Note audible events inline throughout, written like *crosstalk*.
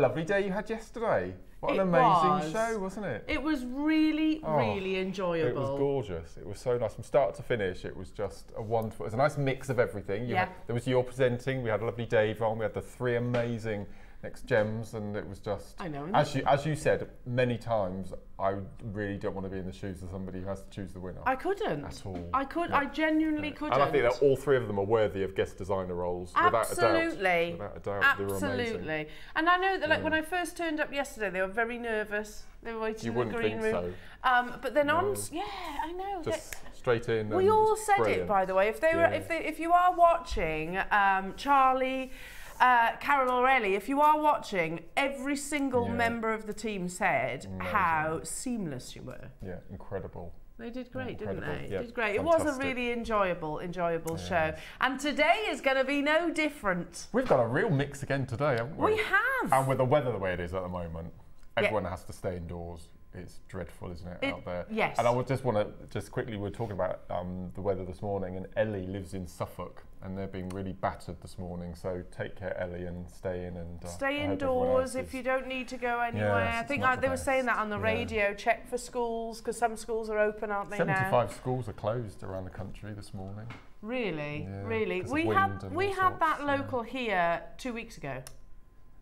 lovely day you had yesterday. What an amazing was. show, wasn't it? It was really, Oh, really enjoyable. It was gorgeous. It was so nice from start to finish. It was just a wonderful. It was a nice mix of everything. You Yeah. had, there was your presenting. We had a lovely Dave on. We had the three amazing next gems, and it was just. I know, As you as you said many times, I really don't want to be in the shoes of somebody who has to choose the winner. I couldn't. At all. I could. No. I genuinely couldn't. and I think that all three of them are worthy of guest designer roles. Absolutely. Without a doubt. Without a doubt, they were amazing. Absolutely. And I know that, like, when I first turned up yesterday, they were very nervous. They were waiting You in the wouldn't green think room. Um, but then on, No. s- yeah, I know. Just straight in. we all just said it, by the way. If they were, if they, if you are watching, um, Charlie. Uh, Carol O'Reilly, if you are watching, every single Yeah. member of the team said how seamless you were. Yeah, incredible. They did great, didn't Incredible. they? Yeah, did great. It was a really enjoyable, enjoyable show. And today is going to be no different. We've got a real mix again today, haven't we? We have. And with the weather the way it is at the moment, everyone has to stay indoors. It's dreadful, isn't it, It- out there? yes. And I would just want to, just quickly, we were talking about um, the weather this morning, and Ellie lives in Suffolk, and they're being really battered this morning. So take care, Ellie, and stay in and uh, Stay I indoors if you don't need to go anywhere. Yes, I think uh, the they were saying that on the Yeah. radio. Check for schools because some schools are open, aren't they now? 75 schools are closed around the country this morning. Really, Yeah, really. We had we had that sorts, yeah. local here two weeks ago.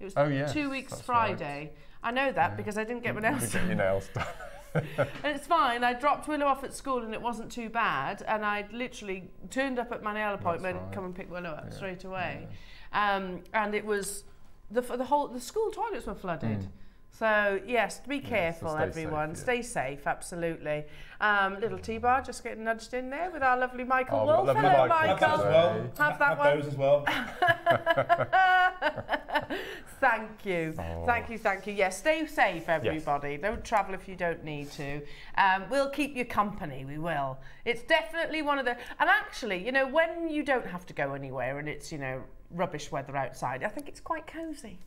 It was Oh, yes, two weeks that's right. Friday. I know that because I didn't get my You nails get your nails done. *laughs* And it's fine. I dropped Willow off at school and it wasn't too bad. And I literally turned up at my nail appointment, right. come and pick Willow up Yeah, straight away. Um, and it was the the whole the school toilets were flooded. So yes, be careful, stay safe, everyone. yeah. Stay safe, absolutely. Um, little T-bar just getting nudged in there with our lovely Michael Oh, Wolf. lovely Hello, Michael. Have Michael. well. Have that one. those as well. *laughs* thank you. Oh. Thank you, thank you. Yes, stay safe, everybody. Don't travel if you don't need to. Um, we'll keep you company, we will. It's definitely one of the. And actually, you know, when you don't have to go anywhere and it's, you know, rubbish weather outside, I think it's quite cosy,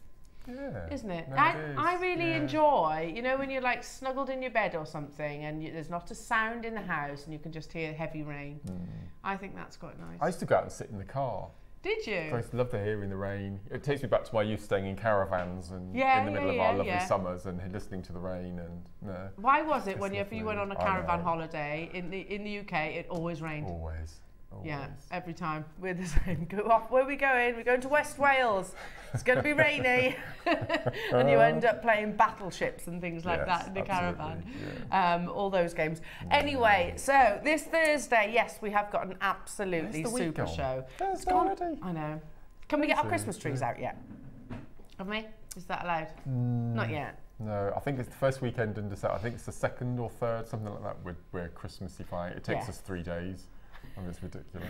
Yeah. isn't it? No, I, it is, I really yeah. enjoy, you know, when you're like snuggled in your bed or something and you, there's not a sound in the house and you can just hear heavy rain. Hmm. I think that's quite nice. I used to go out and sit in the car. Did you? I used to love to hear in the rain. It takes me back to my youth staying in caravans and Yeah, in the middle of our lovely summers and listening to the rain and no, Why was it whenever you went on a caravan holiday in the in the UK, it always rained? always. Always. Yeah, every time we're the same. Go off. Where are we going? We're going to West Wales. It's going to be rainy, *laughs* and you end up playing battleships and things like Yes, that in the caravan. yeah. Um, all those games. Anyway, so this Thursday, yes, we have got an absolutely super gone? show. Thursday gone. already? I know. Can we get our Christmas trees Yeah. out yet? Have we? Is that allowed? Mm. Not yet. No, I think it's the first weekend in December. I think it's the second or third, something like that. We're, we're Christmasifying. It takes Yeah. us three days. I *laughs* mean, oh, it's ridiculous.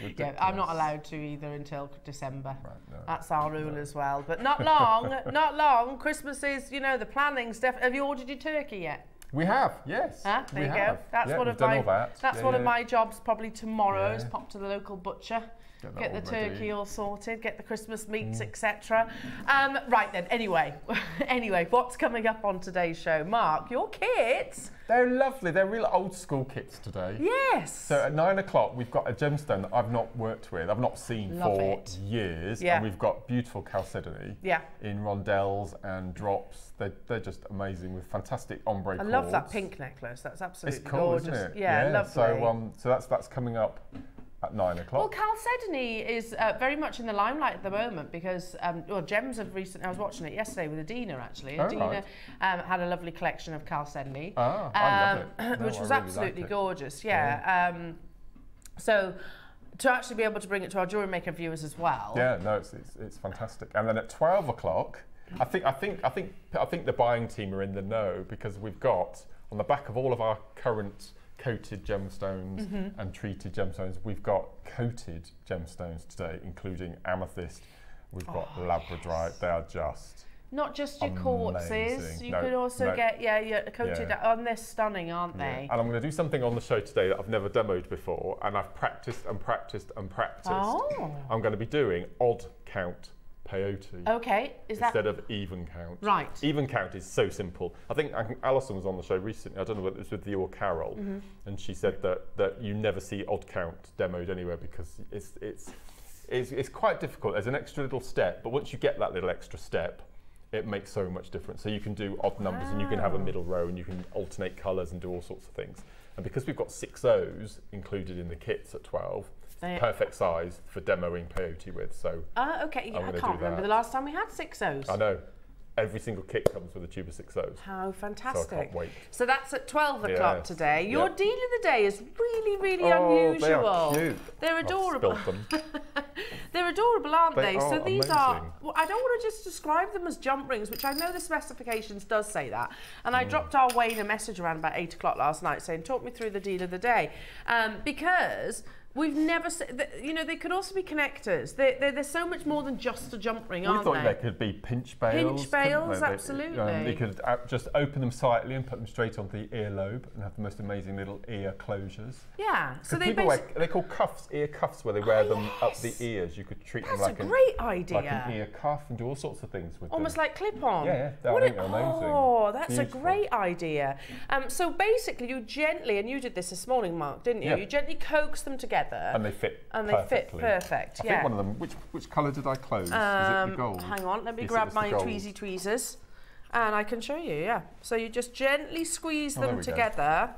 *laughs* Yeah, I'm not allowed to either until December. Right, no. That's our rule as well. But not long, *laughs* not long. Christmas is, you know, the planning stuff. Have you ordered your turkey yet? We have, yes. Huh? There we you have. go. That's yeah, one of my. that. That's Yeah, one of my jobs. Probably tomorrow is Yeah. pop to the local butcher. Get, Get the ready. turkey all sorted, get the Christmas meats, Mm. etc. Um, right then. Anyway, *laughs* anyway, what's coming up on today's show? Mark, your kits. They're lovely. They're real old school kits today. Yes. So at nine o'clock, we've got a gemstone that I've not worked with, I've not seen Love for it. years. Yeah. And we've got beautiful chalcedony yeah. in rondelles and drops. They're, they're just amazing with fantastic ombre I love that pink necklace. That's absolutely It's cool, gorgeous. isn't it? Yeah, lovely. So, um, so that's that's coming up at nine o'clock. Well, o'clock. Chalcedony is uh, very much in the limelight at the moment because, um, well, Gems have recently, I was watching it yesterday with Adina actually. Oh, Adina right. um, had a lovely collection of Chalcedony, ah, I love it. um, *clears throat* No, which I was really absolutely it. gorgeous, yeah. Um, so to actually be able to bring it to our jewelry maker viewers as well. Yeah, no, it's, it's, it's fantastic. And then at twelve o'clock, I think I think I think I think the buying team are in the know because we've got on the back of all of our current coated gemstones Mm-hmm. and treated gemstones, we've got coated gemstones today, including amethyst. We've got Oh, labradorite. They are just Not just your quartzes, you No, could also no. get, yeah, your coated, Yeah. on this stunning, aren't Yeah. they? And I'm going to do something on the show today that I've never demoed before, and I've practiced and practiced and practiced. Oh. I'm going to be doing odd count peyote Okay, is that instead of even count. right? Even count is so simple. I think, Alison was on the show recently. I don't know whether it was with you or Carol, Mm-hmm. and she said that that you never see odd count demoed anywhere because it's it's it's, it's quite difficult. There's an extra little step, but once you get that little extra step, it makes so much difference. So you can do odd numbers and you can have a middle row and you can alternate colours and do all sorts of things. And because we've got six O's included in the kits at 12, They- perfect size for demoing peyote with. So Uh, okay, I'm I can't remember that. the last time we had six O's. I know every single kit comes with a tube of six O's. How So fantastic. wait. So that's at 12 o'clock today. Your Yep. deal of the day is really, really Oh, unusual. they are cute. They're I've adorable. them. *laughs* They're adorable, aren't They they? so are these are. Well, I don't want to just describe them as jump rings, which I know the specifications does say that. And Mm. I dropped our Wayne a message around about eight o'clock last night saying, "Talk me through the deal of the day," um, because. We've never, se- th- you know, they could also be connectors. They, they, they're so much more than just a jump ring, We aren't they? You thought they? could be pinch bails. couldn't bails. They- absolutely. um, you could uh, just open them slightly and put them straight onto the earlobe and have the most amazing little ear closures. Yeah. So So they people wear, basically. they're called cuffs, ear cuffs, where they wear Oh, them up the yes. ears. You could treat That's them like a an, great idea. like an ear cuff and do all sorts of things with it. Almost them. like clip-on. Yeah, yeah, that- I What think a- they're amazing. Oh, that's Beautiful. a great idea. Um, so basically, you gently, and you did this this morning, Mark, didn't you? Yeah. You gently coax them together, and they fit and they perfectly. fit perfect. I yeah. think one of them. Which which colour did I close? Is it um, the gold? hang on, let me grab my tweezy tweezers, and I can show you. Yeah. So you just gently squeeze Oh, them we go. together.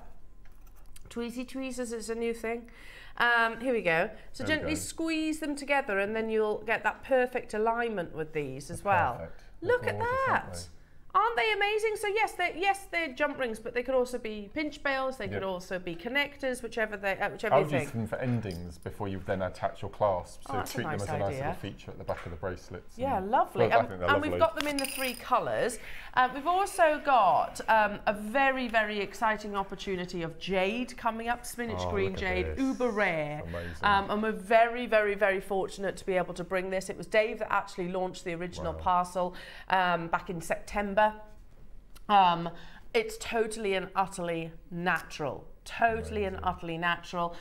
Tweezy tweezers is a new thing. Um, here we go. So There gently squeeze them together, and then you'll get that perfect alignment with these as well. Perfect. They're Look at that. Aren't they amazing? So yes, they yes they're jump rings, but they could also be pinch bails. They could also be connectors, whichever they uh, whichever I you would use them for endings before you then attach your clasp. Oh, So a treat nice them as a nice idea. little feature at the back of the bracelets. Yeah, lovely. Well, Um, and we've got them in the three colours. Uh, we've also got um, a very, very exciting opportunity of jade coming up, spinach Oh, green jade, this. uber rare. Um, and we're very, very, very fortunate to be able to bring this. It was Dave that actually launched the original Wow. parcel um, back in September. Um, it's totally and utterly natural. Totally and utterly natural.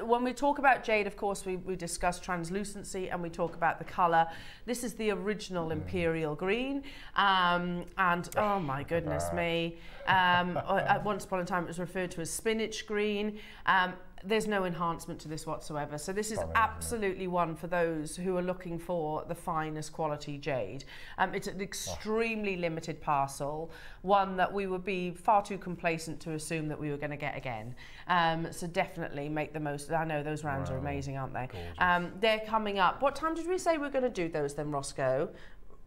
When we talk about jade, of course, we, we discuss translucency and we talk about the colour. This is the original Mm. imperial green. Um, and *laughs* oh my goodness me. Um, *laughs* uh, at once upon a time, it was referred to as spinach green. There's no enhancement to this whatsoever. So this is it? absolutely one for those who are looking for the finest quality jade. Um, it's an extremely limited parcel, one that we would be far too complacent to assume that we were going to get again. Um, so definitely make the most. I know those rounds are amazing, aren't they? Um, they're coming up. What time did we say we are going to do those then, Roscoe?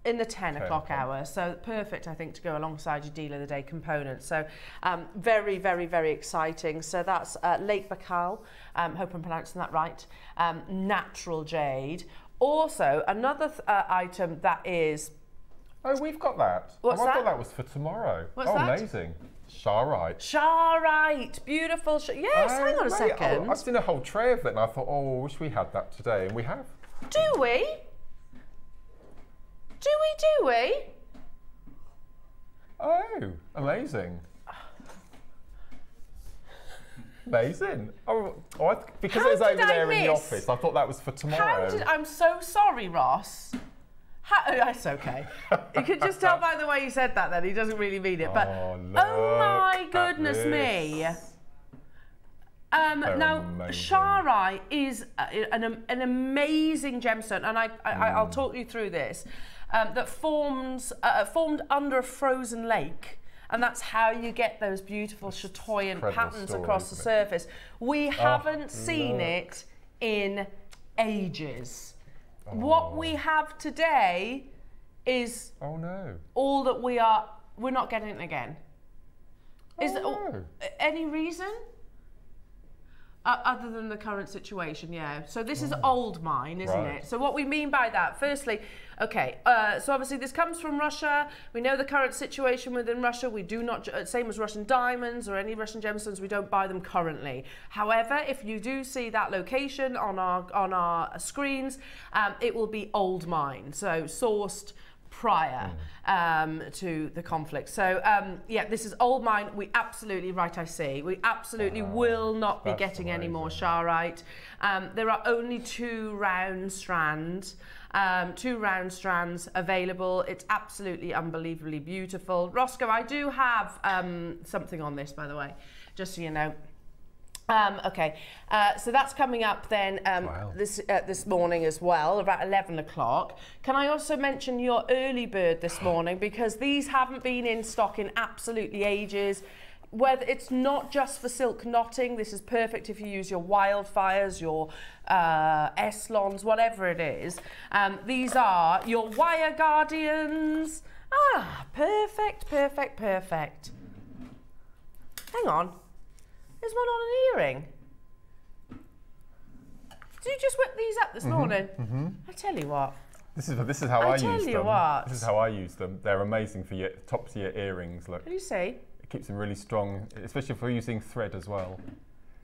In the 10 10 o'clock hour. So perfect, I think, to go alongside your deal of the day component. So um, very, very, very exciting. So that's uh, Lake Baikal. Um, hope I'm pronouncing that right. Um, natural jade. Also, another th- uh, item that is Oh, we've got that. What's oh, I thought that was for tomorrow. What's oh, that? amazing. Charoite. Charoite. Beautiful. Sh- yes, Oh, hang on a mate, second. Oh, I've seen a whole tray of it and I thought, oh, I wish we had that today. And we have. Do we? Do we? Do we? Oh, amazing. Amazing. Oh, oh I because How it was over I there in the office, I thought that was for tomorrow. Did I'm so sorry, Ross. How, oh, that's okay. You could just tell by the way he said that that he doesn't really mean it. But Oh, oh my goodness me. Um, now, amazing. Charoite is uh, an, an amazing gemstone, and I, I, Mm. I'll talk you through this. Um, that forms uh, formed under a frozen lake, and that's how you get those beautiful chatoyant patterns story, across the surface. We haven't seen it in ages. What Oh. we have today is Oh no. all that we are. We're not getting it again. Is oh, it, no. any reason? Uh, other than the current situation, yeah. So this is Oh. old mine, isn't Right. it? So what we mean by that, firstly, okay. Uh, so obviously this comes from Russia. We know the current situation within Russia. We do not, uh, same as Russian diamonds or any Russian gemstones, we don't buy them currently. However, if you do see that location on our on our screens, um, it will be old mine. So sourced prior um, to the conflict. So um, yeah, this is old mine. We absolutely right. I see. We absolutely Wow, will not be getting any more amazing. Charoite. Um, there are only two round strands. Um, two round strands available. It's absolutely unbelievably beautiful. Roscoe, I do have um, something on this, by the way, just so you know. Um, okay, uh, so that's coming up then um, Wow. this uh, this morning as well, about eleven o'clock. Can I also mention your early bird this *gasps* morning because these haven't been in stock in absolutely ages. Whether it's not just for silk knotting, this is perfect if you use your wildfires, your uh, S-Lons, whatever it is. Um, these are your wire guardians. Ah, perfect, perfect, perfect. Hang on. There's one on an earring. Did you just whip these up this mm-hmm, morning? Mm-hmm. I tell you what. This is this is how I I, tell use you them. what. This is how I use them. They're amazing for your top tier earrings. Look, What do you say? it keeps them really strong, especially if we're using thread as well.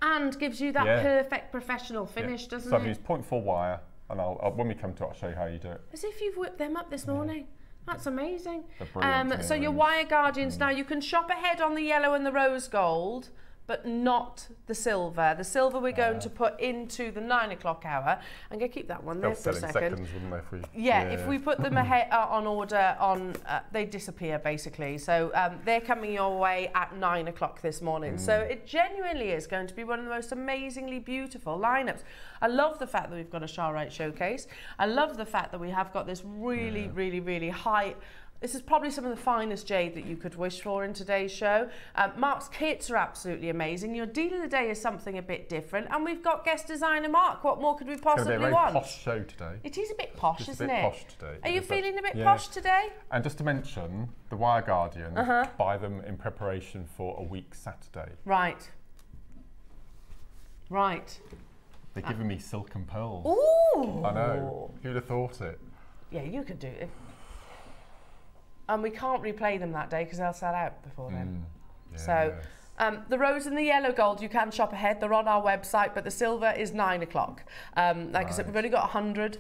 And gives you that Yeah. perfect professional Yeah. finish, doesn't it? so I've used 0.4 wire, and I'll, I'll when we come to it, I'll show you how you do it. As if you've whipped them up this morning. That's amazing. Um, so your wire guardians mm. now you can shop ahead on the yellow and the rose gold, but not the silver. The silver we're going to put into the nine o'clock hour. I'm going to keep that one there for a second. seconds, wouldn't they? If we, Yeah, if we put them *laughs* ahead uh, on order, on uh, they disappear basically. So um, they're coming your way at nine o'clock this morning. So Mm. it genuinely is going to be one of the most amazingly beautiful lineups. I love the fact that we've got a Charoite showcase. I love the fact that we have got this really, really, really high. This is probably some of the finest jade that you could wish for in today's show. Um, Mark's kits are absolutely amazing. Your deal of the day is something a bit different, and we've got guest designer Mark. What more could we It's possibly be a very want? posh show today. It is a bit posh, Just a isn't bit it? posh today. Are you feeling a bit yeah. posh today? And just to mention, the Wire Guardian, Uh-huh. buy them in preparation for a week Saturday. Right. Right. They're giving me silk and pearls. Ooh. I know. Who'd have thought it? Yeah, you could do it. And we can't replay them that day because they'll sell out before then. Mm, So, yes. Um, the rose and the yellow gold, you can shop ahead. They're on our website, but the silver is nine o'clock. Um, like I said, we've only got 100.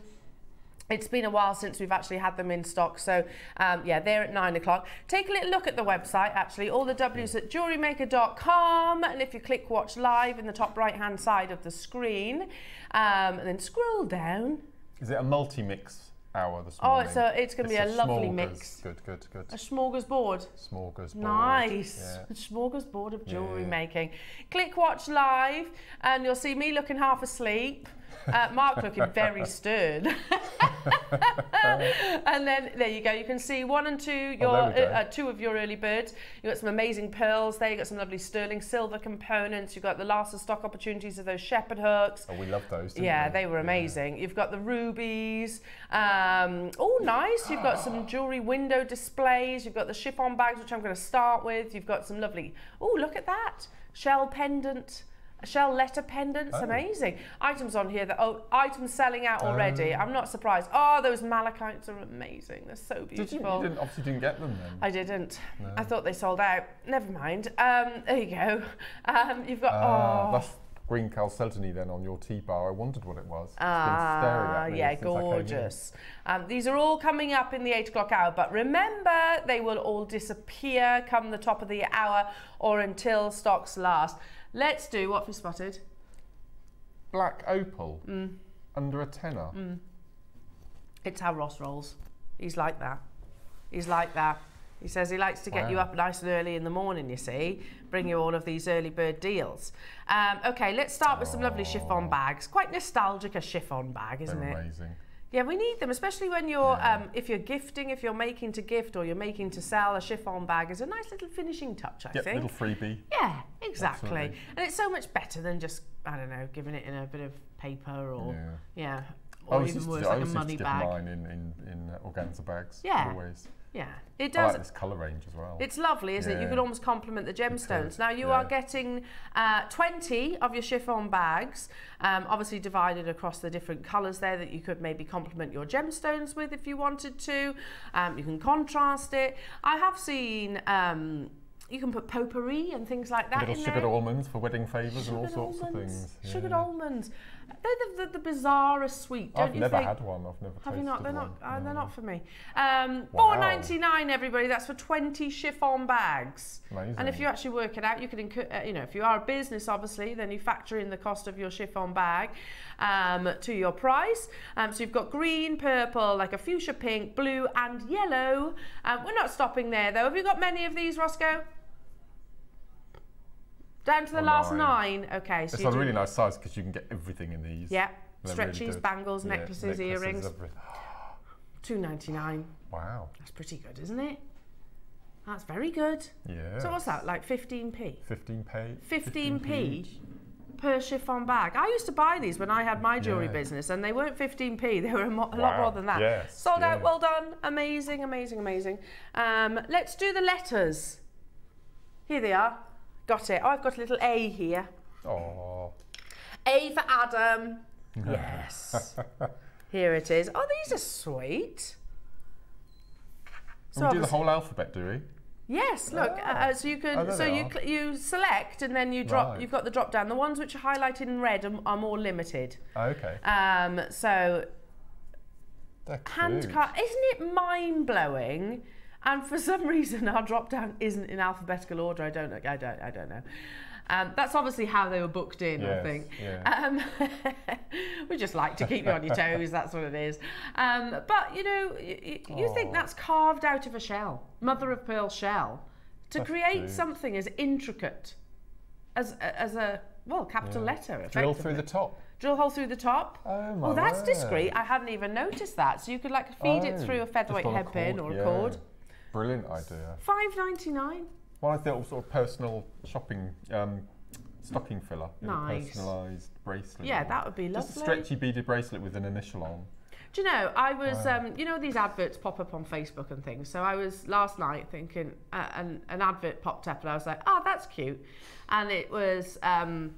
It's been a while since we've actually had them in stock. So, um, yeah, they're at nine o'clock. Take a little look at the website, actually. All the W's at jewelrymaker.com. And if you click watch live in the top right hand side of the screen, um, and then scroll down. Is it a multi-mix hour this Oh, morning? it's, a, it's going to be a, lovely mix. Good, good, good. A smorgasbord. Smorgasbord. Nice. Yeah. *laughs* Smorgasbord of jewellery Yeah. making. Click watch live and you'll see me looking half asleep. *laughs* Uh, Mark looking very stern. *laughs* and then there you go. You can see one and two, your Oh, we go. uh, two of your early birds. You've got some amazing pearls there. You've got some lovely sterling silver components. You've got the last of stock opportunities of those shepherd hooks. Oh, we love those. didn't Yeah, we? they were amazing. You've got the rubies. Um, oh, nice. You've got some *gasps* jewellery window displays. You've got the chiffon bags, which I'm going to start with. You've got some lovely. Oh, look at that shell pendant. Shell letter pendants, Oh. amazing. Items on here that oh, items selling out already. Oh. I'm not surprised. Oh, those malachites are amazing. They're so Did you? beautiful. You didn't, obviously didn't get them then. I didn't. No. I thought they sold out. Never mind. Um, there you go. Um, you've got. Ah, oh, That's green chalcedony then on your T-bar. I wondered what it was. It's been staring Ah, yeah, since I came in. gorgeous. Um, these are all coming up in the eight o'clock hour, but remember they will all disappear come the top of the hour or until stocks last. Let's do what we spotted. Black opal Mm. under a tenner. It's how Ross rolls. He's like that. He's like that. He says he likes to get you up nice and early in the morning, you see, bring you all of these early bird deals. Um, okay, let's start with some lovely chiffon bags. Quite nostalgic, a chiffon bag, isn't They're it? amazing. Yeah, we need them, especially when you're, Yeah. um, if you're gifting, if you're making to gift or you're making to sell. A chiffon bag is a nice little finishing touch, I Yep, think. little freebie. Yeah, exactly. Absolutely. And it's so much better than just, I don't know, giving it in a bit of paper or, Yeah. yeah, or even worse, like a always used to money bag. mine in, in, in uh, organza bags. Yeah. Always. Yeah, it I does. like this colour range as well. It's lovely, isn't it? You Yeah. could almost complement the gemstones. Now you yeah. are getting uh, 20 of your chiffon bags, um, obviously divided across the different colours there that you could maybe complement your gemstones with if you wanted to. Um, you can contrast it. I have seen. Um, you can put potpourri and things like that little in sugared there. almonds for wedding favours and all sorts almonds, of things. Sugared yeah. almonds. They're the, the, the bizarrest sweet, don't I've you never think? had one. I've never Have you not? They're one. not. Uh, They're not for me. Um, Wow. Four ninety nine, everybody. That's for twenty chiffon bags. Amazing. And if you actually work it out, you can, incur, uh, you know, if you are a business, obviously, then you factor in the cost of your chiffon bag um, to your price. Um, so you've got green, purple, like a fuchsia pink, blue, and yellow. Um, we're not stopping there, though. Have you got many of these, Roscoe? Down to the last nine. Okay, so It's a really nice size because you can get everything in these. yeah, They're really stretchies, bangles, Yeah, necklaces, earrings. everything. *gasps* Two ninety nine. Wow. That's pretty good, isn't it? That's very good. Yeah. So what's that? Like fifteen p. 15 p. 15p per chiffon bag. I used to buy these when I had my jewellery Yeah. business, and they weren't 15p. They were a, a lot more than that. yes, Sold out. Well done. Amazing, amazing, amazing. Um, let's do the letters. Here they are. Got it. Oh, I've got a little A here. Oh. A for Adam. *laughs* Yes. Here it is. Oh, these are sweet. we do the whole alphabet, do we? Yes, look. Ah. Uh, so you can, Oh, so you you select and then you drop. Right. You've got the drop down. The ones which are highlighted in red are, are more limited. Oh, okay. Um, so hand cut, isn't it mind blowing? And for some *laughs* reason, our drop down isn't in alphabetical order. I don't know. I don't. I don't know. Um, that's obviously how they were booked in. I think. yeah. Um, *laughs* we just like to keep you on your *laughs* toes. That's what it is. Um, but you know, y- y- you think that's carved out of a shell, mother of pearl shell, to That's create cute. something as intricate as as a well capital Yeah. letter. Drill through the top. drill hole through the top. Oh, my Oh, that's word. discreet. I hadn't even noticed that. So you could like feed it Oh, through a featherweight headpin or a yeah. cord. Brilliant idea. Five ninety nine. Well, I thought sort of personal shopping um, stocking filler. Nice. Personalised bracelet. Yeah, that would be lovely. Just a stretchy beaded bracelet with an initial on. Do you know? I was, Wow. um, you know, these adverts pop up on Facebook and things. So I was last night thinking, uh, an an advert popped up, and I was like, oh, that's cute, and it was, um,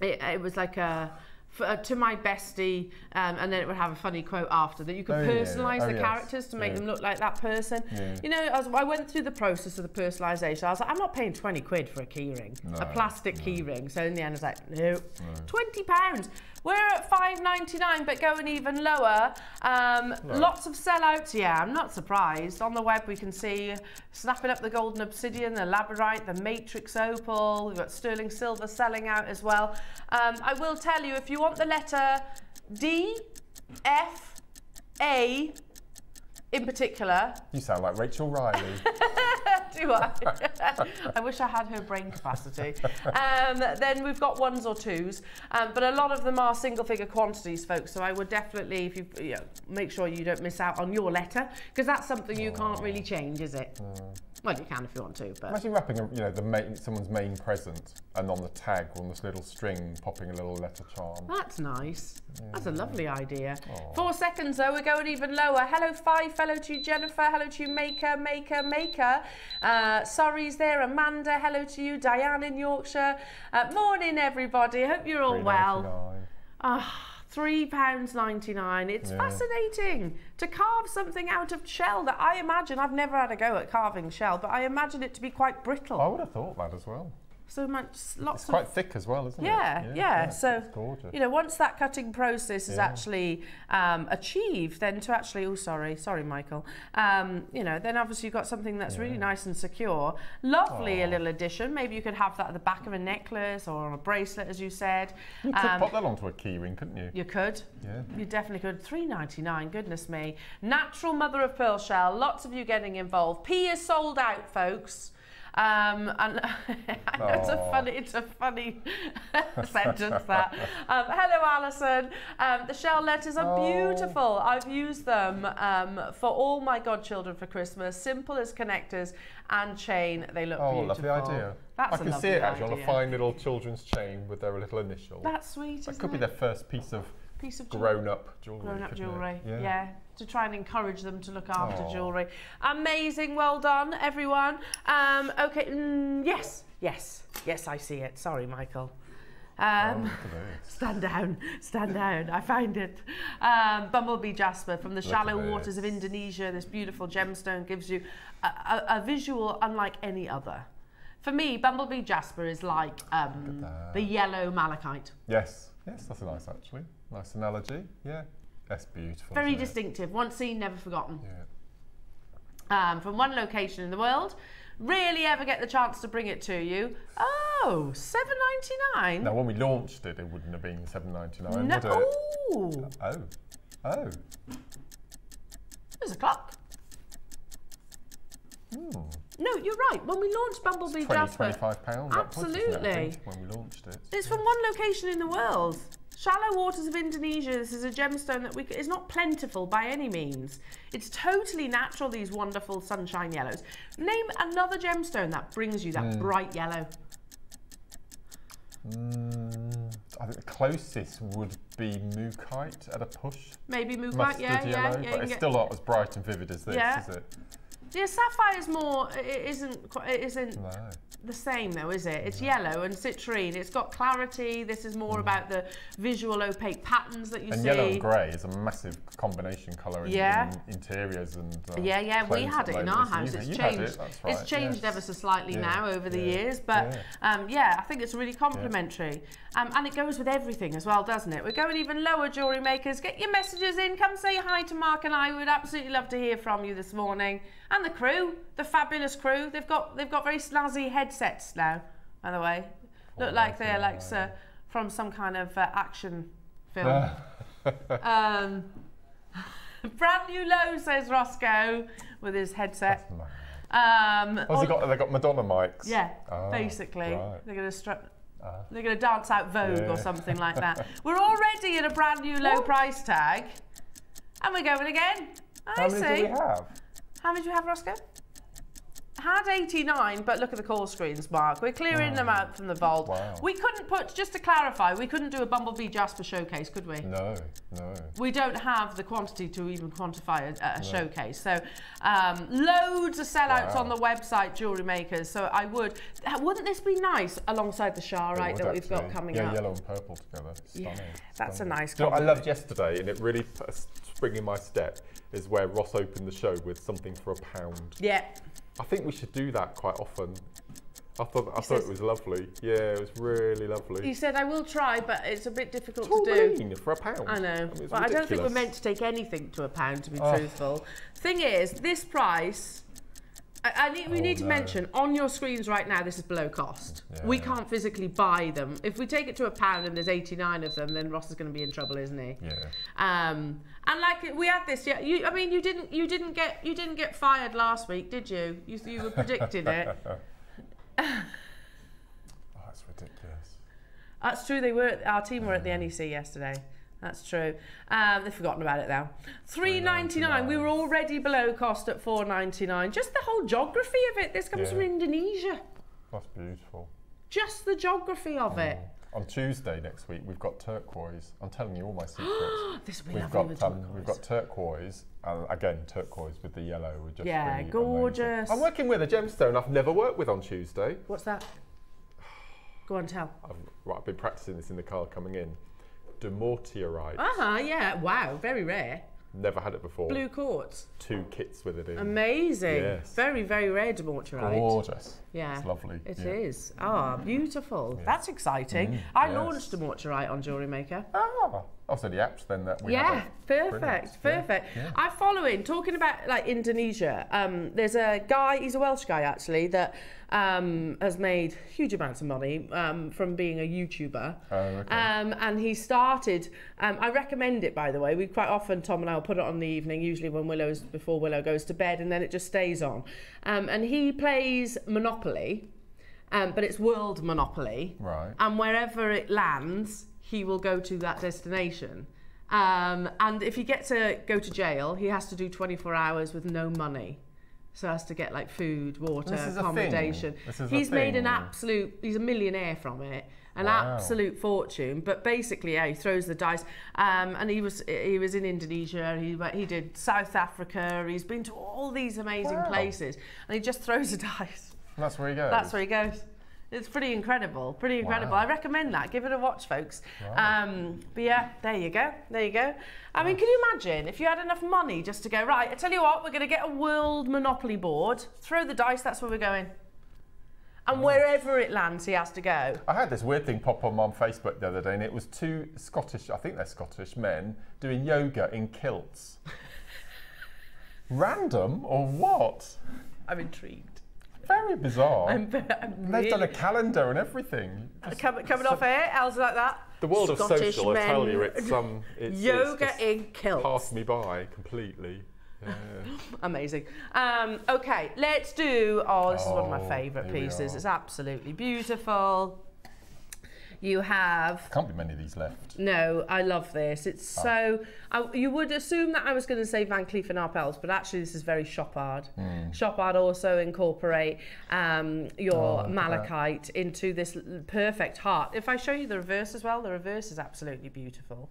it, it was like a. f- uh, to my bestie, um, and then it would have a funny quote after that you could Oh, yeah, yeah. personalise Oh, the yes. characters to make Yeah. them look like that person. Yeah. You know, I, was, I went through the process of the personalisation. I was like, I'm not paying 20 quid for a keyring, a plastic no. keyring. So in the end, I was like, no, No. 20 pounds. We're at 5.99, but going even lower. Um. Lots of sellouts. Yeah, I'm not surprised. On the web, we can see snapping up the golden obsidian, the labradorite, the matrix opal. We've got sterling silver selling out as well. Um, I will tell you, if you want the letter D, F, A, in particular, You sound like Rachel Riley. *laughs* do I? *laughs* I wish I had her brain capacity. Um, then we've got ones or twos, um, but a lot of them are single figure quantities, folks. So I would definitely, if you, you know, make sure you don't miss out on your letter, because that's something you can't really change, is it? Well, you can if you want to, but Imagine wrapping, a, you know, the main, someone's main present, and on the tag, on this little string, popping a little letter charm. that's nice. That's a lovely idea. Aw. Four seconds though, we're going even lower. Hello, Five. Hello to Jennifer. Hello to Maker, Maker, Maker. Uh, sorry's there, Amanda. Hello to you, Diane in Yorkshire. Uh, morning, everybody. Hope you're all well. $3.99. Ah, three pounds ninety nine. It's Yeah. fascinating to carve something out of shell that I imagine I've never had a go at carving shell, but I imagine it to be quite brittle. I would have thought that as well. So much, lots It's of quite thick as well, isn't yeah, it? yeah. Yeah, so gorgeous. you know, once that cutting process is Yeah. actually um, achieved, then to actually, oh, sorry, sorry, Michael. Um, you know, then obviously you've got something that's really nice and secure. Lovely, a little addition. Maybe you could have that at the back of a necklace or on a bracelet, as you said. you could Um, pop that onto a key ring, couldn't you? You could. Yeah. You definitely could. Three ninety nine. Goodness me. Natural mother of pearl shell. Lots of you getting involved. P is sold out, folks. Um, and *laughs* it's a funny, it's a funny *laughs* sentence that. Um, hello, Alison. Um, the shell letters are Oh. beautiful. I've used them um, for all my godchildren for Christmas. Simple as connectors and chain. They look Oh, beautiful. lovely idea. That's I a can see it actually on a fine little children's chain with their little initial. That's sweet. that isn't could be their first piece of piece of jewelry. grown-up jewellery. grown up jewellery. Yeah. Yeah. To try and encourage them to look after Aw. jewellery. Amazing. Well done, everyone. Um, okay. Mm, yes. Yes. Yes, I see it. Sorry, Michael. Oh, Um, look. Stand down, stand down. I find it. Um, Bumblebee Jasper from the Look shallow waters of. Indonesia. This beautiful gemstone gives you a, a, a visual unlike any other. For me, Bumblebee Jasper is like um, the yellow malachite. Yes, yes, that's nice actually. Nice analogy. Yeah, that's beautiful. Very it? distinctive. Once seen, never forgotten. Yeah. um, from one location in the world. Really ever get the chance to bring it to you? Oh, Oh, seven ninety nine. Now, when we launched it, it wouldn't have been seven ninety nine, No. would it? Ooh, Oh, oh. there's a clock. Hmm. No, you're right. When we launched Bumblebee 20, Jasper, 25 pounds. Absolutely. when we launched it. it's from one location in the world. Shallow waters of Indonesia. This is a gemstone that we is not plentiful by any means. It's totally natural. These wonderful sunshine yellows. Name another gemstone that brings you that Hmm. bright yellow. Mm, I think the closest would be Mookaite at a push. Maybe Mookaite. Mustard Yeah, yellow, yeah, yeah. but it's get- still not as bright and vivid as this, Yeah. is it? Yeah, sapphire's more. It isn't. qui- It isn't No. the same though, is it? It's yellow and citrine. It's got clarity. This is more about the visual opaque patterns that you Mm. And see. yellow and grey is a massive combination colour in, Yeah. in interiors and. Uh, Yeah, yeah, we had it in our house. It's changed. it, right, It's changed yes. ever so slightly Yeah, now over the yeah, years, but yeah. um, yeah, I think it's really complimentary, um, and it goes with everything as well, doesn't it? We're going even lower, jewellery makers. Get your messages in. Come say hi to Mark and I. We'd absolutely love to hear from you this morning, and the crew, the fabulous crew. They've got they've got very snazzy headsets now. By the way, look like they're like uh, from some kind of uh, action film. *laughs* *laughs* um, *laughs* brand new low, says Roscoe with his headset. Um, What's he got? They got Madonna mics. yeah, Ah, basically, right. they're going to stru- Ah. they're going to dance out Vogue Yeah. or something like that. We're already at a brand new low price tag, and we're going again. I How see. How many do you have, Roscoe? Had 89, but look at the call screens, Mark. We're clearing them out from the vault. Wow. We couldn't put, just to clarify, we couldn't do a Bumblebee Jasper showcase, could we? No, no. we don't have the quantity to even quantify a, a showcase. So um, loads of sellouts Wow. on the website, jewellery makers. So I would, uh, wouldn't this be nice alongside the Charoite would that we've got coming yeah, up? yellow and purple together. Yeah, Stunning. that's a nice you know what I loved yesterday, and it really put a spring in my step, is where Ross opened the show with something for a pound. Yeah, I think we should do that quite often. I thought I thought says- it was lovely. Yeah, it was really lovely. he said I will try, but it's a bit difficult to do. for a pound. I know. mean, it's well, I don't think we're meant to take anything to a pound, to be Oh. truthful. Thing is, this price. I, I need, we Oh, need to no. mention on your screens right now. This is below cost. We can't physically buy them. If we take it to a pound and there's 89 of them, then Ross is going to be in trouble, isn't he? Yeah. Um, and like we had this, yeah. You, I mean, you didn't, you didn't get, you didn't get fired last week, did you? You, you were predicting it. *laughs* *laughs* Oh, that's ridiculous. That's true. They were. Our team were at the NEC yesterday. That's true. Um, they've forgotten about it now. Three ninety nine. We were already below cost at four ninety nine. Just the whole geography of it. This comes Yeah. from Indonesia. That's beautiful. Just the geography of it. On Tuesday next week, we've got turquoise. I'm telling you all my secrets. *gasps* This will be we've lovely got um, turquoise. we've got turquoise, and again turquoise with the yellow. Would just Yeah, amazing. gorgeous. I'm working with a gemstone I've never worked with on Tuesday. What's that? Go on, tell. I've, right, I've been practicing this in the car coming in. Dumortierite. Uh huh. Yeah. Wow. Very rare. Never had it before. Blue quartz. Two kits with it in. Amazing. Yes. Very, very rare dumortierite. Gorgeous. Yeah. It's lovely. It yeah. is. Ah, beautiful. That's exciting. I yes. launched a mortuarite on Jewellery Maker. Ah, also the apps then that we yeah, perfect, Brilliant. Perfect. yeah. I follow in talking about like Indonesia. Um, there's a guy, he's a Welsh guy actually, that um, has made huge amounts of money um, from being a YouTuber. Oh, okay. Um, and he started. Um, I recommend it, by the way. We quite often Tom and I will put it on the evening, usually when Willow's before Willow goes to bed, and then it just stays on. Um, and he plays Monopoly, um, but it's World Monopoly. Right. And wherever it lands, he will go to that destination. Um, and if he gets to go to jail, he has to do 24 hours with no money. So has to get like food, water, This is a thing. accommodation. This is a He's made an absolute. He's a millionaire from it. An Wow. absolute fortune, but basically, yeah, he throws the dice. Um, and he was he was in Indonesia. He went- he did South Africa. He's been to all these amazing Wow. places, and he just throws the *laughs* dice. That's where he goes. That's where he goes. It's pretty incredible, pretty incredible. Wow. I recommend that. Give it a watch, folks. Um, but yeah, there you go, there you go. I mean, can you imagine if you had enough money just to go right? I tell you what, we're going to get a world monopoly board. Throw the dice. That's where we're going. And wherever it lands, he has to go. I had this weird thing pop on on Facebook the other day, and it was two Scottish, I think they're Scottish men, doing yoga in kilts. *laughs* Random or what? I'm intrigued. Very bizarre. I'm, I'm They've done a calendar and everything. Just- Coming, coming off air, El's like that. the world of Scottish social, I tell you, it's um, it's, it's Yoga just in kilts. passed me by completely. Yeah. *laughs* Amazing. Um, okay, let's do. Oh, this is one of my Oh, favourite pieces. It's absolutely beautiful. You have. Can't be many of these left. No, I love this. It's Oh. so. I, you would assume that I was going to say Van Cleef and Arpels, but actually this is very Chopard. Chopard also incorporate um, your. Oh, at that. malachite into this perfect heart. If I show you the reverse as well, the reverse is absolutely beautiful.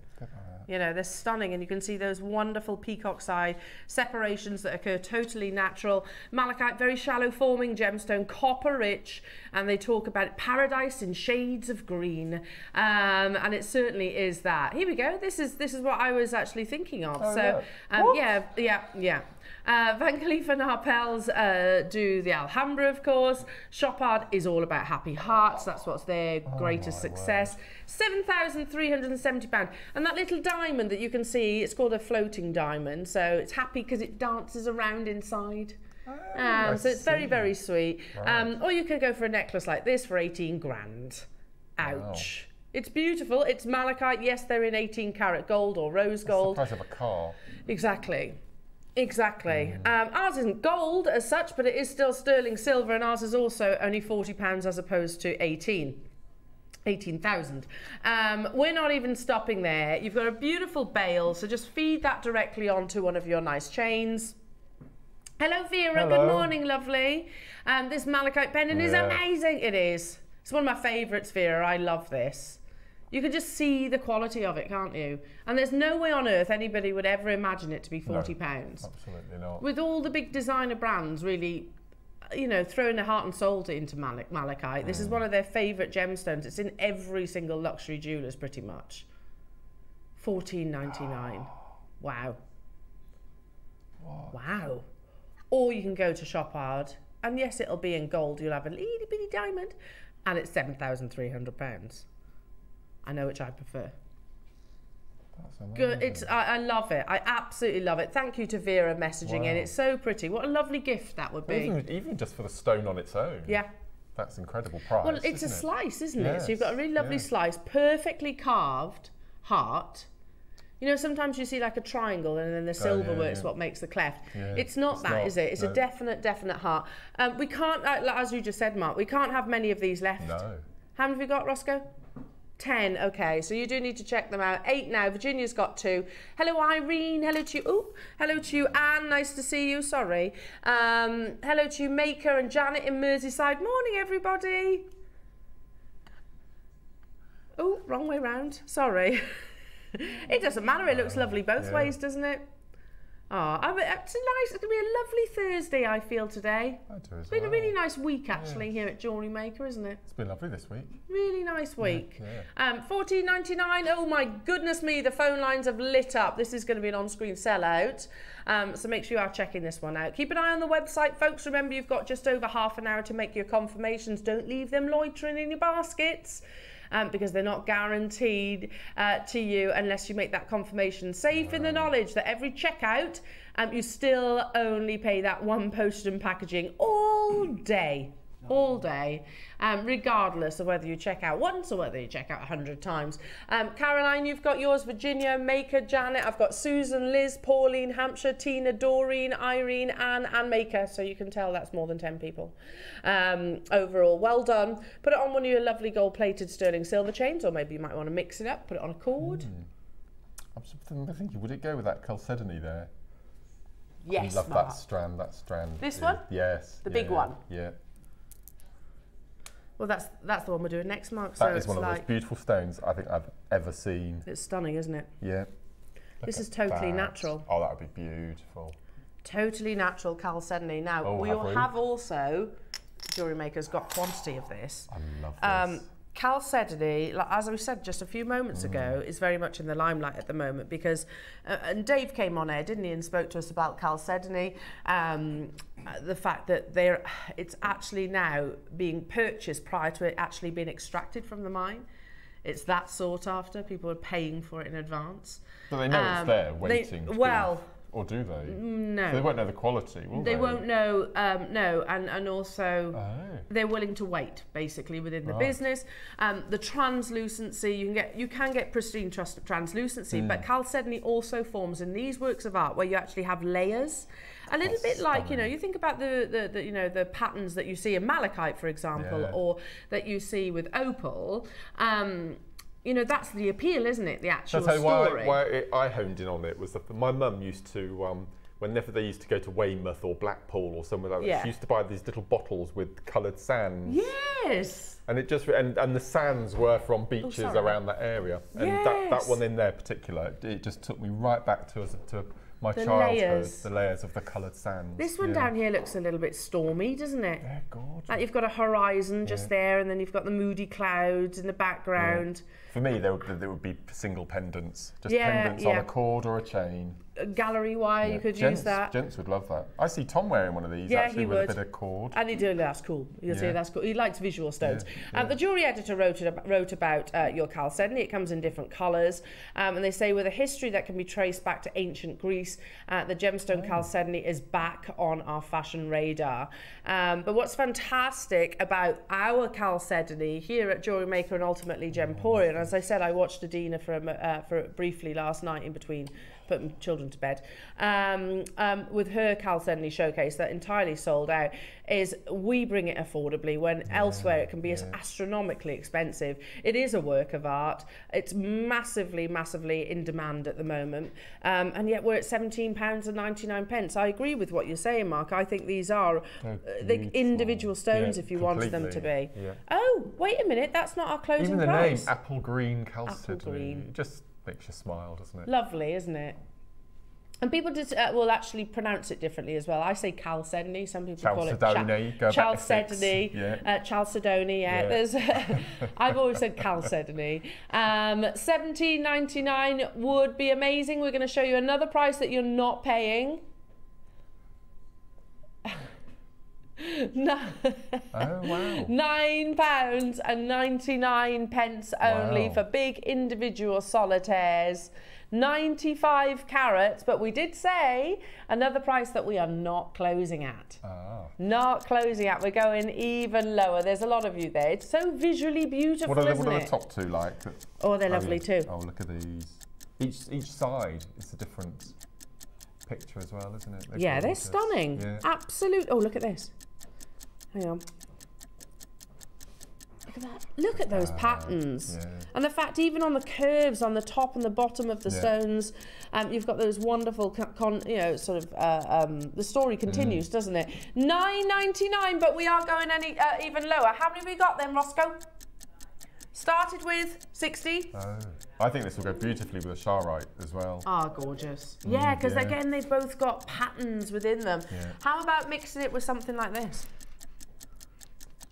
You know, they're stunning, and you can see those wonderful peacock eye separations that occur totally natural. Malachite, very shallow forming gemstone, copper rich, and they talk about paradise in shades of green, um, and it certainly is that. Here we go. This is this is what I was actually thinking of. Oh, so, yeah. um, yeah, yeah, yeah. Uh, Van Cleef and Arpels uh, do the Alhambra, of course. Chopard is all about happy hearts. That's what's their greatest Oh, my success. Seven thousand three hundred and seventy pound, and that little diamond that you can see, it's called a floating diamond. So it's happy because it dances around inside. Oh, Um, so it's very, very sweet. Right. Um, or you could go for a necklace like this for 18 grand. Ouch. It's beautiful. It's malachite. Yes, they're in 18 karat gold or rose That's gold. the price of a car. Exactly. Exactly. Um, ours isn't gold as such, but it is still sterling silver, and ours is also only £40 as opposed to 18. 18,000. Um, we're not even stopping there. You've got a beautiful bale, so just feed that directly onto one of your nice chains. Hello, Vera. Good morning, lovely. Um, this malachite pendant is amazing. It is. It's one of my favourites, Vera. I love this. You can just see the quality of it, can't you? And there's no way on earth anybody would ever imagine it to be forty pounds. Absolutely not. With all the big designer brands really, you know, throwing their heart and soul into mal- malachite, this is Mm. one of their favourite gemstones. It's in every single luxury jeweller's pretty much. Fourteen ninety nine. *gasps* Wow. Wow. Or you can go to Chopard, and yes, it'll be in gold. You'll have a little bitty diamond, and it's seven thousand three hundred pounds. I know which I prefer. Good. It's I, I love it. I absolutely love it. Thank you to Vera messaging in. It's so pretty. What a lovely gift that would be. Even, even just for the stone on its own. Yeah. That's incredible price. Well, it's a it? slice, isn't it? So you've got a really lovely yeah. slice, perfectly carved heart. You know, sometimes you see like a triangle and then the silver Oh, yeah, work's yeah. what makes the cleft. Yeah, It's not it's that, is not, it? It's no. a definite, definite heart. Um, we can't, like, as you just said, Mark, we can't have many of these left. No. How many have we got, Roscoe? Ten. Okay, so you do need to check them out. Eight now. Virginia's got two. Hello, Irene. Hello to you. Oh, hello to you, Anne. Nice to see you. Sorry. Um, hello to you, Maker and Janet in Merseyside. Morning, everybody. Oh, wrong way round. Sorry. *laughs* it doesn't matter. It looks lovely both Yeah. ways, doesn't it? Oh, I mean, it's a nice. It's gonna be a lovely Thursday. I feel today. I do as It's been a really nice week actually here at Jewellery Maker, isn't it? It's been lovely this week. Really nice week. yeah. Um, fourteen ninety nine. Oh my goodness me, the phone lines have lit up. This is going to be an on-screen sellout. Um, so make sure you are checking this one out. Keep an eye on the website, folks. Remember, you've got just over half an hour to make your confirmations. Don't leave them loitering in your baskets. Um, because they're not guaranteed uh, to you unless you make that confirmation. Safe in the knowledge that every checkout um, you still only pay that one postage and packaging all day all day, um, regardless of whether you check out once or whether you check out a hundred times. Um, Caroline, you've got yours. Virginia, Maker, Janet. I've got Susan, Liz, Pauline, Hampshire, Tina, Doreen, Irene, Anne, and Maker. So you can tell that's more than ten people um, overall. Well done. Put it on one of your lovely gold-plated sterling silver chains, or maybe you might want to mix it up. Put it on a cord. I'm thinking, would it go with that Chalcedony there? Yes, I love Mark. that strand. That strand. This is- one? Yes. The big one? Yeah. Well, that's that's the one we're doing next, Mark. That so is it's one of like those beautiful stones I think I've ever seen. it's stunning, isn't it? Yeah. This is totally that. natural. Oh, that would be beautiful. Totally natural chalcedony. Now, Oh, we have we? have also, jewellery makers got quantity of this. I love this. Um, chalcedony, like, as we said just a few moments ago, Mm. is very much in the limelight at the moment because, uh, and Dave came on air, didn't he, and spoke to us about chalcedony, um, the fact that they're, it's actually now being purchased prior to it actually being extracted from the mine. It's that sought after. People are paying for it in advance. but they know Um, it's there, they- waiting. be- well, or do they? No. So they won't know the quality, will they? They won't know, um, no, and, and also Oh. they're willing to wait basically within the Right. business. Um, the translucency you can get, you can get pristine trans- translucency, Hmm. but chalcedony also forms in these works of art where you actually have layers. A little That's bit like you know, you think about the, the, the you know the patterns that you see in malachite, for example, Yeah. or that you see with opal. Um, you know that's the appeal, isn't it? The actual Shall I tell you story. why, why it, I honed in on it was that my mum used to, um, whenever they used to go to Weymouth or Blackpool or somewhere like that, Yeah. she used to buy these little bottles with coloured sands. Yes. And it just and, and the sands were from beaches Oh, around that area. And that, that one in there particular, it, it just took me right back to to my The childhood, layers. the layers of the coloured sands. This one yeah. down here looks a little bit stormy, doesn't it? They're gorgeous. Like you've got a horizon just Yeah. there, and then you've got the moody clouds in the background. For me, there would, there would be single pendants, just Yeah, pendants on a cord or a chain. Gallery wire, you could gents, use that. Gents would love that. I see Tom wearing one of these Yeah, actually he with would. a bit of cord. And he did, that's cool. You'll see Yeah. that's cool. He likes visual stones. Yeah, Um, the jewellery editor wrote, it, wrote about uh, your chalcedony. It comes in different colours. Um, and they say with a history that can be traced back to ancient Greece, uh, the gemstone chalcedony is back on our fashion radar. Um, but what's fantastic about our chalcedony here at Jewellery Maker and ultimately Gemporium, as I said, I watched Adina for, a uh, for briefly last night in between putting children to bed. Um, um, with her chalcedony showcase that entirely sold out is we bring it affordably when elsewhere it can be yeah. astronomically expensive. It is a work of art. It's massively massively in demand at the moment. Um, and yet we're at 17 pounds and 99 pence. I agree with what you're saying Mark. I think these are uh, the individual stones Yeah, if you wanted them to be. Yeah. oh wait a minute. That's not our closing Even the price. Name, apple green green. just makes you smile, doesn't it? Lovely, isn't it? And people just uh, will actually pronounce it differently as well. I say chalcedony. Some people call it Chalcedony, go chalcedony. Yeah. Uh, chalcedony. Yeah. Yeah. There's. *laughs* *laughs* I've always said chalcedony. Um, Seventeen ninety nine would be amazing. We're going to show you another price that you're not paying. *laughs* no. Oh wow! *laughs* Nine pounds and ninety nine pence only Wow. for big individual solitaires. 95 carats, but we did say another price that we are not closing at. Ah. Not closing at. We're going even lower. There's a lot of you there. It's so visually beautiful, What are, the, what are the top two like? Oh, they're Oh, lovely yeah. too. Oh, look at these. Each each side is a different picture as well, isn't it? yeah, they're stunning. Yeah. Absolute. Oh, look at this. Hang on. Look at that. Look at those Ah, patterns. yeah. And the fact, even on the curves on the top and the bottom of the Yeah. stones, um, you've got those wonderful, co- con, you know, sort of. Uh, um, the story continues, Mm. doesn't it? Nine ninety nine, but we are going any uh, even lower. How many have we got then, Roscoe? Started with sixty. Oh. I think this will go beautifully with a Charoite as well. Ah, gorgeous. Yeah, because yeah. again, they've both got patterns within them. How about mixing it with something like this?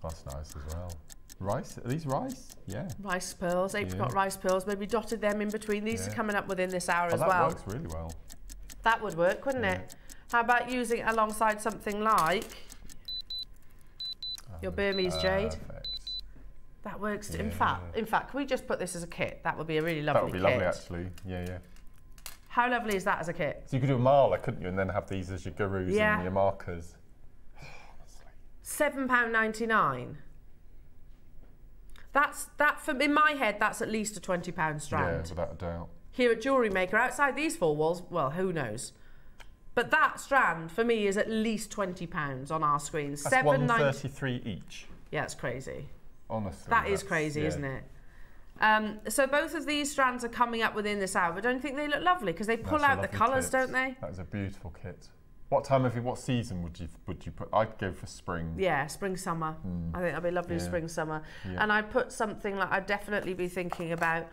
That's nice as well. Rice? Are these rice? Yeah. Rice pearls, apricot Yeah. rice pearls, maybe dotted them in between. These are coming up within this hour Oh, as that well. That works really well. That would work, wouldn't Yeah. it? How about using it alongside something like your um, Burmese jade? That works. In Yeah. fact, in fact, can we just put this as a kit? That would be a really lovely That would be kit. lovely actually. Yeah, yeah. How lovely is that as a kit? So you could do a mala, couldn't you? And then have these as your gurus Yeah. and your markers. Honestly. Seven pound ninety nine. That's that for in my head. That's at least a twenty pound strand. Yeah, without a doubt. here at Jewellery Maker, outside these four walls, well, who knows? But that strand for me is at least twenty pounds on our screens. That's Seven one nine. thirty-three each. Yeah, it's crazy. Honestly. That is crazy, yeah. isn't it? Um, so both of these strands are coming up within this hour, but don't you think they look lovely because they pull That's out the colours, kit. don't they? That is a beautiful kit. What time of? What season would you would you put? I'd go for spring. Yeah, spring summer. I think that'd be lovely Yeah. spring summer. Yeah. And I'd put something like I'd definitely be thinking about,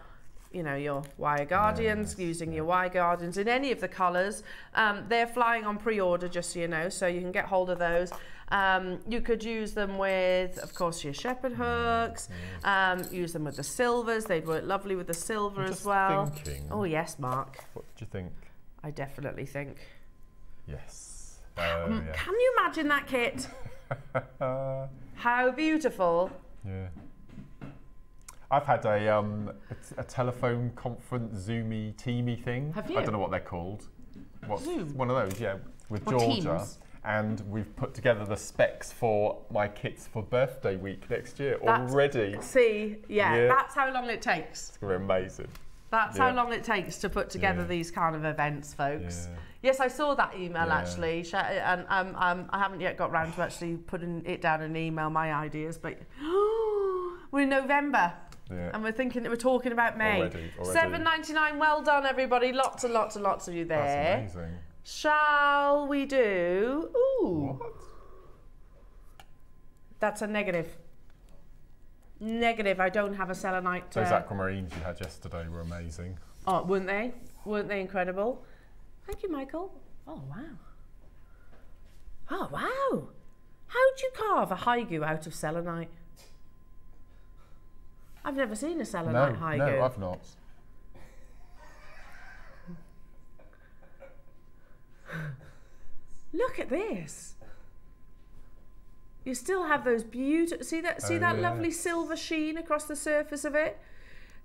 you know, your wire guardians, using your wire guardians in any of the colours. Um, they're flying on pre-order, just so you know, so you can get hold of those. Um, you could use them with, of course, your shepherd hooks. Um, use them with the silvers. They'd work lovely with the silver I'm as well. Thinking, Oh yes, Mark. What do you think? I definitely think. Yes. Oh, Mm, yeah. Can you imagine that kit? *laughs* How beautiful. yeah. I've had a um a, telephone conference Zoomy Teamy thing. Have you? I don't know what they're called. what's Zoom? one of those, yeah, with Or Georgia. Teams. And we've put together the specs for my kits for birthday week next year That's- already. See, yeah, Yeah. that's how long it takes. It's gonna be amazing. That's Yeah. how long it takes to put together Yeah. these kind of events, folks. Yes, I saw that email Yeah. actually, and um, um, I haven't yet got round to actually putting it down in an email, my ideas, but *gasps* we're in November. Yeah. And we're thinking, that we're talking about May. Already, already. Seven ninety nine. Well done, everybody. Lots and lots and lots of you there. That's amazing. Shall we do? Ooh, What? that's a negative. Negative. I don't have a selenite. Those uh, aquamarines you had yesterday were amazing. Oh, weren't they? Weren't they incredible? Thank you, Michael. Oh, wow. Oh, wow. How'd you carve a haigu out of selenite? I've never seen a No, selenite haigu. no, I've not. Look at this. You still have those beautiful. See that? See Oh, that lovely silver sheen across the surface of it.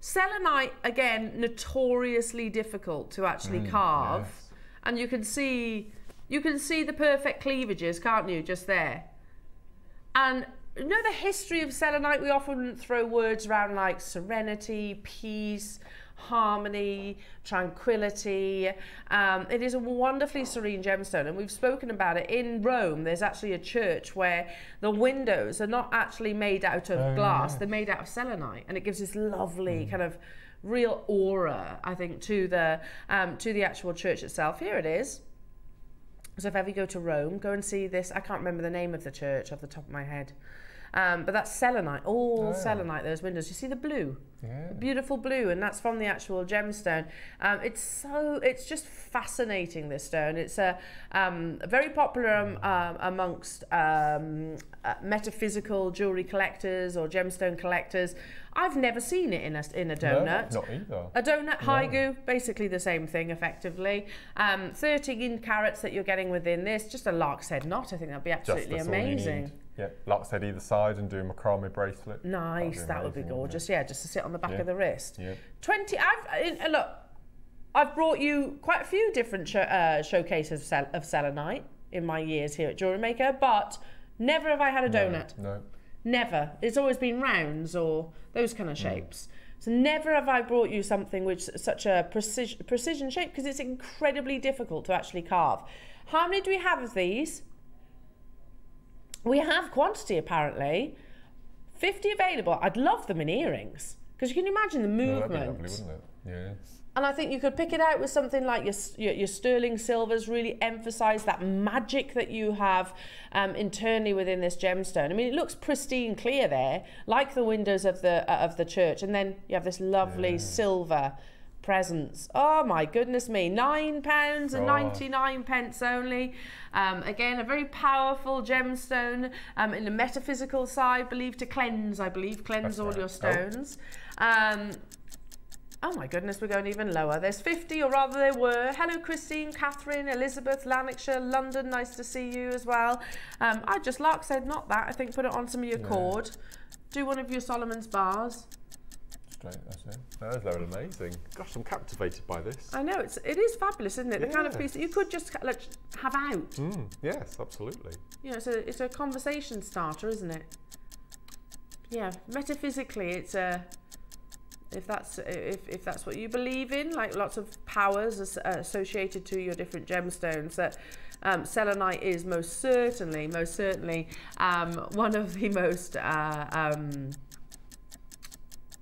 Selenite again, notoriously difficult to actually Mm, carve, yes. And you can see, you can see the perfect cleavages, can't you? Just there. And you know the history of selenite. We often throw words around like serenity, peace, harmony, tranquility. Um, it is a wonderfully serene gemstone, and we've spoken about it in Rome. There's actually a church where the windows are not actually made out of Oh, glass; yes. they're made out of selenite, and it gives this lovely kind of real aura, I think, to the um, to the actual church itself. Here it is. So if ever you go to Rome, go and see this. I can't remember the name of the church off the top of my head. Um, but that's selenite, all Oh. selenite, those windows. You see the blue? Yeah. Beautiful blue, and that's from the actual gemstone. Um, it's so, it's just fascinating, this stone. It's a um, very popular um, um, amongst um, uh, metaphysical jewelry collectors or gemstone collectors. I've never seen it in a, in a donut. No, not either. A donut haigu, basically the same thing, effectively. Um, 13 carats that you're getting within this, just a lark's head knot. I think that'd be Just absolutely you amazing. Yeah, head either side and do a macrame bracelet. Nice, that would be gorgeous. Yeah, just to sit on the back Yeah. of the wrist. Yeah. 20, I've, in, uh, look, I've brought you quite a few different show, uh, showcases of, sel- of selenite in my years here at Jewelry Maker, but never have I had a donut. No. Never. It's always been rounds or those kind of Hmm. shapes. So never have I brought you something which is such a precision, precision shape because it's incredibly difficult to actually carve. How many do we have of these? We have quantity apparently. 50 available. I'd love them in earrings because you can imagine the No, that'd be movement. lovely, wouldn't it? Yeah. And I think you could pick it out with something like your, your, your sterling silvers, really emphasize that magic that you have um, internally within this gemstone. I mean, it looks pristine clear there, like the windows of the, uh, of the church. And then you have this lovely Yeah. silver presence. Oh my goodness me, nine pounds and Oh. 99 pence only. Um, again, a very powerful gemstone um, in the metaphysical side, believed to cleanse, I believe, cleanse That's all right. your Oh. stones. Um, Oh my goodness, we're going even lower. There's 50, or rather there were. Hello, Christine, Catherine, Elizabeth, Lanarkshire, London. Nice to see you as well. Um, I just, Lark said, not that. I think put it on some of your Yeah. cord. Do one of your Solomon's bars. Straight, that's it. Those are amazing. Gosh, I'm captivated by this. I know it's it is fabulous, isn't it? The kind of piece that you could just like, have out. Mm, yes, absolutely. You know, it's a it's a conversation starter, isn't it? Yeah, metaphysically, it's a if that's if, if that's what you believe in, like lots of powers as, uh, associated to your different gemstones. That um, selenite is most certainly, most certainly um, one of the most uh, um,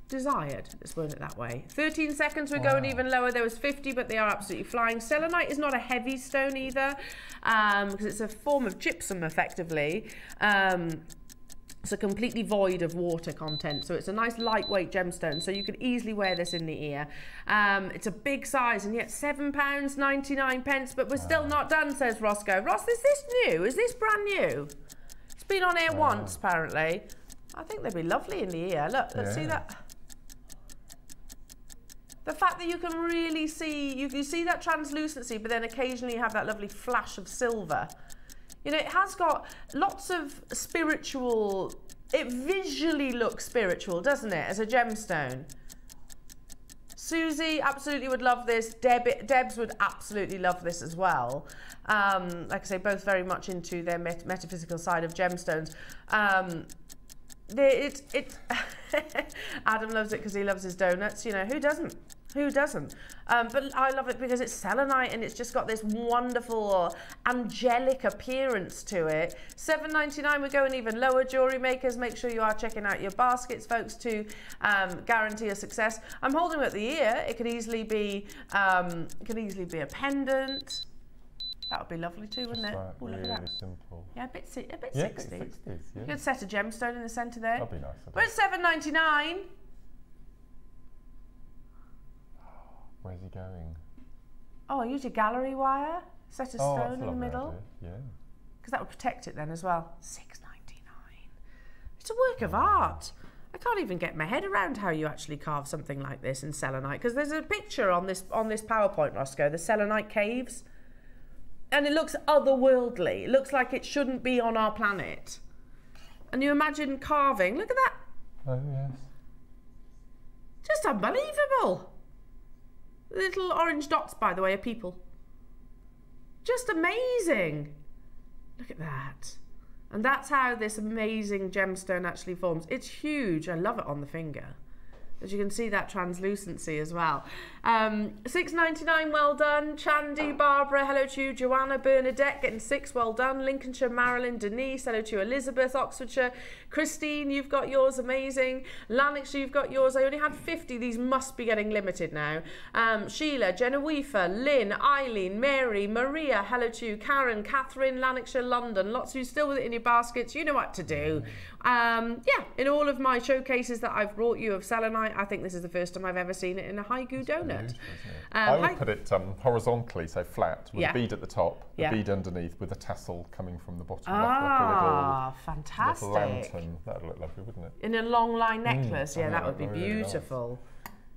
desired. Let's word it that way. 13 seconds. We're going even lower. There was 50, but they are absolutely flying. Selenite is not a heavy stone either, because it's a form of gypsum, effectively. Um, it's completely void of water content, so it's a nice lightweight gemstone. So you could easily wear this in the ear. Um, it's a big size, and yet seven pounds ninety nine pence. But we're still not done, says Roscoe. Ross, is this new? Is this brand new? It's been on air once, apparently. I think they'd be lovely in the ear. Look, let's see that. The fact that you can really see, you can see that translucency, but then occasionally you have that lovely flash of silver. You know, it has got lots of spiritual, it visually looks spiritual, doesn't it, as a gemstone? Susie absolutely would love this. Deb, Debs would absolutely love this as well. Um, like I say, both very much into their met metaphysical side of gemstones. Um, it, it, *laughs* Adam loves it because he loves his donuts. You know, who doesn't? Who doesn't? Um, but I love it because it's selenite and it's just got this wonderful angelic appearance to it. Seven ninety nine. We're going even lower. Jewelry makers, make sure you are checking out your baskets, folks, to um, guarantee a success. I'm holding at the ear. It could easily be, um, it could easily be a pendant. That would be lovely too, wouldn't Just it? like Ooh, look really at that. simple. Yeah, a bit, si- a bit Yeah, 60s. 60s, yeah. You could set a gemstone in the centre there. That'd be nice. We're at seven ninety nine. *gasps* Where's he going? Oh, use your gallery wire. Set a oh, stone in the middle. idea. Yeah. because that would protect it then as well. Six ninety nine. It's a work of oh. art. I can't even get my head around how you actually carve something like this in selenite because there's a picture on this on this PowerPoint, Roscoe, the selenite caves, and it looks otherworldly. It looks like it shouldn't be on our planet. And you imagine carving. Look at that, Oh yes. just unbelievable. Little orange dots, by the way, are people. Just amazing. Look at that. And that's how this amazing gemstone actually forms. It's huge. I love it on the finger. As you can see that translucency as well. Um, six ninety nine, well done. Chandy, Barbara, hello to you. Joanna, Bernadette, getting six, well done. Lincolnshire, Marilyn, Denise, hello to you. Elizabeth, Oxfordshire. Christine, you've got yours, amazing. Lanarkshire, you've got yours. I only had 50. These must be getting limited now. Um, Sheila, Genevieve, Lynn, Eileen, Mary, Maria, hello to you. Karen, Catherine, Lanarkshire, London. Lots of you still with it in your baskets. You know what to do. Um, yeah, in all of my showcases that I've brought you of selenite, I think this is the first time I've ever seen it in a haiku donut. Beautiful, isn't it? Um, I would hi- put it um, horizontally, so flat, with Yeah. a bead at the top, Yeah. a bead underneath, with a tassel coming from the bottom, like, Ah, like a fantastic. little, little lantern. That would look lovely, wouldn't it? in a long line necklace. I yeah, that would be that would be really nice. beautiful.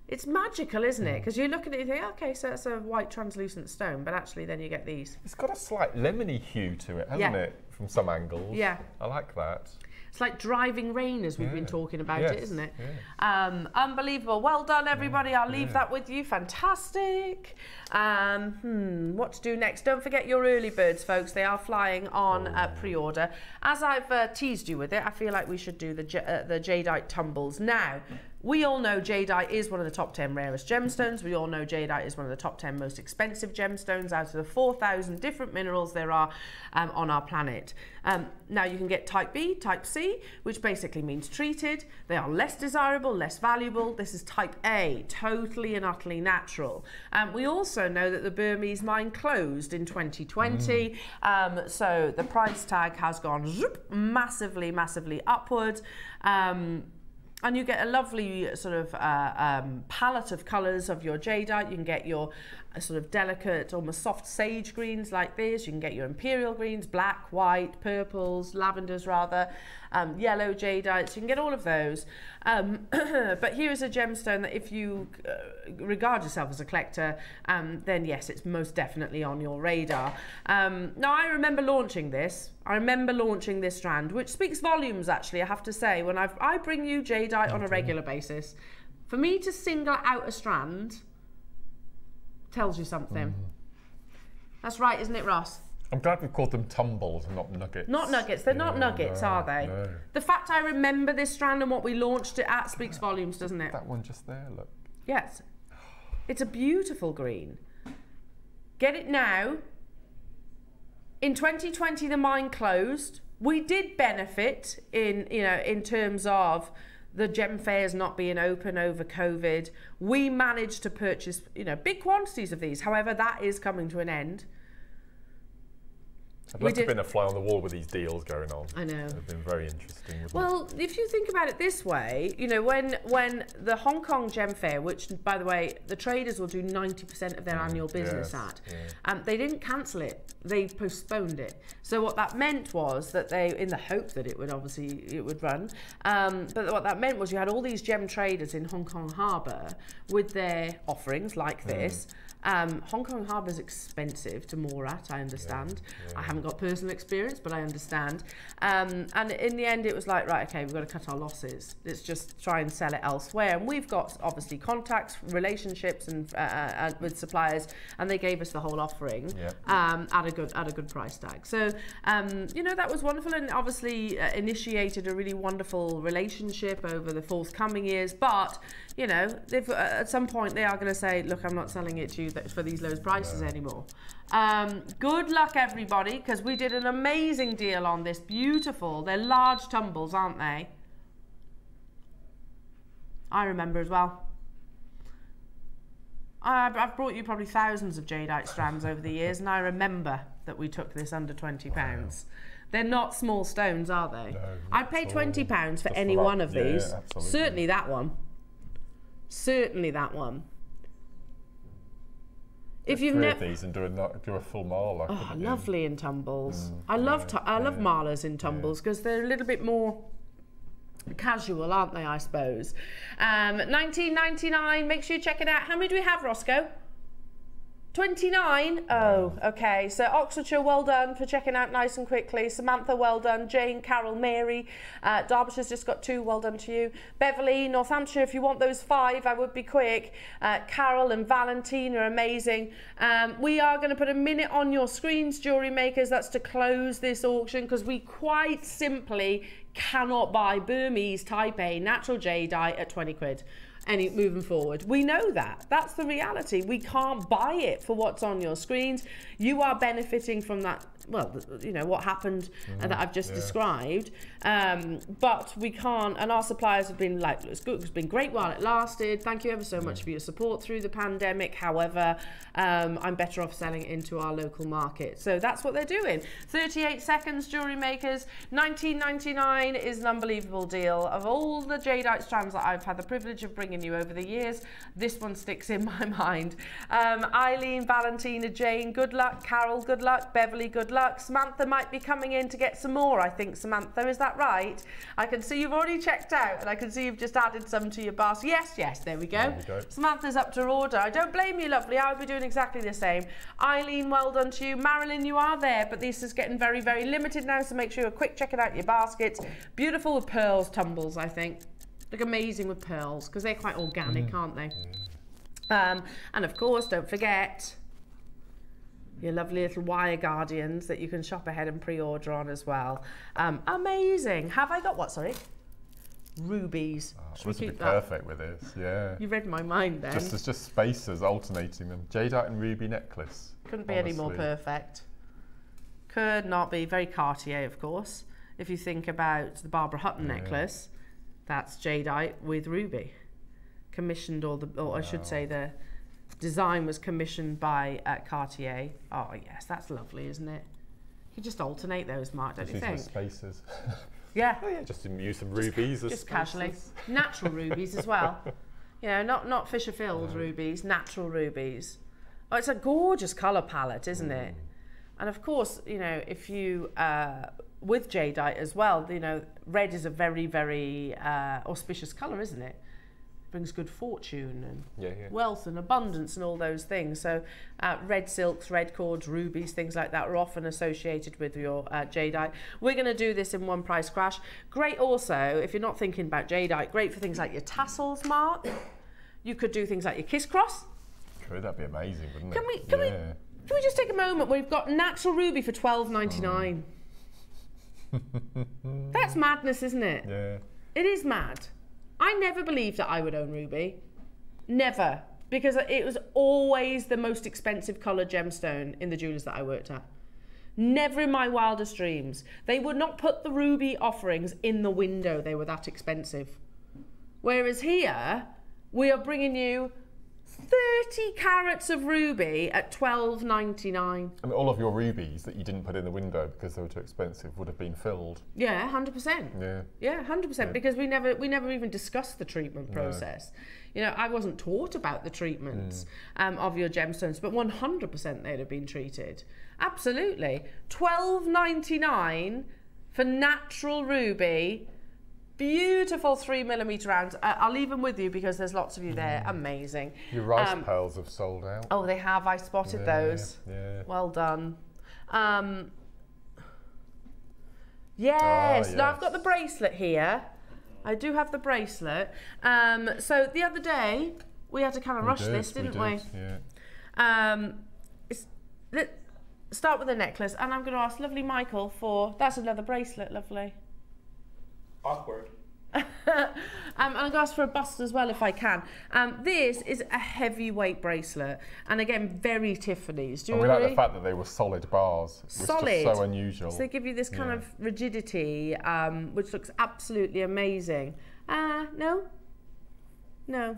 It's magical, isn't it? Because you look at it and you think, okay, so it's a white translucent stone, but actually then you get these. It's got a slight lemony hue to it, hasn't Yeah. it? From some angles. Yeah. I like that. It's like driving rain, as we've been talking about Yes, it, isn't it? yeah. Um, unbelievable. Well done, everybody. I'll leave yeah. that with you. Fantastic. Um, hmm, what to do next? Don't forget your early birds, folks. They are flying on Oh. uh, pre-order. As I've uh, teased you with it, I feel like we should do the uh, the jadeite tumbles now. We all know jadeite is one of the top 10 rarest gemstones. We all know jadeite is one of the top 10 most expensive gemstones out of the 4,000 different minerals there are um, on our planet. Um, now you can get type B, type C, which basically means treated. They are less desirable, less valuable. This is type A, totally and utterly natural. Um, we also know that the Burmese mine closed in 2020. Um, so the price tag has gone zoop, massively, massively upward. Um, and you get a lovely sort of uh, um, palette of colours of your jadeite. You can get your sort of delicate, almost soft sage greens like this. You can get your imperial greens, black, white, purples, lavenders rather, um, yellow jadeites. You can get all of those. Um, *clears throat* but here is a gemstone that if you uh, regard yourself as a collector, um, then yes, it's most definitely on your radar. Um, now, I remember launching this. I remember launching this strand, which speaks volumes, actually, I have to say. When I've, I bring you jadeite on a regular basis, for me to single out a strand tells you something. Mm-hmm. That's right, isn't it, Ross? I'm glad we've called them tumbles and not nuggets. Not nuggets. They're not nuggets, no, are they? No. The fact I remember this strand and what we launched it at speaks volumes, doesn't it? That one just there, look. Yes. It's a beautiful green. Get it now. In 2020, the mine closed. We did benefit in, you know, in terms of the gem fairs not being open over COVID. We managed to purchase, you know, big quantities of these. However, that is coming to an end. I'd love to have been a fly on the wall with these deals going on. I know. It would have been very interesting, wouldn't it? Well, if you think about it this way, you know, when when the Hong Kong Gem Fair, which by the way, the traders will do 90% of their annual business yes, at, yeah. um, they didn't cancel it. They postponed it. So what that meant was that they, in the hope that it would obviously it would run, um, but what that meant was you had all these gem traders in Hong Kong Harbour with their offerings like this. Um, Hong Kong Harbour is expensive to moor at, I understand. Yeah, yeah. I haven't got personal experience, but I understand. Um, and in the end, it was like, right, okay, we've got to cut our losses. Let's just try and sell it elsewhere. And we've got obviously contacts, relationships, and uh, uh, with suppliers, and they gave us the whole offering yeah. um, at a good at a good price tag. So um, you know that was wonderful, and obviously uh, initiated a really wonderful relationship over the forthcoming years. But you know, if uh, at some point they are going to say, look, I'm not selling it to you for these low prices anymore. Um, good luck, everybody, because we did an amazing deal on this. Beautiful. They're large tumbles, aren't they? I remember as well. I've, I've brought you probably thousands of jadeite strands over the years, and I remember that we took this under twenty pounds. Wow. They're not small stones, are they? No, I'd pay twenty pounds for any one of these. Yeah, Certainly that one. Certainly that one. If you've never these and do a do a full mala. Oh, lovely in tumbles. Mm, I love yeah, I love yeah, malas in tumbles because yeah. they're a little bit more casual, aren't they? I suppose. Um, 1999. Make sure you check it out. How many do we have, Roscoe? 29? Oh, okay. So Oxfordshire, well done for checking out nice and quickly. Samantha, well done. Jane, Carol, Mary. Uh, Derbyshire's just got two, well done to you. Beverly, Northamptonshire, if you want those five, I would be quick. Uh, Carol and Valentine are amazing. Um, we are going to put a minute on your screens, jewellery makers. That's to close this auction because we quite simply cannot buy Burmese Type A natural jadeite at 20 quid any moving forward. We know that. That's the reality. We can't buy it for what's on your screens. You are benefiting from that well, you know, what happened mm, that I've just yeah. described. Um, but we can't, and our suppliers have been like, it's, good, it's been great while it lasted. Thank you ever so much for your support through the pandemic. However, um, I'm better off selling it into our local market. So that's what they're doing. 38 seconds, jewelry makers. 19.99 is an unbelievable deal. Of all the jadeite strands that I've had the privilege of bringing you over the years, this one sticks in *laughs* my mind. Um, Eileen, Valentina, Jane, good luck. Carol, good luck. Beverly, good luck. Samantha might be coming in to get some more, I think, Samantha. Is that right? I can see you've already checked out and I can see you've just added some to your basket. Yes, yes, there we go. There we go. Samantha's up to order. I don't blame you, lovely. I would be doing exactly the same. Eileen, well done to you. Marilyn, you are there, but this is getting very, very limited now, so make sure you're quick checking out your baskets. Beautiful with pearls tumbles, I think. Look amazing with pearls because they're quite organic, mm. aren't they? Mm. Um, and of course, don't forget your lovely little wire guardians that you can shop ahead and pre-order on as well. Um, amazing. Have I got what? Sorry. Rubies. Oh, this would be perfect with this. Yeah. You read my mind then. Just there's just spaces alternating them. Jadeite and ruby necklace. Couldn't be honestly. any more perfect. Could not be. Very Cartier, of course. If you think about the Barbara Hutton yeah. necklace, that's jadeite with ruby. Commissioned, or the, or. I should say the design was commissioned by uh, Cartier. Oh yes, that's lovely, isn't it? You just alternate those, Mark, don't just you think? Spaces. *laughs* Yeah. Oh, yeah. Just use some rubies. Just, just casually, *laughs* natural rubies as well. *laughs* You know, not not fissure filled rubies, natural rubies. Oh, it's a gorgeous colour palette, isn't mm. it? And of course, you know, if you uh, with jadeite as well, you know, red is a very, very uh, auspicious colour, isn't it? brings good fortune and yeah, yeah. wealth and abundance and all those things. So uh, red silks, red cords, rubies, things like that are often associated with your uh, jadeite. We're going to do this in one price crash. Great also, if you're not thinking about jadeite, great for things like your tassels, Mark. You could do things like your kiss cross. Could, that'd be amazing, wouldn't can? We, can, yeah. we, can we just take a moment? We've got natural ruby for twelve ninety nine. Mm. *laughs* That's madness, isn't it? Yeah. It is mad. I never believed that I would own ruby. Never. Because it was always the most expensive coloured gemstone in the jewellers that I worked at. Never in my wildest dreams. They would not put the ruby offerings in the window. They were that expensive. Whereas here, we are bringing you 30 carats of ruby at 12.99. And all of your rubies that you didn't put in the window because they were too expensive would have been filled. Yeah, 100%. Yeah. Yeah, 100% yeah. because we never we never even discussed the treatment process. No. You know, I wasn't taught about the treatments mm. um, of your gemstones, but 100% they'd have been treated. Absolutely. 12.99 for natural ruby beautiful three millimeter rounds. Uh, I'll leave them with you because there's lots of you there. Amazing. Your rice Um, pearls have sold out. Oh, they have. I spotted Yeah, those. Yeah. Well done. Um, yes. Now I've got the bracelet here. I do have the bracelet. Um, so the other day we had to kind of We rush did, this, didn't we? did, Yeah. Um, it's, let start with the necklace, and I'm going to ask lovely Michael for that's another bracelet, lovely. Awkward. *laughs* um, and I'm going to ask for a bust as well if I can. Um, this is a heavyweight bracelet, and again, very Tiffany's. Do you And we agree? like the fact that they were solid bars. It was Solid. so unusual. So they give you this kind Yeah. of rigidity, um, which looks absolutely amazing. Uh, no? No.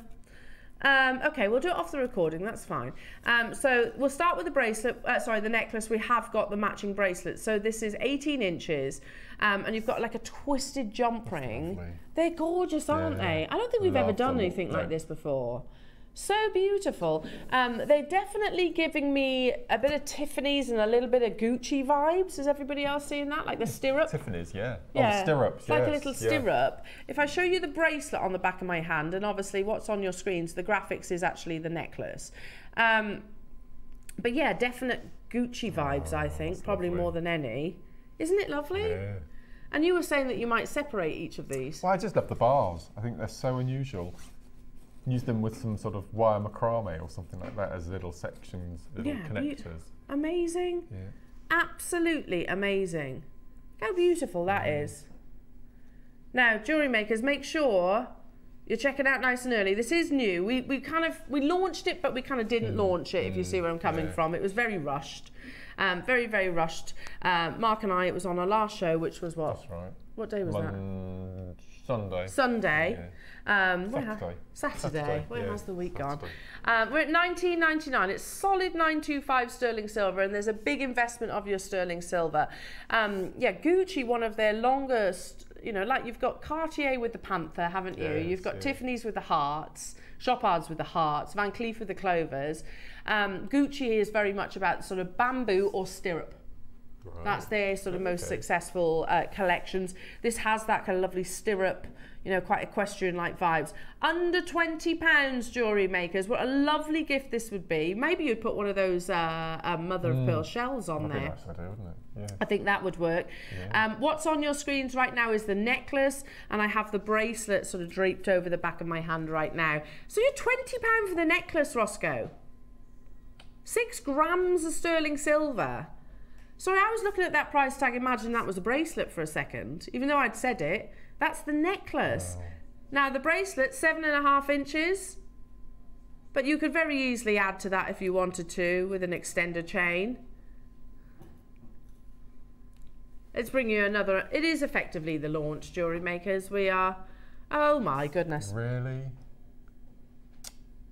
Um, okay, we'll do it off the recording, that's fine. Um, so we'll start with the bracelet, uh, sorry, the necklace. We have got the matching bracelet. So this is 18 inches, um, and you've got like a twisted jump ring. lovely. They're gorgeous, aren't Yeah. they? I don't think we've ever done them. anything like this before. So beautiful. Um, they're definitely giving me a bit of Tiffany's and a little bit of Gucci vibes. Is everybody else seeing that? Like the stirrup? Tiffany's, yeah. Yeah, Oh, the stirrups, It's like a yes, little yeah. stirrup. If I show you the bracelet on the back of my hand, and obviously what's on your screens, the graphics is actually the necklace. Um, but yeah, definite Gucci vibes, I think, Oh, probably lovely. more than any. Isn't it lovely? Yeah. And you were saying that you might separate each of these. Well, I just love the bars. I think they're so unusual. Use them with some sort of wire macrame or something like that as little sections, little Yeah, connectors. Amazing. Yeah. Absolutely amazing. How beautiful that mm. is. Now, jewelry makers, make sure you're checking out nice and early. This is new. We, we kind of we launched it, but we kind of didn't hmm. launch it. If you hmm. see where I'm coming yeah. from, it was very rushed, um, very very rushed. Um, Mark and I, it was on our last show, which was what? That's right. What day was that? Sunday. Sunday. Um, Saturday. Saturday. Saturday, Where yeah, has the week Saturday. gone? Um, we're at 19.99. It's solid 925 sterling silver, and there's a big investment of your sterling silver. Um, yeah, Gucci, one of their longest. You know, like you've got Cartier with the panther, haven't you? Yes, you've got yeah. Tiffany's with the hearts, Chopard's with the hearts, Van Cleef with the clovers. Um, Gucci is very much about sort of bamboo or stirrup. Right. That's their sort of most Okay. successful uh, collections. This has that kind of lovely stirrup, you know, quite equestrian-like vibes. Under twenty pounds, jewelry makers. What a lovely gift this would be. Maybe you'd put one of those uh, uh, mother of pearl shells on That'd there. nice idea, wouldn't it? Yeah. I think that would work. Um, what's on your screens right now is the necklace, and I have the bracelet sort of draped over the back of my hand right now. So you're twenty pound for the necklace, Roscoe. Six grams of sterling silver. Sorry, I was looking at that price tag. Imagine that was a bracelet for a second, even though I'd said it. That's the necklace. Wow. Now the bracelet, seven and a half inches. But you could very easily add to that if you wanted to with an extender chain. Let's bring you another. It is effectively the launch, jewelry makers. We are. Oh my goodness. Really?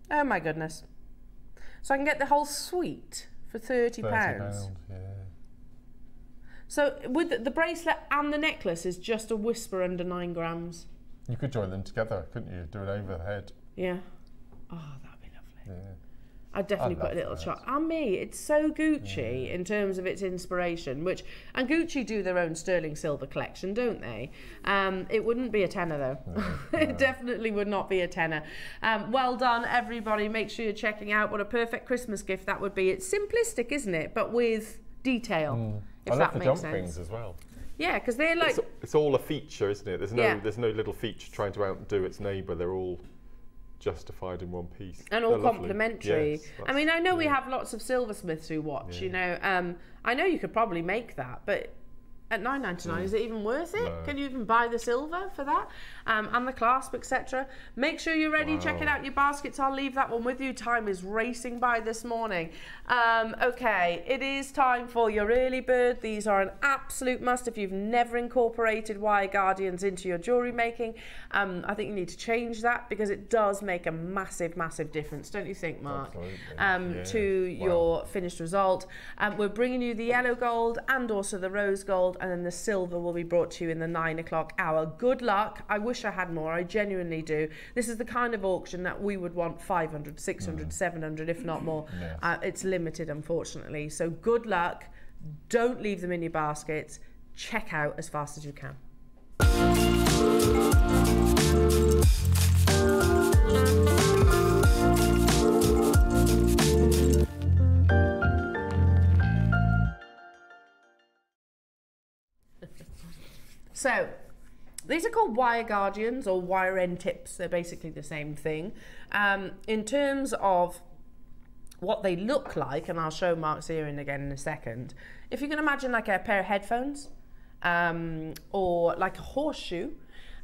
Oh my goodness. So I can get the whole suite for thirty Thirty pounds. pound, yeah. So with the, the bracelet and the necklace is just a whisper under nine grams. You could join them together, couldn't you? Do it over the head. Yeah. Oh, that'd be lovely. Yeah. I'd definitely I'd put a little that. shot. And me, it's so Gucci in terms of its inspiration, which and Gucci do their own sterling silver collection, don't they? Um, it wouldn't be a tenner though. *laughs* it definitely would not be a tenner. Um, well done, everybody. Make sure you're checking out what a perfect Christmas gift that would be. It's simplistic, isn't it? But with detail. If I that love the makes jump rings as well. Yeah, because they're like it's, it's all a feature, isn't it? There's no Yeah. there's no little feature trying to outdo its neighbour. They're all justified in one piece. and all They're complimentary. Yes, I mean, I know we have lots of silversmiths who watch. You know, um, I know you could probably make that, but at nine ninety nine, is it even worth it? No. Can you even buy the silver for that? Um, and the clasp, etc. Make sure you're ready. Check it out your baskets. I'll leave that one with you. Time is racing by this morning. Um, okay, it is time for your early bird. These are an absolute must if you've never incorporated wire guardians into your jewelry making. Um, I think you need to change that because it does make a massive, massive difference, don't you think, Mark? Um, yeah. To Wow. your finished result. Um, we're bringing you the yellow gold and also the rose gold, and then the silver will be brought to you in the nine o'clock hour. Good luck. I wish I had more. I genuinely do. This is the kind of auction that we would want 500, 600, 700, if not more. Mm. Yes. Uh, it's limited, unfortunately. So good luck. Don't leave them in your baskets. Check out as fast as you can. *laughs* So, these are called wire guardians or wire end tips. They're basically the same thing. Um, in terms of what they look like, and I'll show Mark's earring again in a second. If you can imagine like a pair of headphones um, or like a horseshoe,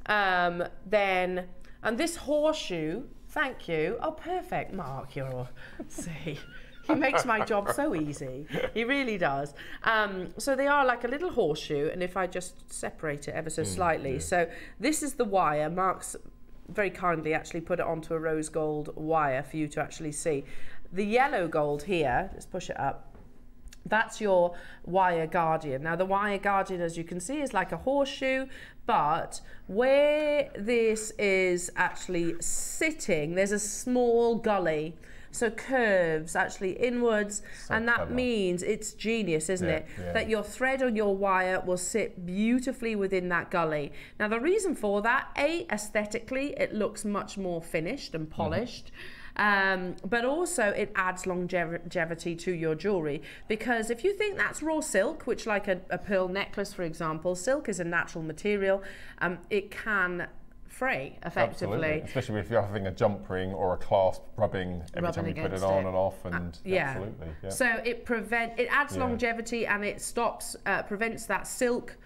um, then, and this horseshoe, thank you. Oh, perfect, Mark, you're, *laughs* see. He makes my job so easy. He really does. Um, so they are like a little horseshoe, and if I just separate it ever so slightly. Yeah. So this is the wire. Mark's very kindly actually put it onto a rose gold wire for you to actually see. The yellow gold here, let's push it up. That's your wire guardian. Now the wire guardian, as you can see, is like a horseshoe, but where this is actually sitting, there's a small gully so curves actually inwards, so and that clever. means it's genius, isn't yeah, it? Yeah. That your thread on your wire will sit beautifully within that gully. Now the reason for that, A, aesthetically, it looks much more finished and mm-hmm. polished. Mm -hmm. Um, but also it adds longevity to your jewelry because if you think that's raw silk, which like a, a pearl necklace, for example, silk is a natural material, um, it can fray effectively. Absolutely. Especially if you're having a jump ring or a clasp rubbing every rubbing time you put it on it. and off, and uh, yeah. absolutely. Yeah. So it prevent it adds yeah. longevity and it stops uh, prevents that silk,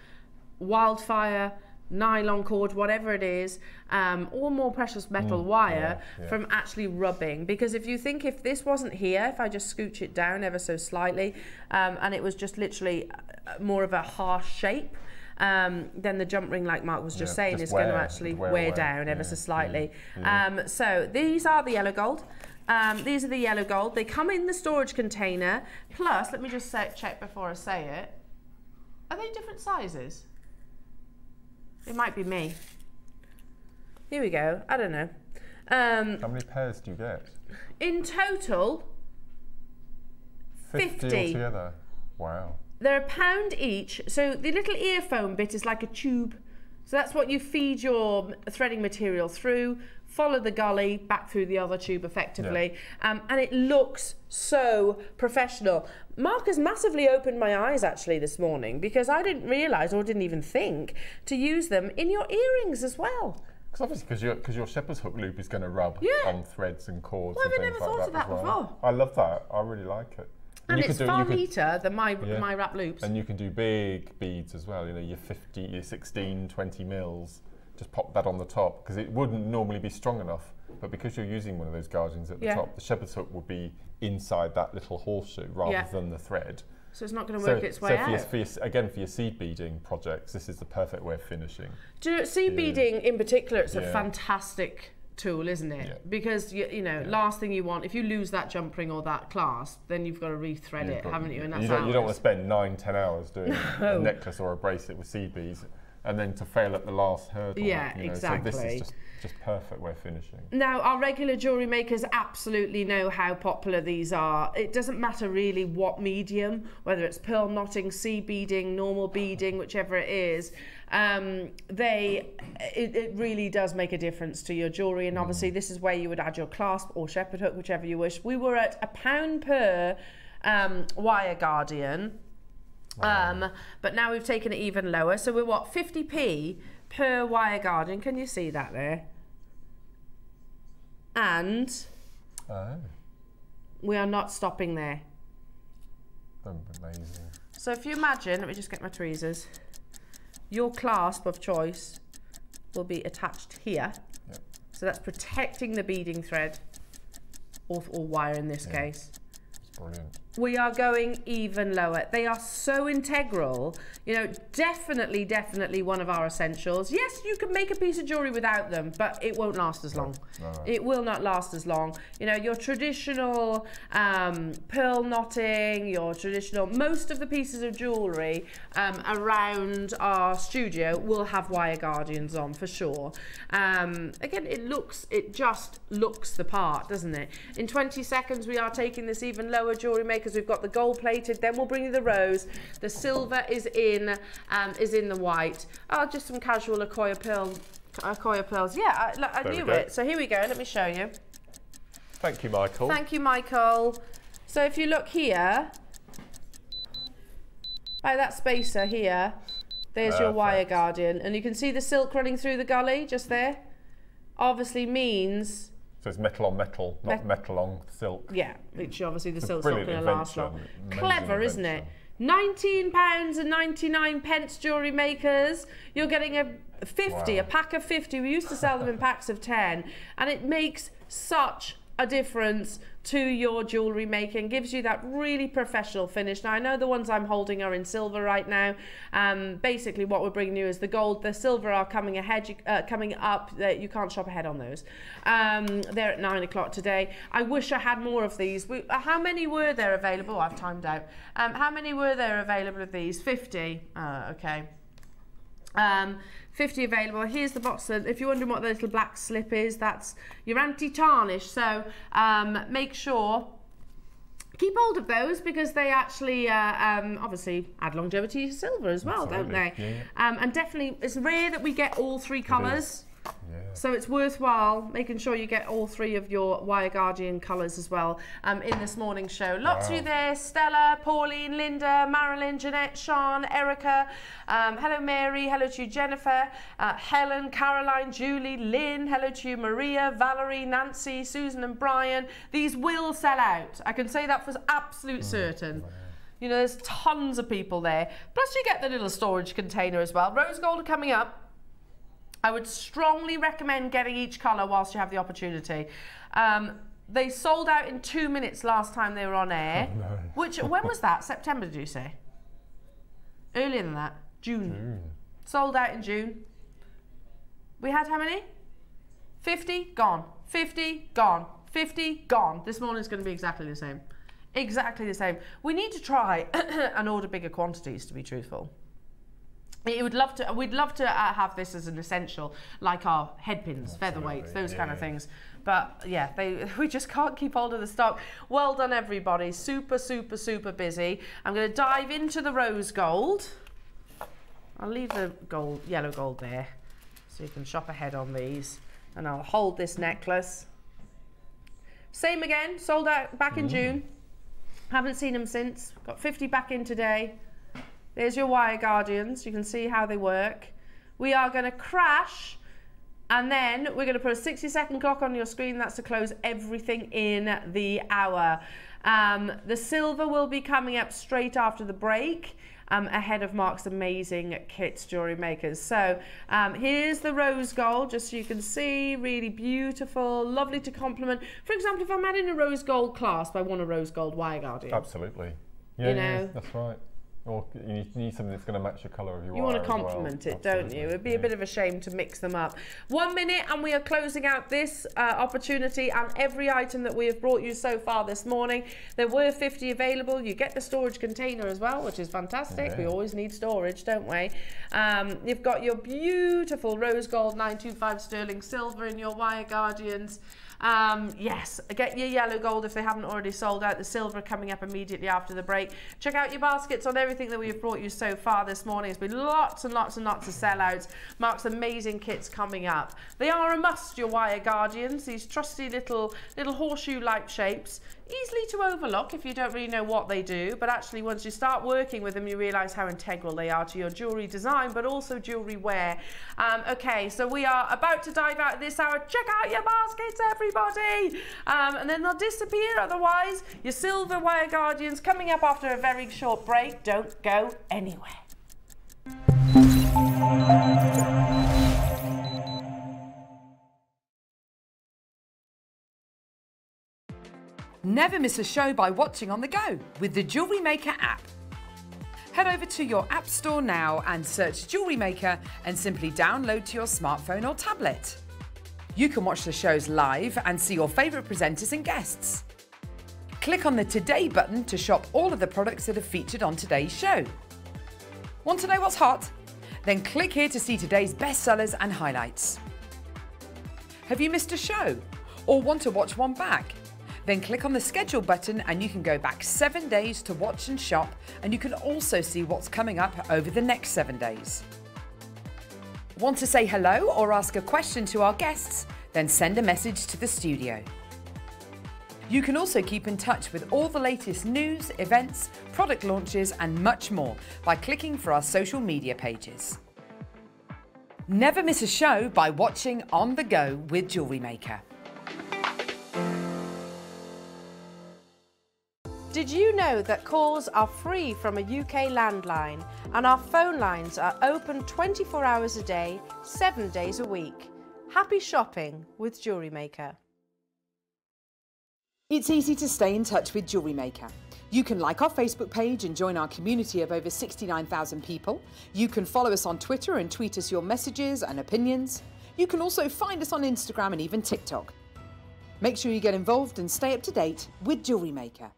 wildfire. Nylon cord, whatever it is, um, or more precious metal mm, wire yeah, from actually rubbing. Because if you think if this wasn't here, if I just scooch it down ever so slightly, um, and it was just literally uh, more of a harsh shape, um, then the jump ring, like Mark was just yeah, saying, just is wear, going to actually wear, wear down ever so slightly. Um, so these are the yellow gold. Um, these are the yellow gold. They come in the storage container. Plus, let me just say, check before I say it. Are they different sizes? It might be me. Here we go. I don't know. Um, How many pairs do you get? In total, 50. 50 altogether. Wow. They're a pound each. So the little earphone bit is like a tube. So that's what you feed your threading material through, follow the gully back through the other tube effectively. Yeah. Um, and it looks so professional. Mark has massively opened my eyes actually this morning because I didn't realise or didn't even think to use them in your earrings as well. Because obviously, because your, cause your shepherd's hook loop is going to rub yeah. on threads and cords. Well, and I've never thought like of that, that before. I love that. I really like it. And, and it's do, far neater than my yeah. my wrap loops. And you can do big beads as well. You know, your 50, your 16, 20 mils. Just pop that on the top because it wouldn't normally be strong enough. But because you're using one of those guardians at the yeah. top, the shepherd's hook would be inside that little horseshoe rather yeah. than the thread. So it's not going to work so, its way so out. For your, for your, again, for your seed beading projects, this is the perfect way of finishing. Do you, seed beading in particular, it's a fantastic tool, isn't it? Yeah. Because you, you know, yeah. last thing you want if you lose that jump ring or that clasp, then you've got to rethread you've it, haven't you? And that's you don't, you don't want to spend nine, ten hours doing no. *laughs* a necklace or a bracelet with seed beads, and then to fail at the last hurdle. Yeah, you know? exactly. So this is just perfect way of finishing. Now, our regular jewellery makers absolutely know how popular these are. It doesn't matter really what medium, whether it's pearl knotting, seed beading, normal beading, whichever it is um, they it, it, really does make a difference to your jewellery. And obviously, mm. this is where you would add your clasp or shepherd hook, whichever you wish. We were at a pound per um, wire guardian. Um, but now we've taken it even lower. So we're what, 50p per wire guardian. Can you see that there? And oh. we are not stopping there. Amazing. So if you imagine, let me just get my tweezers your clasp of choice will be attached here. Yep. So that's protecting the beading thread or, or wire in this case. It's brilliant we are going even lower. They are so integral. You know, definitely, definitely one of our essentials. Yes, you can make a piece of jewelry without them, but it won't last as long. No, no. It will not last as long. You know, your traditional um, pearl knotting, your traditional, most of the pieces of jewelry um, around our studio will have wire guardians on for sure. Um, again, it looks, it just looks the part, doesn't it? In 20 seconds, we are taking this even lower jewelry maker because we've got the gold plated. Then we'll bring you the rose. The silver is in um, is in the white. Oh, just some casual Akoya pearl, Akoya pearls. Yeah, I, I knew it. So here we go. Let me show you. Thank you, Michael. Thank you, Michael. So if you look here, by that spacer here, there's Perfect. your wire guardian. And you can see the silk running through the gully just there. Obviously means... So it's metal on metal, not metal on silk. Yeah, which obviously the silk's not going to last long. Clever, invention. isn't it? £19 and 99 pence jewellery makers. You're getting a 50, wow. a pack of 50. We used to sell them in packs of 10. And it makes such a difference to your jewellery making, gives you that really professional finish. Now, I know the ones I'm holding are in silver right now. Um, basically, what we're bringing you is the gold. The silver are coming ahead, uh, coming up. Uh, you can't shop ahead on those. Um, they're at 9 o'clock today. I wish I had more of these. We, uh, how many were there available? I've timed out. Um, how many were there available of these? 50. Uh, okay. Um, 50 available. Here's the box. If you're wondering what the little black slip is, that's your anti-tarnish. So um, make sure keep hold of those because they actually uh, um, obviously add longevity to silver as well, Absolutely. don't they? Yeah. Um, and definitely, it's rare that we get all three colours. So it's worthwhile making sure you get all three of your Wire Guardian colours as well um, in this morning's show. Lots wow. of you there, Stella, Pauline, Linda, Marilyn, Jeanette, Sean, Erica, um, hello Mary, hello to you Jennifer, uh, Helen, Caroline, Julie, Lynn, hello to you Maria, Valerie, Nancy, Susan and Brian. These will sell out. I can say that for absolute mm. certain. You know, there's tons of people there. Plus you get the little storage container as well. Rose gold are coming up. I would strongly recommend getting each colour whilst you have the opportunity. Um, they sold out in two minutes last time they were on air. Oh, no. *laughs* Which when was that? September, did you say? Earlier than that, June. June. Sold out in June. We had how many? 50 gone. 50 gone. 50 gone. This morning's going to be exactly the same. Exactly the same. We need to try *coughs* and order bigger quantities, to be truthful. It would love to. We'd love to uh, have this as an essential, like our headpins, featherweights, those yeah. kind of things. But yeah, they *laughs* we just can't keep hold of the stock. Well done, everybody. Super, super, super busy. I'm going to dive into the rose gold. I'll leave the gold, yellow gold there, so you can shop ahead on these. And I'll hold this necklace. Same again. Sold out back in mm. June. Haven't seen them since. Got 50 back in today. There's your wire guardians. You can see how they work. We are going to crash and then we're going to put a 60 second clock on your screen. That's to close everything in the hour. Um, the silver will be coming up straight after the break. Um, ahead of Mark's amazing kits jewelry makers. So um, here's the rose gold, just so you can see, really beautiful, lovely to complement. For example, if I'm adding a rose gold clasp, I want a rose gold wire guardian. Absolutely. Yeah, you know? yeah that's right. Or you need, you need something that's going to match the colour of your You want to complement well. it, Absolutely. don't you? It'd be yeah. a bit of a shame to mix them up. One minute and we are closing out this uh, opportunity and every item that we have brought you so far this morning. There were 50 available. You get the storage container as well, which is fantastic. Yeah. We always need storage, don't we? Um, you've got your beautiful rose gold 925 sterling silver in your wire guardians. Um, yes, get your yellow gold if they haven't already sold out. The silver coming up immediately after the break. Check out your baskets on everything that we've brought you so far this morning. It's been lots and lots and lots of sellouts. Mark's amazing kits coming up. They are a must, your wire guardians. These trusty little little horseshoe-like shapes easily to overlook if you don't really know what they do, but actually once you start working with them, you realize how integral they are to your jewelry design, but also jewelry wear. Um, okay, so we are about to dive out this hour. Check out your baskets, everybody! Um, and then they'll disappear otherwise. Your silver wire guardians coming up after a very short break. Don't go anywhere. Never miss a show by watching on the go with the Jewellery Maker app. Head over to your App Store now and search Jewellery Maker and simply download to your smartphone or tablet. You can watch the shows live and see your favourite presenters and guests. Click on the Today button to shop all of the products that are featured on today's show. Want to know what's hot? Then click here to see today's bestsellers and highlights. Have you missed a show? Or want to watch one back? Then click on the schedule button and you can go back seven days to watch and shop, and you can also see what's coming up over the next seven days. Want to say hello or ask a question to our guests? Then send a message to the studio. You can also keep in touch with all the latest news, events, product launches, and much more by clicking for our social media pages. Never miss a show by watching On the Go with Jewellery Maker. Did you know that calls are free from a UK landline and our phone lines are open 24 hours a day, 7 days a week? Happy shopping with Jewellery Maker. It's easy to stay in touch with Jewellery Maker. You can like our Facebook page and join our community of over 69,000 people. You can follow us on Twitter and tweet us your messages and opinions. You can also find us on Instagram and even TikTok. Make sure you get involved and stay up to date with Jewellery Maker.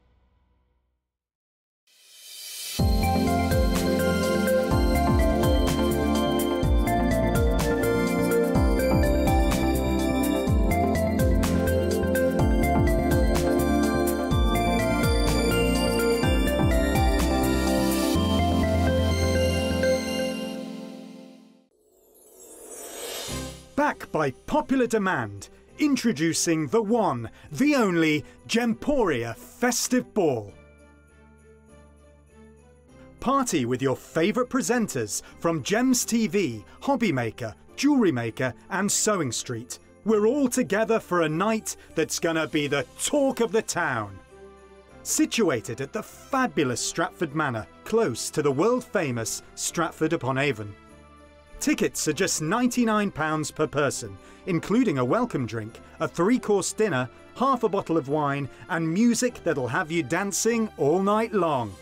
By popular demand, introducing the one, the only Gemporia Festive Ball. Party with your favourite presenters from Gems TV, Hobby Maker, Jewellery Maker and Sewing Street. We're all together for a night that's gonna be the talk of the town. Situated at the fabulous Stratford Manor, close to the world famous Stratford upon Avon. Tickets are just £99 per person, including a welcome drink, a three course dinner, half a bottle of wine, and music that'll have you dancing all night long.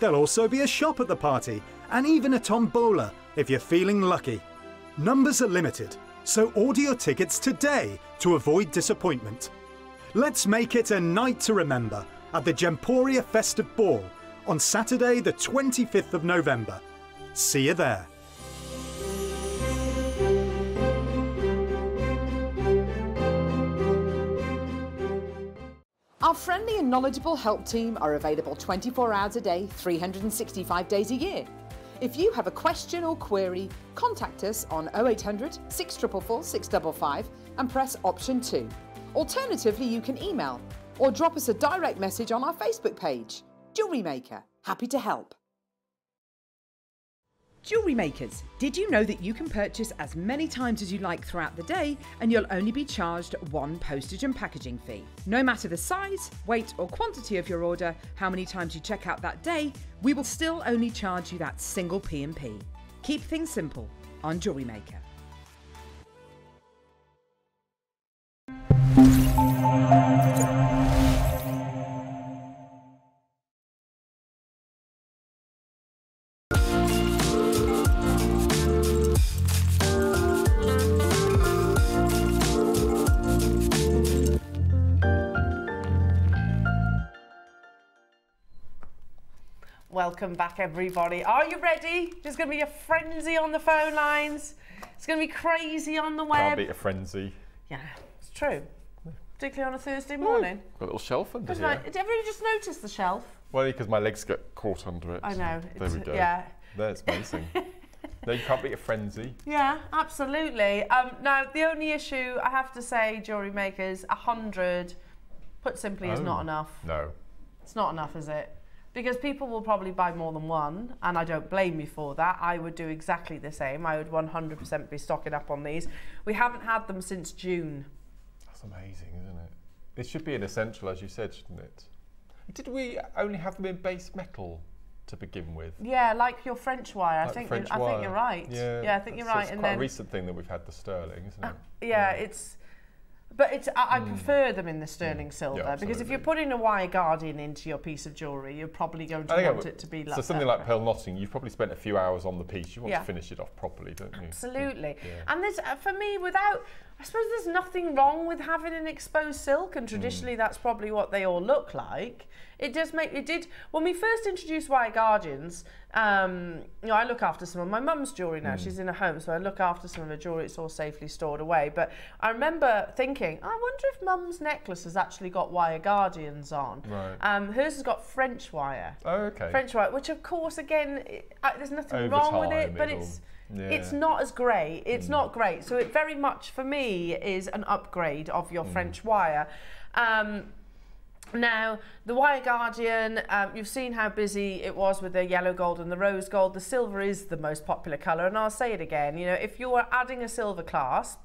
There'll also be a shop at the party, and even a tombola if you're feeling lucky. Numbers are limited, so order your tickets today to avoid disappointment. Let's make it a night to remember at the Gemporia Festive Ball on Saturday, the 25th of November. See you there. Our friendly and knowledgeable help team are available 24 hours a day, 365 days a year. If you have a question or query, contact us on 0800 644 655 and press option 2. Alternatively, you can email or drop us a direct message on our Facebook page. Jewellery Maker, happy to help. Jewellery makers, did you know that you can purchase as many times as you like throughout the day and you'll only be charged one postage and packaging fee? No matter the size, weight, or quantity of your order, how many times you check out that day, we will still only charge you that single P&P. Keep things simple on Jewellery Maker. Welcome back, everybody. Are you ready? There's going to be a frenzy on the phone lines. It's going to be crazy on the web. Can't beat a frenzy. Yeah, it's true. Particularly on a Thursday morning. Got a little shelf under here. Like, did everybody just notice the shelf? Well, because my legs get caught under it. I know. There we go. Yeah. There's amazing. *laughs* no, you can't beat a frenzy. Yeah, absolutely. Um, now, the only issue I have to say, jewellery makers, 100, put simply, oh. is not enough. No. It's not enough, is it? Because people will probably buy more than one and I don't blame you for that. I would do exactly the same. I would 100% be stocking up on these. We haven't had them since June. That's amazing, isn't it? It should be an essential, as you said, shouldn't it? Did we only have them in base metal to begin with? Yeah, like your French wire. Like I think French you, I think you're right. Yeah, yeah I think you're right. It's quite then, a recent thing that we've had the sterling, isn't it? Uh, *laughs* yeah, yeah, it's but it's, I, I mm. prefer them in the sterling mm. silver yeah, because if you're putting a wire guardian into your piece of jewellery, you're probably going to want it to be like So something like pearl knotting, you've probably spent a few hours on the piece. You want yeah. to finish it off properly, don't you? Absolutely. Yeah. And there's, uh, for me, without, I suppose there's nothing wrong with having an exposed silk, and traditionally mm. that's probably what they all look like. It does make it did when we first introduced wire guardians. Um, you know, I look after some of my mum's jewellery now. Mm. She's in a home, so I look after some of her jewellery. It's all safely stored away. But I remember thinking I wonder if Mum's necklace has actually got wire guardians on. Right. Um, hers has got French wire. Oh, okay. French wire, which of course, again, it, uh, there's nothing Over wrong with it, but it's yeah. it's not as great. It's Mm. not great. So it very much for me is an upgrade of your Mm. French wire. Um, now, the Wire Guardian, um, you've seen how busy it was with the yellow gold and the rose gold. The silver is the most popular colour, and I'll say it again. You know, if you're adding a silver clasp,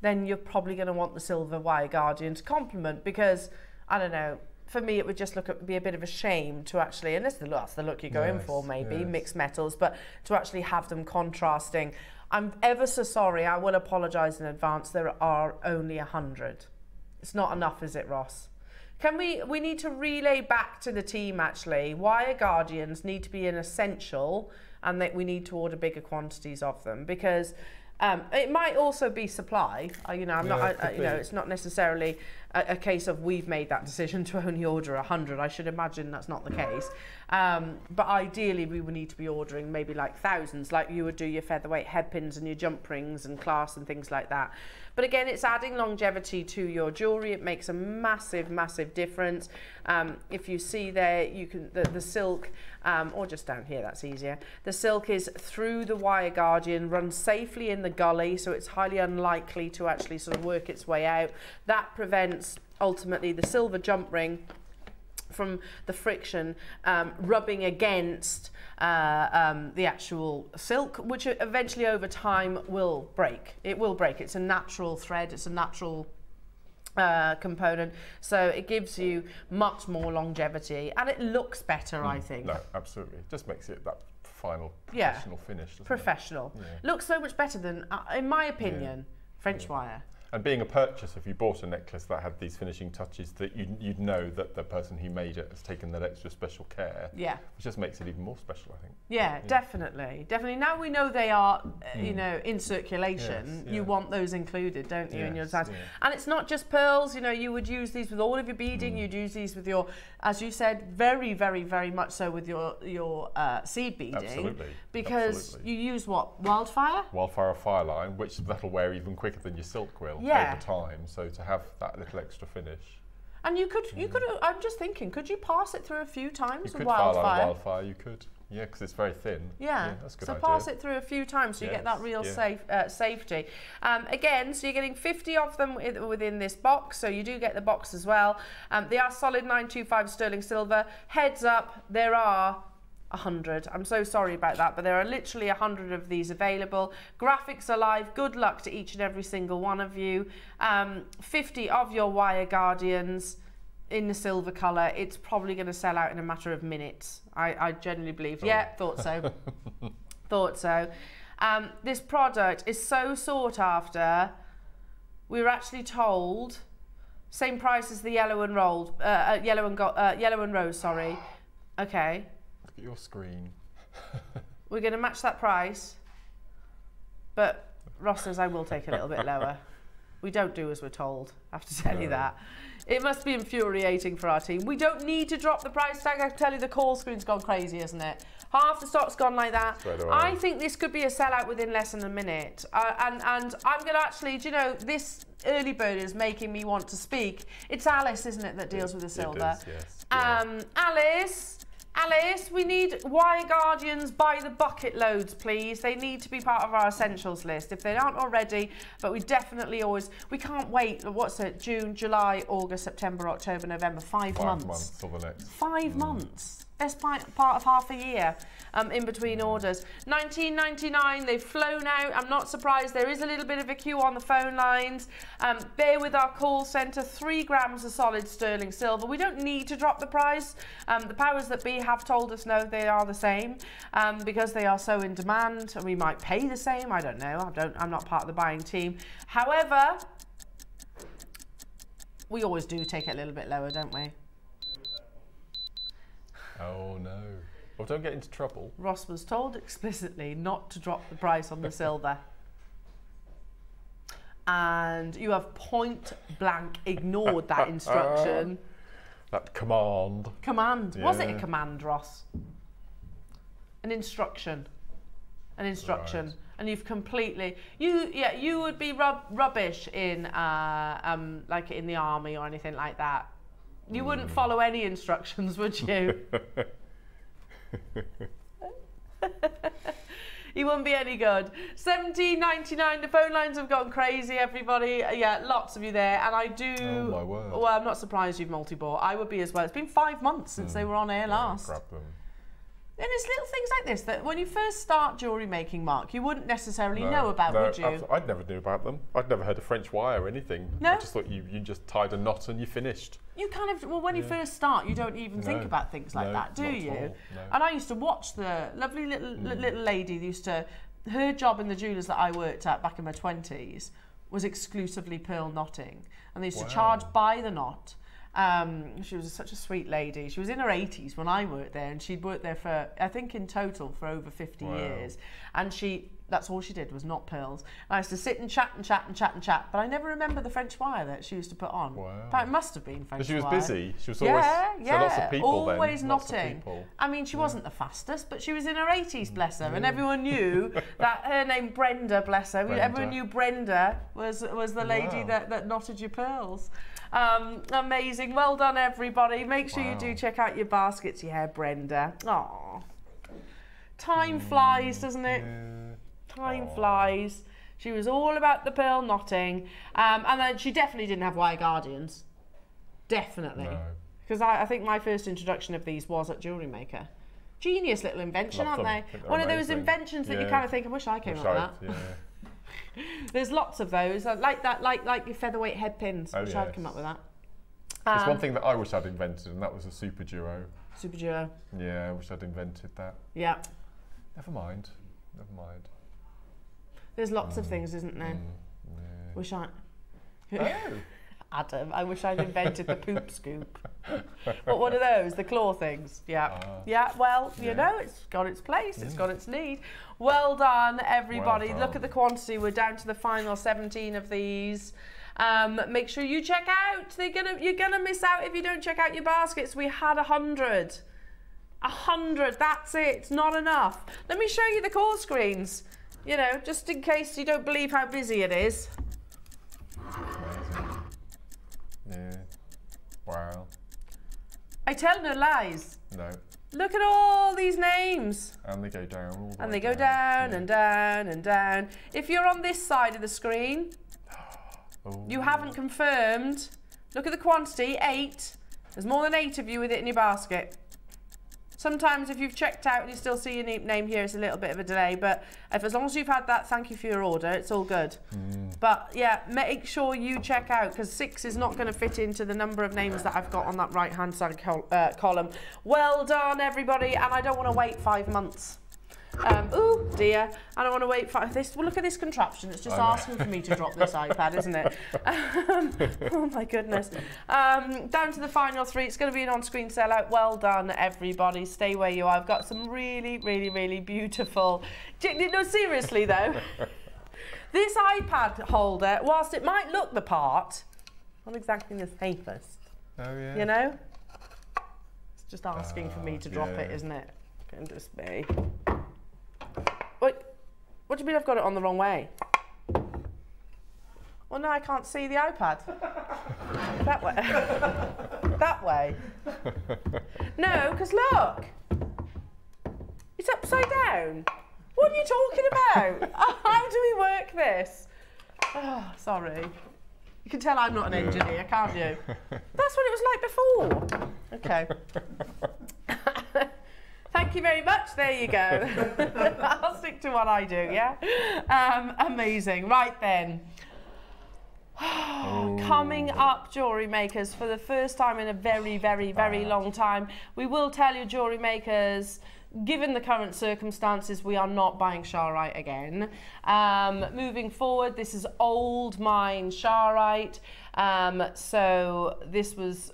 then you're probably going to want the silver Wire Guardian to complement because, I don't know, for me it would just look be a bit of a shame to actually, and this is the look, that's the look you're going Yes, for maybe, yes. mixed metals, but to actually have them contrasting. I'm ever so sorry, I will apologise in advance, there are only a 100. It's not enough, is it, Ross? Can we, we need to relay back to the team actually. wire Guardians need to be an essential and that we need to order bigger quantities of them because um, it might also be supply. Uh, you know, I'm Yeah, not, I, I, you know, it's not necessarily a, a case of we've made that decision to only order 100. I should imagine that's not the case. Um, but ideally, we would need to be ordering maybe like thousands, like you would do your featherweight headpins and your jump rings and class and things like that. But again, it's adding longevity to your jewellery. It makes a massive, massive difference. Um, if you see there, you can the, the silk, um, or just down here, that's easier. The silk is through the wire guardian, runs safely in the gully, so it's highly unlikely to actually sort of work its way out. That prevents ultimately the silver jump ring from the friction um, rubbing against uh, um, the actual silk, which eventually over time will break. It will break. It's a natural thread. It's a natural uh, component. So it gives you much more longevity and it looks better, I think. No, absolutely. It just makes it that final Yeah. professional finish. doesn't it? Professional. Yeah. Looks so much better than, uh, in my opinion, French wire. And being a purchase, if you bought a necklace that had these finishing touches, that you'd, you'd know that the person who made it has taken that extra special care, Yeah. which just makes it even more special, I think. Yeah, definitely, definitely. Now we know they are, uh, you know, in circulation. Yes, You want those included, don't you, in your Yes, designs? yeah. And it's not just pearls. You know, you would use these with all of your beading. You'd use these with your, as you said, very, very, very much so with your your uh, seed beading. Absolutely, Because absolutely. you use what wildfire. Wildfire fire line, which that'll wear even quicker than your silk will Yeah. over time. So to have that little extra finish, And you could, you could. I'm just thinking, could you pass it through a few times you with could fire line wildfire? wildfire. You could, yeah, because it's very thin. Yeah. that's a good so idea. pass it through a few times so you get that real yeah. safe uh, safety. Um, again, so you're getting 50 of them within this box, so you do get the box as well. Um, they are solid 925 sterling silver. Heads up, there are 100. I'm so sorry about that, but there are literally 100 of these available. Graphics are live. Good luck to each and every single one of you. Um, 50 of your wire guardians in the silver colour. It's probably going to sell out in a matter of minutes. I, I genuinely believe. Yeah, thought so. *laughs* thought so. Um, this product is so sought after. We were actually told same price as the yellow and rolled, uh, uh, yellow and go- uh, yellow and rose. Sorry. Okay, at your screen. *laughs* we're going to match that price, but Ross says I will take a little bit lower. We don't do as we're told. I have to tell you that. It must be infuriating for our team. We don't need to drop the price tag. I can tell you the call screen's gone crazy, isn't it? Half the stock's gone like that. I think this could be a sellout within less than a minute. Uh, and, and I'm going to actually, do you know, this early bird is making me want to speak. It's Alice, isn't it, that deals with the silver? is, yes. Um, Alice, Alice, we need wire guardians by the bucket loads, please. They need to be part of our essentials list if they aren't already. But we definitely always we can't wait. What's it? June, July, August, September, October, November. Five, Five months. months till the next. Five mm. months. Best part, of half a year um, in between orders. 19.99. They've flown out. I'm not surprised. There is a little bit of a queue on the phone lines. Um, bear with our call centre. Three grams of solid sterling silver. We don't need to drop the price. Um, the powers that be have told us no, they are the same um, because they are so in demand. And we might pay the same. I don't know. I don't. I'm not part of the buying team. However, we always do take it a little bit lower, don't we? Oh no. Well, don't get into trouble. Ross was told explicitly not to drop the price on the silver. And you have point blank ignored that *laughs* instruction. That command. Command. Was it a command, Ross? An instruction. An instruction. Right. and you've completely you yeah you would be rub, rubbish in uh, um, like in the army or anything like that. You wouldn't follow any instructions, would you? *laughs* he wouldn't be any good. 17.99. The phone lines have gone crazy. Everybody, yeah, lots of you there, and I do. Oh my word! Well, I'm not surprised you've multi-bought. I would be as well. It's been five months since mm. they were on air last. And it's little things like this that when you first start jewellery making, Mark, you wouldn't necessarily no, know about, no, would you? I'd never knew about them. I'd never heard of French wire or anything. No? I just thought you, you just tied a knot and you finished. You kind of, well, when yeah. you first start, you don't even no, think about things like that, do you? And I used to watch the lovely little, mm. little lady used to, her job in the jewellers that I worked at back in my 20s was exclusively pearl knotting. And they used wow. to charge by the knot. Um, she was such a sweet lady. She was in her 80s when I worked there, and she'd worked there for, I think, in total for over 50 wow. years. And she that's all she did was not pearls. And I used to sit and chat and chat and chat and chat, but I never remember the French wire that she used to put on. Wow. But it must have been French But she was wire. busy. She was always yeah, yeah. So lots of people always then. knotting. I mean, she yeah. wasn't the fastest, but she was in her 80s, bless her, yeah. and everyone knew *laughs* that her name Brenda, bless her. Brenda. Everyone knew Brenda was was the lady wow. that, that knotted your pearls. Um, amazing. Well done, everybody. Make sure wow. you do check out your baskets. Yeah, Brenda. Aww. Time mm, flies, doesn't it? Yeah. Time Aww. flies. She was all about the pearl knotting. Um, and then she definitely didn't have wire guardians. Definitely. Because no. I, I, think my first introduction of these was at Jewellery Maker. Genius little invention, aren't they? One amazing. of those inventions that yeah. you kind of think, I wish I came wish up with that. Yeah. *laughs* There's lots of those, like that, like like your featherweight head pins. Oh, wish yes. I'd come up with that. There's um, one thing that I wish I'd invented, and that was a super duo. Super duo. Yeah, I wish I'd invented that. Yeah. Never mind. Never mind. There's lots of things, isn't there? Mm, yeah. Wish I. Oh. *laughs* Adam, I wish I'd invented the poop scoop. What one of those, the claw things. Yeah. Uh, yeah, well, you yeah. know, it's got its place, mm. it's got its need. Well done, everybody. Well done. Look at the quantity. We're down to the final 17 of these. Um, make sure you check out. They're gonna, you're going to miss out if you don't check out your baskets. We had a 100. A 100, that's it, It's not enough. Let me show you the call screens you know, just in case you don't believe how busy it is. Yeah. Wow. I tell no lies. No. Look at all these names. And they go down. The and they go down, down yeah. and down and down. If you're on this side of the screen, *gasps* oh. you haven't confirmed. Look at the quantity, eight. There's more than eight of you with it in your basket. Sometimes if you've checked out and you still see your name here, it's a little bit of a delay. But if as long as you've had that, thank you for your order. It's all good. Mm. But yeah, make sure you check out because six is not going to fit into the number of names that I've got on that right-hand side col uh, column. Well done, everybody. And I don't want to wait five months. Um, oh dear, I don't want to wait for this. Well, look at this contraption. It's just asking for me to drop this iPad, isn't it? Um, *laughs* oh my goodness. Um, down to the final three. It's going to be an on-screen sellout. Well done, everybody. Stay where you are. I've got some really, really, really beautiful. No, seriously though. *laughs* this iPad holder, whilst it might look the part, not exactly the safest. Oh yeah. You know. It's just asking uh, for me to drop yeah. it, isn't it? Goodness me. Wait, what do you mean I've got it on the wrong way? Well, no, I can't see the iPad. *laughs* that way. that way. No, because look. It's upside down. What are you talking about? *laughs* How do we work this? Oh, sorry. You can tell I'm not an engineer, can't you? *laughs* That's what it was like before. Okay. Thank you very much. There you go. *laughs* I'll stick to what I do, yeah? Um, amazing. Right then. *sighs* oh. Coming up, jewellery makers, for the first time in a very, very, very long time, we will tell you, jewellery makers, given the current circumstances, we are not buying Charoite again. Um, moving forward, this is old mine Charoite. Um, so this was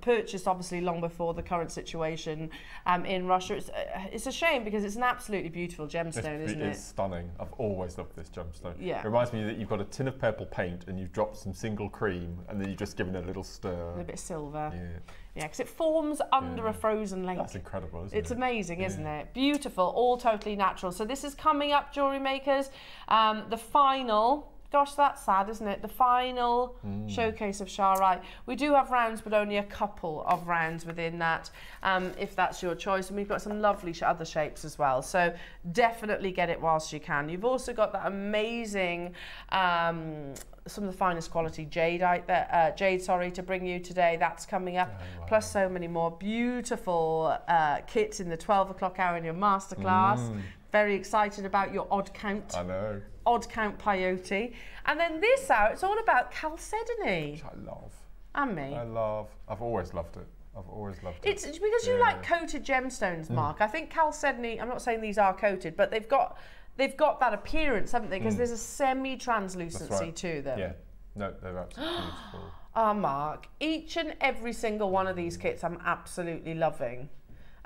purchased obviously long before the current situation um, in Russia. It's, uh, it's a shame because it's an absolutely beautiful gemstone, it's, isn't it? it? It's stunning. I've always loved this gemstone. Yeah. It reminds me that you've got a tin of purple paint and you've dropped some single cream and then you've just given it a little stir. A bit of silver. Yeah. Yeah, because it forms under Yeah. a frozen lake. That's incredible, isn't It's it? amazing, Yeah. isn't it? Beautiful, all totally natural. So this is coming up, jewellery makers. Um, the final, gosh, that's sad, isn't it? The final Mm. showcase of Charoite. We do have rounds, but only a couple of rounds within that, um, if that's your choice. And we've got some lovely sh- other shapes as well. So definitely get it whilst you can. You've also got that amazing. Um, some of the finest quality jadeite that uh, jade sorry to bring you today that's coming up Oh, plus so many more beautiful uh, kits in the 12 o'clock hour in your masterclass Mm. very excited about your odd count I know. Odd count peyote and then this hour it's all about chalcedony Which I love. and me I love. I've always loved it. I've always loved it. it's because you Yeah. like coated gemstones Mm. mark i think chalcedony i'm not saying these are coated but they've got they've got that appearance haven't they because there's a semi-translucency Mm. Right. to them Yeah. No, they're absolutely *gasps* beautiful. Ah, Mark, each and every single one of these kits I'm absolutely loving.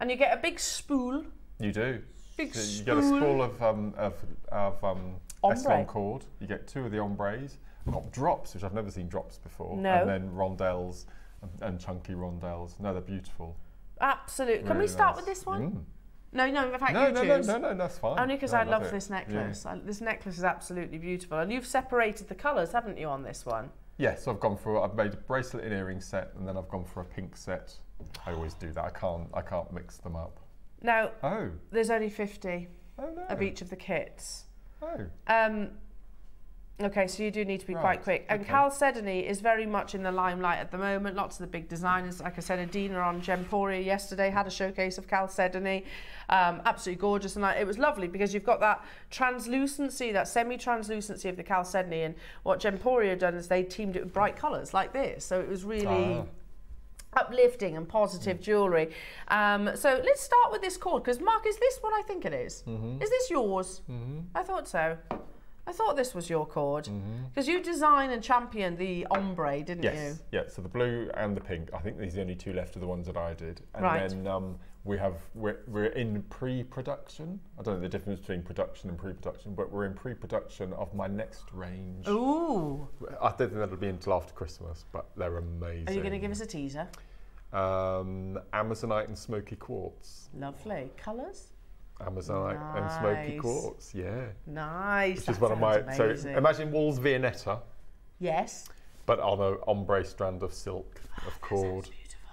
And you get a big spool. You do. Big So you get a spool. of um, of, of um, Ombre. Cord. You get two of the ombres. I've got drops, which I've never seen drops before. No. And then rondelles and, and chunky rondelles. No, they're beautiful. Absolutely. Can we start nice. with this one? Mm. No, no, in fact, No, you no, no, choose. no, no, that's fine. Only because No, I love it. this Yeah. necklace. I, this necklace is absolutely beautiful. And you've separated the colours, haven't you, on this one? Yes, so I've gone for. I've made a bracelet and earring set, and then I've gone for a pink set. I always do that. I can't. I can't mix them up. Now, Oh, there's only 50 oh no. of each of the kits. Oh, Um, okay, so you do need to be quite quick. And okay. Chalcedony is very much in the limelight at the moment. Lots of the big designers, like I said, Adina on Gemporia yesterday had a showcase of Chalcedony. Um, absolutely gorgeous. And I, it was lovely because you've got that translucency, that semi-translucency of the Chalcedony. And what Gemporia done is they teamed it with bright colours like this. So it was really... Ah. Uplifting and positive jewellery. Um, so let's start with this cord because Mark, is this what I think it is? Mm-hmm. Is this yours? I thought so. I thought this was your cord Mm-hmm. because you designed and championed the ombre, didn't you? yes, yeah. So the blue and the pink. I think these are the only two left of the ones that I did. And Right. then um, we have we're, we're in pre-production. I don't know the difference between production and pre-production, but we're in pre-production of my next range. you? Ooh, I don't think that'll be until after Christmas, but they're amazing. are you going to give us a teaser? Um, Amazonite and smoky quartz? Lovely colours. Amazonite and smoky quartz, yeah. Nice. Which is one of my. sounds So imagine Wall's Viennetta, yes. but on a ombre strand of silk of cord, Sounds beautiful.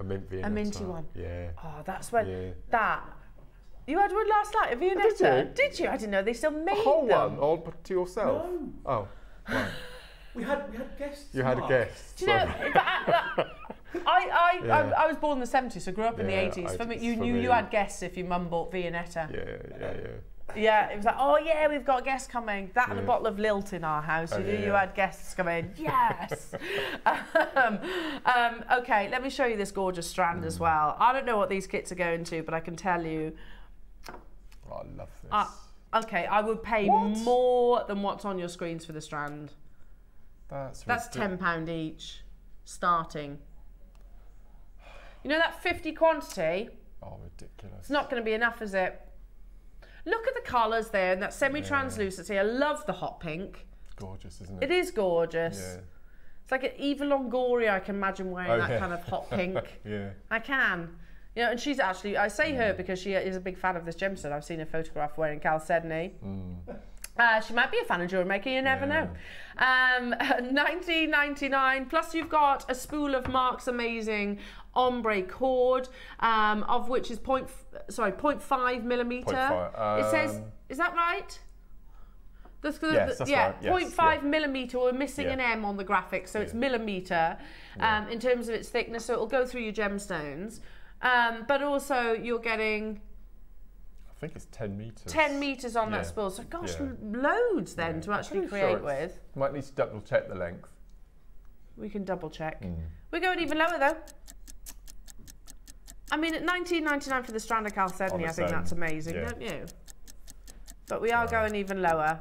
a mint Viennetta. minty one. Yeah. Oh, that's when Yeah. that. You had one last night, a Viennetta. Did you? I didn't know they still made A whole them. one, all but to yourself. No. Oh, right. *laughs* We had we had guests. you had a Mark. guess. Do you know? *laughs* I, I, I, Yeah. I, I was born in the 70s, so grew up in the 80s. I For me, you for knew me- you had guests if your mum bought Viennetta. Yeah, yeah, yeah. Yeah, it was like, oh yeah, we've got guests coming. That and a bottle of Lilt in our house. Oh, you knew yeah, you had guests coming. *laughs* Yes. um, um, okay, let me show you this gorgeous strand Mm. as well. I don't know what these kits are going to, but I can tell you. Oh, I love this. Uh, okay, I would pay What? more than what's on your screens for the strand. that's That's ten pound each, starting. You know that fifty quantity. Oh, ridiculous. It's not going to be enough, is it? Look at the colours there and that semi-translucency. I love the hot pink. It's gorgeous, isn't It it? is gorgeous. Yeah. It's like an Eva Longoria. I can imagine wearing Oh, that yeah. kind of hot pink. *laughs* Yeah. I can. You know, and she's actually, I say her because she is a big fan of this gemstone. I've seen her photograph wearing Chalcedony. Uh, she might be a fan of jewelry making, you never know. Um, *laughs* 1999, plus you've got a spool of Mark's amazing ombre cord, um, of which is point, f- sorry, 0.5 millimeter. 0.5, it says, um, is that right? That's the, Yes, that's yeah, right, yes, 0.5 yeah. millimeter. We're missing Yeah. an M on the graphic, so it's millimeter um, in terms of its thickness. So it'll go through your gemstones, um, but also you're getting I think it's 10 metres. 10 meters on Yeah. that spool. So gosh, Yeah. loads then Yeah. to actually create sure with. Might need to double check the length. We can double check. Mm. We're going even lower though. I mean, at 19.99 for the strand of On Chalcedony, I think own, that's amazing, yeah. don't you? But we are going even lower.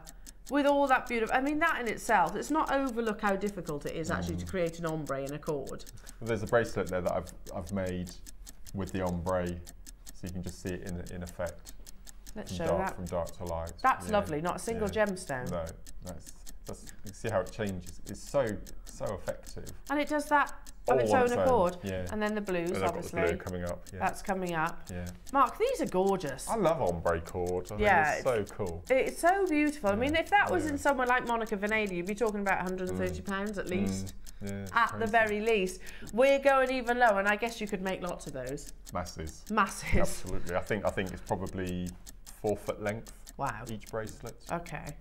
with all that beautiful, I mean, that in itself, it's not overlook how difficult it is actually to Mm. create an ombre in a cord. There's a bracelet there that I've, I've made with the ombre, so you can just see it in, in effect Let's from show dark, that. from dark to light. That's Yeah. lovely, not a single Yeah. gemstone. No, that's, that's, you can see how it changes. It's so so effective. And it does that of All its own accord. yeah. And then the blues, And I've got the obviously. blue coming up. Yeah. That's coming up. yeah. Mark, these are gorgeous. I love ombre cord. I think Yeah, it's so cool. It's so beautiful. I mean, if that was Yeah. in somewhere like Monica Vinader, you'd be talking about 130 pounds at least, Mm, yeah, at the very least. We're going even lower, and I guess you could make lots of those. masses. Masses. Absolutely. I think I think it's probably four foot length Wow. each bracelet. Okay.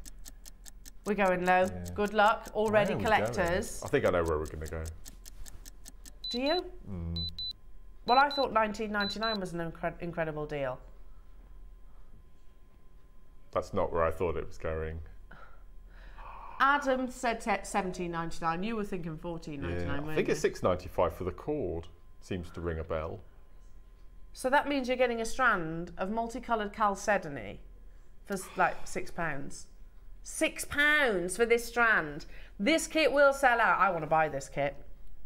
We're going low. Yeah. Good luck. Already collectors. I think I know where we're going to go. Do you? Mm. Well, I thought 19.99 was an incre- incredible deal. That's not where I thought it was going. Adam said 17.99. You were thinking 14.99, Yeah, I think you? it's six ninety five for the cord. Seems to ring a bell. So that means you're getting a strand of multicoloured chalcedony for like six pounds. Six pounds for this strand. This kit will sell out. I want to buy this kit.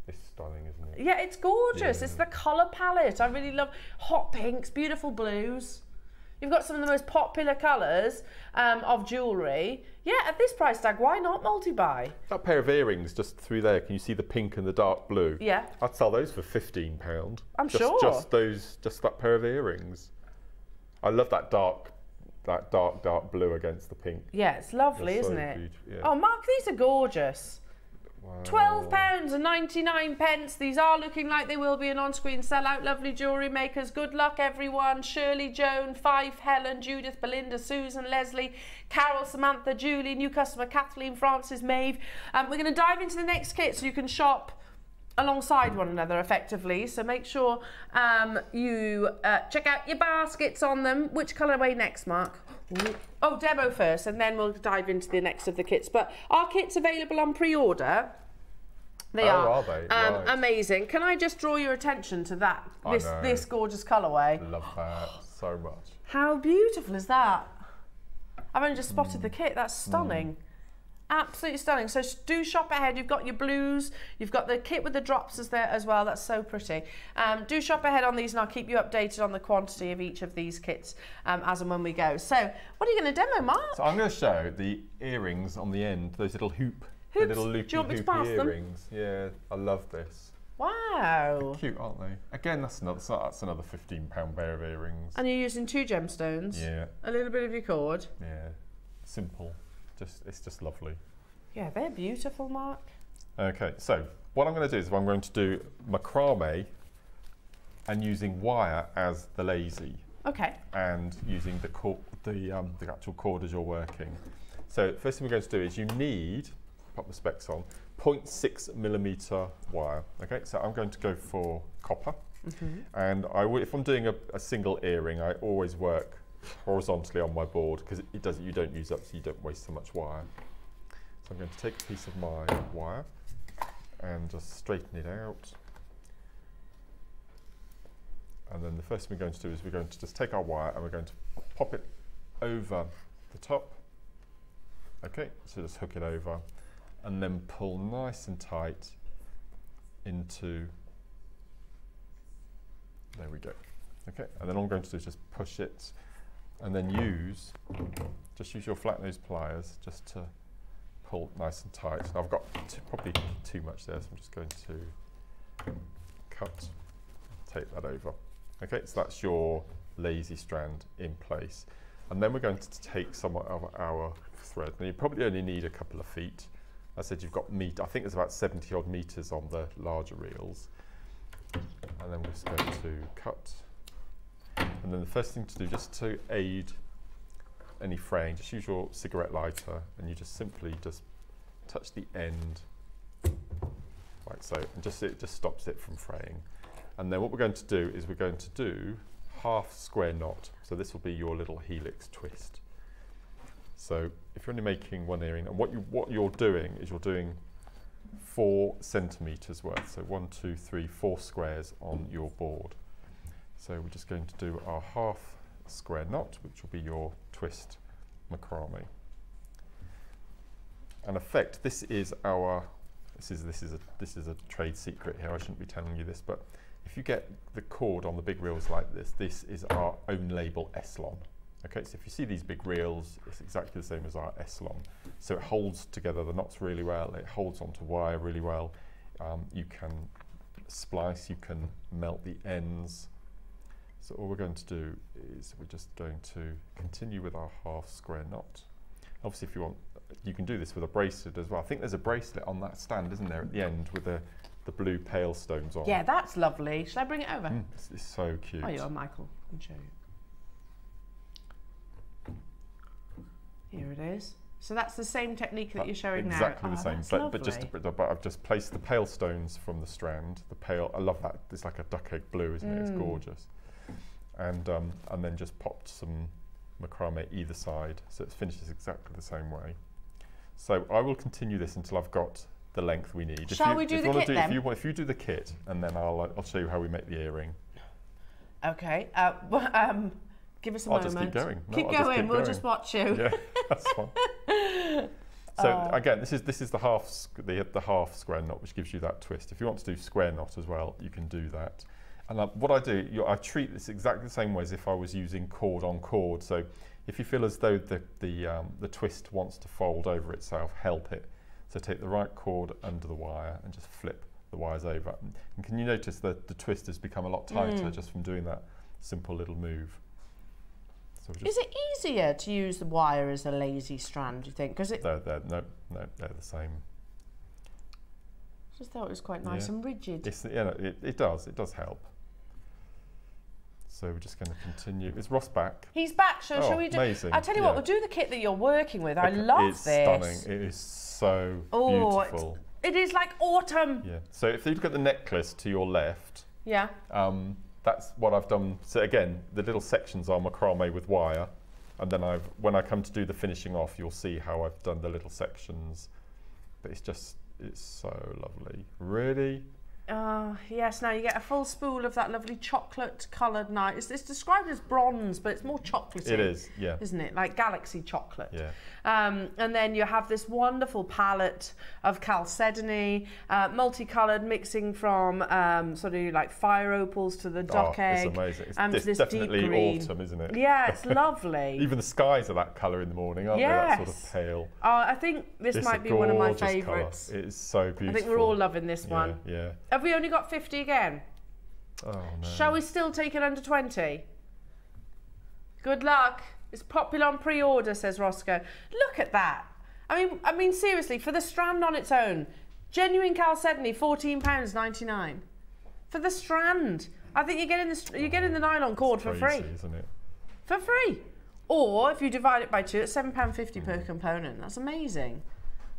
It's stunning, isn't it? Yeah, it's gorgeous. Yeah. It's the colour palette. I really love hot pinks, beautiful blues. You've got some of the most popular colours um, of jewellery. Yeah, at this price tag, why not multi-buy? That pair of earrings just through there. Can you see the pink and the dark blue? Yeah. I'd sell those for fifteen pound. I'm just, sure. Just those, just that pair of earrings. I love that dark, that dark, dark blue against the pink. Yeah, it's lovely, They're so isn't it? yeah. Oh, Mark, these are gorgeous. Wow. Twelve pounds and ninety nine pence. These are looking like they will be an on-screen sellout. Lovely jewellery makers. Good luck, everyone. Shirley, Joan, Fife, Helen, Judith, Belinda, Susan, Leslie, Carol, Samantha, Julie, new customer Kathleen, Francis, Maeve. Um, we're going to dive into the next kit so you can shop alongside one another effectively. So make sure um, you uh, check out your baskets on them. Which colourway next, Mark? Oh, demo first, and then we'll dive into the next of the kits. But our kits available on pre-order. They Oh, are, are they? Um, Right. amazing. Can I just draw your attention to that? I This know. this gorgeous colourway. Love that so much. How beautiful is that? I've only just spotted Mm. the kit. That's stunning. Absolutely stunning. So do shop ahead. You've got your blues. You've got the kit with the drops as there as well. That's so pretty. Um, do shop ahead on these, and I'll keep you updated on the quantity of each of these kits um, as and when we go. So, what are you going to demo, Mark? So I'm going to show the earrings on the end, those little hoop, the Hoops? little Do loopy you want me to hoopy pass them? earrings. Yeah, I love this. Wow. Cute, aren't they? Again, that's another that's another fifteen pound pair of earrings. And you're using two gemstones. Yeah, A little bit of your cord. yeah, simple. Just it's just lovely. Yeah, they're beautiful, Mark. Okay, so what I'm going to do is I'm going to do macrame and using wire as the lazy Okay. and using the cord, the, um, the actual cord as you're working. So first thing we're going to do is you need, pop the specs on, 0.6 millimeter wire. Okay, so I'm going to go for copper. And I w- if I'm doing a, a single earring, I always work horizontally on my board because it, it does you don't use up, so you don't waste so much wire. So I'm going to take a piece of my wire and just straighten it out. And then the first thing we're going to do is we're going to just take our wire and we're going to pop it over the top. Okay, so just hook it over and then pull nice and tight into, there we go. Okay, and then all I'm going to do is just push it and then use, just use your flat nose pliers just to pull nice and tight. I've got probably too much there, so I'm just going to cut, take that over. Okay, so that's your lazy strand in place. And then we're going to take some of our thread. Now you probably only need a couple of feet. I said you've got meat, I think there's about 70 odd meters on the larger reels. And then we're just going to cut. And then the first thing to do, just to aid any fraying, just use your cigarette lighter and you just simply just touch the end like so, and just it just stops it from fraying. And then what we're going to do is we're going to do half square knot. So this will be your little helix twist. So if you're only making one earring, and what you what you're doing is you're doing four centimeters worth. So one, two, three, four squares on your board. So we're just going to do our half square knot, which will be your twist macrame. and effect, this is our, this is, this is a, this is a trade secret here, I shouldn't be telling you this, but if you get the cord on the big reels like this, this is our own label S-Lon. Okay, so if you see these big reels, it's exactly the same as our S-Lon. So it holds together the knots really well, it holds onto wire really well. Um, you can splice, you can melt the ends. So all we're going to do is we're just going to continue with our half square knot. Obviously if you want, you can do this with a bracelet as well. I think there's a bracelet on that stand, isn't there, at the end with the, the blue pale stones on. Yeah, that's lovely. Should I bring it over? Mm, it's, it's so cute. Oh, you are, Michael. I'll show you. Here it is. So that's the same technique that you're showing exactly now. Exactly the oh, same, but, but just but I've just placed the pale stones from the strand. The pale, I love that. It's like a duck egg blue, isn't mm. it? It's mm. gorgeous. And um, and then just popped some macrame either side, so it finishes exactly the same way. So I will continue this until I've got the length we need. Shall if you, we do the kit do, then? If you, if you do the kit, and then I'll uh, I'll show you how we make the earring. Okay. Uh, *laughs* well, um, Give us a I'll moment. just keep going. No, keep I'll going. Just keep we'll going. just watch you. Yeah, *laughs* that's fine. *laughs* so uh, again, this is this is the half the the half square knot, which gives you that twist. If you want to do square knot as well, you can do that. And uh, what I do, you, I treat this exactly the same way as if I was using cord on cord. So if you feel as though the the um, the twist wants to fold over itself, help it. So take the right cord under the wire and just flip the wires over. And can you notice that the twist has become a lot tighter mm. just from doing that simple little move? So Is it easier to use the wire as a lazy strand, do you think? Because it. They're, they're, no, no, they're the same. I just thought it was quite nice yeah. and rigid. It's, yeah, it, it does, it does help. So we're just going to continue. Is Ross back? He's back. So oh, shall we do? Amazing. I tell you yeah. what, we'll do the kit that you're working with. I love it's this. It's stunning. It is so oh, beautiful. It is like autumn. Yeah. So if you look at the necklace to your left. Yeah. Um, that's what I've done. So again, the little sections are macrame with wire. And then I've, when I come to do the finishing off, you'll see how I've done the little sections. But it's just, it's so lovely. Really Oh, yes. Now you get a full spool of that lovely chocolate coloured night. It's, it's, described as bronze, but it's more chocolatey. It is, yeah. Isn't it? Like galaxy chocolate. Yeah. Um, and then you have this wonderful palette of chalcedony, uh, multicoloured, mixing from um, sort of like fire opals to the dock oh, egg. It's amazing. It's, um, it's definitely autumn, isn't it? Yeah, *laughs* it's lovely. Even the skies are that colour in the morning, aren't yes. they? That sort of pale. Uh, I think this it's might be one of my favourites. It is so beautiful. I think we're all loving this yeah, one. Yeah. Have we only got 50 again? Oh, no. Shall we still take it under 20? Good luck. It's popular on pre-order, says Roscoe. Look at that. I mean, I mean, seriously, for the strand on its own, genuine chalcedony, fourteen pounds ninety nine. For the strand, I think you're getting the you're getting the nylon cord for free, isn't it? For free, or if you divide it by two, it's seven pound fifty mm. per component. That's amazing.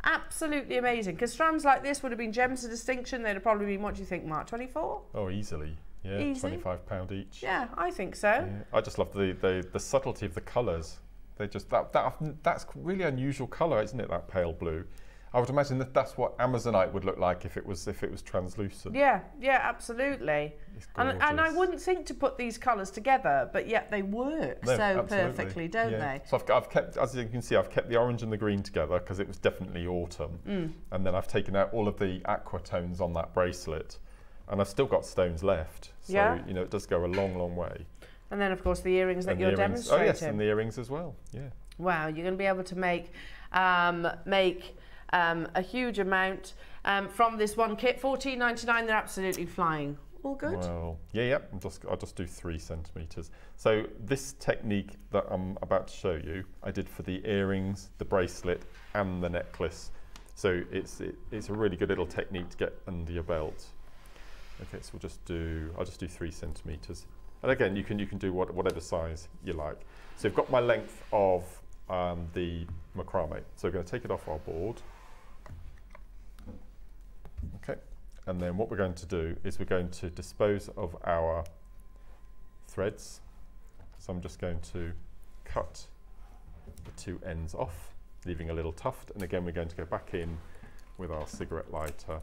Absolutely amazing. Because strands like this would have been gems of distinction. They'd have probably been, what do you think, Mark? 24? Oh, easily. Yeah, Easy. 25 pound each. Yeah, I think so. Yeah. I just love the, the, the subtlety of the colours. They just that, that that's really unusual colour, isn't it? That pale blue. I would imagine that that's what Amazonite would look like if it was if it was translucent. Yeah, yeah, absolutely. And, and I wouldn't think to put these colours together, but yet they work no, so absolutely. perfectly, don't yeah. they? So I've, I've, kept, as you can see, I've kept the orange and the green together because it was definitely autumn, mm. and then I've taken out all of the aqua tones on that bracelet, and I've still got stones left. So yeah. you know it does go a long, long way. And then of course the earrings that and you're earrings. demonstrating. Oh yes, and the earrings as well. Yeah. Wow, you're going to be able to make um, make um, a huge amount um, from this one kit. 14.99. They're absolutely flying. All good. Well, yeah, yeah. I'll just, I'll just do three centimeters. So this technique that I'm about to show you, I did for the earrings, the bracelet, and the necklace. So it's it, it's a really good little technique to get under your belt. Okay, so we'll just do. I'll just do three centimeters. And again, you can you can do what, whatever size you like. So I've got my length of um, the macrame. So we're going to take it off our board. Okay, and then what we're going to do is we're going to dispose of our threads. So I'm just going to cut the two ends off, leaving a little tuft. And again, we're going to go back in with our cigarette lighter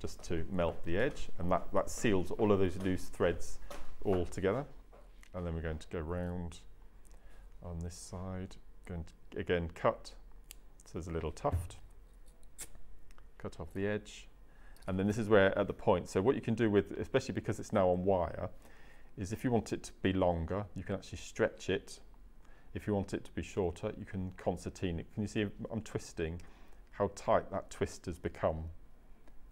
just to melt the edge. And that, that seals all of those loose threads all together. And then we're going to go round on this side, going to again cut. So there's a little tuft. Cut off the edge. And then this is where at the point, so what you can do with, especially because it's now on wire, is if you want it to be longer, you can actually stretch it. If you want it to be shorter, you can concertina it. Can you see I'm twisting how tight that twist has become?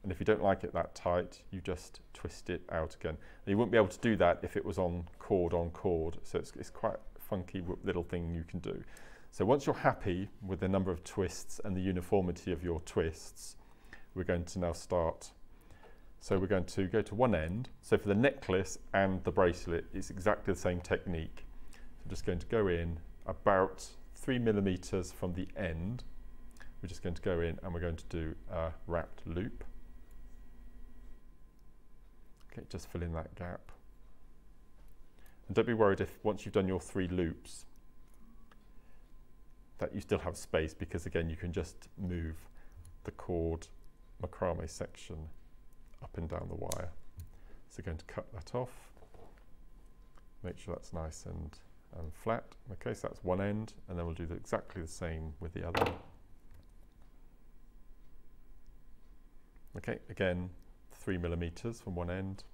And if you don't like it that tight, you just twist it out again. And you wouldn't be able to do that if it was on cord on cord. So it's, it's quite a funky little thing you can do. So once you're happy with the number of twists and the uniformity of your twists, we're going to now start. So we're going to go to one end. So for the necklace and the bracelet, it's exactly the same technique. I'm just going to go in about three millimeters from the end. We're just going to go in and we're going to do a wrapped loop. Okay, just fill in that gap. And don't be worried if once you've done your three loops, that you still have space because again, you can just move the cord macrame section up and down the wire. So going to cut that off, make sure that's nice and, and flat. Okay, so that's one end, and then we'll do the, exactly the same with the other. Okay, again, three millimeters from one end.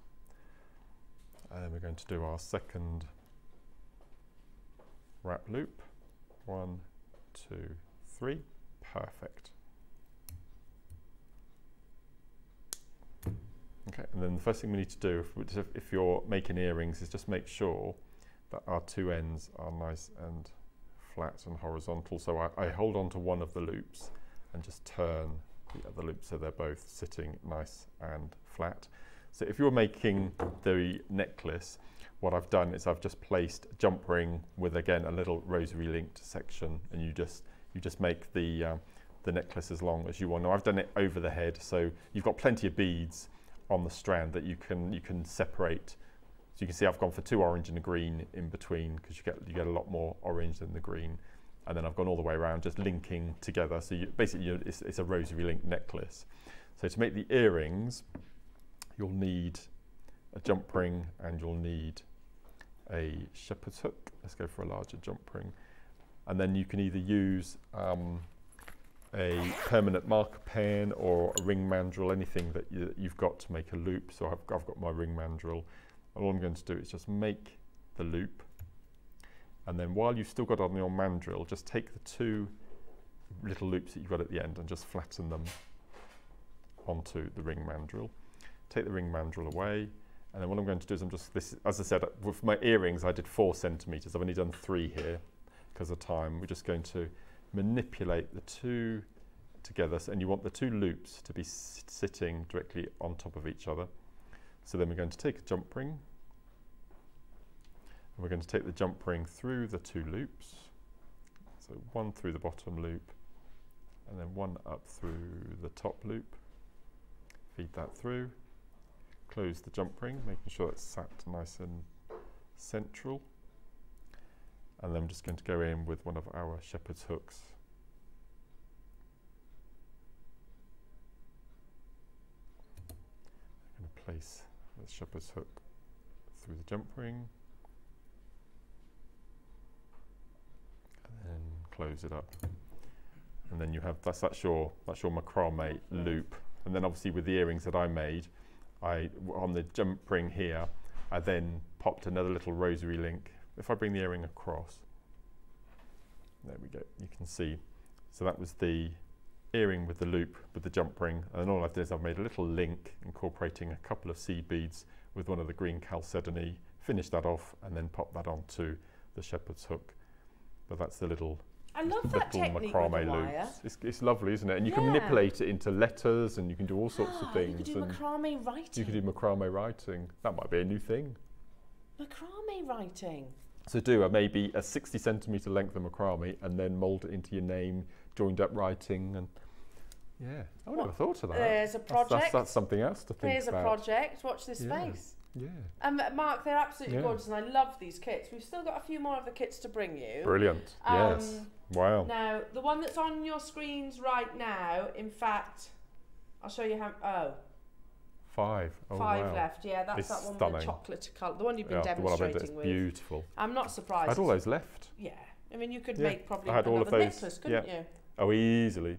And then we're going to do our second wrap loop. One, two, three. Perfect. Okay, and then the first thing we need to do if, if you're making earrings is just make sure that our two ends are nice and flat and horizontal. So I, I hold on to one of the loops and just turn the other loop so they're both sitting nice and flat. So if you're making the necklace, what I've done is I've just placed a jump ring with again a little rosary linked section and you just you just make the uh, the necklace as long as you want. Now I've done it over the head so you've got plenty of beads on the strand that you can you can separate. So you can see I've gone for two orange and a green in between because you get you get a lot more orange than the green. And then I've gone all the way around just linking together. So you, basically you, it's, it's a rosary link necklace. So to make the earrings, you'll need a jump ring and you'll need a shepherd's hook. Let's go for a larger jump ring. And then you can either use um, a permanent marker pen or a ring mandrel, anything that you, have got to make a loop. So I've, I've got my ring mandrel. And all I'm going to do is just make the loop. And then while you've still got on your mandrel, just take the two little loops that you've got at the end and just flatten them onto the ring mandrel. Take the ring mandrel away. And then what I'm going to do is I'm just, this, as I said, with my earrings, I did four centimeters. I've only done three here because of time. We're just going to manipulate the two together and you want the two loops to be sitting directly on top of each other. So then we're going to take a jump ring and we're going to take the jump ring through the two loops. So one through the bottom loop and then one up through the top loop. Feed that through. Close the jump ring, making sure it's sat nice and central and then I'm just going to go in with one of our shepherd's hooks. I'm going to place the shepherd's hook through the jump ring and then close it up. And then you have that's that's your that's your macrame loop. And then obviously with the earrings that I made, I on the jump ring here, I then popped another little rosary link if I bring the earring across, there we go, you can see. So that was the earring with the loop with the jump ring and all I've done is I've made a little link incorporating a couple of seed beads with one of the green chalcedony, finish that off and then pop that onto the shepherd's hook. But that's the little I love that technique macrame the. It's, it's, lovely, isn't it? And you yeah. can manipulate it into letters and you can do all sorts of things. *gasps* You could do macrame writing. You could do macrame writing. That might be a new thing. Macrame writing. So do a maybe a 60 centimetre length of macrame and then mould it into your name, joined up writing and yeah, I would never thought of that. There's a project. That's, that's, that's something else to think There's about. a project. Watch this yeah. space. Yeah. Um, Mark, they're absolutely yeah. gorgeous, and I love these kits. We've still got a few more of the kits to bring you. Brilliant. Um, yes. Wow. Now, the one that's on your screens right now, in fact, I'll show you how. Oh, Five. Oh, Five wow. left. Yeah, that's it's that one stunning. with the chocolate colour. The one you've been yeah, demonstrating with. Beautiful. I'm not surprised. I had all those left. Yeah. I mean, you could yeah. make probably I had all of those. necklace, couldn't yeah. you? Oh, easily.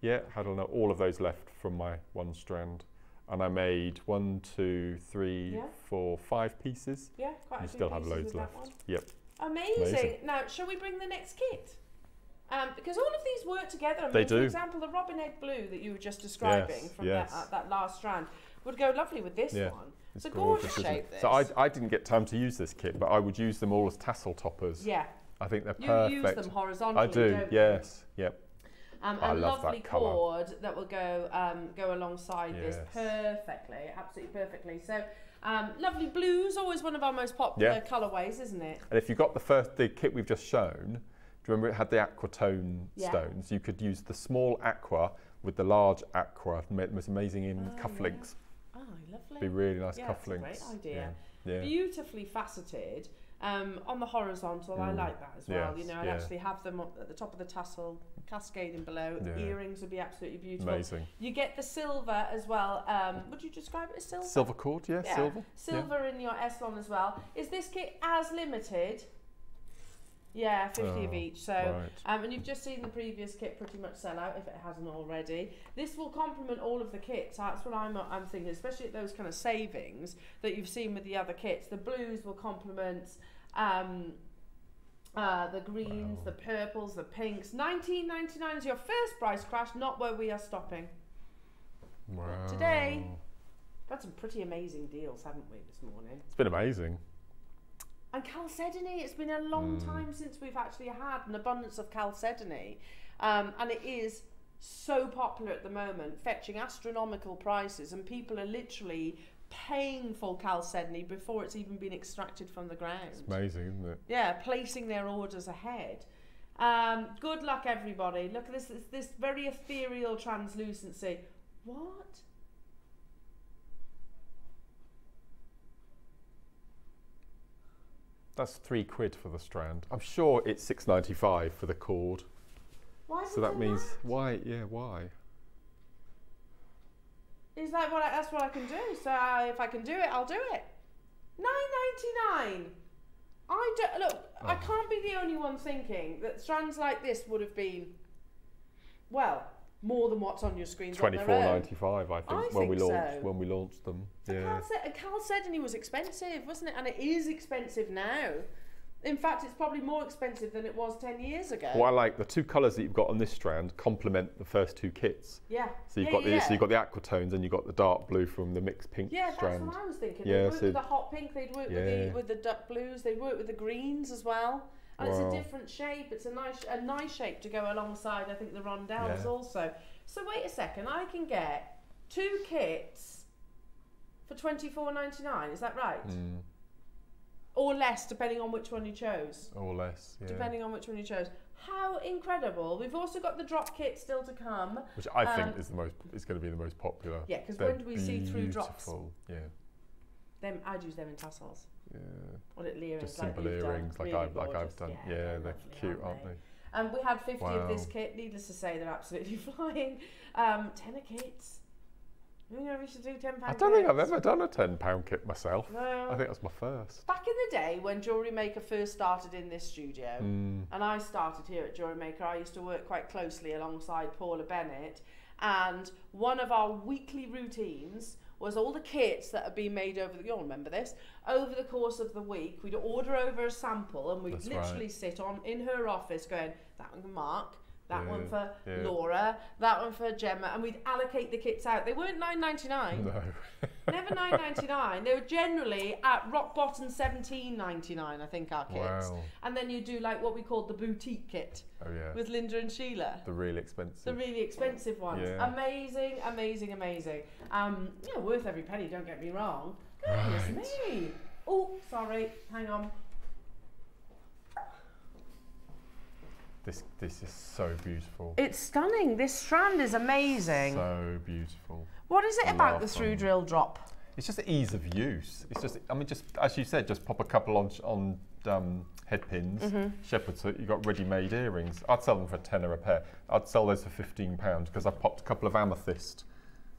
Yeah, had all of those left from my one strand. And I made one, two, three, Yeah. four, five pieces. Yeah, quite a You few still have loads left. Yep. Amazing. Amazing. Now, shall we bring the next kit? Um, because all of these work together. I They mean, For do. example, the robin egg blue that you were just describing Yes, from yes. That, uh, that last strand would go lovely with this Yeah. one. It's It's a gorgeous isn't shape. This. So I, I didn't get time to use this kit, but I would use them all as tassel toppers. yeah, I think they're you perfect. You use them horizontally. I do, Don't you? yes. Yep. Um, I and love that lovely colour. cord that will go um, go alongside this perfectly, absolutely perfectly. So um, lovely blues, always one of our most popular Yeah. colourways, isn't it? And if you got the first the kit we've just shown, do you remember it had the aquatone Yeah. stones? You could use the small aqua with the large aqua. It was amazing in Oh, cufflinks. Oh, lovely. Be really nice Yeah, cufflinks. great idea. Yeah. yeah. beautifully faceted. Um, on the horizontal, I Mm, like that as well. you know, I'd yeah. actually have them at the top of the tassel, cascading below. Yeah. Earrings would be absolutely beautiful. Amazing. You get the silver as well. Um, would you describe it as silver? Silver cord, yeah, Yeah. silver. Silver in your S-Lon as well. Is this kit as limited? Yeah, 50 of Oh, each. So, right. um, and you've just seen the previous kit pretty much sell out if it hasn't already. This will complement all of the kits. That's what I'm, I'm thinking, especially at those kind of savings that you've seen with the other kits. The blues will complement um, uh, the greens, Wow. the purples, the pinks. 19.99 is your first price crash, not where we are stopping. Wow. today. We've had some pretty amazing deals, haven't we, this morning? It's been amazing. And Chalcedony, it's been a long Mm. time since we've actually had an abundance of Chalcedony. Um, and it is so popular at the moment, fetching astronomical prices, and people are literally paying for Chalcedony before it's even been extracted from the ground. It's amazing, isn't it? Yeah, placing their orders ahead. Um, good luck, everybody. Look at this, this, this very ethereal translucency. What? That's three quid for the strand. I'm sure it's six ninety five for the cord. Why So that means much? why? Yeah, why? Is that what I, that's what I can do? So I, if I can do it, I'll do it. Nine ninety nine. I don't look. I Oh. can't be the only one thinking that strands like this would have been, well, more than what's on your screens. on Twenty four ninety five. I think I when we launched so. when we launched them. So Yeah. Carl, said, Chalcedony was expensive, wasn't it? And it is expensive now. In fact, it's probably more expensive than it was ten years ago. What I like the two colours that you've got on this strand complement the first two kits. Yeah. So you've yeah, got the yeah. so you've got the aquatones and you've got the dark blue from the mixed pink Yeah, that's strand. what I was thinking. Yeah, they'd work so- with the hot pink, they'd work with, the, with the duck blues, they'd work with the greens as well. And Wow. it's a different shape. It's a nice a nice shape to go alongside, I think, the rondelles Yeah. also. So wait a second, I can get two kits for twenty four ninety nine, is that right? Mm, Or less, depending on which one you chose. or less. Yeah. Depending on which one you chose. How incredible. We've also got the drop kit still to come. Which I think um, is the most is going to be the most popular. Yeah, 'cause They're when do we see through drops? Yeah. Them I'd use them in tassels. Yeah. Earrings. Just simple done. earrings like Really I've like. I've done. Yeah, Yeah, they're lovely, cute, aren't aren't they? they? Um, we had 50 of this kit. Needless to say, they're absolutely *laughs* flying. Um, tenner kits. You know, we should do ten pound. I don't think I've ever done a ten pound kit myself. No. I think that's my first. Back in the day when Jewelry Maker first started in this studio, Mm. and I started here at Jewelry Maker, I used to work quite closely alongside Paula Bennett. And one of our weekly routines was all the kits that had been made over the, you'll remember this, over the course of the week, we'd order over a sample and we'd That's literally right. sit on in her office going, that one can mark, that one for yeah. Laura, that one for Gemma, and we'd allocate the kits out. They weren't nine ninety nine. No. Never nine ninety nine. They were generally at rock bottom seventeen ninety nine. I think our kits. Wow. And then you do like what we called the boutique kit Oh yeah. with Linda and Sheila. the really expensive. The really expensive ones. Yeah. Amazing, amazing, amazing. Um, yeah, worth every penny. Don't get me wrong. Goodness Right. me. Oh, sorry. Hang on. This this is so beautiful. It's stunning. This strand is amazing. So beautiful. what is it about the through drill drop? It's just the ease of use. It's just, I mean, just as you said, just pop a couple on on um, head pins. Mm-hmm. Shepherd's hook. You got ready-made earrings. I'd sell them for a tenner a pair. I'd sell those for fifteen pounds because I popped a couple of amethyst.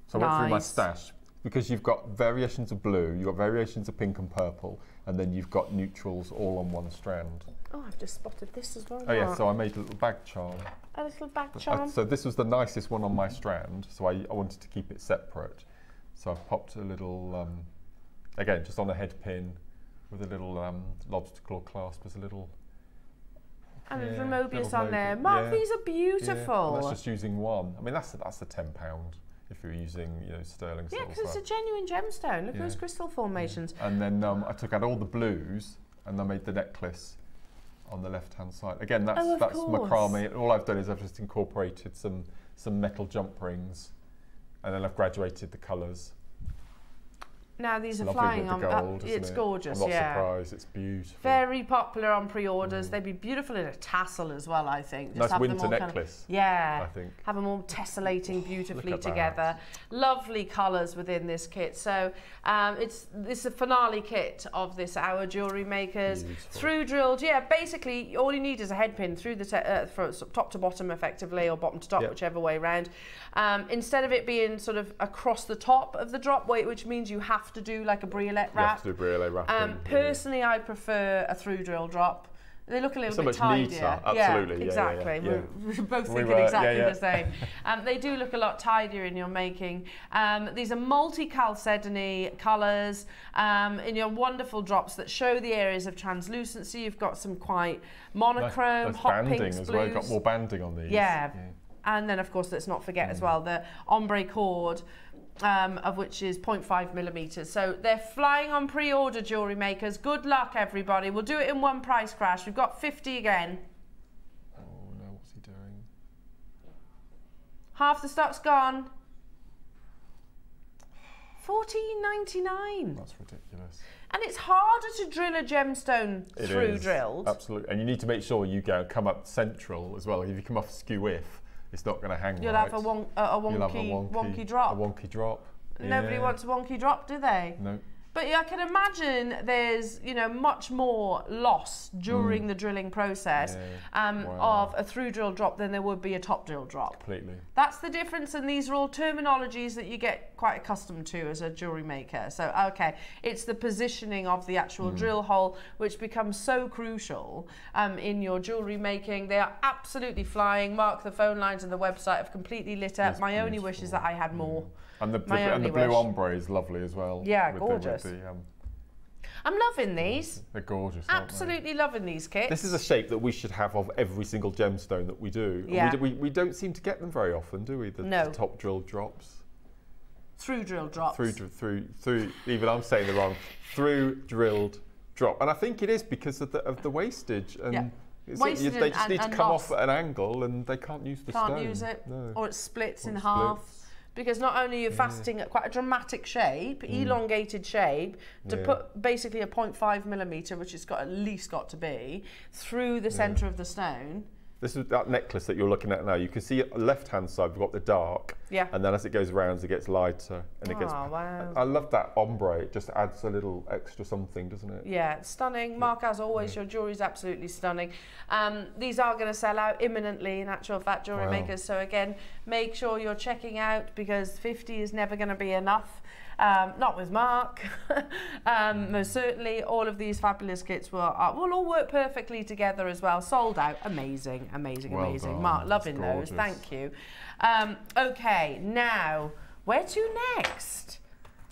So I went through my stash because you've got variations of blue, you've got variations of pink and purple, and then you've got neutrals all on one strand. Oh, I've just spotted this as well. Oh yeah, so I made a little bag charm. A little bag I- charm. so this was the nicest one on my strand, so I, I wanted to keep it separate. So I've popped a little, um, again, just on a head pin with a little um, lobster claw clasp as a little. and a yeah, little Mobius on there. Mark, yeah, these are beautiful. and that's just using one. I mean, that's that's the ten pound if you're using you know sterling yeah, because it's a genuine gemstone. Look at Yeah. those crystal formations. And then um, I took out all the blues and I made the necklace on the left hand side. Again, that's Oh, that's course. macrame. All I've done is I've just incorporated some some metal jump rings, and then I've graduated the colours. Now these are flying the on. uh, gold. isn't it's it? gorgeous. I'm not yeah. surprised. It's beautiful. Very popular on pre-orders. They'd be beautiful in a tassel as well. I think. Mm. nice have them winter all kind of- necklace. yeah. I think. Have them all tessellating *laughs* beautifully at that. together. Lovely colours within this kit. So um, it's this is a finale kit of this Our Jewellery Makers. Beautiful. Through drilled, yeah, basically all you need is a head pin through the, uh, from top to bottom effectively or bottom to top, Yep. whichever way round. Um, instead of it being sort of across the top of the drop, weight, which means you have to do like a briolette You have wrap. to do briolette wrapping. Um, yeah. personally, I prefer a through drill drop. They look a little So bit much tidier. neater, Yeah, absolutely, yeah, yeah, exactly. yeah, We're *laughs* both We thinking were- exactly yeah. the same. Um, they do look a lot tidier in your making. Um, these are multi-chalcedony colours um, in your wonderful drops that show the areas of translucency. You've got some quite monochrome, nice hot banding pinks, as well. You've got more banding on these. Yeah. And then, of course, let's not forget as well the ombre cord, um, of which is 0.5 millimeters. So they're flying on pre-order jewelry makers. Good luck, everybody. We'll do it in one price crash. We've got 50 again. Oh no, what's he doing? Half the stock's gone. 14.99. That's ridiculous. And it's harder to drill a gemstone It through is, drilled. Absolutely. And you need to make sure you go come up central as well. If you come off skew if, it's not going to hang You'll right. have a, won- a, a, You'll have a wonky, wonky, wonky drop. A wonky drop. Nobody Yeah. wants a wonky drop, do they? No. But yeah, I can imagine there's you know much more loss during the drilling process Mm. Yeah. um, Wow. of a through drill drop than there would be a top drill drop. Completely. That's the difference, and these are all terminologies that you get quite accustomed to as a jewelry maker. So, okay, it's the positioning of the actual Mm. drill hole which becomes so crucial um, in your jewelry making. They are absolutely flying. Mark, the phone lines and the website have completely lit up. It's My only wish is that I had more. And the, the My and the blue wish. ombre is lovely as well. Yeah, with gorgeous. The, with the, um, I'm loving these. they're gorgeous. aren't they? Absolutely loving these kits. This is a shape that we should have of every single gemstone that we do. Yeah. We, do- we, we don't seem to get them very often, do we? The, No. the top drill drops. through drill drops. Through, through, through, even I'm saying the wrong, through drilled drop. And I think it is because of the, of the wastage. And Yeah. it's- Wasted you- they and- just need to come loss. off at an angle and they can't use the Can't stone. use it, No. or it splits Or in it half. splits. Because not only you're you faceting at quite a dramatic shape, elongated shape, to Mm. Yeah. put basically a 0.5 millimeter, which it's got at least got to be, through the centre of the stone. This is that necklace that you're looking at now. You can see left hand side we've got the dark, Yeah. and then as it goes round, it gets lighter, and it gets. Oh, wow. I love that ombre. It just adds a little extra something, doesn't it? Yeah, it's stunning. Mark, as always, your jewellery is absolutely stunning. Um, these are going to sell out imminently, in actual fact, jewellery Wow. makers. So, again, make sure you're checking out because 50 is never going to be enough. Um, not with Mark. *laughs* um, most certainly, all of these fabulous kits will, uh, will all work perfectly together as well. Sold out. Amazing, amazing, Well amazing. done. Mark, loving those. Thank you. Um, okay, now, where to next?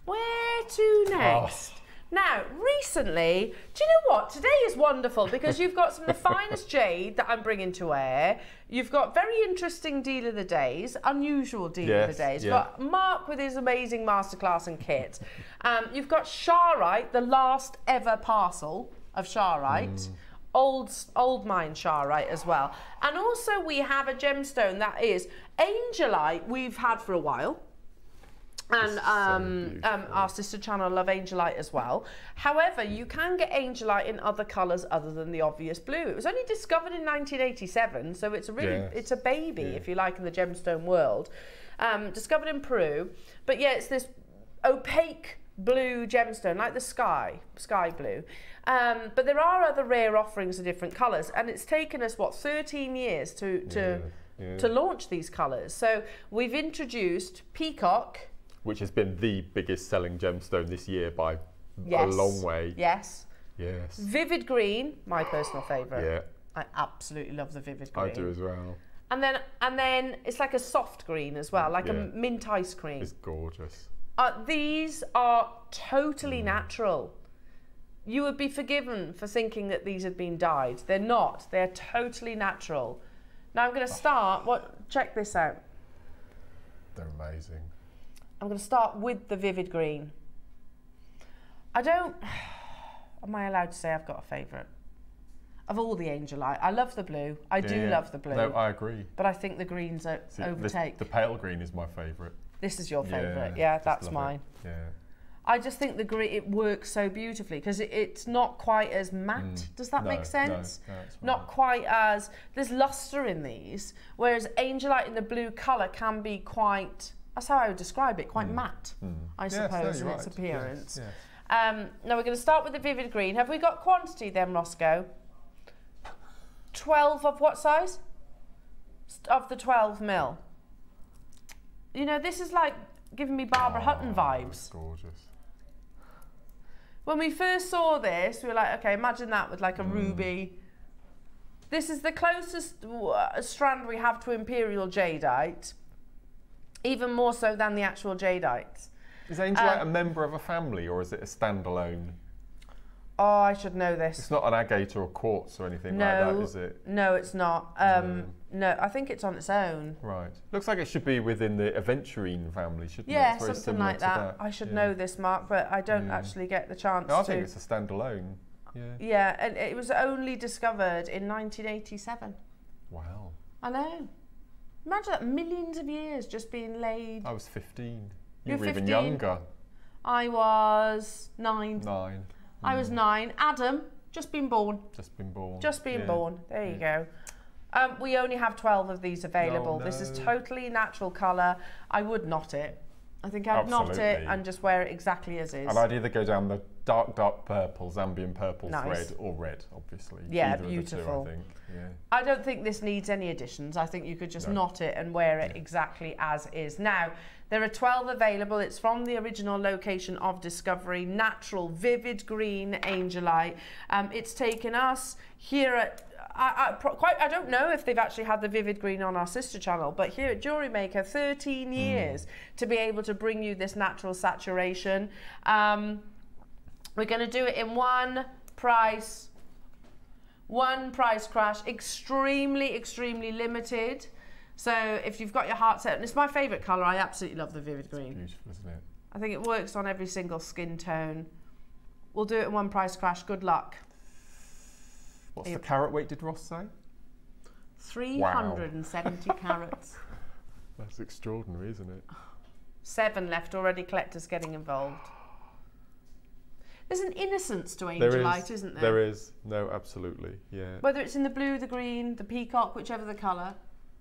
Where to next? Now, recently, do you know what? Today is wonderful because you've got some of the *laughs* finest jade that I'm bringing to air. You've got very interesting deal of the days, unusual deal of the days. You've yeah. got Mark with his amazing masterclass and kit. Um, you've got Charoite, the last ever parcel of Charoite. Old, old mine Charoite as well. And also we have a gemstone that is Angelite we've had for a while and It's so um, um, our sister channel Love Angelite as well. However, you can get Angelite in other colours other than the obvious blue. It was only discovered in 1987, so it's a really Yes. it's a baby, Yeah. if you like, in the gemstone world. Um, discovered in Peru, but yeah, it's this opaque blue gemstone, like the sky, sky blue. Um, but there are other rare offerings of different colours, and it's taken us what 13 years to to Yeah, yeah. to launch these colours. So we've introduced peacock. Which has been the biggest selling gemstone this year by Yes. a long way. Yes. Yes. Vivid green, my personal favourite. Yeah, I absolutely love the vivid green. I do as well. And then and then it's like a soft green as well, like Yeah. a mint ice cream. It's gorgeous. Uh, these are totally Mm. natural. You would be forgiven for thinking that these had been dyed. They're not. They're totally natural. Now I'm going to start. What? Check this out. They're amazing. I'm going to start with the vivid green. I don't. *sighs* Am I allowed to say I've got a favourite? Of all the Angelite, I love the blue. I Yeah, do yeah. love the blue. No, I agree. but I think the greens o- See, overtake. the pale green is my favourite. this is your favourite. Yeah, just that's love it. mine. Yeah. I just think the green it works so beautifully because it, it's not quite as matte. Does that Mm. No, make sense? no, it's not quite as there's luster in these, whereas Angelite in the blue colour can be quite. That's how I would describe it. Quite matte, I Yes, suppose, you're in its right. Yes, appearance. yes. Um, now we're going to start with the vivid green. Have we got quantity then, Roscoe? Twelve of what size? Of the twelve mil. You know, this is like giving me Barbara Hutton Oh, vibes. Gorgeous. When we first saw this, we were like, okay, imagine that with like a Mm. ruby. This is the closest uh, strand we have to imperial jadeite, even more so than the actual jadeite. Is Angelite Um, a member of a family or is it a standalone? Oh, I should know this. It's not an agate or a quartz or anything like that, No, is it? no, it's not. Um, no, I think it's on its own. Right. Looks like it should be within the aventurine family, shouldn't it? Yeah, something like to that. I should yeah. know this, Mark, but I don't Yeah. actually get the chance No, I to. think it's a standalone. Yeah. Yeah, and it was only discovered in 1987. Wow. I know. Imagine that millions of years just being laid. I was 15. You're You were even 15? younger. I was nine. Nine. I was nine. Adam, just been born. Just been born. Just been Yeah. born. There you go. Um, we only have 12 of these available. This is totally natural colour. I would knot it. I think I'd knot it and just wear it exactly as is. And I'd either go down the dark, dark purple, Zambian purple Nice. thread, or red, obviously. Yeah, Either beautiful. Of the two, I think. Yeah. I don't think this needs any additions. I think you could just No. knot it and wear it exactly as is. Now, there are 12 available. It's from the original location of Discovery, natural, vivid green angelite. Um, it's taken us here at I, I, quite, I don't know if they've actually had the vivid green on our sister channel, but here at Jewelry Maker, 13 years to be able to bring you this natural saturation. Um, we're going to do it in one price, one price crash, extremely, extremely limited. So if you've got your heart set, and it's my favourite colour, I absolutely love the vivid green. Beautiful, isn't it? I think it works on every single skin tone. We'll do it in one price crash. Good luck. What's Are the you- carat weight, did Ross say? 370 carats. *laughs* That's extraordinary, isn't it? Seven left already. Collectors getting involved. There's an innocence to There Angelite, is. isn't there? There is. No, absolutely. Yeah. Whether it's in the blue, the green, the peacock, whichever the colour.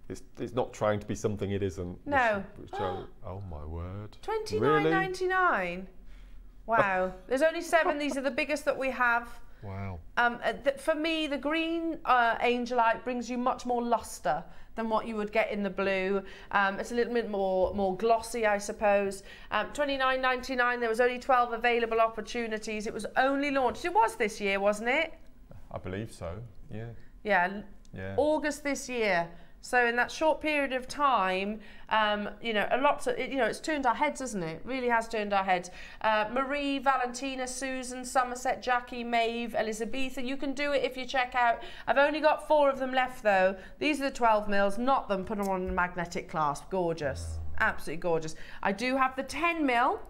It's, it's not trying to be something it isn't. No. Which, I, oh my word. Twenty Really? nine ninety nine. Wow. *laughs* There's only seven. These are the biggest that we have. Wow. Um, uh, th- for me, the green uh, angelite brings you much more luster than what you would get in the blue. Um, it's a little bit more more glossy, I suppose. Um, Twenty nine ninety nine. There was only twelve available opportunities. It was only launched. It was this year, wasn't it? I believe so. Yeah. Yeah, Yeah. August this year. So in that short period of time, um, you know, a lot. Of, you know, it's turned our heads, isn't it? Really has turned our heads. Uh, Marie, Valentina, Susan, Somerset, Jackie, Maeve, Elizabetha. You can do it if you check out. I've only got four of them left though. These are the 12 mils. Not them. Put them on a magnetic clasp. Gorgeous. Absolutely gorgeous. I do have the 10 mil.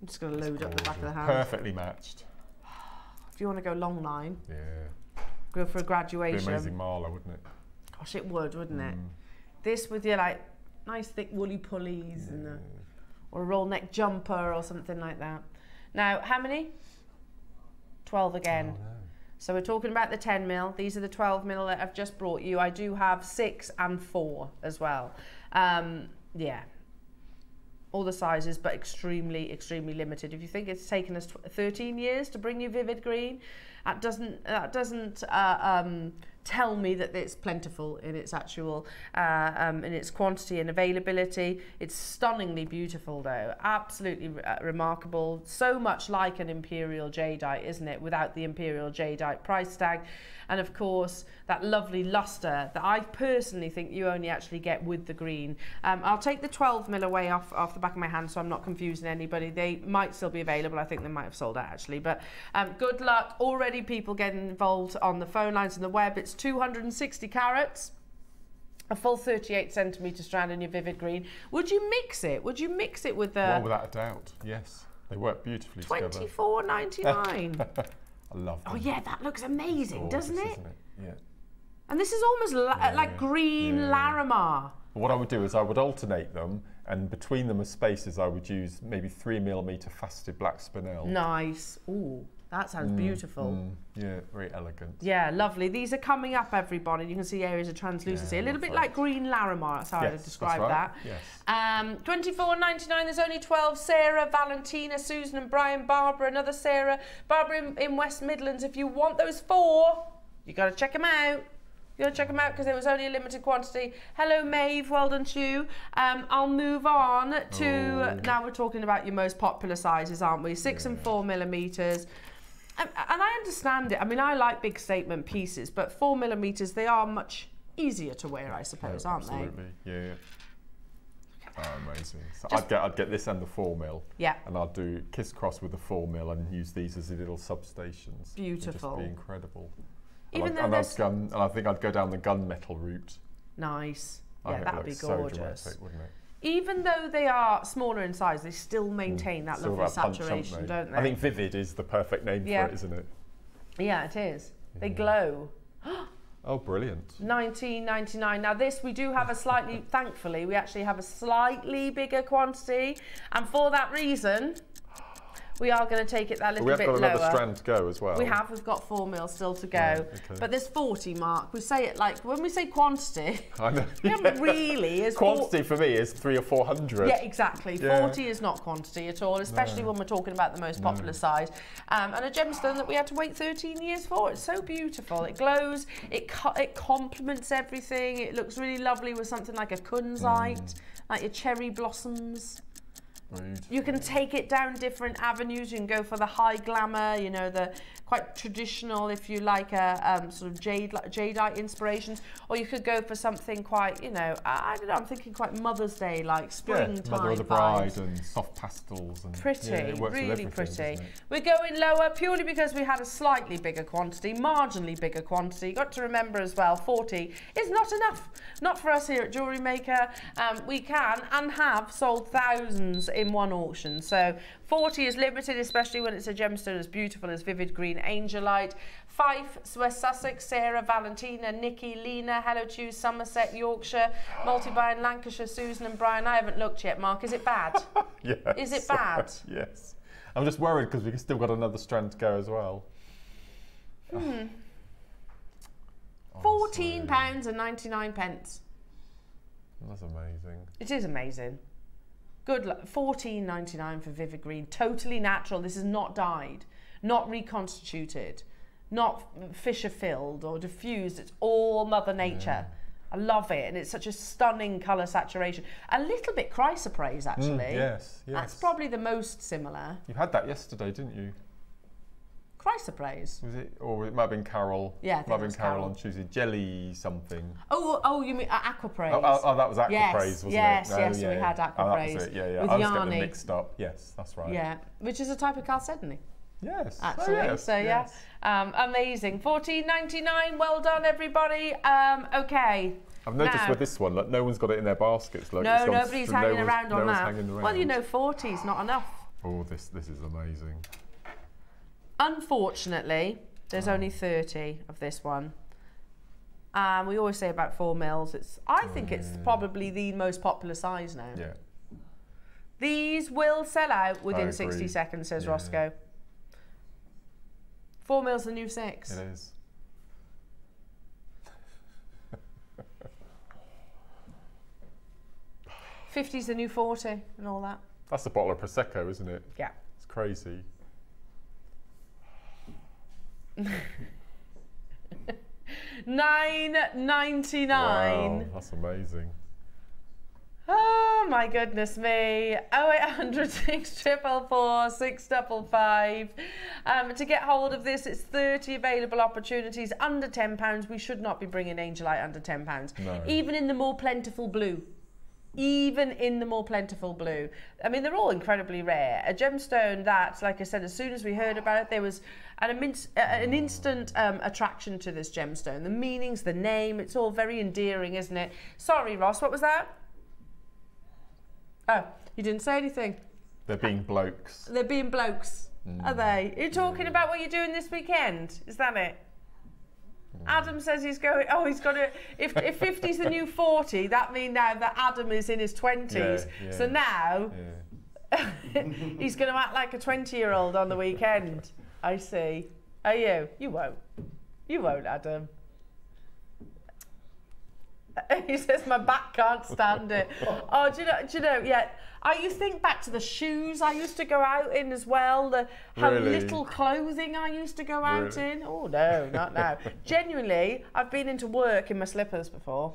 I'm just going to load up the back of the hand. Perfectly matched. *sighs* If you want to go long line, Yeah. For a Be graduation. amazing mala, wouldn't it? Gosh, it would, wouldn't it? Mm. This with your like nice thick woolly pulleys and a, or a roll neck jumper or something like that. Now, how many? 12 again. Oh, So we're talking about the 10 mil. These are the 12 mil that I've just brought you. I do have six and four as well. Um, yeah. All the sizes, but extremely, extremely limited. If you think it's taken us 13 years to bring you Vivid Green, that doesn't that doesn't uh, um, tell me that it's plentiful in its actual, uh, um, in its quantity and availability. It's stunningly beautiful though, absolutely uh, remarkable. So much like an Imperial Jadeite, isn't it? Without the Imperial Jadeite price tag. And of course, that lovely luster that I personally think you only actually get with the green. Um, I'll take the 12 mil away off, off the back of my hand so I'm not confusing anybody. They might still be available. I think they might have sold out actually. But um, good luck. Already people getting involved on the phone lines and the web. It's 260 carats a full 38 centimetre strand in your vivid green. Would you mix it? Would you mix it with the... Well, without a doubt, yes. They work beautifully 24 99 *laughs* I love them. Oh yeah, that looks amazing, Gorgeous, doesn't it? isn't it? Yeah. And this is almost la- Yeah, like green Yeah. Larimar. What I would do is I would alternate them, and between them as spaces, I would use maybe three millimeter faceted black spinel. Nice. Ooh, that sounds beautiful. Mm, yeah, very elegant. Yeah, lovely. These are coming up, everybody. You can see areas of translucency. Yeah, a little bit lovely. like green Larimar. That's how I Yes, would describe right. that. Yes. Um, twenty-four ninety-nine. There's only twelve. Sarah, Valentina, Susan, and Brian. Barbara, another Sarah. Barbara in, in West Midlands. If you want those four, you got to check them out. You got to check them out because there was only a limited quantity. Hello, Maeve. Well done to you. Um, I'll move on to Oh. now. We're talking about your most popular sizes, aren't we? Six and four millimeters. And, and I understand it. I mean, I like big statement pieces, but four millimeters they are much easier to wear, I suppose, Yeah, aren't they? absolutely. Yeah. yeah. Oh, amazing. So Just- I'd get I'd get this and the four mil. Yeah. And I'd do kiss cross with the four mil and use these as the little substations. It'd Beautiful. just be incredible. Even and though I'd, and, I'd gun, and I think I'd go down the gunmetal route. Nice. I Yeah, that'd be gorgeous. dramatic, wouldn't it? Even though they are smaller in size, they still hmm. maintain that Still lovely about punch, saturation, haven't don't they? I think vivid is the perfect name Yeah. for it, isn't it? yeah, it is. They glow. *gasps* Oh, brilliant. 19.99. Now this we do have a slightly, *laughs* thankfully, we actually have a slightly bigger quantity, and for that reason, we are going to take it that little bit lower. we have got another lower. strand to go as well. We have. We've got four mil still to go. Right, okay. But there's 40 mark. We say it like when we say quantity. *laughs* I know. *laughs* we haven't really. Is Quantity for me is three or four hundred. Yeah, exactly. Yeah. 40 is not quantity at all, especially when we're talking about the most popular size. Um, and a gemstone that we had to wait 13 years for. It's so beautiful. It glows, it, co- it complements everything. It looks really lovely with something like a kunzite, Mm. like your cherry blossoms. Rude. You can take it down different avenues. You can go for the high glamour, you know, the quite traditional, if you like, a um, sort of jade jadeite inspirations, or you could go for something quite, you know, I, I don't know. I'm thinking quite Mother's Day, like Yeah, springtime Mother of the Bride vibes. and soft pastels and Pretty, yeah, it works really pretty. We're going lower purely because we had a slightly bigger quantity, marginally bigger quantity. Got to remember as well, 40 is not enough. Not for us here at Jewellery Maker. Um, we can and have sold thousands in one auction. So 40 is limited, especially when it's a gemstone as beautiful as Vivid Green Angelite. Fife, West Sussex, Sarah, Valentina, Nikki, Lena, Hello to Somerset, Yorkshire, Multi-Buy in Lancashire, Susan and Brian. I haven't looked yet, Mark. Is it bad? *laughs* Yes. Is it bad? *laughs* yes. I'm just worried because we've still got another strand to go as well. Hmm. Fourteen pounds and ninety nine pence. That's amazing. It is amazing. Good luck. Fourteen ninety nine for Vivid Green. Totally natural. This is not dyed, not reconstituted, not fissure filled or diffused. It's all Mother Nature. I love it, and it's such a stunning colour saturation. A little bit chrysoprase, actually. Mm, yes, yes. That's probably the most similar. You had that yesterday, didn't you? Chrysoprase. Was it, or it might have been Carol? Yeah, I might have it been Carol, Carol. on Tuesday. Jelly something. Oh, oh, you mean uh, aquaprase? Oh, oh, oh, that was Aquaprase, Yes, wasn't yes, it? Oh, yes, we yeah, had yeah. Oh, that was Aquaprase it, Yeah, yeah. with I was getting them mixed up. Yes, that's right. Yeah, which is a type of chalcedony. Yes. Absolutely. Oh, yes, so yeah, yes. um, amazing. Fourteen ninety nine. Well done, everybody. Um, okay. I've noticed Now- with this one, like, no one's got it in their baskets. Look, No, nobody's no hanging one's- around on that. Well, you know, forty is not enough. Oh, this this is amazing. Unfortunately, there's Oh. only thirty of this one. Um, we always say about four mils. It's. I think it's probably the most popular size now. Yeah. These will sell out within 60 seconds, says Yeah. Roscoe. Four mils the new six. It is. Fifty's the new 40 and all that. That's a bottle of prosecco, isn't it? Yeah. It's crazy. Nine ninety nine. Wow, that's amazing. Oh my goodness me. 0800 644 655. Um, to get hold of this, it's 30 available opportunities under £10. We should not be bringing Angelite under £10. No. Even in the more plentiful blue. Even in the more plentiful blue. I mean, they're all incredibly rare. A gemstone that, like I said, as soon as we heard about it, there was an, immense, an instant um, attraction to this gemstone. The meanings, the name, it's all very endearing, isn't it? Sorry, Ross, what was that? Oh, you didn't say anything. They're being blokes. They're being blokes, are they? You're talking about what you're doing this weekend? Is that it? Adam says he's going. Oh, he's got to. If if 50's the new 40, that means now that Adam is in his 20s. Yeah, yeah. So now Yeah. *laughs* he's going to act like a 20-year-old on the weekend. I see. Are you? You won't. You won't, Adam. *laughs* He says my back can't stand it. *laughs* Oh, do you know? Do you know? Yeah. I you think back to the shoes I used to go out in as well. The how Really? little clothing I used to go out Really? in. Oh no, not now. *laughs* Genuinely, I've been into work in my slippers before.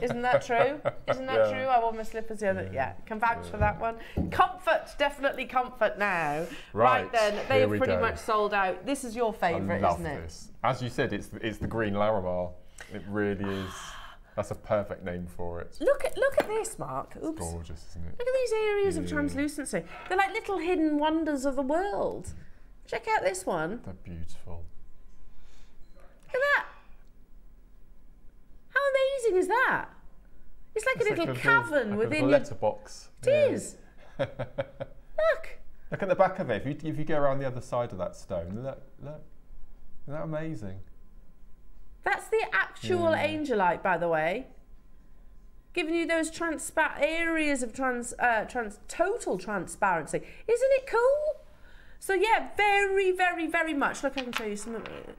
Isn't that true? Isn't that Yeah. true? I wore my slippers the other. Yeah, can vouch for that one. Comfort, definitely comfort now. Right, then, they have pretty go. much sold out. This is your favourite, isn't it? this. As you said, it's it's the green Larimar. It really is. That's a perfect name for it. Look at look at this, Mark. Oops. Gorgeous, isn't it? Look at these areas of translucency. They're like little hidden wonders of the world. Check out this one. They're beautiful. Look at that. How amazing is that? It's like It's a little like cavern like within a letterbox. It is. *laughs* Look. Look at the back of it. If you, if you go around the other side of that stone, look, look. Isn't that amazing? That's the actual Yeah. angelite, by the way. Giving you those transpa- areas of trans, uh, trans, total transparency. Isn't it cool? So yeah, very, very, very much. Look, I can show you some. of it.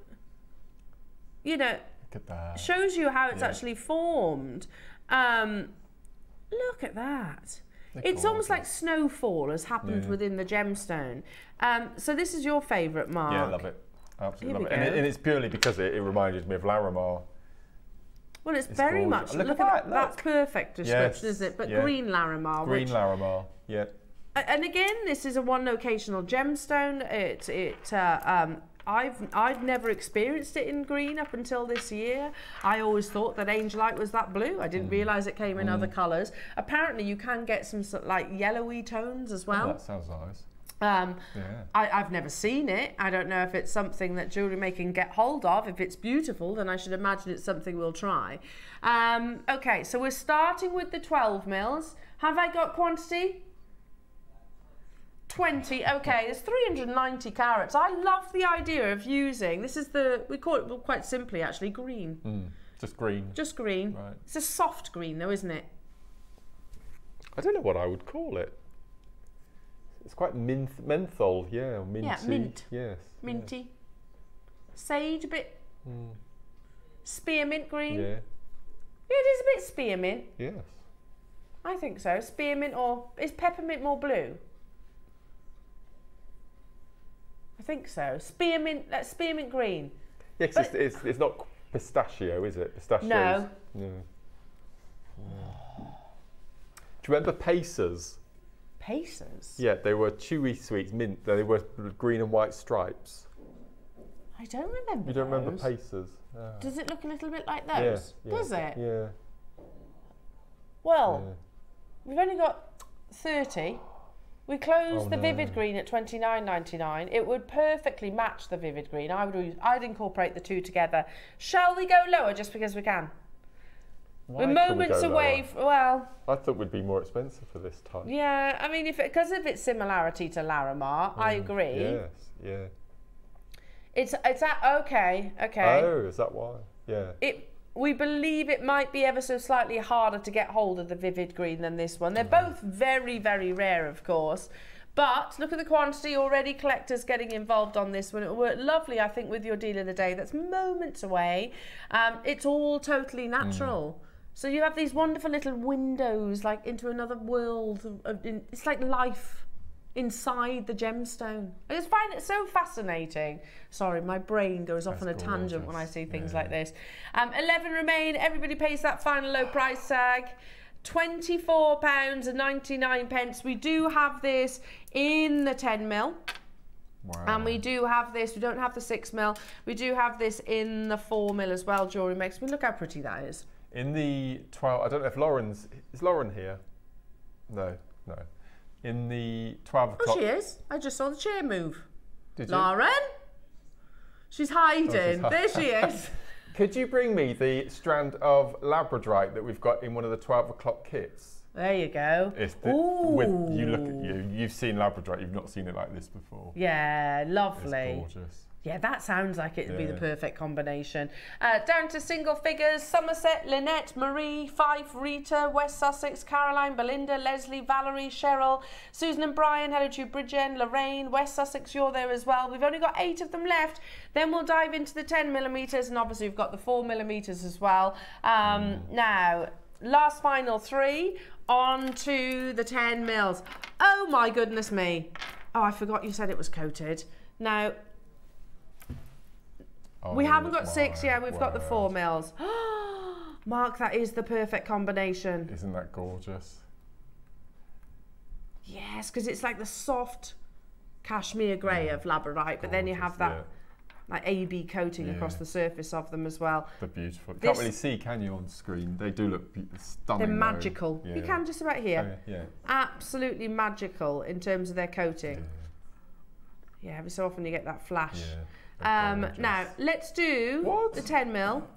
You know, Look at that. shows you how it's Yeah. actually formed. Um, look at that. They're it's almost like snowfall has happened Yeah. within the gemstone. Um, so this is your favourite, Mark. Yeah, I love it. Absolutely love it. And, it. and it's purely because it, it reminded me of Larimar. Well, it's, It's very gorgeous. much. Look Look, at at that, that. That's perfect description, Yes, isn't it? But yeah. green Larimar. Green which, Larimar. Yeah. And again, this is a one locational gemstone. It it uh, um, I've I've never experienced it in green up until this year. I always thought that angelite was that blue. I Mm. didn't realise it came in other colours. Apparently, you can get some like yellowy tones as Oh, well. that sounds nice. Um, Yeah. I, I've never seen it. I don't know if it's something that jewellery making get hold of. If it's beautiful, then I should imagine it's something we'll try. Um, okay, so we're starting with the 12 mils. Have I got quantity? 20. Okay, there's 390 carats. I love the idea of using, this is the, we call it well, quite simply actually, green. Mm. Just green. Just green. Right. It's a soft green though, isn't it? I don't know what I would call it. It's quite menth- menthol, yeah, minty. mint. Yes. Minty. Sage, a bit Mm. spearmint green. Yeah. Yeah, it is a bit spearmint. Yes. I think so. Spearmint or is peppermint more blue? I think so. Spearmint, uh, spearmint green. Yeah, 'cause it's, it's, it's not pistachio, is it? Pistachio. No. No. Do you remember Pacers? Pacers. Yeah, they were chewy sweets, mint. They were green and white stripes. I don't remember. You don't remember those. Pacers? Ah. Does it look a little bit like those? yeah, Does it? Yeah. Well, yeah. we've only got thirty. We closed Oh, the no. vivid green at twenty nine ninety nine. It would perfectly match the vivid green. I would. I'd incorporate the two together. Shall we go lower just because we can? Why We're can't we moments away. F- well, I thought we'd be more expensive for this type. Yeah, I mean, if because of its similarity to Larimar, I mm, agree. Yes, yeah. It's it's at okay, okay. Oh, is that why? Yeah. It we believe it might be ever so slightly harder to get hold of the vivid green than this one. They're mm. both very very rare, of course. But look at the quantity already. Collectors getting involved on this one. It will work lovely, I think, with your deal of the day. That's moments away. Um, it's all totally natural. Mm. So you have these wonderful little windows, like into another world. Of, of, in, it's like life. inside the gemstone. I just find it so fascinating. Sorry, my brain goes off That's on a gorgeous. tangent when I see things Yeah. like this. Um, 11 remain. Everybody pays that final low price tag. £24 and 99 pence. We do have this in the 10 mil. Wow. And we do have this, we don't have the 6 mil. We do have this in the 4 mil as well, jewellery makes. I mean, look how pretty that is. In the 12, I don't know if Lauren's, is Lauren here? No, no. In the 12 Oh, she is. I just saw the chair move. Did you? Lauren? She's hiding. Oh, hi- there she is. *laughs* Could you bring me the strand of Labradorite that we've got in one of the 12 o'clock kits? There you go. It's the, with you look at you. You've seen Labradorite. You've not seen it like this before. Yeah, It's lovely. gorgeous. Yeah, that sounds like it would be the perfect combination. Uh, down to single figures Somerset, Lynette, Marie, Fife, Rita, West Sussex, Caroline, Belinda, Leslie, Valerie, Cheryl, Susan and Brian, hello to you, Bridgend, Lorraine, West Sussex, you're there as well. We've only got eight of them left. Then we'll dive into the 10 millimeters, and obviously we've got the 4 millimeters as well. Um, Now, last final three on to the 10 mils. Oh my goodness me. Oh, I forgot you said it was coated. Now, Oh, we Oh haven't got six, yeah, we've got the four mils. *gasps* Mark, that is the perfect combination. Isn't that gorgeous? Yes, because it's like the soft cashmere grey of labradorite, but then you have Gorgeous, that like AB coating across the surface of them as well. They're beautiful. You This- can't really see, can you, on screen? They do look stunning. They're magical. You can just about here. Oh, yeah. Absolutely magical in terms of their coating. Yeah, every so often you get that flash. Um, now, let's do What? the 10 mil.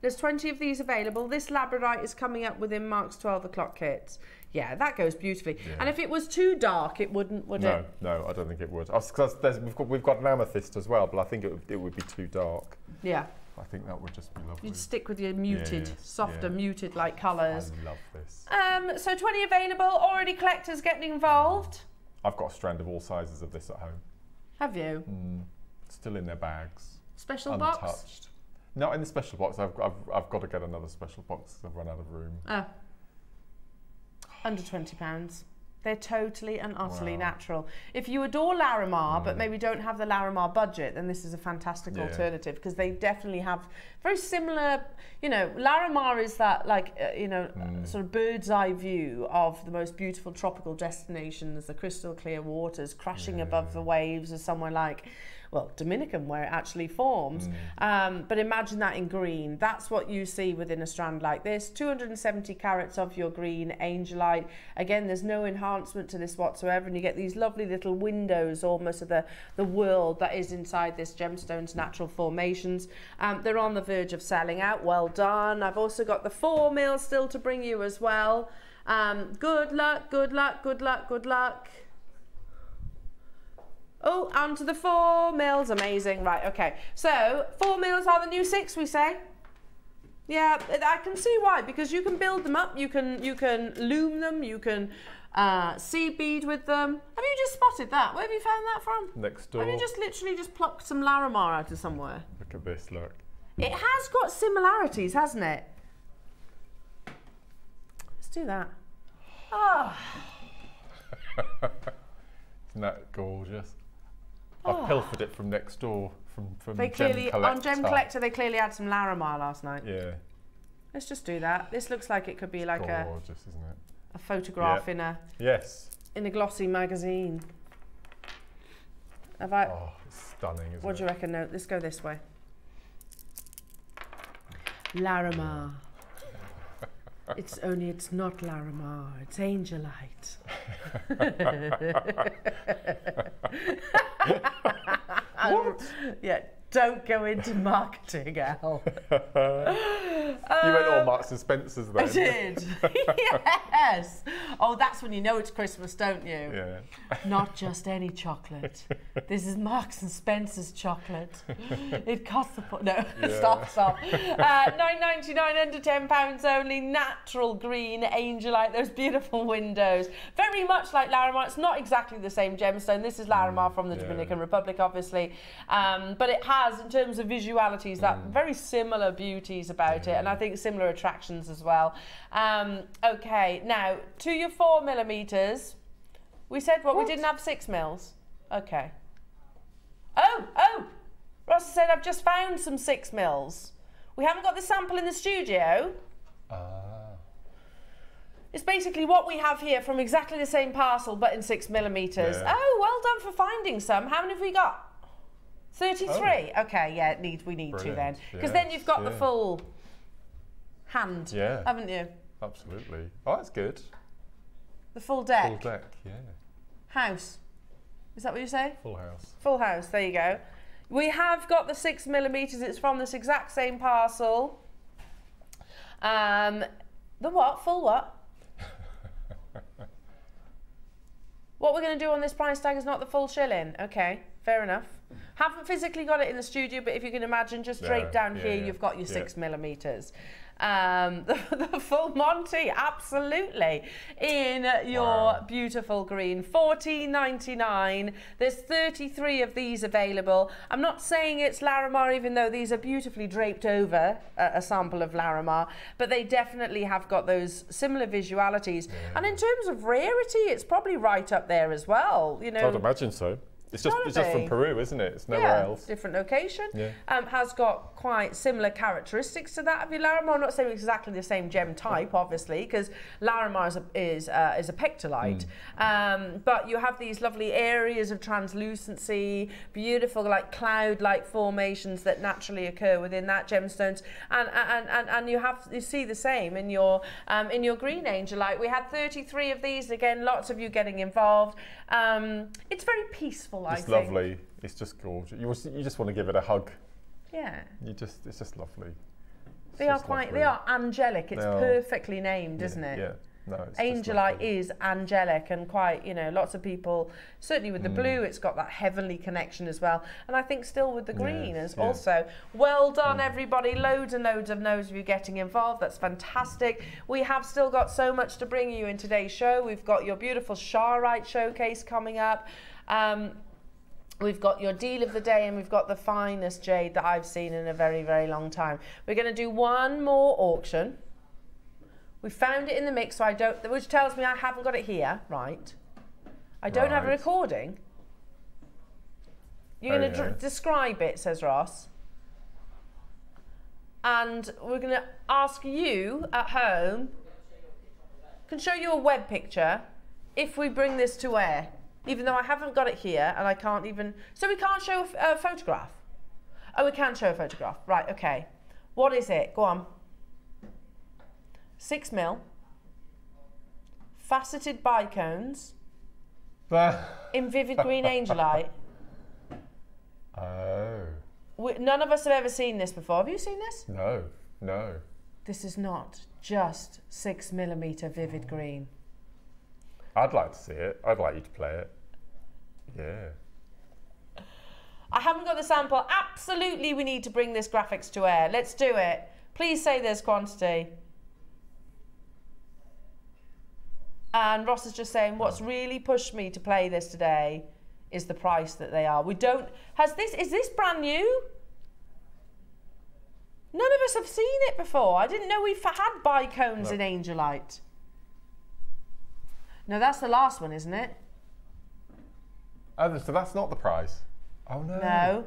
There's 20 of these available. This Labradorite is coming up within Mark's 12 o'clock kits. Yeah, that goes beautifully. Yeah. And if it was too dark, it wouldn't, would No, it? no, no, I don't think it would. we've, got, we've got an amethyst as well, but I think it would, it would be too dark. Yeah. I think that would just be lovely. You'd stick with your muted, yeah, softer, yeah. muted like colours. I love this. Um, so 20 available. Already collectors getting involved. I've got a strand of all sizes of this at home. Have you? Still in their bags. Special untouched. box? Not in the special box. I've, I've, I've got to get another special box 'cause I've run out of room. Oh. Under £20. They're totally and utterly Wow. natural. If you adore Larimar, but mm. maybe don't have the Larimar budget, then this is a fantastic Yeah. alternative because they definitely have very similar. You know, Larimar is that like uh, you know uh, mm. sort of bird's eye view of the most beautiful tropical destinations, the crystal clear waters crashing above the waves or somewhere like. Well, Dominican, where it actually forms. Um, but imagine that in green. That's what you see within a strand like this. 270 carats of your green angelite. Again, there's no enhancement to this whatsoever, and you get these lovely little windows almost of the, the world that is inside this gemstone's natural formations. Um, they're on the verge of selling out. Well done. I've also got the four mil still to bring you as well. Um, good luck, good luck, good luck, good luck. Oh, onto the four mils. Amazing. Right, okay. So, four mils are the new six, we say? Yeah, I can see why because you can build them up, you can you can loom them, you can uh, seed bead with them. Have you just spotted that? Where have you found that from? Next door. Have you just literally just plucked some Larimar out of somewhere? Look at this, look. It has got similarities, hasn't it? Let's do that. Ah, *laughs* Isn't that gorgeous? I've oh. pilfered it from next door, from, from Oh. they Gem clearly Collector. on Gem Collector they clearly had some Larimar last night. Yeah, Let's just do that. This looks like it could be like a, gorgeous, isn't it? a photograph Yeah. in a Yes. in a glossy magazine. Have I? Oh, it's stunning, isn't What do you reckon? No, let's go this way. Larimar. It's only it's not Larimar. It's Angelite. *laughs* *laughs* what? Yeah. Don't go into marketing, Al. you went all Marks and Spencers then. I did. *laughs* yes. Oh, that's when you know it's Christmas, don't you? Yeah. Not just any chocolate. This is Marks and Spencer's chocolate. It costs a po- no. *laughs* stop, stop. Uh, Nine ninety nine under ten pounds only. Natural green angelite. Those beautiful windows. Very much like Larimar. It's not exactly the same gemstone. This is Larimar from the yeah. Dominican Republic, obviously, um, but it has, in terms of visualities, that very similar beauties about it, and I think similar attractions as well. Um, okay, now to your four millimeters. We said what, what? we didn't have six mils. Okay. Oh, oh! Ross said I've just found some six mils. We haven't got the sample in the studio. Ah. It's basically what we have here from exactly the same parcel, but in six millimeters. Yeah. Oh, well done for finding some. How many have we got? 33. Oh. Okay, yeah, it needs, we need Brilliant. to then. Because yeah, then you've got yeah. the full hand, yeah. haven't you? Absolutely. Oh, that's good. The full deck. Full deck, yeah. House. Is that what you say? Full house. Full house, there you go. We have got the six millimeters. It's from this exact same parcel. Um, the what? Full what? *laughs* what we're going to do on this price tag is not the full shilling. Okay, fair enough. Haven't physically got it in the studio, but if you can imagine, just straight down yeah, here, yeah. you've got your six millimeters. Um, *laughs* the, the, full Monty, absolutely, in your wow. beautiful green. Fourteen ninety nine. There's 33 of these available. I'm not saying it's Larimar, even though these are beautifully draped over a, a sample of Larimar, but they definitely have got those similar visualities. Yeah. And in terms of rarity, it's probably right up there as well. You know, I'd imagine so. It's just, it's just from Peru, isn't it? It's nowhere yeah, else. Different location. Yeah. Um, has got quite similar characteristics to that of your Larimar. I'm not saying exactly the same gem type, obviously, because Larimar is a, is, uh, is a pectolite. Mm. Um, but you have these lovely areas of translucency, beautiful like cloud-like formations that naturally occur within that gemstones. And, and, and, and you have you see the same in your um, in your green angelite. We had 33 of these. Again, lots of you getting involved. Um, it's very peaceful. It's lovely. It's just gorgeous. You, you just want to give it a hug. Yeah. You just it's just lovely. It's they are quite. Lovely. They are angelic. It's perfectly named, yeah, isn't it? Yeah. No, Angelite is angelic and quite, you know, lots of people, certainly with the mm. blue, it's got that heavenly connection as well. And I think still with the green yes, as yeah. also. Well done, mm. everybody. Loads and loads of no's of you getting involved. That's fantastic. We have still got so much to bring you in today's show. We've got your beautiful Charoite showcase coming up. Um, We've got your deal of the day and we've got the finest jade that I've seen in a very, very long time. We're going to do one more auction. We found it in the mix, so I don't, which tells me I haven't got it here, right? I don't right. have a recording. You're going to describe it, says Ross. And we're going to ask you at home, can show you a web picture if we bring this to air, even though I haven't got it here and I can't even, so we can't show a, a photograph. Oh, we can show a photograph. Right, okay. What is it? Go on six mil, faceted bicones *laughs* in vivid green angelite. Oh. We, none of us have ever seen this before. Have you seen this? No, no. This is not just six millimeter vivid green. I'd like to see it. I'd like you to play it. Yeah. I haven't got the sample. Absolutely, we need to bring this graphics to air. Let's do it. Please say there's quantity. And Ross is just saying, what's really pushed me to play this today is the price that they are. We don't, has this, is this brand new? None of us have seen it before. I didn't know we've had bicones no. in Angelite. No, that's the last one, isn't it? Oh, so that's not the prize. Oh no. No.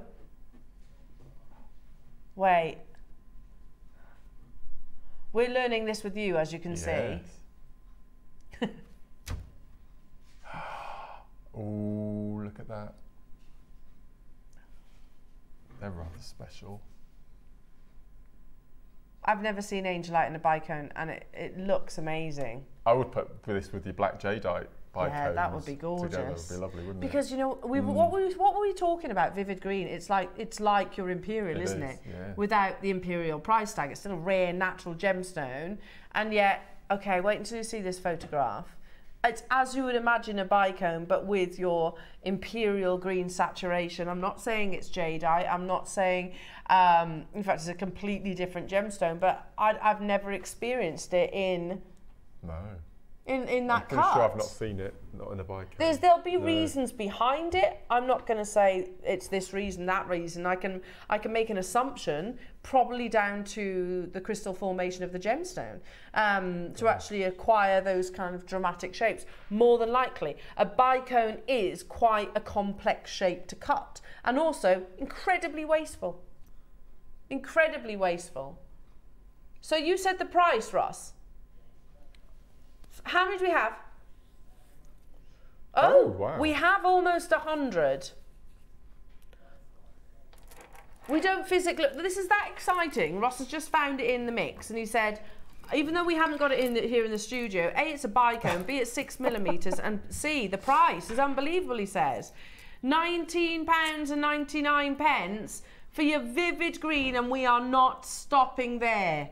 Wait. We're learning this with you, as you can yes. *sighs* see. oh, look at that. They're rather special. I've never seen Angelite in a bicone and it, it looks amazing. I would put this with your black jadeite yeah, that would be gorgeous. Together would be lovely, wouldn't because, it? Because you know, we, mm. what, were we, what were we talking about? Vivid green. It's like it's like your imperial, is isn't it? Yeah. Without the imperial price tag, it's still a rare natural gemstone, and yet, okay, wait until you see this photograph it's as you would imagine a bicone, but with your imperial green saturation. I'm not saying it's jadeite. I'm not saying, um, in fact, it's a completely different gemstone. But I, have never experienced it in. No. In, in that I'm sure I've not seen it, not in a bike. There's, there'll be No. reasons behind it. I'm not going to say it's this reason, that reason. I can I can make an assumption, probably down to the crystal formation of the gemstone, um, to actually acquire those kind of dramatic shapes. More than likely, a bicone is quite a complex shape to cut, and also incredibly wasteful. Incredibly wasteful. So you said the price, Ross. How many do we have? Oh, Oh, wow. we have almost a hundred. We don't physically. This is that exciting. Ross has just found it in the mix, and he said, even though we haven't got it in the, here in the studio, a it's a bicone, b it's six millimeters, and c the price is unbelievable. He says, nineteen pounds and ninety nine pence for your vivid green, and we are not stopping there.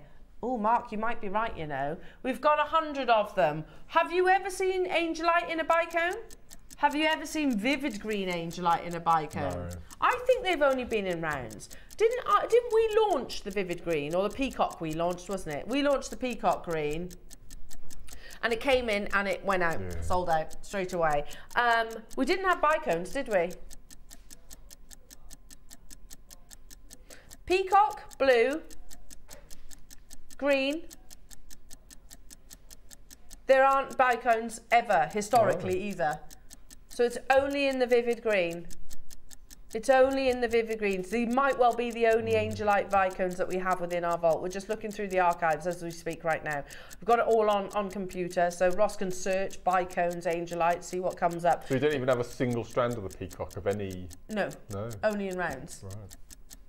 Oh, Mark, you might be right. You know, we've got a hundred of them. Have you ever seen angelite in a bicone? Have you ever seen vivid green angelite in a bicone? No. I think they've only been in rounds. Didn't I, didn't we launch the vivid green or the peacock we launched, wasn't it? We launched the peacock green. And it came in and it went out, Yeah. sold out straight away. Um, we didn't have bicones, did we? Peacock, blue, green. There aren't bicones ever, historically, oh. either. So it's only in the vivid green. It's only in the vivid green. So they might well be the only hmm. angelite bicones that we have within our vault. We're just looking through the archives as we speak right now. We've got it all on, on computer, so Ross can search bicones, angelite, see what comes up. So we don't even have a single strand of the peacock of any. No, No. only in rounds. Right.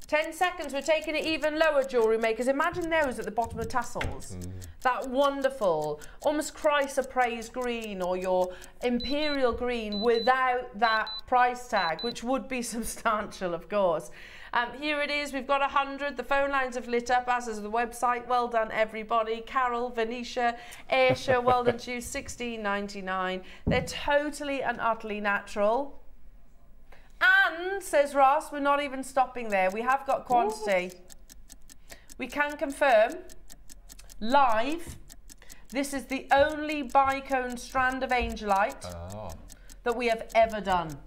10 seconds, we're taking it even lower, jewellery makers. Imagine those at the bottom of tassels. That wonderful, almost chrysoprase green or your imperial green without that price tag, which would be *laughs* substantial, of course. Um, here it is, we've got 100. The phone lines have lit up, as is the website. Well done, everybody. Carol, Venetia, Ayrshire, well done to you. *laughs* 16.99. They're totally and utterly natural. And, says Ross, we're not even stopping there. We have got quantity. We can confirm live. This is the only bicone strand of angelite Ah. that we have ever done.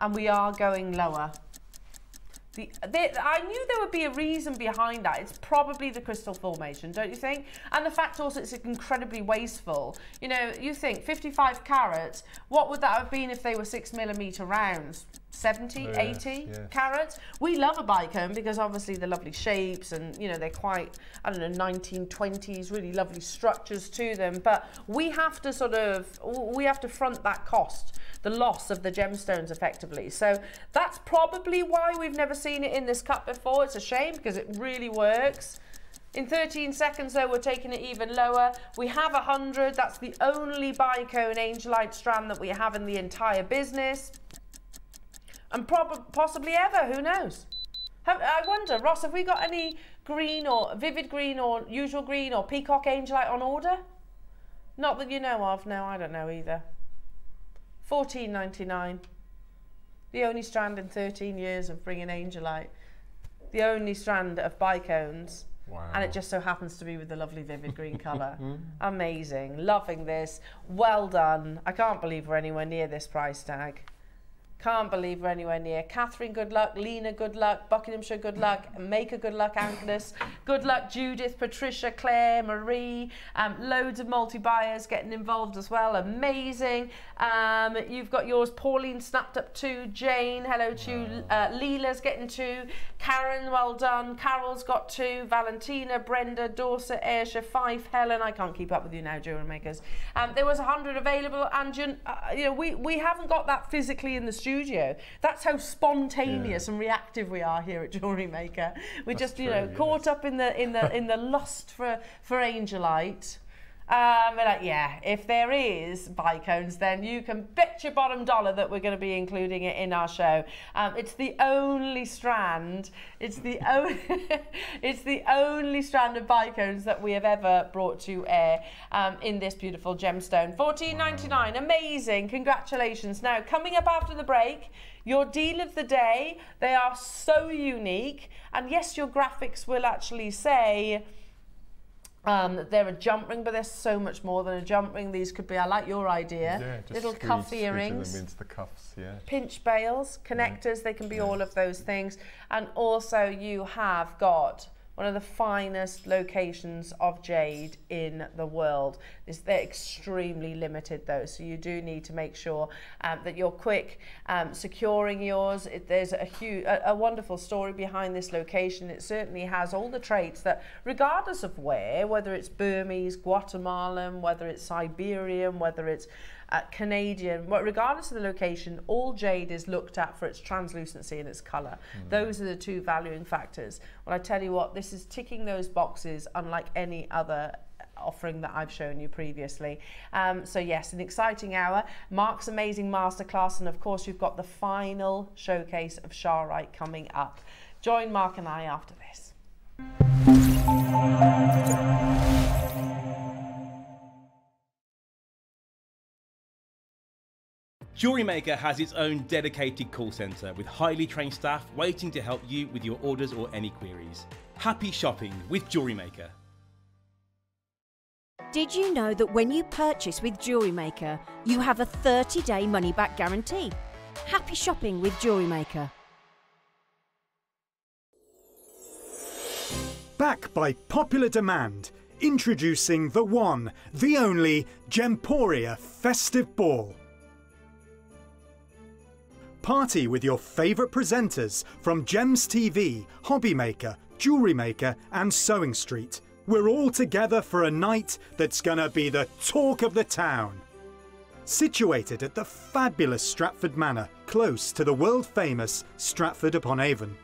And we are going lower. The, I knew there would be a reason behind that. It's probably the crystal formation, don't you think? And the fact also it's incredibly wasteful. You know, you think 55 carats, what would that have been if they were six millimeter rounds? 70, Yeah, 80 yeah. carats? We love a bicone because obviously the lovely shapes and, you know, they're quite, I don't know, 1920s, really lovely structures to them. But we have to sort of, we have to front that cost the loss of the gemstones effectively. So that's probably why we've never seen it in this cup before. It's a shame because it really works. In 13 seconds though, we're taking it even lower. We have 100. That's the only bicone angelite strand that we have in the entire business. And possibly ever, who knows? I wonder, Ross, have we got any green or vivid green or usual green or peacock angelite on order? Not that you know of. No, I don't know either. 14.99. The only strand in 13 years of bringing Angelite. The only strand of bicones. Wow. And it just so happens to be with the lovely vivid green *laughs* colour. Mm-hmm. Amazing. Loving this. Well done. I can't believe we're anywhere near this price tag. Can't believe we're anywhere near. Catherine, good luck. Lena, good luck. Buckinghamshire, good luck. Maker, good luck. Agnes, good luck. Judith, Patricia, Claire, Marie. Um, loads of multi-buyers getting involved as well. Amazing. Um, you've got yours. Pauline snapped up too. Jane, hello to you. Uh, Leela's getting two. Karen, well done. Carol's got two. Valentina, Brenda, Dorset, Ayrshire, five. Helen, I can't keep up with you now, jewelry makers. Um, there was a hundred available, and you, uh, you know we we haven't got that physically in the studio. That's how spontaneous and reactive we are here at Jewelry Maker. We're That's just you know true, caught up in the in the in the lust for for angelite. Um, we're like, yeah, if there is bicones, then you can bet your bottom dollar that we're going to be including it in our show. Um, it's the only strand. It's the *laughs* only. it's the only strand of bicones that we have ever brought to air um, in this beautiful gemstone. Fourteen ninety nine. Amazing. Congratulations. Now coming up after the break. Your deal of the day, they are so unique. And yes, your graphics will actually say Um, they're a jump ring, but they're so much more than a jump ring. These could be, I like your idea, yeah, just little squeeze, cuff earrings. them into the cuffs, yeah. Pinch bails, connectors, yeah. they can be yeah. all of those things. And also you have got one of the finest locations of jade in the world. It's, they're extremely limited though, so you do need to make sure um, that you're quick um, securing yours. It, there's a, huge, a, a wonderful story behind this location. It certainly has all the traits that, regardless of where, whether it's Burmese, Guatemalan, whether it's Siberian, whether it's uh, Canadian, regardless of the location, all jade is looked at for its translucency and its colour. Mm. Those are the two valuing factors. Well, I tell you what, this is ticking those boxes unlike any other offering that I've shown you previously. Um, so yes, an exciting hour. Mark's amazing masterclass, and of course you've got the final showcase of Charoite coming up. Join Mark and I after this. Jewelry Maker has its own dedicated call centre with highly trained staff waiting to help you with your orders or any queries. Happy shopping with Jewelry Maker. Did you know that when you purchase with Jewelry Maker, you have a 30 day money back guarantee? Happy shopping with Jewelry Maker. Back by popular demand, introducing the one, the only Gemporia Festive Ball. Party with your favourite presenters from Gems TV, Hobby Maker, Jewellery Maker and Sewing Street. We're all together for a night that's gonna be the talk of the town. Situated at the fabulous Stratford Manor, close to the world famous Stratford upon Avon.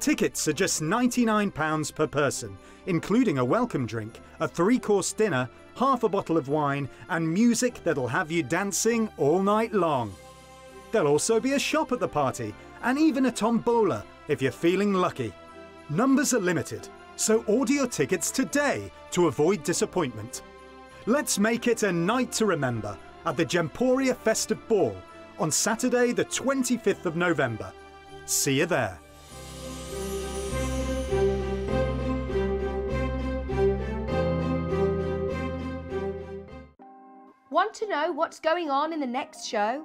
Tickets are just £99 per person, including a welcome drink, a three course dinner, half a bottle of wine, and music that'll have you dancing all night long. There'll also be a shop at the party, and even a tombola if you're feeling lucky. Numbers are limited, so order your tickets today to avoid disappointment. Let's make it a night to remember at the Gemporia Festive Ball on Saturday the 25th of November. See you there. Want to know what's going on in the next show?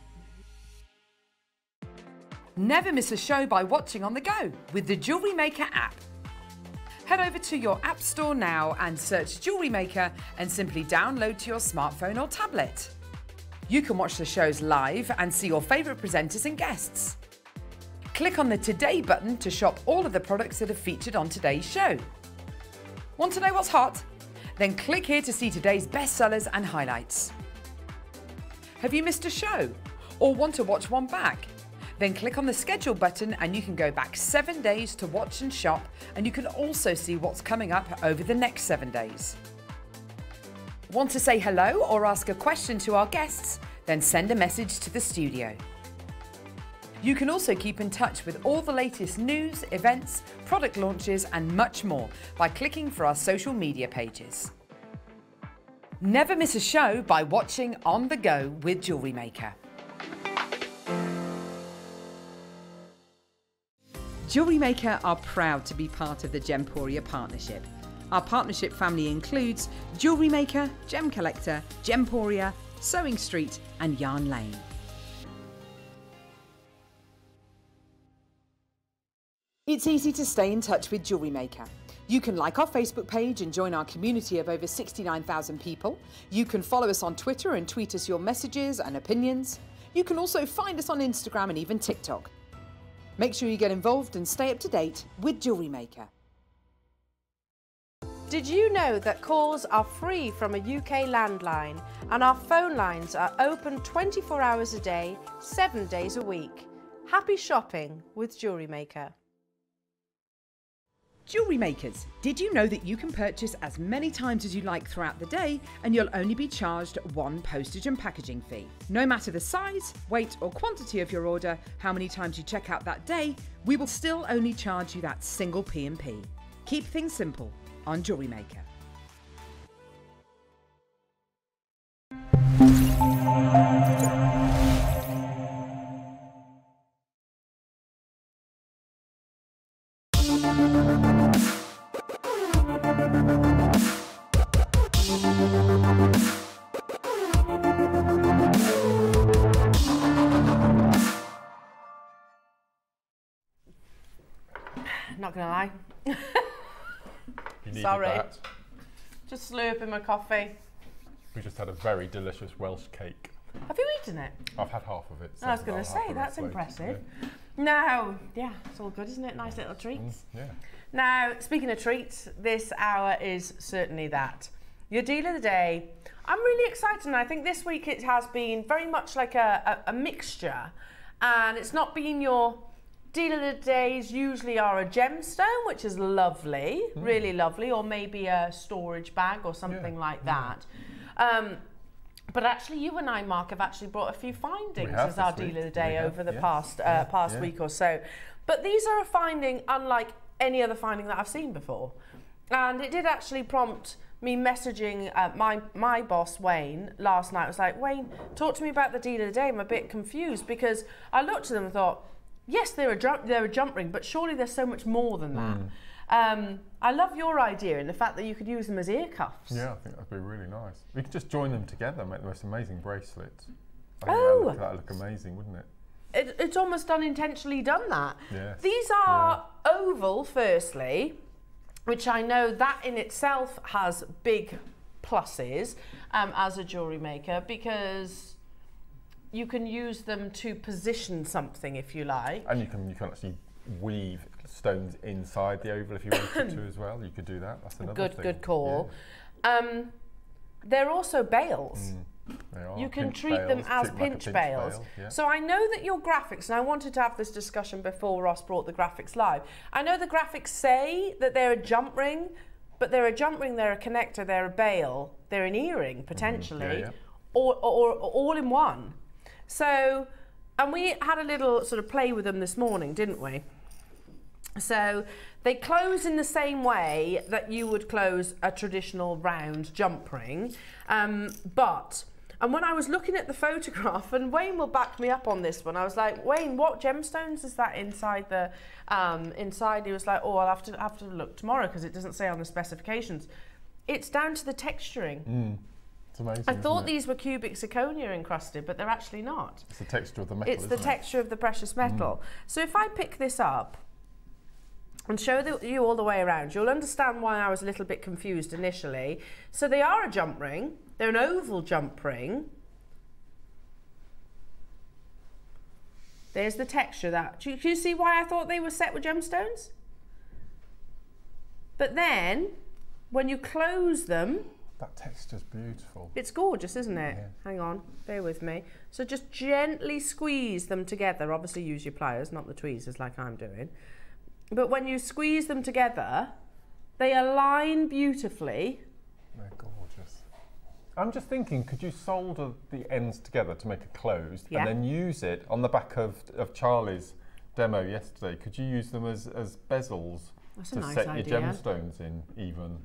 Never miss a show by watching on the go with the Jewellery Maker app. Head over to your App Store now and search Jewellery Maker and simply download to your smartphone or tablet. You can watch the shows live and see your favourite presenters and guests. Click on the Today button to shop all of the products that are featured on today's show. Want to know what's hot? Then click here to see today's bestsellers and highlights. Have you missed a show? Or want to watch one back? Then click on the schedule button and you can go back seven days to watch and shop and you can also see what's coming up over the next seven days. Want to say hello or ask a question to our guests? Then send a message to the studio. You can also keep in touch with all the latest news, events, product launches and much more by clicking for our social media pages. Never miss a show by watching On The Go with Jewellery Maker. Jewellery Maker are proud to be part of the Gemporia partnership. Our partnership family includes Jewellery Maker, Gem Collector, Gemporia, Sewing Street, and Yarn Lane. It's easy to stay in touch with Jewellery Maker. You can like our Facebook page and join our community of over 69,000 people. You can follow us on Twitter and tweet us your messages and opinions. You can also find us on Instagram and even TikTok. Make sure you get involved and stay up to date with Jewellery Maker. Did you know that calls are free from a UK landline and our phone lines are open 24 hours a day, 7 days a week? Happy shopping with Jewellery Maker. Jewellery makers, did you know that you can purchase as many times as you like throughout the day and you'll only be charged one postage and packaging fee? No matter the size, weight, or quantity of your order, how many times you check out that day, we will still only charge you that single P&P. Keep things simple on Jewellery Maker. Not gonna lie. Sorry. Just slurping my coffee. We just had a very delicious Welsh cake. Have you eaten it? I've had half of it. so I was going to say, that's impressive. Yeah. No, yeah, it's all good, isn't it? Nice little mm, treats. Yeah. Now, speaking of treats, this hour is certainly that. Your deal of the day. I'm really excited, and I think this week it has been very much like a, a, a mixture, and it's not been your deal of the days. Usually are a gemstone, which is lovely, really lovely, or maybe a storage bag or something Yeah, like that. Um, but actually, you and I, Mark, have actually brought a few findings as our deal of the day We have, over the yes. past uh, Yeah, past yeah. week or so. But these are a finding unlike any other finding that I've seen before, and it did actually prompt me messaging uh, my my boss Wayne last night. I was like, Wayne, talk to me about the deal of the day. I'm a bit confused because I looked at them and thought, yes, they're a jump, they're a jump ring, but surely there's so much more than that. Hmm. Um, I love your idea and the fact that you could use them as ear cuffs. Yeah, I think that'd be really nice. We could just join them together, and make the most amazing bracelets. Oh. that'd look, that'd look amazing, wouldn't it? it, it's almost unintentionally done that. Yes, These are oval, firstly, which I know that in itself has big pluses um, as a jewellery maker because you can use them to position something if you like. And you can you can actually weave stones inside the oval if you wanted to *coughs* as well. You could do that. That's another Good, thing. good call. Um, they're also bails. Yeah, they are You can pinch treat them bails, as treat 'em like pinch bails. bail, yeah. So I know that your graphics, and I wanted to have this discussion before Ross brought the graphics live. I know the graphics say that they're a jump ring, but they're a jump ring, they're a connector, they're a bail, they're an earring potentially, Mm-hmm. yeah. Or, or, or all in one. So, and we had a little sort of play with them this morning, didn't we? So they close in the same way that you would close a traditional round jump ring, um, but. And when I was looking at the *laughs* photograph, and Wayne will back me up on this one, I was like, Wayne, what gemstones is that inside the um, inside? He was like, Oh, I'll have to have to look tomorrow because it doesn't say on the specifications. It's down to the texturing. Mm. Amazing. I thought these were cubic zirconia encrusted, but they're actually not. It's the texture of the metal. It's the it? texture of the precious mm. metal. So if I pick this up and show the, you all the way around, you'll understand why I was a little bit confused initially. So they are a jump ring. They're an oval jump ring. There's the texture that. Do you, do you see why I thought they were set with gemstones? But then, when you close them, That texture's beautiful. it's gorgeous, isn't it? Yeah. Hang on, bear with me. So just gently squeeze them together. Obviously, use your pliers, not the tweezers like I'm doing. But when you squeeze them together, they align beautifully. They're gorgeous. I'm just thinking, could you solder the ends together to make a closed Yeah. and then use it on the back of, of Charlie's demo yesterday? Could you use them as, as bezels That's a to nice set idea. your gemstones in even?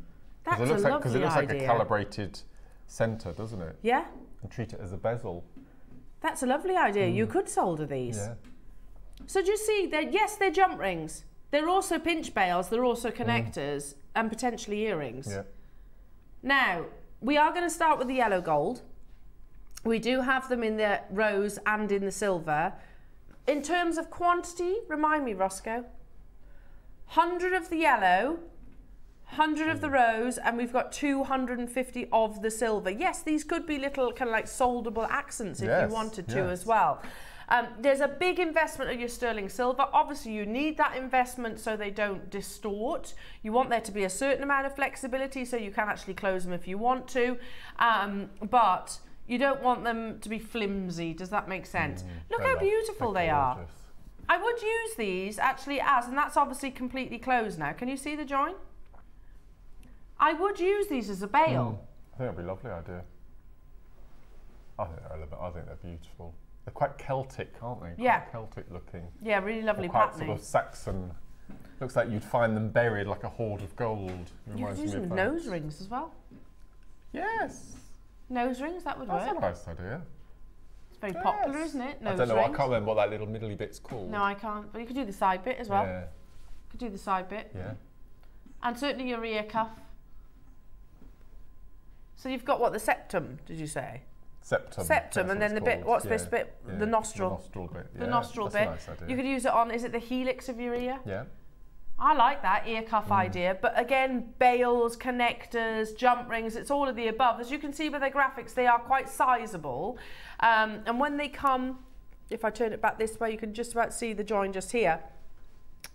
That's it looks a like, 'cause lovely it looks like a calibrated centre, doesn't it? Yeah, And treat it as a bezel. that's a lovely idea. You could solder these. Mm. Yeah. So do you see, they're, yes, they're jump rings. They're also pinch bails. They're also connectors and potentially earrings. Mm. Yeah. Now, we are going to start with the yellow gold. We do have them in the rose and in the silver. In terms of quantity, remind me, Roscoe. 100 of the yellow, 100 of the rose, and we've got 250 of the silver. Yes, these could be little kind of like soldable accents if Yes, you wanted to yes. as well. Um, there's a big investment of your sterling silver. Obviously, you need that investment so they don't distort. You want there to be a certain amount of flexibility so you can actually close them if you want to. Um, but you don't want them to be flimsy. Does that make sense? Look how beautiful they are. I would use these actually as, and that's obviously completely closed now. Can you see the join? I would use these as a bail. Mm. I think that'd be a lovely idea. I think they're, I think they're beautiful. They're quite Celtic, aren't they? Quite yeah. Celtic looking. Yeah, really lovely quite patterning. sort of Saxon. Looks like you'd find them buried like a hoard of gold. You could use them nose rings as well. Yes. Nose rings, that would That's work. That's a nice idea. It's very yes. popular, isn't it? Nose I don't know, rings. I can't remember what that little middly bit's called. No, I can't. But you could do the side bit as well. Yeah. You could do the side bit. Yeah. And certainly your ear cuff. So you've got what, the septum, did you say? Septum. Septum, and then the bit, what's yeah. this bit? Yeah. The nostril. The nostril bit. The nostril bit. Nice you could use it on, is it the helix of your ear? Yeah. I like that ear cuff mm. idea, but again, bails, connectors, jump rings, it's all of the above. As you can see by the graphics, they are quite sizable. Um, and when they come, if I turn it back this way, you can just about see the join just here.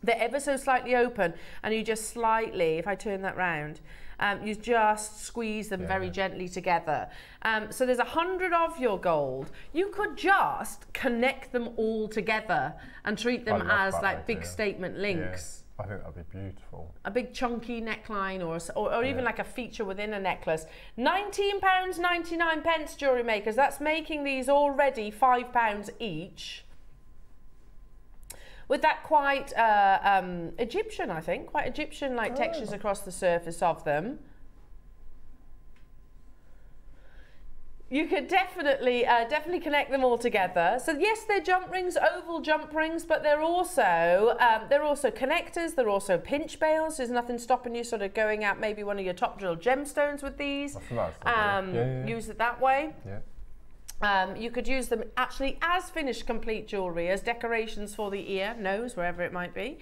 They're ever so slightly open, and you just slightly, if I turn that round, um, you just squeeze them yeah. very gently together. Um, so there's a hundred of your gold. You could just connect them all together and treat them as like idea. big statement links. Yeah. I think that'd be beautiful. A big chunky neckline or, or, or yeah. even like a feature within a necklace. £19.99 pence jewellery makers. That's making these already £5 each. With that quite uh, um, Egyptian, I think, quite Egyptian-like oh. textures across the surface of them. you could definitely uh, definitely connect them all together. So yes, they're jump rings, oval jump rings, but they're also um, they're also connectors. They're also pinch bails. There's nothing stopping you sort of going out maybe one of your top drill gemstones with these. Nice, um, yeah, yeah. Use it that way. Yeah. Um, you could use them actually as finished complete jewellery, as decorations for the ear, nose, wherever it might be.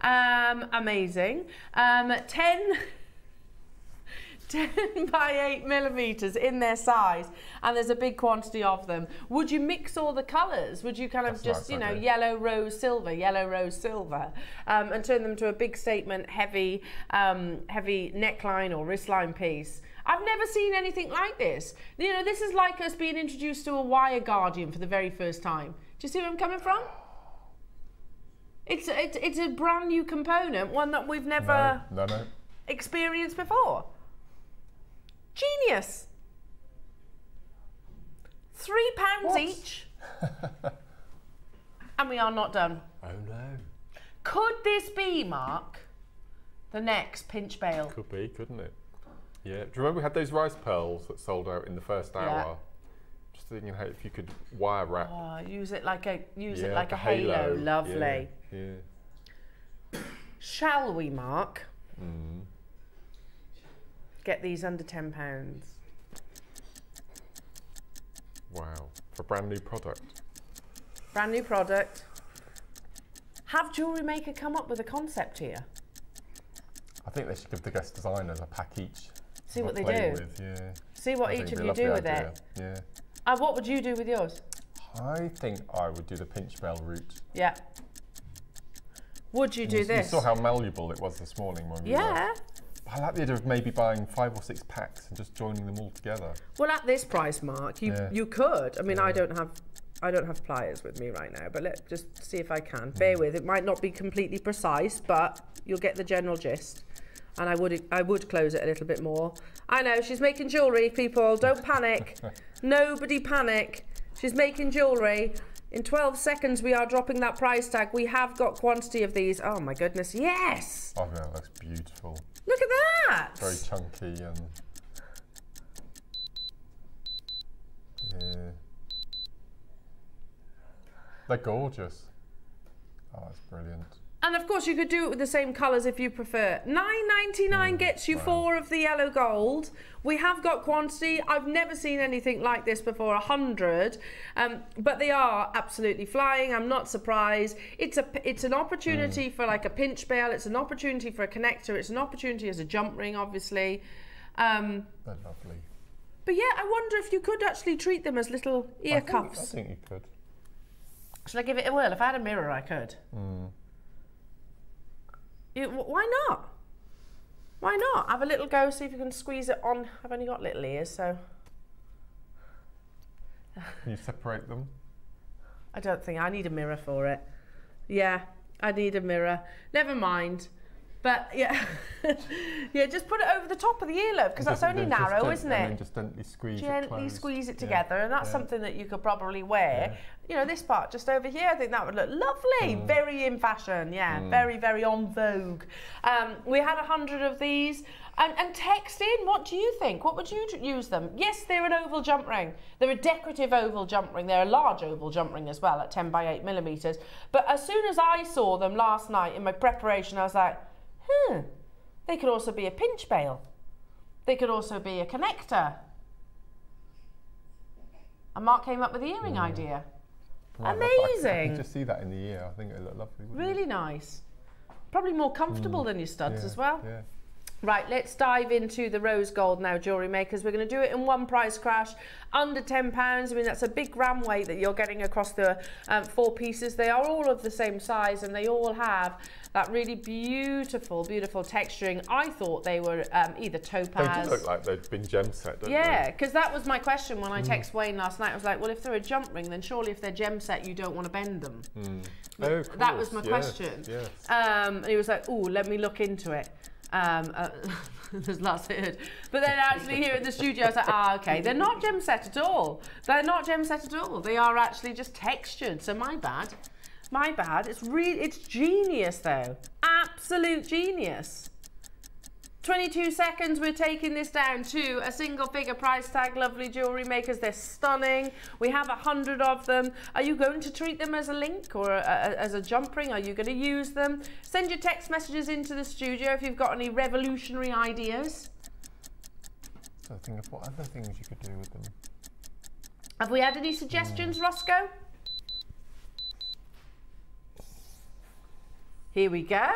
Um, amazing. Um, 10 *laughs* 10 by 8 millimeters in their size and there's a big quantity of them would you mix all the colors would you kind of That's just you know idea. yellow rose silver yellow rose silver um, and turn them to a big statement heavy um, heavy neckline or wristline piece I've never seen anything like this. You know, this is like us being introduced to a wire guardian for the very first time. Do you see where I'm coming from? It's, it's, it's a brand new component, one that we've never no, no, no. experienced before. Genius. Three pounds What? each. *laughs* and we are not done. Oh no. Could this be, Mark, the next pinch bail? Could be, couldn't it? Yeah. Do you remember we had those rice pearls that sold out in the first hour? Yeah. Just thinking how if you could wire wrap. Oh, use it like a use yeah, it like a halo. Lovely. Yeah. yeah. Shall we, Mark? Mm. Get these under ten pounds. Wow. For a brand new product. Brand new product. Have Jewellery Maker come up with a concept here? I think they should give the guest designers a pack each. See to what they do. With. Yeah. See what I each of you do with lovely it. idea. Uh, what would you do with yours? I think I would do the pinch bail route. Yeah. Would you do you, this? You saw how malleable it was this morning when we were yeah. I like the idea of maybe buying five or six packs and just joining them all together. Well, at this price mark, you Yeah. you could. I mean, I don't have I don't have pliers with me right now, but let's just see if I can. Bear with. It might not be completely precise, but you'll get the general gist. And I would I would close it a little bit more. I know she's making jewellery, people. Don't panic. *laughs* Nobody panic. She's making jewellery. In 12 seconds, we are dropping that price tag. We have got quantity of these. Oh my goodness, yes! Oh, I think that looks beautiful. Look at that! Very chunky and yeah. They're gorgeous. Oh, that's brilliant. And of course, you could do it with the same colours if you prefer. Nine ninety nine gets you four of the yellow gold. We have got quantity. I've never seen anything like this before. A hundred, um, but they are absolutely flying. I'm not surprised. It's a it's an opportunity for like a pinch bail. It's an opportunity for a connector. It's an opportunity as a jump ring, obviously. Um, They're lovely. but yeah, I wonder if you could actually treat them as little ear I think, cuffs. I think you could. Shall I give it a whirl? If I had a mirror, I could. Mm. You, why not? Why not? Have a little go, see if you can squeeze it on. I've only got little ears, so Can you separate them? I don't think I need a mirror for it. Yeah, I need a mirror. Never mind. But yeah, *laughs* yeah, just put it over the top of the earlobe because that's only narrow, isn't it? And just gently squeeze gently it squeeze it together, yeah. and that's yeah. something that you could probably wear. Yeah. You know, this part just over here, I think that would look lovely. Mm. Very in fashion, yeah, mm. very very on vogue. Um, we had a hundred of these. And, and, text in, what do you think? What would you use them? Yes, they're an oval jump ring. They're a decorative oval jump ring. They're a large oval jump ring as well at 10 by 8 millimetres. But as soon as I saw them last night in my preparation, I was like, hmm, they could also be a pinch bail. They could also be a connector. And Mark came up with the earring mm. idea. Right, Amazing. I, I can just see that in the ear. I think it looked lovely. Really it? nice. Probably more comfortable mm. than your studs yeah, as well. Yeah. Right, let's dive into the rose gold now, jewellery makers. We're going to do it in one price crash, under £10. I mean, that's a big gram weight that you're getting across the um, four pieces. They are all of the same size and they all have that really beautiful, beautiful texturing. I thought they were um, either topaz. They do look like they've been gem set, don't yeah, because that was my question when I mm. text Wayne last night. I was like, well, if they're a jump ring, then surely if they're gem set, you don't want to bend them. Mm. Oh, that was my yes, question. Yes. Um, and he was like, oh, let me look into it. Um, uh, *laughs* there's lots heard. But then actually here in the studio, I was like, ah, okay, they're not gem set at all. They're not gem set at all. They are actually just textured. So my bad. My bad. It's really, it's genius though. Absolute genius. 22 seconds, we're taking this down to a single figure price tag. Lovely jewellery makers, they're stunning. We have a hundred of them. Are you going to treat them as a link or a, a, as a jump ring? Are you going to use them? Send your text messages into the studio if you've got any revolutionary ideas. So I think of what other things you could do with them. Have we had any suggestions, mm. Roscoe? Here we go.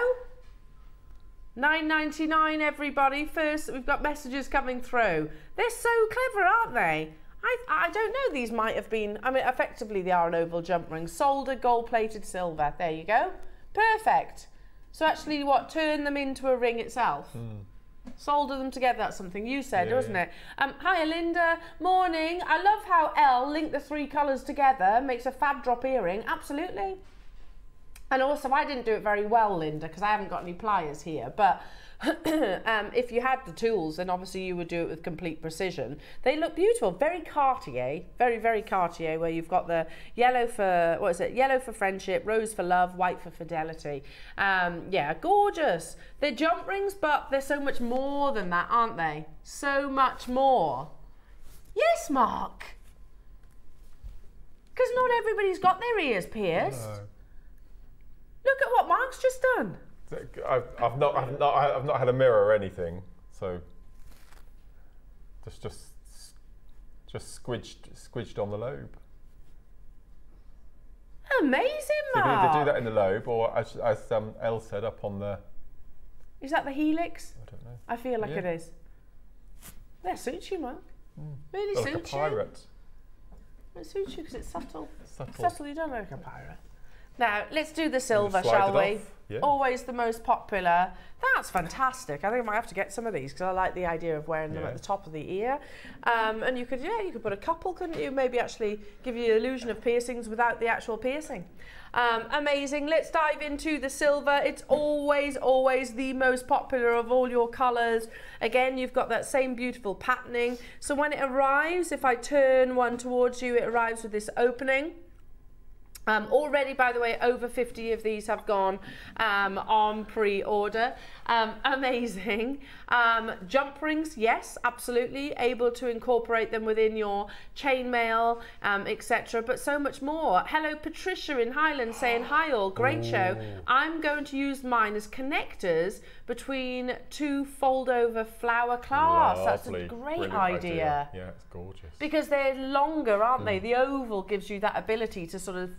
9.99 everybody. First, we've got messages coming through. They're so clever, aren't they? I, I don't know, these might have been, I mean, effectively they are an oval jump ring. Soldered, gold-plated silver. There you go. Perfect. So actually, what, turn them into a ring itself? Mm. Solder them together, that's something you said, yeah, wasn't yeah. it? Um, hi, Linda. Morning. I love how L linked the three colours together, makes a fab drop earring. Absolutely. And also, I didn't do it very well, Linda, because I haven't got any pliers here. But *clears throat* um, if you had the tools, then obviously you would do it with complete precision. They look beautiful, very Cartier, very, very Cartier, where you've got the yellow for, what is it, yellow for friendship, rose for love, white for fidelity. Um, yeah, gorgeous. They're jump rings, but they're so much more than that, aren't they? So much more. Yes, Mark. Because not everybody's got their ears pierced. No. Look at what Mark's just done. I've, I've not, I've not, I've not had a mirror or anything, so just, just, just squidged, squidged on the lobe. Amazing, Mark. So you can either do that in the lobe, or as, as um, Elle said, up on the. Is that the helix? I don't know. I feel like yeah. it is. That suits you, Mark. Mm. Really like suits a pirate. you. It suits you because it's subtle. Subtle. Subtle. You don't look like a pirate. Now, let's do the silver, shall we? Yeah. Always the most popular. That's fantastic. I think I might have to get some of these because I like the idea of wearing them yeah. at the top of the ear. Um, and you could, yeah, you could put a couple, couldn't you? Maybe actually give you the illusion of piercings without the actual piercing. Um, amazing. Let's dive into the silver. It's always, always the most popular of all your colours. Again, you've got that same beautiful patterning. So when it arrives, if I turn one towards you, it arrives with this opening. Um, already, by the way, over 50 of these have gone um, on pre-order. Um, *laughs* amazing. Um, jump rings, yes, absolutely. Able to incorporate them within your chainmail, um, etc. But so much more. Hello, Patricia in Highland saying, hi all, great show. I'm going to use mine as connectors between two fold-over flower clasps. That's a great idea. idea. Yeah, it's gorgeous. Because they're longer, aren't mm. they? The oval gives you that ability to sort of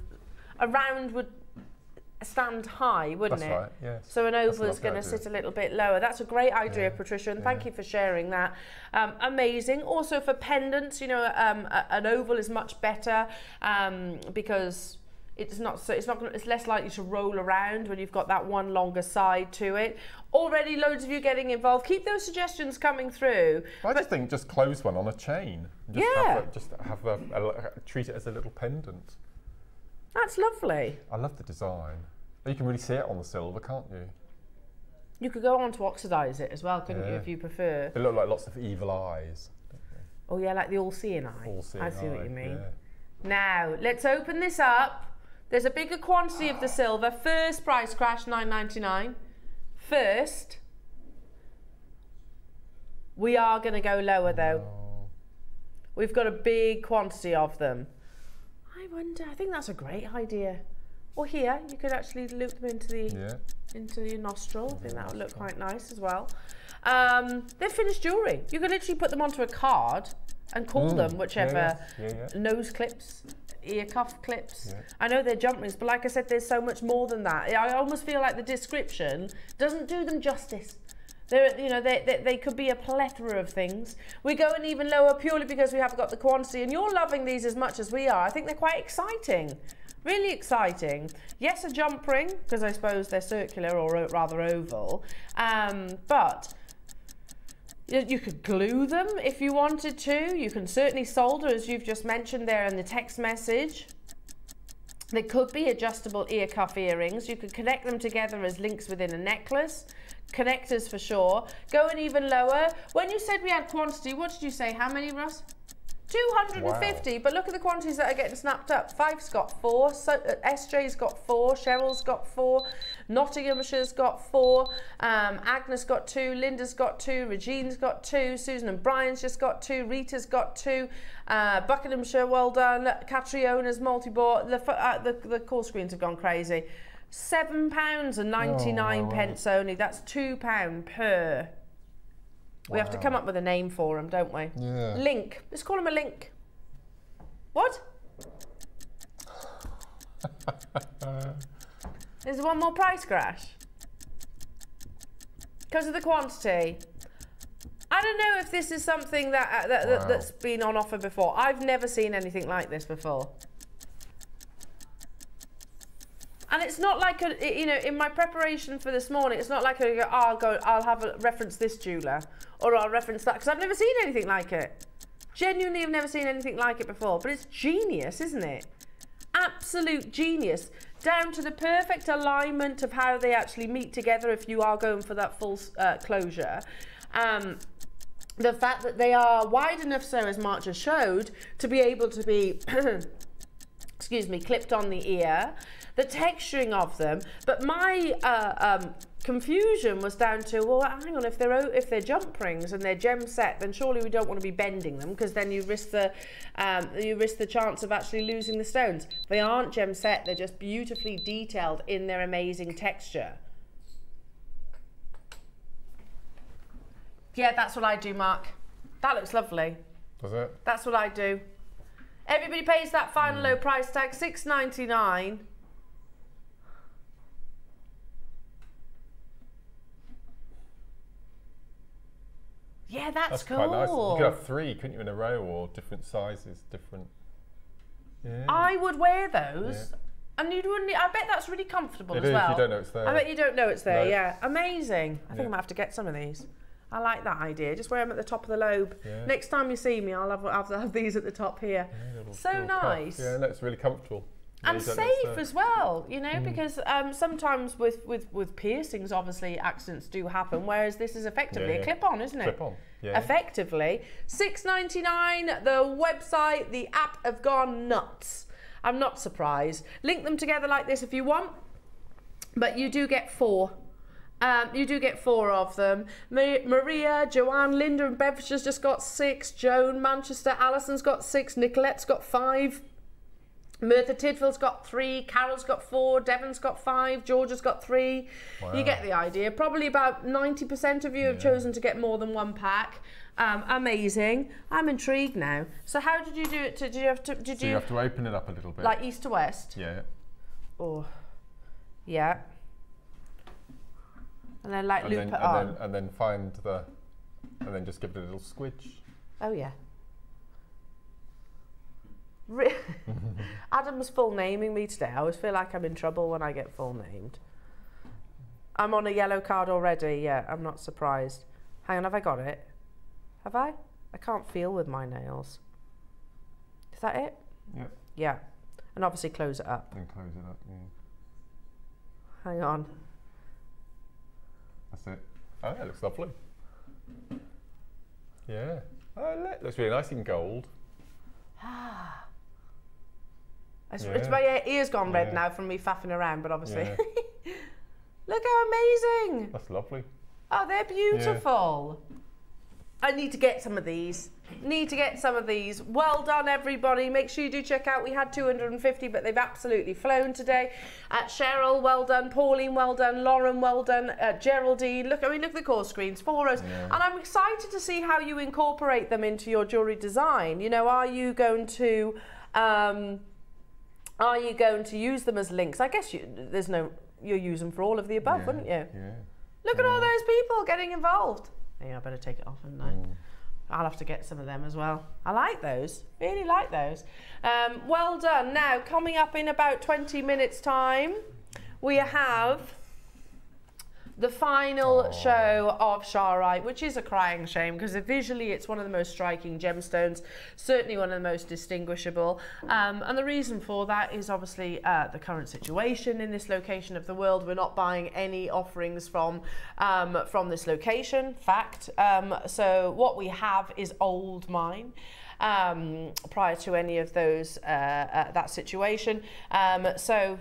a round would stand high, wouldn't That's it? Right, yes. So an oval is going to sit a little bit lower. That's a great idea, yeah. Patricia, and yeah. thank you for sharing that. Um, amazing. Also for pendants, you know, um, a, an oval is much better um, because it's not so it's not gonna, it's less likely to roll around when you've got that one longer side to it. Already loads of you getting involved. Keep those suggestions coming through. I just think just close one on a chain. Just yeah. Have a, just have a, a, treat it as a little pendant. That's lovely. I love the design. You can really see it on the silver, can't you? You could go on to oxidise it as well, couldn't you, if you prefer? They look like lots of evil eyes. Oh yeah, like the all-seeing eye. All-seeing I see what you mean. yeah. Now let's open this up. There's a bigger quantity of the ah. silver. First price crash, nine ninety nine. First, we are going to go lower though. Oh, We've got a big quantity of them. I wonder. I think that's a great idea. Or here, you could actually loop them into the yeah. into your nostril. I think that would look quite nice as well. Um, they're finished jewellery. You can literally put them onto a card and call Mm, them whichever yeah, yeah, nose clips, ear cuff clips. I know they're jump rings, but like I said, there's so much more than that. I almost feel like the description doesn't do them justice. There, you know, they, they, they could be a plethora of things. We're going even lower purely because we haven't got the quantity, and you're loving these as much as we are. I think they're quite exciting. Really exciting. Yes, a jump ring, because I suppose they're circular or rather oval. Um, but you could glue them if you wanted to. You can certainly solder, as you've just mentioned there in the text message. They could be adjustable ear cuff earrings. You could connect them together as links within a necklace. Connectors for sure. Going even lower. When you said we had quantity, what did you say? How many, Russ? 250, but look at the quantities that are getting snapped up. Fife's got four, so, uh, SJ's got four, Cheryl's got four, Nottinghamshire's got four, um, Agnes got two, Linda's got two, Regine's got two, Susan and Brian's just got two, Rita's got two, uh, Buckinghamshire, well done, Catriona's multi-bought, the, uh, the, the call screens have gone crazy. Seven pounds and 99 wow. pence only, that's two pound per. We have to come up with a name for them, don't we? Yeah. Link. Let's call him a link. What? *laughs* There's one more price crash? Because of the quantity. I don't know if this is something that, uh, that, that that's been on offer before. I've never seen anything like this before. And it's not like a, you know, in my preparation for this morning, it's not like a, oh, I'll go, I'll have a reference this jeweler, or I'll reference that because I've never seen anything like it. Genuinely, I've never seen anything like it before. But it's genius, isn't it? Absolute genius, down to the perfect alignment of how they actually meet together. If you are going for that full uh, closure, um, the fact that they are wide enough, so as Mark has showed, to be able to be *clears throat* excuse me, clipped on the ear, the texturing of them. But my uh, um, confusion was down to well hang on if they're if they're jump rings and they're gem set then surely we don't want to be bending them because then you risk the um, you risk the chance of actually losing the stones. They aren't gem set they're just beautifully detailed in their amazing texture. Yeah that's what I do Mark. That looks lovely. Does it? That's what I do. Everybody pays that final mm. low price tag 6.99 Yeah, that's, That's cool. quite nice. You could have three, couldn't you, in a row, or different sizes, different. Yeah. I would wear those. Yeah. And you wouldn't. I bet that's really comfortable It as is, well. you don't know it's there. I bet you don't know it's there. No. Yeah, amazing. I think Yeah. I might have to get some of these. I like that idea. Just wear them at the top of the lobe. Yeah. Next time you see me, I'll have, have, have these at the top here. Little- so little cuff. nice. Yeah, it's really comfortable. Yeah, and you don't know it's safe as well you know Mm. because um, sometimes with, with with piercings obviously accidents do happen whereas this is effectively Yeah, a clip on isn't it Clip on. Yeah. effectively 6.99 the website the app have gone nuts i'm not surprised link them together like this if you want but you do get four um, you do get four of them. Ma- Maria, Joanne, Linda, and Beveridge has just got six. Joan, Manchester, Alison's got six. Nicolette's got five. Merthyr Tydfil's got three, Carol's got four, Devon's got five, Georgia's got three. You get the idea. Probably about 90% of you have chosen to get more than one pack. Um, amazing. I'm intrigued now. So how did you do it? Did you have to, did So you, you have to open it up a little bit. like east to west? yeah. Oh, yeah. And then like And loop then, it and on. then and then find the, and then just give it a little squidge. Oh yeah. Re- *laughs* *laughs* Adam's full naming me today. I always feel like I'm in trouble when I get full named. I'm on a yellow card already. Yeah, I'm not surprised. Hang on, have I got it? Have I? I can't feel with my nails. Is that it? Yep. Yeah. And obviously close it up. And close it up. Yeah. Hang on. That's it. Oh, it looks lovely. Yeah. Oh, look, looks really nice in gold. *sighs* Ah. It's, Yeah. it's my ears gone red Yeah. now from me faffing around, but obviously. Yeah. *laughs* Look how amazing! That's lovely. Oh, they're beautiful. I need to get some of these. Need to get some of these. Well done, everybody. Make sure you do check out. We had 250, but they've absolutely flown today. Uh, Cheryl, well done. Pauline, well done. Lauren, well done. Uh, Geraldine, look. I mean, look at the core screens for us. And I'm excited to see how you incorporate them into your jewelry design. You know, are you going to, um, are you going to use them as links? I guess you, there's no. You use them for all of the above, yeah. wouldn't you? Yeah. Look at all those people getting involved. Yeah, I better take it off, hadn't I? I'll have to get some of them as well. I like those. Really like those. Um, well done. Now, coming up in about 20 minutes' time, we have the final show of Charoite, which is a crying shame because visually it's one of the most striking gemstones, certainly one of the most distinguishable. Um, and the reason for that is obviously uh, the current situation in this location of the world. We're not buying any offerings from um, from this location. Fact. Um, so what we have is old mine um, prior to any of those uh, uh, that situation. Um, so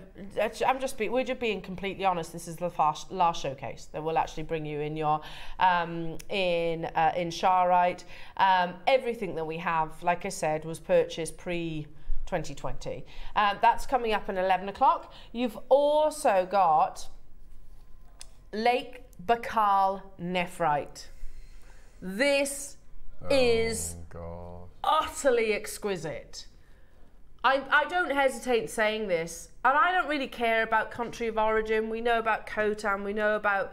I'm just be, we're just being completely honest. This is the fast, last showcase that will actually bring you in your um, in uh, in Charoite. Um, everything that we have, like I said, was purchased pre. 2020. Um, that's coming up at 11 o'clock. You've also got Lake Baikal Nephrite. This is Oh, utterly exquisite. I, I don't hesitate saying this, and I don't really care about country of origin. We know about Khotan, we know about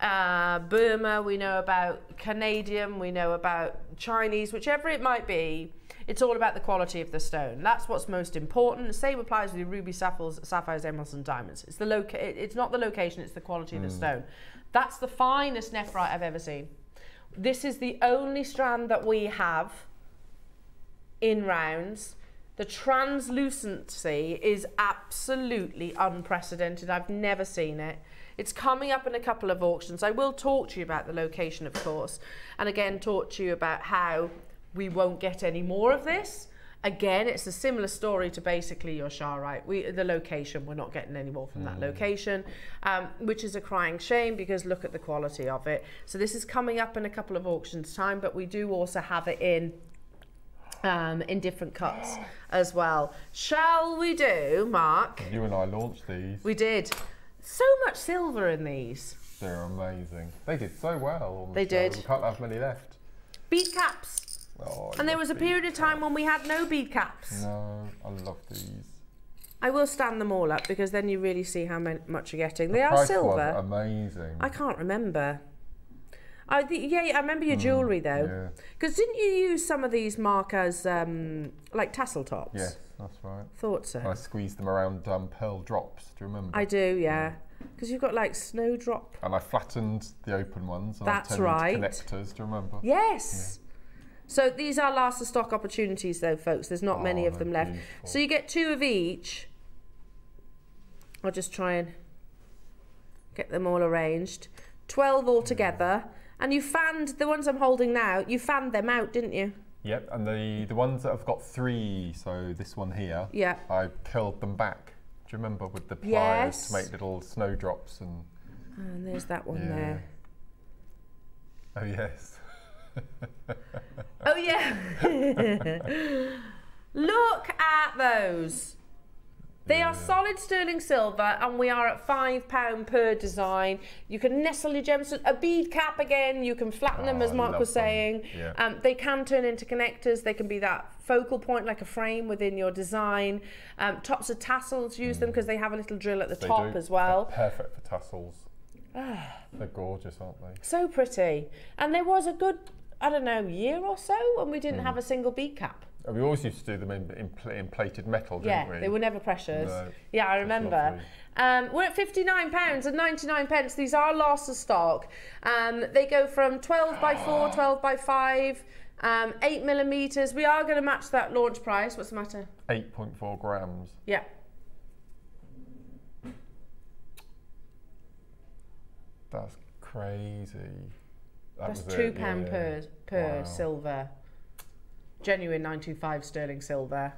uh, Burma, we know about Canadian, we know about Chinese, whichever it might be. It's all about the quality of the stone. That's what's most important. The same applies with ruby, sapphires, sapphires, emeralds, and diamonds. It's the loca- It's not the location; it's the quality of the stone. That's the finest nephrite I've ever seen. This is the only strand that we have in rounds. The translucency is absolutely unprecedented. I've never seen it. It's coming up in a couple of auctions. I will talk to you about the location, of course, and again, talk to you about how we won't get any more of this. Again, it's a similar story to basically your Charoite. We, the location, we're not getting any more from that location, um, which is a crying shame because look at the quality of it. So this is coming up in a couple of auctions time, but we do also have it in um, in different cuts as well. Shall we do, Mark? You and I launched these. We did. So much silver in these. They're amazing. They did so well. On the They show. did. We can't have many left. Bead caps. Oh, And there was a these. period of time when we had no bead caps. No, I love these. I will stand them all up because then you really see how much you're getting. They The are silver. Was amazing. I can't remember. I yeah, yeah, I remember your jewellery though. Mm, yeah. Because didn't you use some of these markers um, like tassel tops? Yes, that's right. Thought so. I squeezed them around um, pearl drops. Do you remember? I do, yeah. Because you've got like snowdrop. and I flattened the open ones. And That's right. Into connectors. Do you remember? Yes. So these are last of stock opportunities though, folks. There's not many Oh, of them left. beautiful. So you get two of each. I'll just try and get them all arranged. 12 altogether. And you fanned, the ones I'm holding now, you fanned them out, didn't you? Yep. And the the ones that have got three. So this one here. Yeah. I curled them back. Do you remember with the pliers Yes. to make little snowdrops and? Ah, and there's that one Yeah. there. Oh yes. *laughs* Oh yeah. *laughs* Look at those. They are solid sterling silver, and we are at five pound per design. You can nestle your gems, a bead cap again. You can flatten them, Oh, as Mark was them. saying. Yeah. Um, they can turn into connectors. They can be that focal point, like a frame within your design. Um, tops of tassels, use them because they have a little drill at the Mm. They top do. as well. They're perfect for tassels. *sighs* They're gorgeous, aren't they? So pretty. And there was a good, I don't know, year or so when we Mm. didn't have a single bead cap. We always used to do them in, in, pl- in plated metal, didn't Yeah, we? they were never precious. No, yeah, I remember. Um, we're at fifty-nine pounds and ninety-nine pence. These are last of stock. Um, they go from twelve by four, 12 by five, um, eight millimeters. We are going to match that launch price. What's the matter? 8.4 grams. Yeah. That's crazy. That That's two pound yeah. per per wow. silver. Genuine nine two five sterling silver.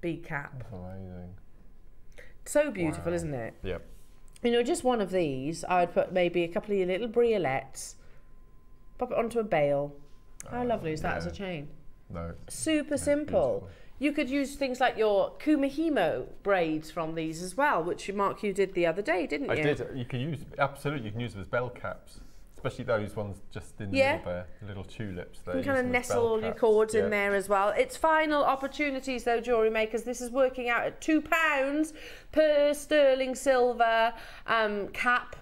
B cap. That's amazing. So beautiful, wow. isn't it? Yep. You know, just one of these, I would put maybe a couple of your little briolettes, pop it onto a bail. How uh, lovely is that yeah. as a chain? No. Super simple. You could use things like your Kumihimo braids from these as well, which Mark you did the other day, didn't you? I did. You can use absolutely. You can use them as bell caps especially those ones just in the yeah. middle there, little tulips. There, you can kind of nestle all your cords yeah. in there as well. It's final opportunities though, jewellery makers. This is working out at two pounds per sterling silver um, cap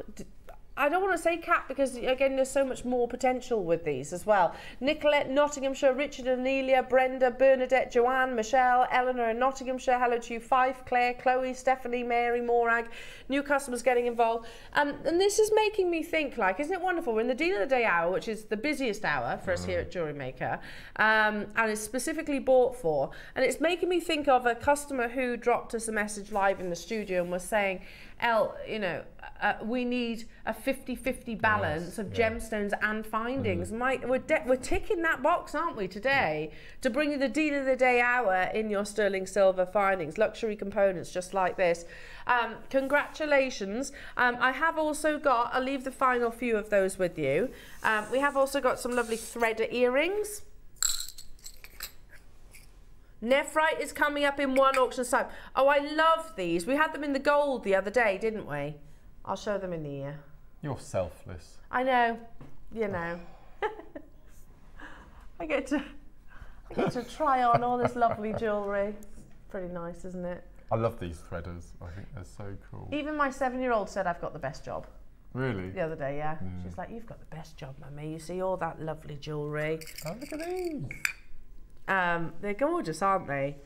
I don't want to say cap because again there's so much more potential with these as well. Nicolette, Nottinghamshire, Richard and Amelia, Brenda, Bernadette, Joanne, Michelle, Eleanor and Nottinghamshire, hello to you, Fife, Claire, Chloe, Stephanie, Mary, Morag, new customers getting involved. Um, and this is making me think like, isn't it wonderful? We're in the deal of the day hour, which is the busiest hour for us here at Jewelry Maker, um, and it's specifically bought for. And it's making me think of a customer who dropped us a message live in the studio and was saying, El, you know, uh, we need a 50-50 balance yes, of yeah. gemstones and findings. Mm. My, we're, we're ticking that box, aren't we, today, yeah. to bring you the deal of the day hour in your sterling silver findings, luxury components just like this. Um, congratulations. Um, I have also got, I'll leave the final few of those with you. Um, we have also got some lovely threader earrings. Nephrite is coming up in one auction site. Oh, I love these. We had them in the gold the other day, didn't we? I'll show them in the ear. You're selfless. I know. You know. I get to I get to try on all this lovely jewellery. Pretty nice, isn't it? I love these threaders. I think they're so cool. Even my seven-year-old said I've got the best job. Really? The other day, yeah. Mm. She's like, "You've got the best job, mummy. You see all that lovely jewellery." Oh, look at these. Um, they're gorgeous, aren't they?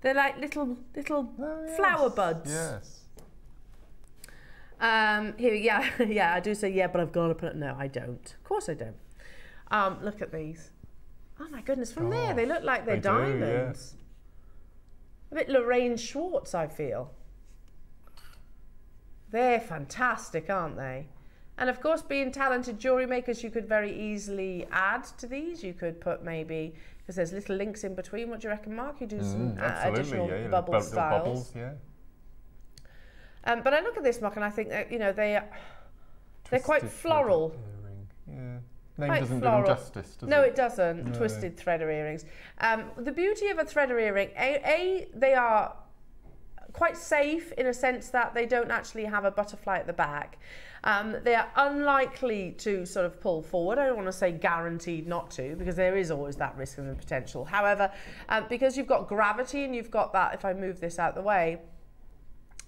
They're like little little oh, yes. flower buds. Yes. Um, here, yeah, *laughs* yeah, I do say yeah, but I've got to put it. No, I don't. Of course I don't. Um, look at these. Oh my goodness, from oh, there they look like they're they diamonds. Do, yeah. A bit Lorraine Schwartz, I feel. They're fantastic, aren't they? And of course, being talented jewellery makers, you could very easily add to these. You could put maybe because there's little links in between. What do you reckon, Mark? You do some mm, uh, additional yeah, bubble styles. Bubbles, yeah. Um, but I look at this Mark and I think that you know they are, they're quite floral. Yeah. Name quite doesn't floral. do them justice, does no, it? it doesn't. No. Twisted threader earrings. Um, the beauty of a threader earring, a, a, they are quite safe in a sense that they don't actually have a butterfly at the back. Um, they are unlikely to sort of pull forward. I don't want to say guaranteed not to because there is always that risk and the potential. However, um, because you've got gravity and you've got that, if I move this out the way,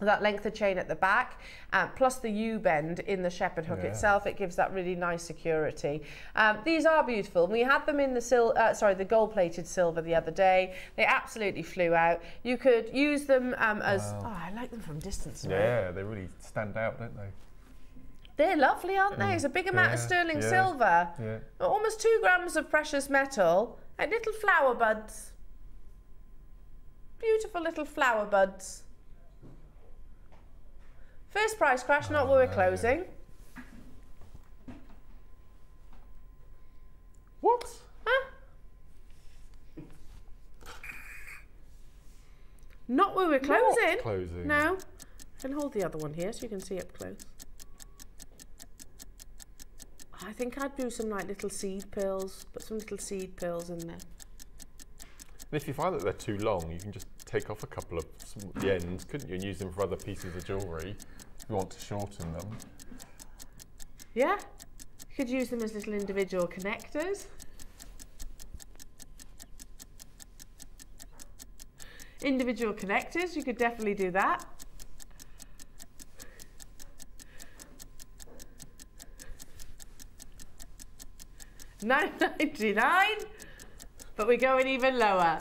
that length of chain at the back, uh, plus the U-bend in the shepherd hook yeah. itself, it gives that really nice security. Um, these are beautiful. We had them in the sil uh, sorry, the gold-plated silver the other day. They absolutely flew out. You could use them um, as, wow. oh, I like them from distance. Yeah, right? they really stand out, don't they? They're lovely, aren't they? It's a big amount yeah, of sterling yeah, silver. Yeah. Almost two grams of precious metal and little flower buds. Beautiful little flower buds. First price crash, not where we're closing. What? Huh? Not where we're closing. Not closing. No. And hold the other one here so you can see up close. I think I'd do some like little seed pearls, put some little seed pearls in there. And if you find that they're too long, you can just take off a couple of the ends, couldn't you, and use them for other pieces of jewellery if you want to shorten them. Yeah, you could use them as little individual connectors. Individual connectors, you could definitely do that. Nine ninety nine, but we're going even lower.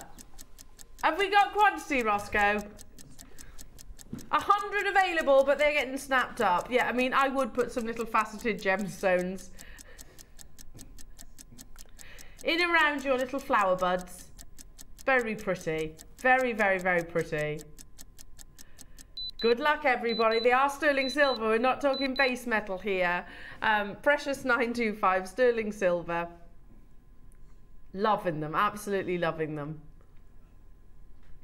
Have we got quantity, Roscoe? A hundred available, but they're getting snapped up. Yeah, I mean, I would put some little faceted gemstones in around your little flower buds. Very pretty. Very, very, very pretty. Good luck, everybody. They are sterling silver. We're not talking base metal here. Um, precious 925 sterling silver. Loving them. Absolutely loving them.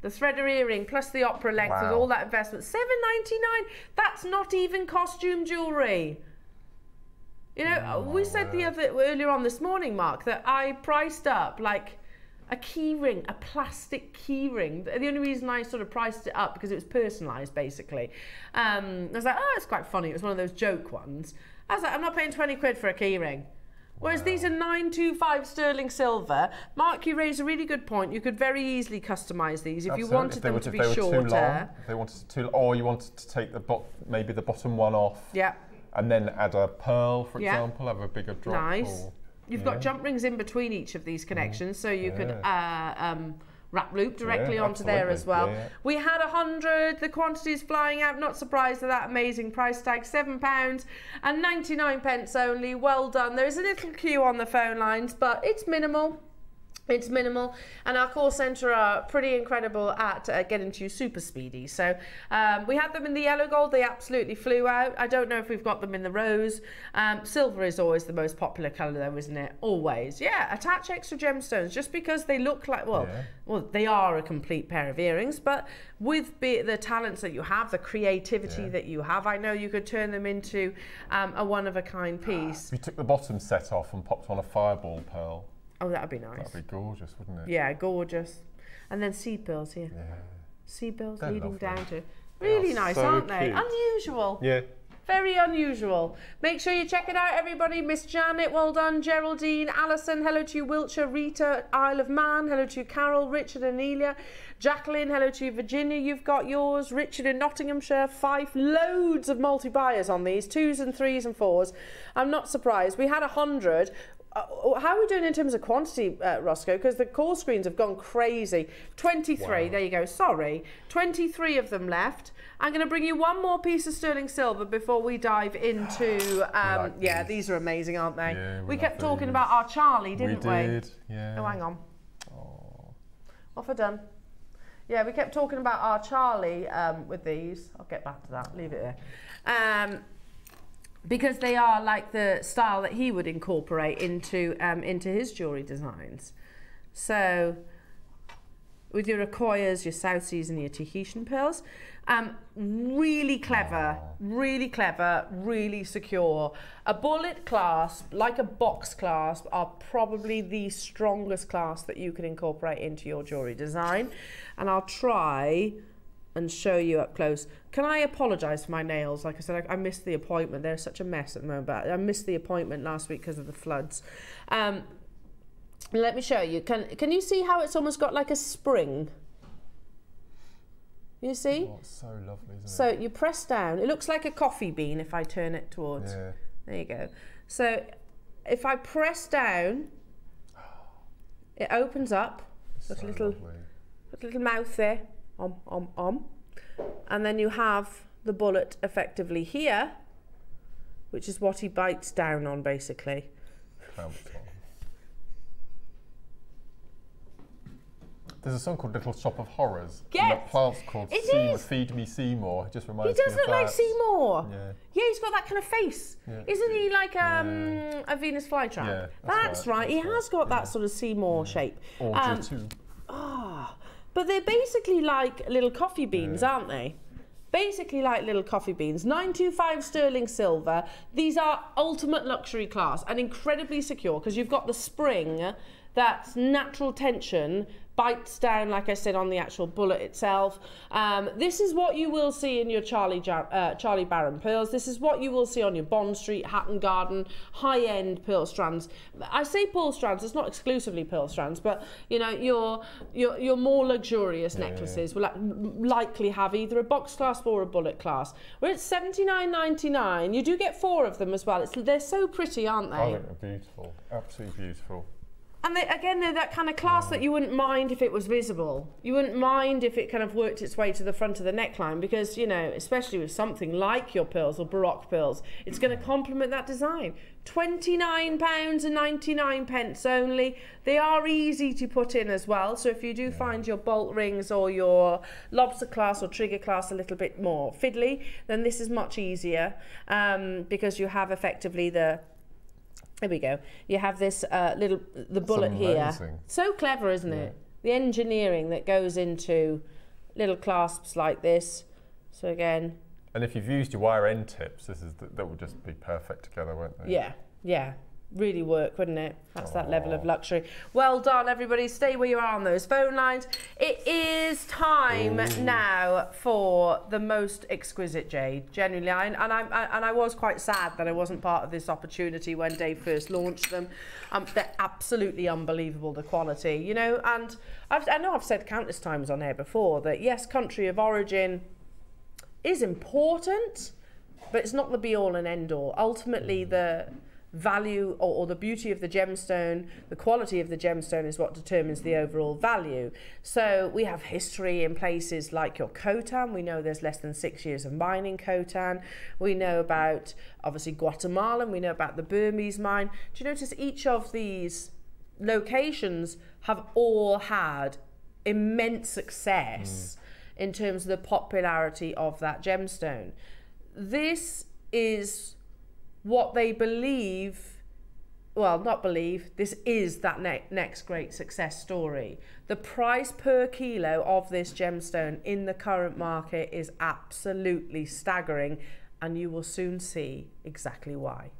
The threader earring plus the opera length wow. with all that investment. Seven ninety nine. That's not even costume jewellery. You know, oh, we said the other earlier on this morning, Mark, that I priced up like a key ring, a plastic key ring. The only reason I sort of priced it up because it was personalised, basically. Um, I was like, oh, it's quite funny. It was one of those joke ones. I was like, I'm not paying 20 quid for a key ring. Whereas these are 925 sterling silver. Mark, you raise a really good point. You could very easily customise these if Absolutely. you wanted if them were, to be they shorter. Too long, if they wanted too, or you wanted to take the bot, maybe the bottom one off. Yeah. And then add a pearl, for yeah. example, have a bigger drop. Nice. Or, You've yeah. got jump rings in between each of these connections, so you yeah. could uh, um, wrap loop directly yeah, onto there as well. We had a hundred, the quantities flying out, not surprised at that amazing price tag, seven pounds and 99 pence only. Well done. There's a little queue on the phone lines, but it's minimal. It's minimal, and our call centre are pretty incredible at uh, getting to you super speedy. So um, we had them in the yellow gold; they absolutely flew out. I don't know if we've got them in the rose. Um, silver is always the most popular colour, though, isn't it? Always, yeah. Attach extra gemstones just because they look like well, yeah. well, they are a complete pair of earrings. But with the talents that you have, the creativity yeah. that you have, I know you could turn them into um, a one of a kind piece. We took the bottom set off and popped on a fireball pearl. Oh, that'd be nice. That'd be gorgeous, wouldn't it? Yeah, gorgeous. And then seed bills here. Yeah. Seed bills They're leading lovely. down to. Really nice, so aren't they? Cute. Unusual. Yeah. Very unusual. Make sure you check it out, everybody. Miss Janet, well done. Geraldine, Alison, hello to you. Wiltshire, Rita, Isle of Man, hello to you. Carol, Richard, Anelia. Jacqueline, hello to you. Virginia, you've got yours. Richard in Nottinghamshire, Fife. Loads of multi buyers on these, twos and threes and fours. I'm not surprised. We had a hundred. Uh, how are we doing in terms of quantity, uh, Roscoe? Because the call screens have gone crazy. 23, wow. there you go, sorry. 23 of them left. I'm going to bring you one more piece of sterling silver before we dive into. *sighs* Um, like yeah, these. these are amazing, aren't they? Yeah, we, we kept talking these. about our Charlie, didn't we? We yeah. Oh, hang on. Oh. Off done. Yeah, we kept talking about our Charlie um, with these. I'll get back to that, leave it there. Um, because they are like the style that he would incorporate into um, into his jewelry designs. So with your Akoyas, your South Seas and your Tahitian pearls, um, really clever, really clever, really secure. A bullet clasp, like a box clasp, are probably the strongest clasp that you can incorporate into your jewelry design. And I'll try and show you up close. Can I apologise for my nails? Like I said, I, I, missed the appointment. They're such a mess at the moment. But I missed the appointment last week because of the floods. Um, let me show you. Can Can you see how it's almost got like a spring? You see? Oh, so lovely, so it? you press down. It looks like a coffee bean if I turn it towards. Yeah. There you go. So if I press down, it opens up. Got so a little, got a little mouth there om, om, om. And then you have the bullet effectively here, which is what he bites down on basically. There's a song called Little Shop of Horrors. Yes. And that plant's called it Seymour, is. Feed Me Seymour. It just reminds me He does look like Seymour. Yeah. Yeah, he's got that kind of face. Yeah. Isn't he like um, yeah. a Venus flytrap? Yeah, that's, that's right. right. That's he right. has got that sort of Seymour shape. Or um, too. Ah. Oh, but they're basically like little coffee beans, yeah. aren't they? Basically like little coffee beans. 925 sterling silver. These are ultimate luxury class and incredibly secure because you've got the spring that's natural tension bites down, like I said, on the actual bullet itself. Um, this is what you will see in your Charlie, uh, Charlie Baron pearls. This is what you will see on your Bond Street, Hatton Garden, high-end pearl strands. I say pearl strands, it's not exclusively pearl strands, but you know, your your, your more luxurious yeah, necklaces yeah. will likely have either a box clasp or a bullet clasp. We're at seventy nine ninety nine, you do get four of them as well. It's, they're so pretty, aren't they? Oh, they're beautiful, absolutely beautiful. And they, again, they're that kind of class that you wouldn't mind if it was visible. You wouldn't mind if it kind of worked its way to the front of the neckline because, you know, especially with something like your pearls or Baroque pearls, it's going to complement that design. £29 and 99 pence only. They are easy to put in as well. So if you do find your bolt rings or your lobster class or trigger class a little bit more fiddly, then this is much easier um, because you have effectively the there we go. You have this uh, little the bullet here. So clever, isn't yeah. it? The engineering that goes into little clasps like this. So again. And if you've used your wire end tips, this is the, that would just be perfect together, won't they? Yeah, yeah really work, wouldn't it? That's Aww. that level of luxury. Well done, everybody. Stay where you are on those phone lines. It is time Ooh. now for the most exquisite jade. Genuinely, I, and I, I, and I was quite sad that I wasn't part of this opportunity when Dave first launched them. Um, they're absolutely unbelievable the quality, you know. And I've, I know I've said countless times on air before that yes, country of origin is important, but it's not the be all and end all. Ultimately, the value or, or, the beauty of the gemstone, the quality of the gemstone is what determines the overall value. So we have history in places like your Khotan. We know there's less than six years of mining Khotan. We know about obviously Guatemala. and We know about the Burmese mine. Do you notice each of these locations have all had immense success mm. in terms of the popularity of that gemstone. This is what they believe well, not believe, this is that ne next great success story. The price per kilo of this gemstone in the current market is absolutely staggering, and you will soon see exactly why.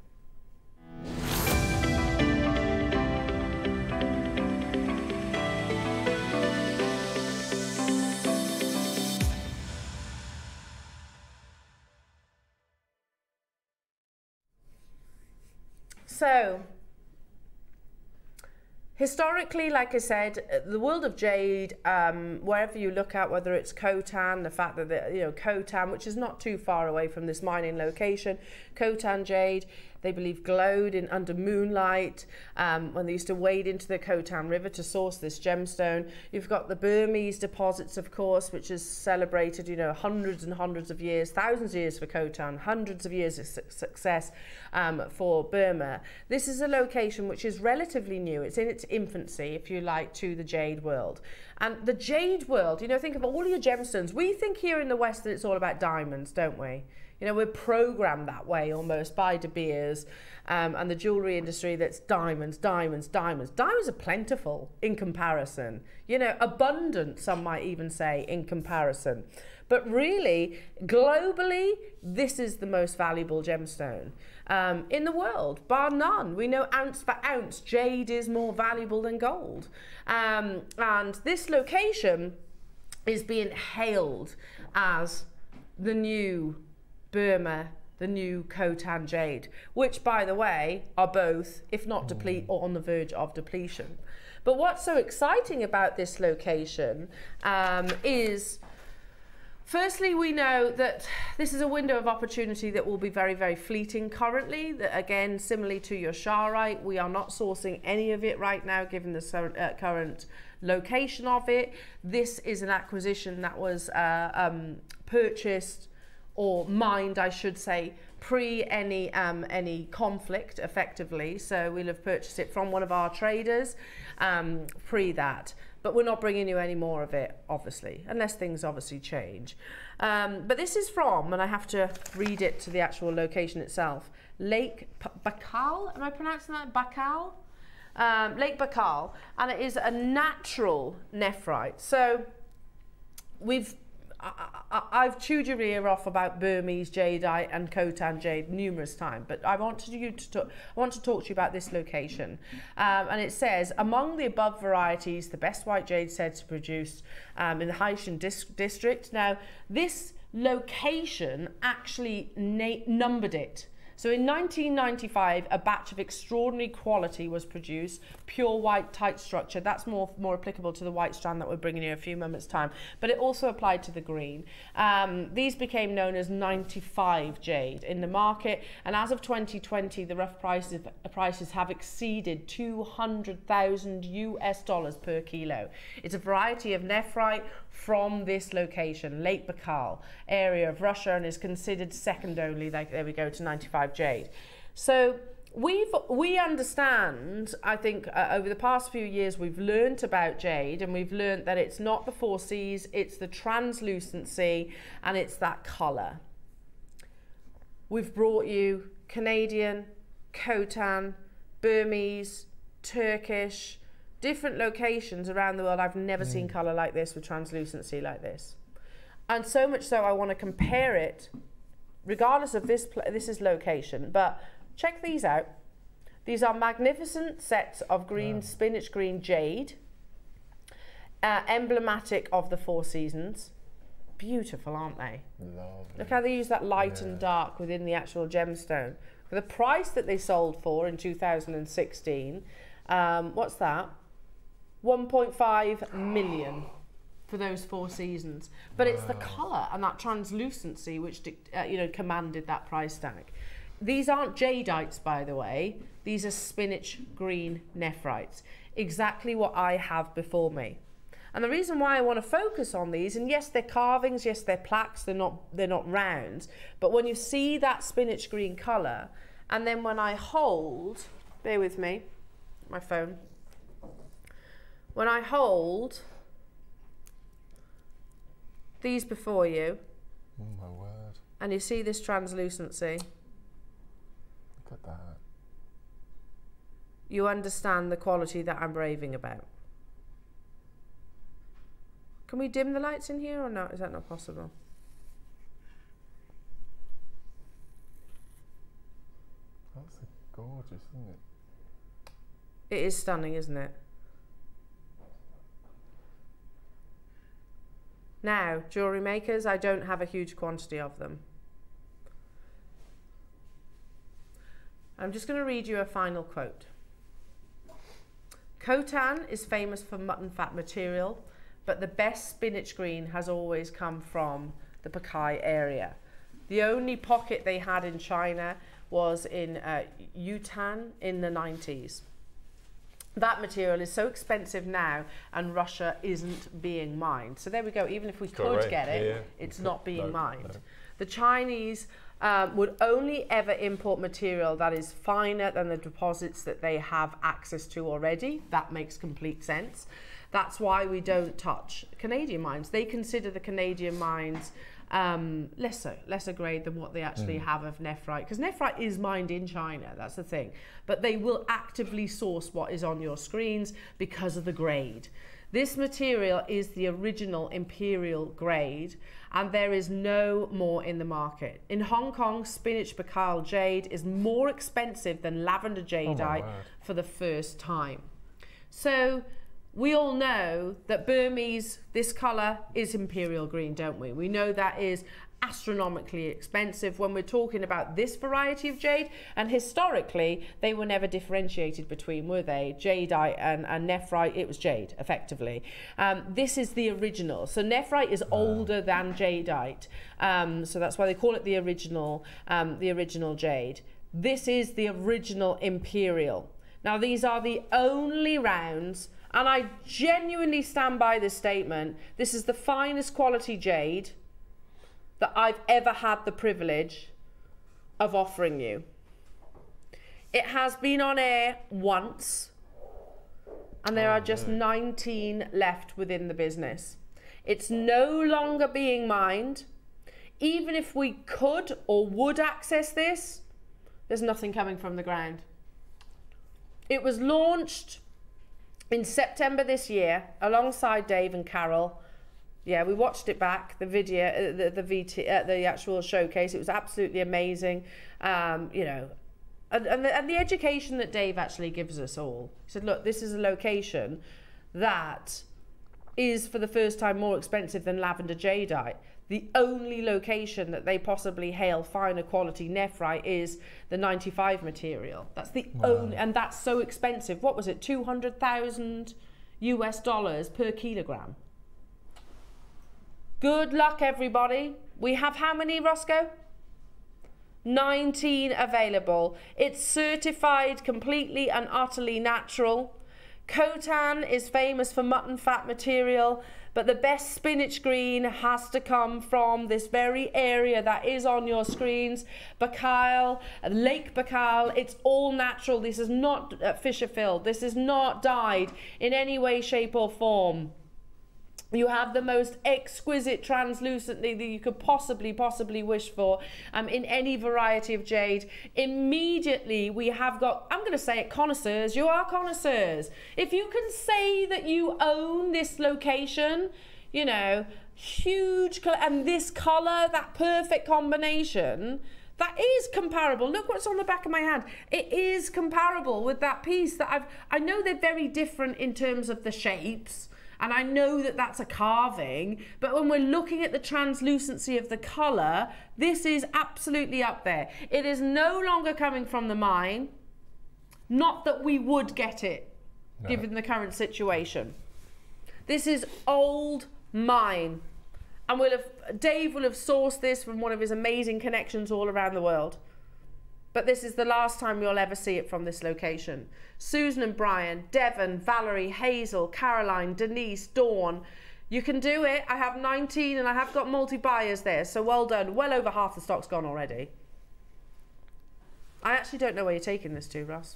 So, historically, like I said, the world of jade, um, wherever you look at, whether it's Khotan, the fact that, the, you know, Khotan, which is not too far away from this mining location, Khotan jade they believe glowed in under moonlight um, when they used to wade into the Khotan River to source this gemstone. You've got the Burmese deposits, of course, which is celebrated, you know, hundreds and hundreds of years, thousands of years for Khotan, hundreds of years of su success um, for Burma. This is a location which is relatively new. It's in its infancy, if you like, to the jade world. And the jade world, you know, think of all your gemstones. We think here in the West that it's all about diamonds, don't we? You know, we're programmed that way almost by De Beers um, and the jewellery industry that's diamonds, diamonds, diamonds. Diamonds are plentiful in comparison. You know, abundant, some might even say, in comparison. But really, globally, this is the most valuable gemstone um, in the world, bar none. We know ounce for ounce, jade is more valuable than gold. Um, and this location is being hailed as the new Burma, the new Khotan jade, which, by the way, are both, if not deplete, or on the verge of depletion. But what's so exciting about this location um, is Firstly, we know that this is a window of opportunity that will be very, very fleeting currently. That again, similarly to your Charoite, we are not sourcing any of it right now, given the uh, current location of it. This is an acquisition that was uh, um, purchased or mined, I should say, pre any um, any conflict effectively. So we'll have purchased it from one of our traders um, pre that. But we're not bringing you any more of it, obviously, unless things obviously change. Um, but this is from, and I have to read it to the actual location itself, Lake P Baikal. Am I pronouncing that? Baikal? Um, Lake Baikal, and it is a natural nephrite. So we've I, have chewed your ear off about Burmese jadeite and Khotan jade numerous times, but I wanted you to talk, I want to talk to you about this location. Um, and it says, among the above varieties, the best white jade said to produce um, in the Hetian dis district. Now, this location actually numbered it. So in 1995, a batch of extraordinary quality was produced, pure white tight structure. That's more, more applicable to the white strand that we're bringing in a few moments time, but it also applied to the green. Um, these became known as 95 jade in the market, and as of 2020, the rough prices, prices have exceeded 200,000 US dollars per kilo. It's a variety of nephrite from this location, Lake Baikal area of Russia, and is considered second only, like, there we go, to 95 jade. So we've we understand i think uh, over the past few years we've learned about jade and we've learned that it's not the four c's it's the translucency and it's that color we've brought you canadian khotan burmese turkish different locations around the world i've never mm. seen color like this with translucency like this and so much so i want to compare it regardless of this this is location but Check these out. These are magnificent sets of green, yeah. spinach green jade, uh, emblematic of the Four Seasons. Beautiful, aren't they? Lovely. Look how they use that light yeah. and dark within the actual gemstone. For the price that they sold for in 2016, um, what's that? 1.5 million for those four seasons. But wow. it's the colour and that translucency which uh, you know commanded that price tag. These aren't jadeites, by the way. These are spinach green nephrites. Exactly what I have before me. And the reason why I want to focus on these, and yes, they're carvings, yes, they're plaques, they're not, they're not round, but when you see that spinach green colour, and then when I hold, bear with me, my phone, when I hold these before you, oh my word, and you see this translucency, Look at that. You understand the quality that I'm raving about. Can we dim the lights in here or not? Is that not possible? That's gorgeous, isn't it? It is stunning, isn't it? Now, jewellery makers, I don't have a huge quantity of them. I'm just going to read you a final quote. Khotan is famous for mutton fat material, but the best spinach green has always come from the Baikal area. The only pocket they had in China was in uh, Yutan in the 90s. That material is so expensive now, and Russia isn't being mined. So there we go. Even if we could get it, yeah. it's not being no, mined. No. The Chinese um, would only ever import material that is finer than the deposits that they have access to already. That makes complete sense. That's why we don't touch Canadian mines. They consider the Canadian mines um, lesser, lesser grade than what they actually mm. have of nephrite. Because nephrite is mined in China, that's the thing. But they will actively source what is on your screens because of the grade. This material is the original imperial grade and there is no more in the market. In Hong Kong, spinach Baikal jade is more expensive than lavender jadeite oh for the first time. So we all know that Burmese, this colour is imperial green, don't we? We know that is astronomically expensive when we're talking about this variety of jade. And historically they were never differentiated between were they? Jadeite and, and nephrite it was jade effectively. Um, this is the original. So nephrite is older than jadeite. Um, so that's why they call it the original um, the original jade. This is the original imperial. Now these are the only rounds and I genuinely stand by this statement this is the finest quality jade that I've ever had the privilege of offering you. It has been on air once, and there oh, are just no. 19 left within the business. It's no longer being mined. Even if we could or would access this, there's nothing coming from the ground. It was launched in September this year alongside Dave and Carol yeah, we watched it back, the video, uh, the, the VT, uh, the actual showcase. It was absolutely amazing. Um, you know, and, and the, and the education that Dave actually gives us all. He said, look, this is a location that is for the first time more expensive than lavender jadeite. the only location that they possibly hail finer quality nephrite is the 95 material. That's the wow. only, and that's so expensive. What was it? 200,000 US dollars per kilogram. Good luck, everybody. We have how many, Roscoe? 19 available. It's certified completely and utterly natural. Khotan is famous for mutton fat material, but the best spinach green has to come from this very area that is on your screens. Baikal, Lake Baikal, it's all natural. This is not uh, fissure filled. This is not dyed in any way, shape or form. You have the most exquisite translucency that you could possibly, possibly wish for um, in any variety of jade. Immediately, we have got, I'm going to say it, connoisseurs. You are connoisseurs. If you can say that you own this location, you know, huge, and this colour, that perfect combination, that is comparable. Look what's on the back of my hand. It is comparable with that piece that I've, I know they're very different in terms of the shapes, and I know that that's a carving, but when we're looking at the translucency of the colour, this is absolutely up there. It is no longer coming from the mine, not that we would get it, no. given the current situation. This is old mine. And we'll have, Dave will have sourced this from one of his amazing connections all around the world. But this is the last time you'll ever see it from this location. Susan and Brian, Devon, Valerie, Hazel, Caroline, Denise, Dawn. You can do it. I have 19 and I have got multi-buyers there. So well done. Well over half the stock's gone already. I actually don't know where you're taking this to, Ross.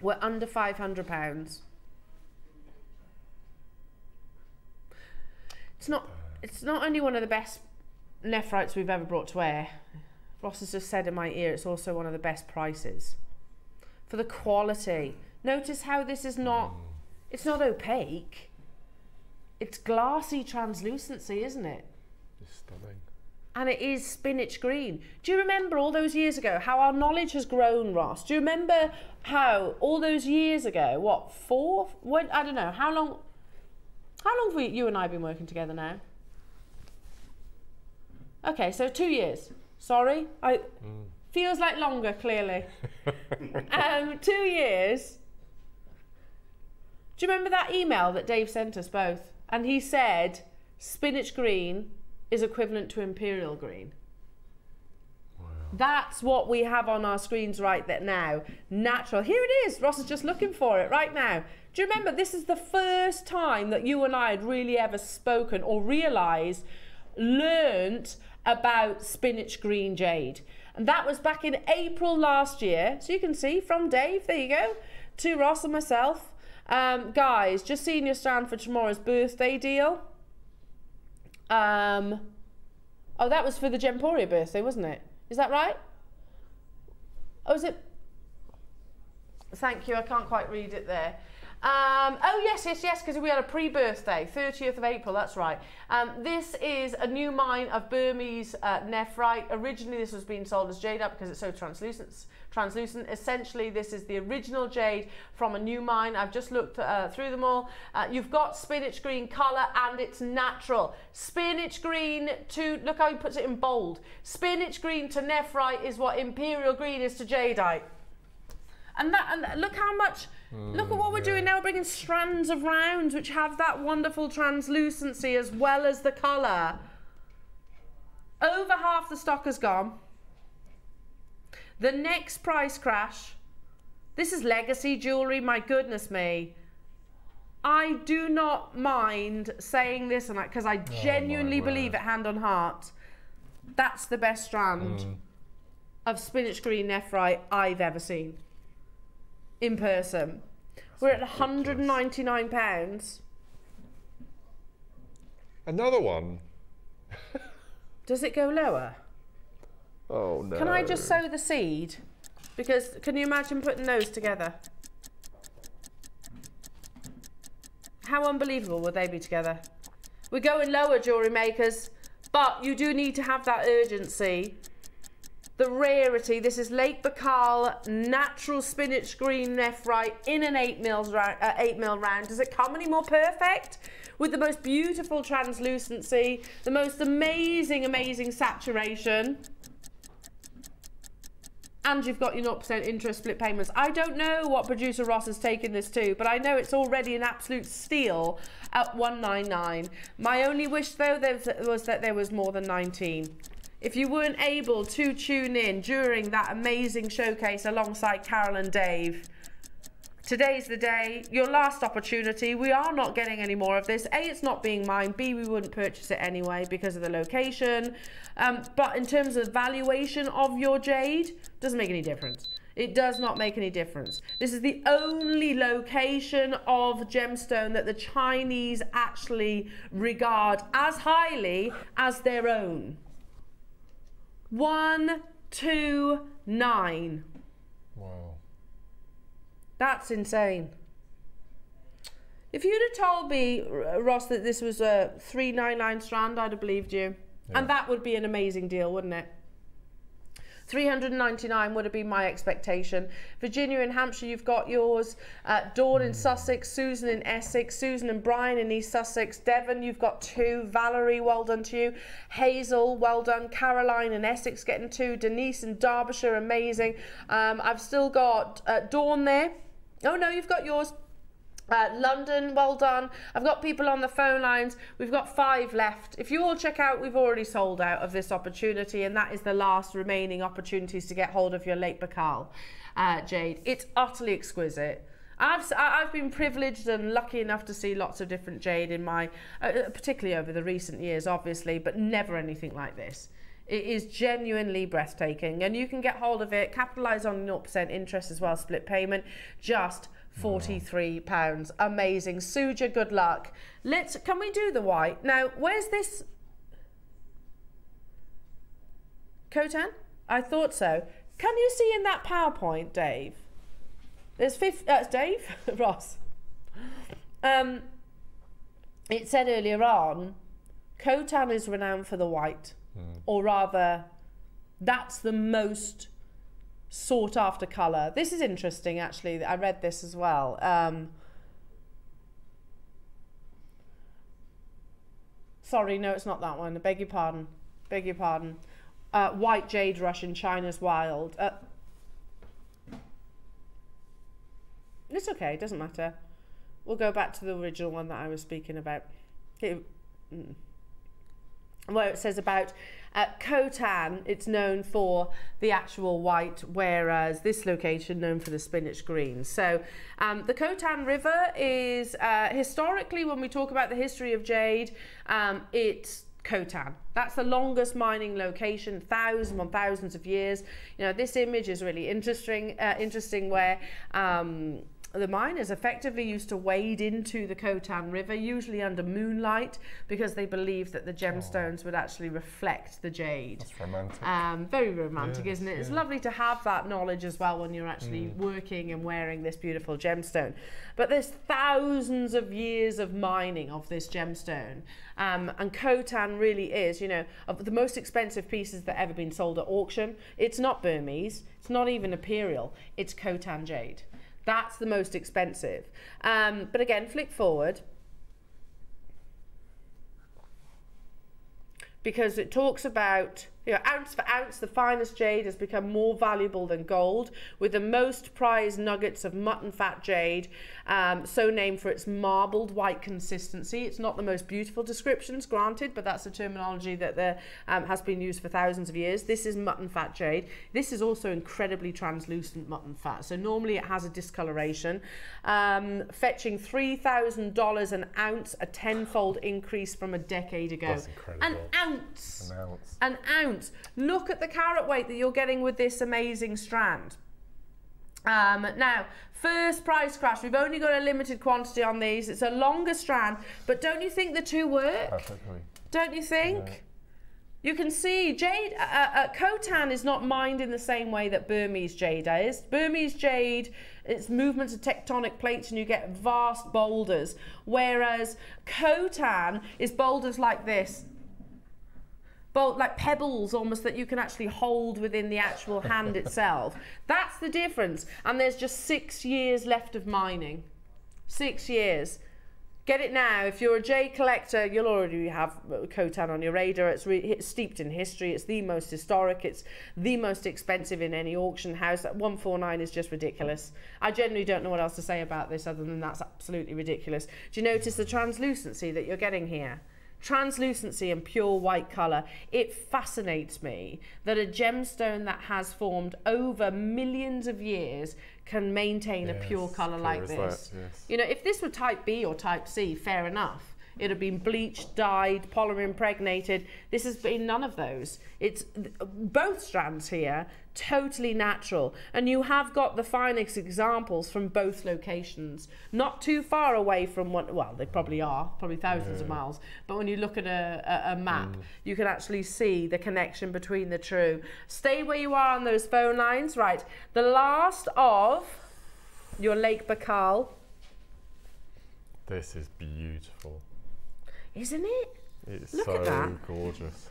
We're under £500. It's not, it's not only one of the best nephrites we've ever brought to air. Ross has just said in my ear it's also one of the best prices. For the quality. Notice how this is not, mm. it's not opaque. It's glassy translucency, isn't it? It's stunning. And it is spinach green. Do you remember all those years ago how our knowledge has grown, Ross? Do you remember how all those years ago, what, four? When, I don't know, how long, how long have we, you and I been working together now? Okay, so two years. Sorry, I mm. feels like longer. Clearly, *laughs* um, two years. Do you remember that email that Dave sent us both? And he said spinach green is equivalent to imperial green. Wow. That's what we have on our screens right there now. Natural. Here it is. Ross is just looking for it right now. Do you remember this is the first time that you and I had really ever spoken or realised, learnt about spinach green jade. And that was back in April last year. So you can see from Dave, there you go, to Ross and myself. Um, guys, just seeing your stand for tomorrow's birthday deal. Um, oh, that was for the Gemporia birthday, wasn't it? Is that right? Oh, is it? Thank you, I can't quite read it there. Um, oh, yes, yes, yes, because we had a pre-birthday, 30th of April, that's right. Um, this is a new mine of Burmese uh, nephrite. Originally, this was being sold as jade up because it's so translucent. Translucent. Essentially, this is the original jade from a new mine. I've just looked uh, through them all. Uh, you've got spinach green colour and it's natural. Spinach green to, look how he puts it in bold. Spinach green to nephrite is what imperial green is to jadeite. And that, and look how much Mm, Look at what we're yeah. doing now, we're bringing strands of rounds which have that wonderful translucency as well as the colour. Over half the stock has gone. The next price crash, this is legacy jewellery, my goodness me. I do not mind saying this and because I oh genuinely believe it hand on heart. That's the best strand mm. of spinach green nephrite I've ever seen in person. That's We're at 199 pounds. Another one. Does it go lower? Oh no. Can I just sow the seed? Because can you imagine putting those together? How unbelievable would they be together? We're going lower, jewellery makers, but you do need to have that urgency the rarity. This is Lake Baikal natural spinach green nephrite in an 8 mils round, uh, 8 mil round. Does it come any more perfect? With the most beautiful translucency, the most amazing, amazing saturation and you've got your 0% interest split payments. I don't know what producer Ross has taken this to, but I know it's already an absolute steal at 199. My only wish though was that there was more than 19. If you weren't able to tune in during that amazing showcase alongside Carol and Dave, Today's the day, your last opportunity. We are not getting any more of this. A, it's not being mine. B, we wouldn't purchase it anyway because of the location. Um, but in terms of valuation of your jade, doesn't make any difference. It does not make any difference. This is the only location of gemstone that the Chinese actually regard as highly as their own. One, two, nine. Wow. That's insane. If you'd have told me, Ross, that this was a 399 strand, I'd have believed you. Yeah. And that would be an amazing deal, wouldn't it? 399 would have been my expectation. Virginia and Hampshire, you've got yours. Uh, Dawn in Sussex, Susan in Essex, Susan and Brian in East Sussex. Devon, you've got two. Valerie, well done to you. Hazel, well done. Caroline in Essex getting two. Denise in Derbyshire, amazing. Um, I've still got uh, Dawn there. Oh no, you've got yours. Uh, London, well done. I've got people on the phone lines. We've got five left. If you all check out, we've already sold out of this opportunity, and that is the last remaining opportunities to get hold of your Lake Baikal uh, jade. It's utterly exquisite. I've, I've been privileged and lucky enough to see lots of different jade in my, uh, uh, particularly over the recent years, obviously, but never anything like this. It is genuinely breathtaking, and you can get hold of it, capitalize on 0% interest as well, split payment, just 43 pounds. Amazing. Suja, good luck. Let's, can we do the white? Now, where's this? Khotan? I thought so. Can you see in that PowerPoint, Dave? There's 50, uh, Dave? *laughs* Ross. Um, it said earlier on, Khotan is renowned for the white. Mm. Or rather, that's the most sought after color. This is interesting, actually. I read this as well. Um, sorry, no, it's not that one. I beg your pardon. Beg your pardon. Uh, white jade rush in China's wild. Uh, it's okay, it doesn't matter. We'll go back to the original one that I was speaking about. It, mm, where it says about at Khotan, it's known for the actual white, whereas this location known for the spinach green. So um, the Khotan River is uh, historically, when we talk about the history of jade, um, it's Khotan. That's the longest mining location, thousands on thousands of years. You know, this image is really interesting. Uh, interesting where. Um, the miners effectively used to wade into the Khotan River, usually under moonlight, because they believed that the gemstones oh. would actually reflect the jade. That's romantic. Um, very romantic, yes, isn't it? It's lovely to have that knowledge as well when you're actually mm. working and wearing this beautiful gemstone. But there's thousands of years of mining of this gemstone. Um, and Khotan really is, you know, of the most expensive pieces that ever been sold at auction. It's not Burmese, it's not even Imperial, it's Khotan jade. That's the most expensive. Um, but again, flick forward. Because it talks about you know, ounce for ounce, the finest jade has become more valuable than gold, with the most prized nuggets of mutton fat jade, um, so named for its marbled white consistency. It's not the most beautiful descriptions, granted, but that's a terminology that there, um, has been used for thousands of years. This is mutton fat jade. This is also incredibly translucent mutton fat, so normally it has a discoloration, um, fetching $3,000 an ounce, a tenfold increase from a decade ago. That's incredible. An ounce. An ounce. An ounce Look at the carat weight that you're getting with this amazing strand. Um, now, first price crash. We've only got a limited quantity on these. It's a longer strand, but don't you think the two work? Perfectly. Don't you think? You can see jade, uh, uh, uh, Khotan is not mined in the same way that Burmese jade is. Burmese jade, it's movements of tectonic plates and you get vast boulders, whereas Khotan is boulders like this bolt like pebbles almost that you can actually hold within the actual hand *laughs* itself. That's the difference. And there's just six years left of mining. Six years. Get it now. If you're a jade collector, you'll already have Khotan on your radar. It's, it's steeped in history. It's the most historic. It's the most expensive in any auction house. That 149 is just ridiculous. I generally don't know what else to say about this other than that's absolutely ridiculous. Do you notice the translucency that you're getting here? Translucency and pure white colour. It fascinates me that a gemstone that has formed over millions of years can maintain yes, a pure colour like this. That, yes. You know, if this were type B or type C, fair enough. It had been bleached, dyed, polymer impregnated. This has been none of those. It's both strands here, totally natural. And you have got the finest examples from both locations. Not too far away from one, well, they probably are, probably thousands yeah. of miles. But when you look at a, a, a map, mm. you can actually see the connection between the two. Stay where you are on those phone lines. Right, the last of your Lake Baikal. This is beautiful. Isn't it? It's Look so at that. gorgeous.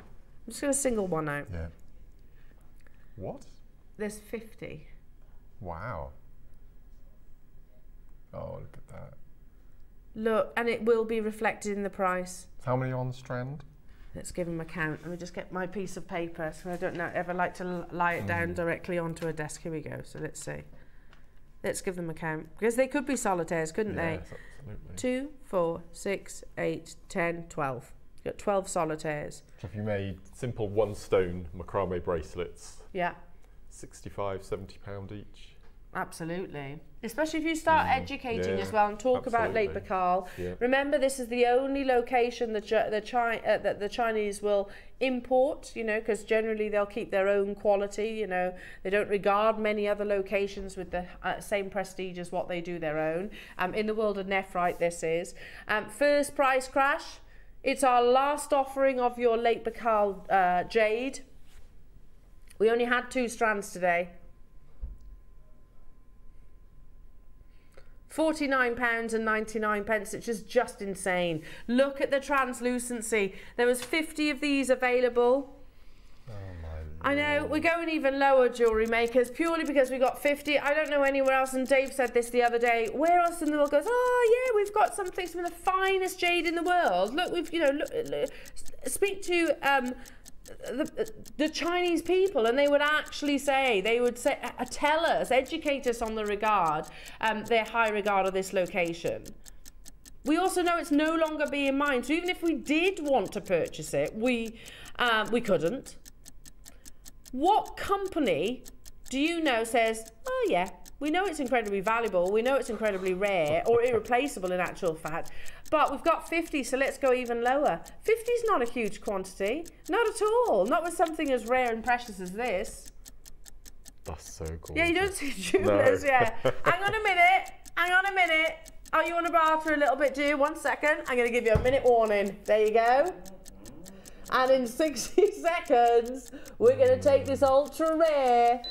I'm just going to single one out. Yeah. What? There's 50. Wow. Oh, look at that. Look, and it will be reflected in the price. How many on the strand? Let's give them a count. Let me just get my piece of paper. So I don't know, ever like to lie it down mm. directly onto a desk. Here we go. So let's see. Let's give them a count. Because they could be solitaires, couldn't yes, they? Absolutely. Two, four, six, eight, ten, twelve. You've got 12 solitaires. So if you made simple one stone macrame bracelets, yeah, 65, 70 pound each. Absolutely. Especially if you start mm, educating yeah, as well and talk absolutely. about Lake Baikal. Yeah. Remember, this is the only location that the, Chi uh, that the Chinese will import, you know, because generally they'll keep their own quality, you know. They don't regard many other locations with the uh, same prestige as what they do their own. Um, in the world of nephrite, this is. Um, first price crash. It's our last offering of your Lake Baikal uh, jade. We only had two strands today. £49 and 99 pence, which is just insane. Look at the translucency. There was 50 of these available. I know, we're going even lower, jewellery makers, purely because we got 50. I don't know anywhere else, and Dave said this the other day. Where else in the world goes, oh, yeah, we've got something, some of the finest jade in the world. Look, we've, you know, look, look speak to um, the, the Chinese people, and they would actually say, they would say, uh, tell us, educate us on the regard, um, their high regard of this location. We also know it's no longer being mined, so even if we did want to purchase it, we um, we couldn't. What company do you know says, oh yeah, we know it's incredibly valuable, we know it's incredibly rare or irreplaceable in actual fact, but we've got 50, so let's go even lower. 50 is not a huge quantity. Not at all. Not with something as rare and precious as this. That's so cool. Yeah, you don't see *laughs* jewelers, no. yeah. *laughs* Hang on a minute. Hang on a minute. Oh, you want to barter a little bit, do you? One second. I'm going to give you a minute warning. There you go. And in 60 *laughs* seconds, we're going to take this ultra rare,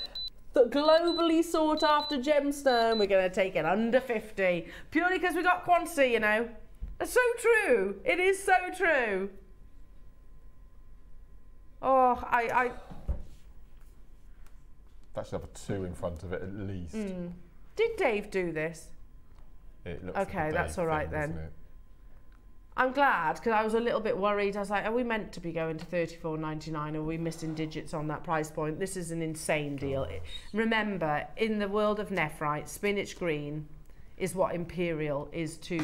the globally sought after gemstone. We're going to take it under 50. Purely because we got quantity, you know. That's so true. It is so true. Oh, I, I. That should have a two in front of it at least. Mm. Did Dave do this? It looks okay, like that's all right thing, then. I'm glad because I was a little bit worried. I was like, are we meant to be going to 34.99? Are we missing digits on that price point? This is an insane deal. Remember, in the world of nephrite, spinach green is what imperial is to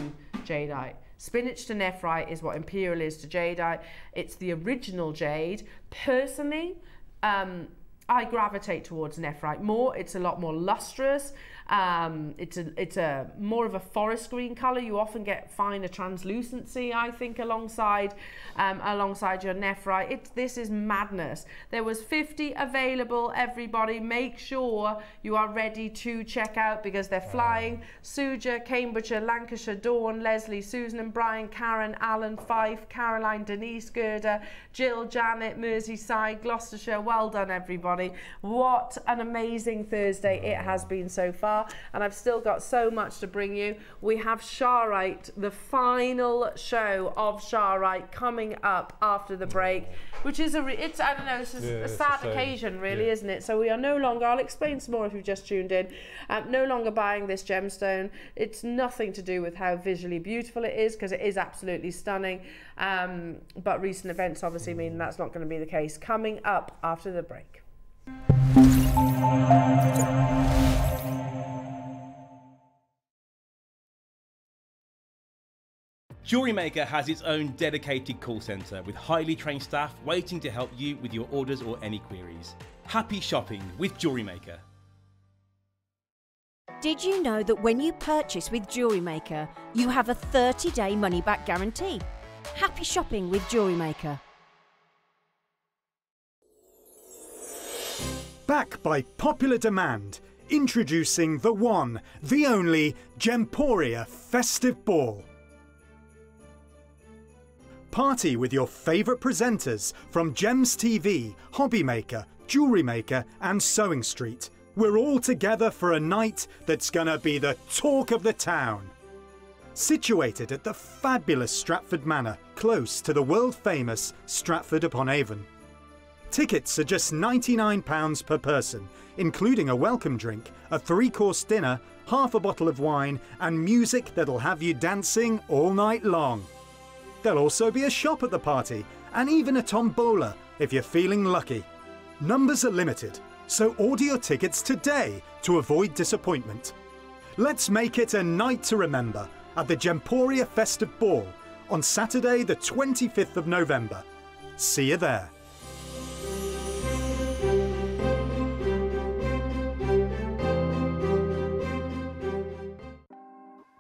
jadeite. Spinach to nephrite is what imperial is to jadeite. It's the original jade. Personally, um, I gravitate towards nephrite more. It's a lot more lustrous. Um, it's a it's a more of a forest green color. You often get finer translucency, I think, alongside um, alongside your nephrite. It, this is madness. There was 50 available. Everybody, make sure you are ready to check out because they're flying. Suja, Cambridgeshire, Lancashire, Dawn, Leslie, Susan and Brian, Karen, Alan, Fife, Caroline, Denise, Gerda, Jill, Janet, Merseyside, Gloucestershire. Well done, everybody everybody. What an amazing Thursday it has been so far. And I've still got so much to bring you. We have Charoite, the final show of Charoite coming up after the break, which is a, it's, I don't know, it's a, yeah, a sad occasion really, yeah. isn't it? So we are no longer, I'll explain some more if you've just tuned in, um, no longer buying this gemstone. It's nothing to do with how visually beautiful it is, because it is absolutely stunning. Um, but recent events obviously mean that's not going to be the case. Coming up after the break. Jewelry Maker has its own dedicated call centre with highly trained staff waiting to help you with your orders or any queries. Happy shopping with Jewelry Maker. Did you know that when you purchase with Jewelry Maker, you have a 30 day money back guarantee? Happy shopping with Jewelry Maker. Back by popular demand, introducing the one, the only Gemporia Festive Ball. Party with your favourite presenters from Gems TV, Hobby Maker, Jewellery Maker and Sewing Street. We're all together for a night that's gonna be the talk of the town. Situated at the fabulous Stratford Manor, close to the world-famous Stratford upon Avon. Tickets are just £99 per person, including a welcome drink, a three-course dinner, half a bottle of wine and music that'll have you dancing all night long. There'll also be a shop at the party, and even a tombola if you're feeling lucky. Numbers are limited, so order your tickets today to avoid disappointment. Let's make it a night to remember at the Gemporia Festive Ball on Saturday the 25th of November. See you there.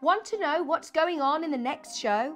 Want to know what's going on in the next show?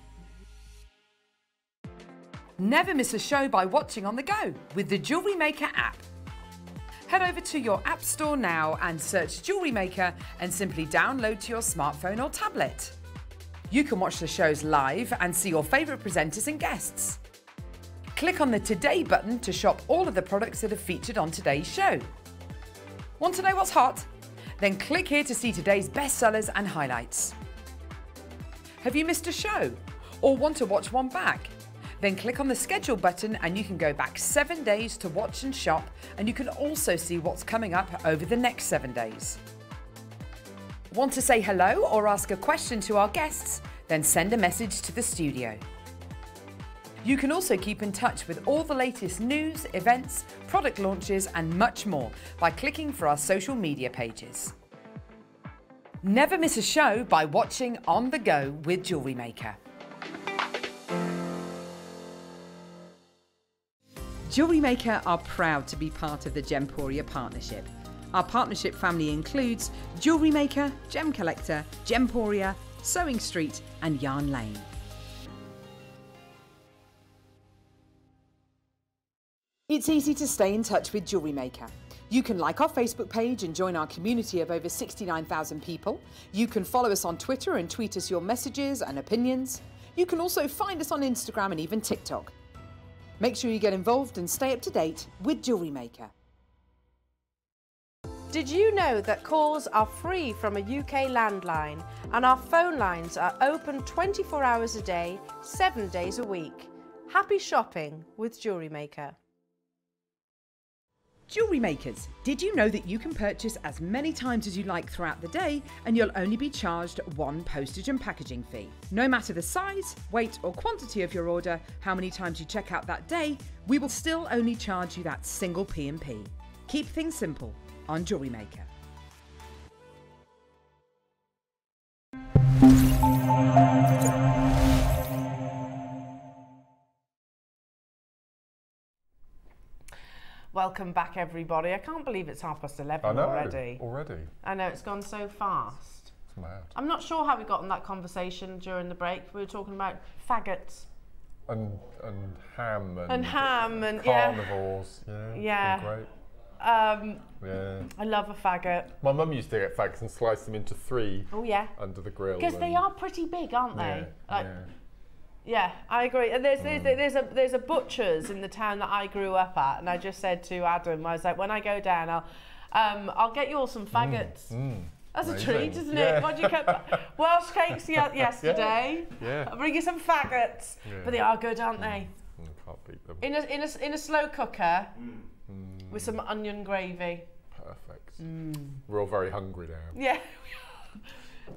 Never miss a show by watching on the go with the Jewellery Maker app. Head over to your App Store now and search Jewellery Maker and simply download to your smartphone or tablet. You can watch the shows live and see your favourite presenters and guests. Click on the Today button to shop all of the products that are featured on today's show. Want to know what's hot? Then click here to see today's bestsellers and highlights. Have you missed a show? Or want to watch one back? Then click on the schedule button and you can go back seven days to watch and shop and you can also see what's coming up over the next seven days. Want to say hello or ask a question to our guests? Then send a message to the studio. You can also keep in touch with all the latest news, events, product launches and much more by clicking for our social media pages. Never miss a show by watching On The Go with Jewellery Maker. Jewellery Maker are proud to be part of the Gemporia partnership. Our partnership family includes Jewellery Maker, Gem Collector, Gemporia, Sewing Street, and Yarn Lane. It's easy to stay in touch with Jewellery Maker. You can like our Facebook page and join our community of over 69,000 people. You can follow us on Twitter and tweet us your messages and opinions. You can also find us on Instagram and even TikTok. Make sure you get involved and stay up to date with Jewellery Maker. Did you know that calls are free from a UK landline and our phone lines are open 24 hours a day, 7 days a week? Happy shopping with Jewellery Maker. Jewellery makers, did you know that you can purchase as many times as you like throughout the day and you'll only be charged one postage and packaging fee? No matter the size, weight, or quantity of your order, how many times you check out that day, we will still only charge you that single P&P. Keep things simple on Jewellery Maker. Welcome Welcome back, everybody. I can't believe it's half past 11 I know, already. Already. I know, it's gone so fast. It's mad. I'm not sure how we got in that conversation during the break. We were talking about faggots. And and ham and, And ham and- yeah. carnivores. Yeah. it's Yeah. Great. Um, Yeah. I love a faggot. My mum used to get fags and slice them into three Oh, yeah. under the grill. Because they are pretty big, aren't they? Yeah. Like, yeah. Yeah, I agree. And there's, there's, Mm. there's a there's a butcher's in the town that I grew up at, and I just said to Adam, I was like, when I go down, I'll um, I'll get you all some faggots. Mm. That's a treat, isn't Yeah. it? What you get? *laughs* Welsh cakes ye- yesterday. Yeah. I'll bring you some faggots. Yeah. But they are good, aren't they? Mm, can't beat them. In a in a in a slow cooker with some onion gravy. Perfect. Mm. We're all very hungry now. Yeah.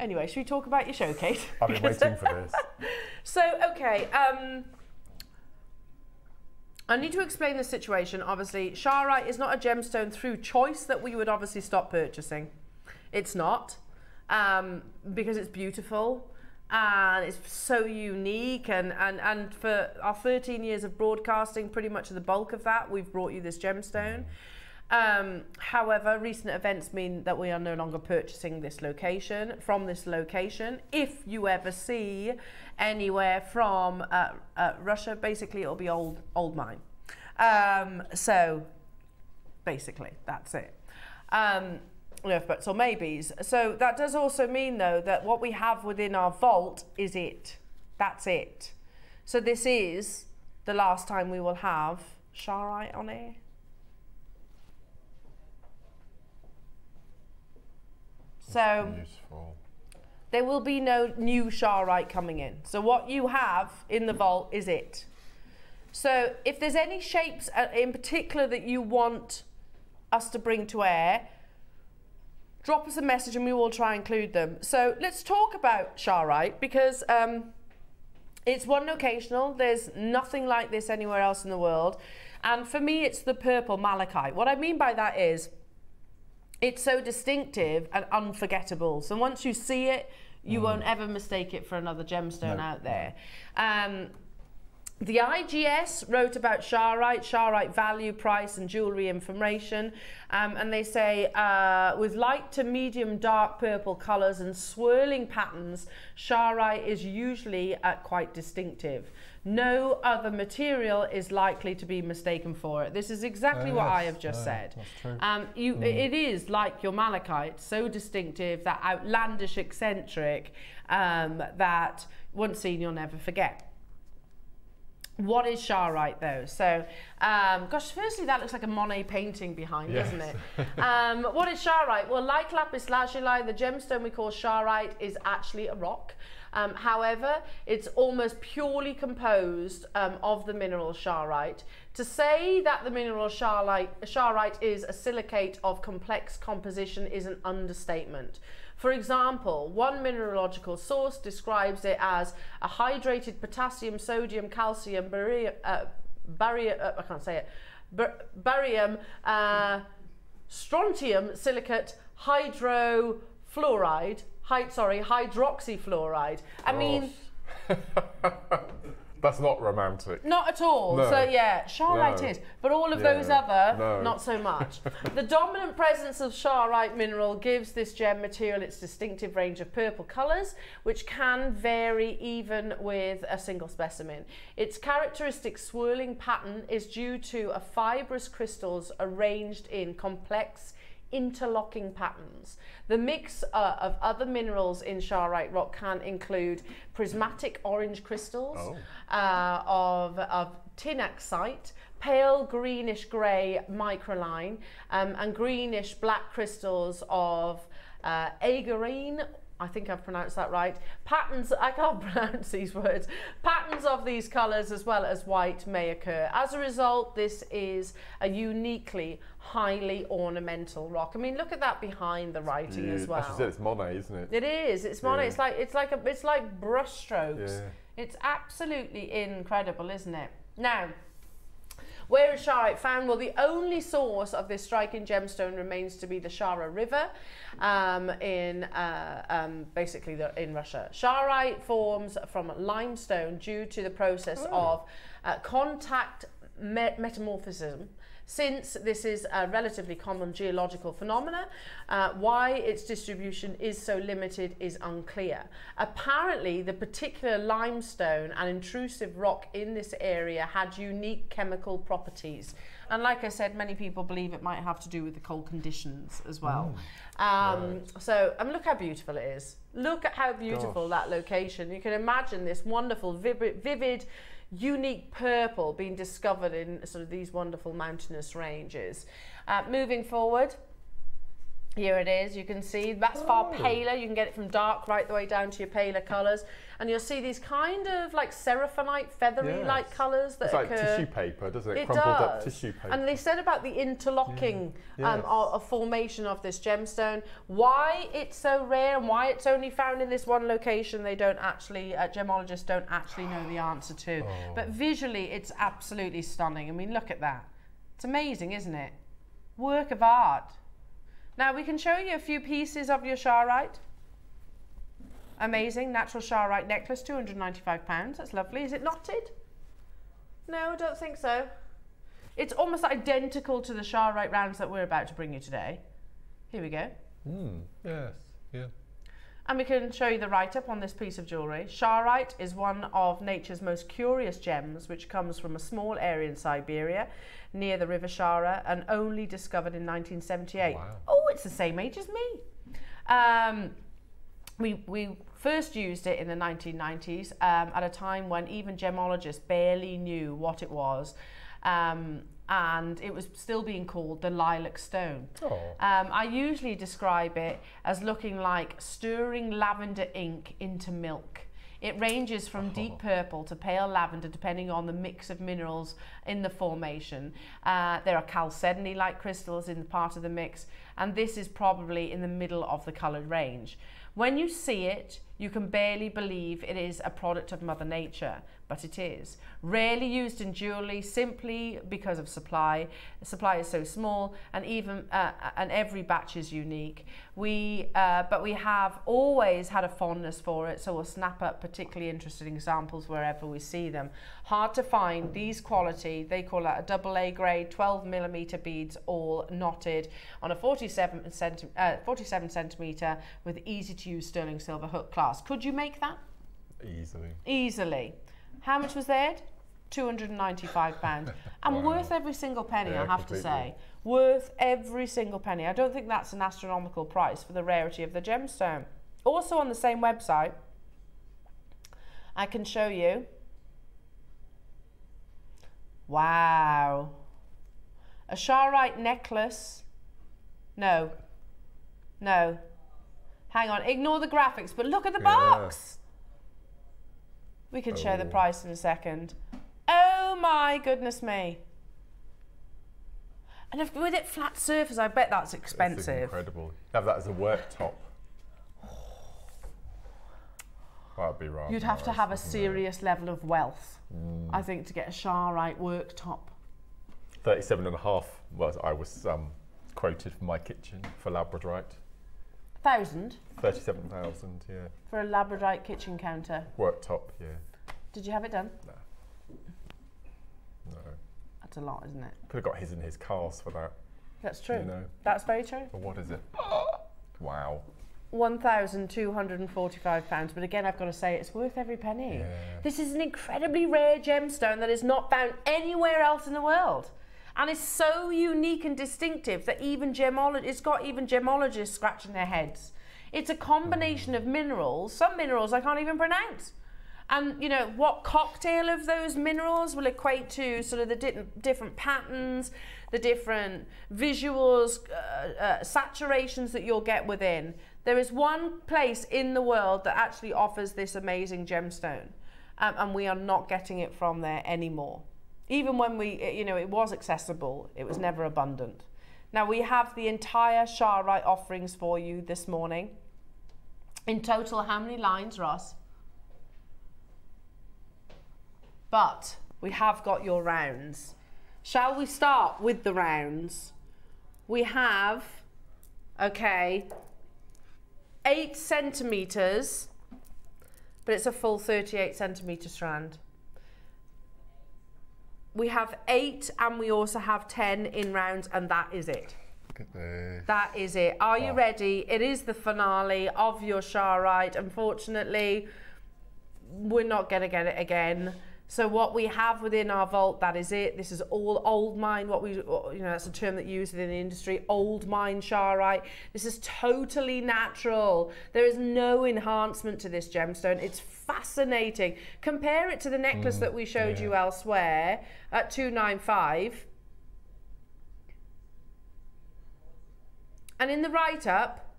Anyway, should we talk about your showcase? I've been waiting for this. *laughs* So, okay, um, I need to explain the situation. Obviously, Charoite is not a gemstone through choice that we would obviously stop purchasing. It's not, um, because it's beautiful and it's so unique. And, and, and for our 13 years of broadcasting, pretty much the bulk of that, we've brought you this gemstone. Um, however, recent events mean that we are no longer purchasing this location from this location. If you ever see anywhere from uh, uh, Russia, basically it'll be old old mine. Um, so basically, that's it. Um, ifs, buts or maybes. So that does also mean though that what we have within our vault is it. That's it. So this is the last time we will have Charoite on air. So Useful. there will be no new Charoite coming in. So what you have in the vault is it. So if there's any shapes uh, in particular that you want us to bring to air, drop us a message and we will try and include them. So let's talk about Charoite because um, it's one occasional. There's nothing like this anywhere else in the world. And for me, it's the purple malachite. What I mean by that is it's so distinctive and unforgettable. So once you see it, you won't ever mistake it for another gemstone No, out there. Um, the IGS wrote about Charoite, Charoite value, price, and jewellery information. Um, and they say uh, with light to medium dark purple colours and swirling patterns, Charoite is usually uh, quite distinctive. No other material is likely to be mistaken for it. This is exactly Oh, what I have just No, said. that's true. Um, you, It is like your malachite, so distinctive, that outlandish, eccentric, um, that once seen you'll never forget. What is Charoite though? So, um, gosh, firstly, that looks like a Monet painting behind, Yes. doesn't it? *laughs* um, what is Charoite? Well, like lapis lazuli, the gemstone we call Charoite is actually a rock. Um, however, it's almost purely composed um, of the mineral charoite. To say that the mineral charoite, is a silicate of complex composition is an understatement. For example, one mineralogical source describes it as a hydrated potassium, sodium, calcium, barium, uh, uh, I can't say it, bar- barium, uh, strontium silicate, hydrofluoride, hy- sorry, hydroxyfluoride. I mean, *laughs* That's not romantic. not at all. No. So yeah, Charoite No. is, but all of Yeah. those other, No. not so much. *laughs* the dominant presence of Charoite mineral gives this gem material its distinctive range of purple colours, which can vary even with a single specimen. Its characteristic swirling pattern is due to a fibrous crystals arranged in complex interlocking patterns. The mix uh, of other minerals in Charoite rock can include prismatic orange crystals Oh. uh, of, of tinaksite, pale greenish grey microcline, um, and greenish black crystals of uh, aegirine. I think I've pronounced that right. Patterns, I can't *laughs* pronounce these words. Patterns of these colours as well as white may occur. As a result, this is a uniquely highly ornamental rock. I mean, look at that behind the writing as well. As you said, it's Monet, isn't it? It is. It's Monet. Yeah. It's like it's like a it's like brushstrokes. Yeah. It's absolutely incredible, isn't it? Now, where is Charoite found? Well, the only source of this striking gemstone remains to be the Chara River um, in uh, um, basically the, in Russia. Charoite forms from limestone due to the process of uh, contact me- metamorphism Since this is a relatively common geological phenomena, uh, why its distribution is so limited is unclear. Apparently, the particular limestone and intrusive rock in this area had unique chemical properties. And like I said, many people believe it might have to do with the cold conditions as well. Mm. Um, right. So, I mean, look how beautiful it is. Look at how beautiful Gosh. that location. You can imagine this wonderful, vivid, vivid unique purple being discovered in sort of these wonderful mountainous ranges. Uh, moving forward, here it is, you can see that's far oh. paler, you can get it from dark right the way down to your paler colours. And you'll see these kind of like seraphinite, feathery yes. like colours that it's occur. like tissue paper, doesn't it? It Crumpled does. up tissue paper. And they said about the interlocking yeah. yes. um, of, of, formation of this gemstone, why it's so rare and why it's only found in this one location, they don't actually, uh, gemologists don't actually know the answer to. Oh. But visually, it's absolutely stunning. I mean, look at that. It's amazing, isn't it? Work of art. Now we can show you a few pieces of your charoite. Amazing, natural charoite necklace, £295. That's lovely. Is it knotted? No, I don't think so. It's almost identical to the charoite rounds that we're about to bring you today. Here we go. Mm, yes, yeah. And we can show you the write-up on this piece of jewellery. Charoite is one of nature's most curious gems, which comes from a small area in Siberia near the River Chara and only discovered in 1978. Wow. Oh, it's the same age as me. Um, we, we first used it in the 1990s um, at a time when even gemologists barely knew what it was. Um, and it was still being called the lilac stone. Oh. Um, I usually describe it as looking like stirring lavender ink into milk. It ranges from oh. deep purple to pale lavender depending on the mix of minerals in the formation. Uh, there are chalcedony-like crystals in the part of the mix, and this is probably in the middle of the coloured range. When you see it, you can barely believe it is a product of Mother Nature but it is. Rarely used in jewellery simply because of supply. The supply is so small and even uh, and every batch is unique. We, uh, but we have always had a fondness for it, so we'll snap up particularly interesting examples wherever we see them. Hard to find these quality, they call that a double A grade 12 millimeter beads all knotted on a 47, centi uh, 47 centimeter with easy to use sterling silver hook clasp. Could you make that? Easily. Easily. How much was that? £295. *laughs* and wow. worth every single penny, yeah, I have completely. to say. Worth every single penny. I don't think that's an astronomical price for the rarity of the gemstone. Also on the same website, I can show you. Wow. A charoite necklace. No. No. Hang on, ignore the graphics, but look at the yeah. box. We can oh. share the oh. price in a second. Oh my goodness me. And if, with it flat surface, I bet that's expensive. That's incredible. Have that as a worktop. That'd be right. You'd have to have a serious it? level of wealth, mm. I think, to get a Charoite worktop. 37 and a half was I was um, quoted for my kitchen for Labradorite. Thousand? 37,000, yeah. For a Labradorite kitchen counter? Worktop, yeah. Did you have it done? No. No. That's a lot, isn't it? Could have got his and his cars for that. That's true. You know. That's very true. But what is it? *gasps* wow. £1,245. But again, I've got to say, it's worth every penny. Yeah. This is an incredibly rare gemstone that is not found anywhere else in the world and it's so unique and distinctive that even gemologists, it's got even gemologists scratching their heads. It's a combination of minerals, some minerals I can't even pronounce. And you know what cocktail of those minerals will equate to sort of the di different patterns, the different visuals, uh, uh, saturations that you'll get within. There is one place in the world that actually offers this amazing gemstone, um, and we are not getting it from there anymore. Even when we, you know, it was accessible, it was never abundant. Now we have the entire Charoite offerings for you this morning. In total, how many lines, Ross? But we have got your rounds. Shall we start with the rounds? We have, okay, eight centimetres, but it's a full 38 centimetre strand. We have eight and we also have 10 in rounds and that is it. That is it. Are you ready? It is the finale of your Charoite. Unfortunately, we're not going to get it again. So what we have within our vault, that is it. This is all old mine, what we, you know, that's a term that used within the industry, old mine Charoite. This is totally natural. There is no enhancement to this gemstone. It's fascinating. Compare it to the necklace mm, that we showed yeah. you elsewhere at 295. And in the write-up,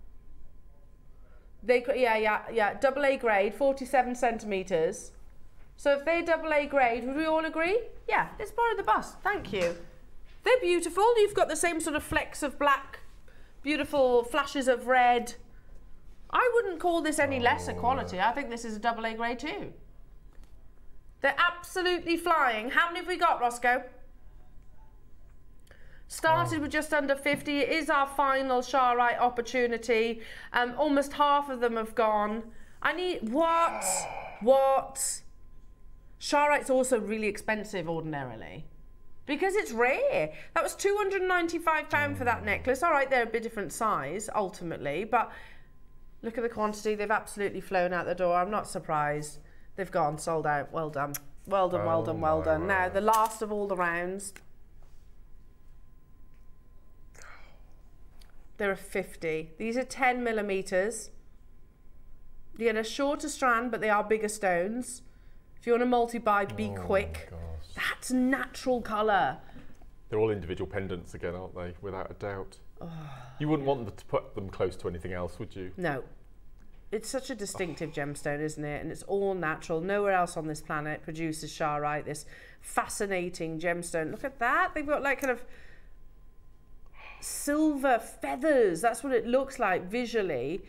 they, yeah, yeah, yeah, double A grade, 47 centimetres. So if they're double A grade, would we all agree? Yeah, let's borrow the bus. Thank you. They're beautiful. You've got the same sort of flecks of black, beautiful flashes of red. I wouldn't call this any lesser quality. I think this is a double A grade too. They're absolutely flying. How many have we got, Roscoe? Started with just under 50. It is our final Charoite opportunity. Um, almost half of them have gone. I need what? What? Charoite's also really expensive ordinarily because it's rare. That was £295 for that necklace. All right, they're a bit different size ultimately, but look at the quantity. They've absolutely flown out the door. I'm not surprised. They've gone, sold out. Well done. Well done, well done, well oh done. Now, the last of all the rounds. There are 50. These are 10 millimeters. You get a shorter strand, but they are bigger stones. If you want to multi-buy, be oh quick. That's natural colour. They're all individual pendants again, aren't they? Without a doubt. Oh, you wouldn't want to put them close to anything else, would you? No. It's such a distinctive oh. gemstone, isn't it? And it's all natural. Nowhere else on this planet produces charoite, this fascinating gemstone. Look at that. They've got like kind of silver feathers. That's what it looks like visually.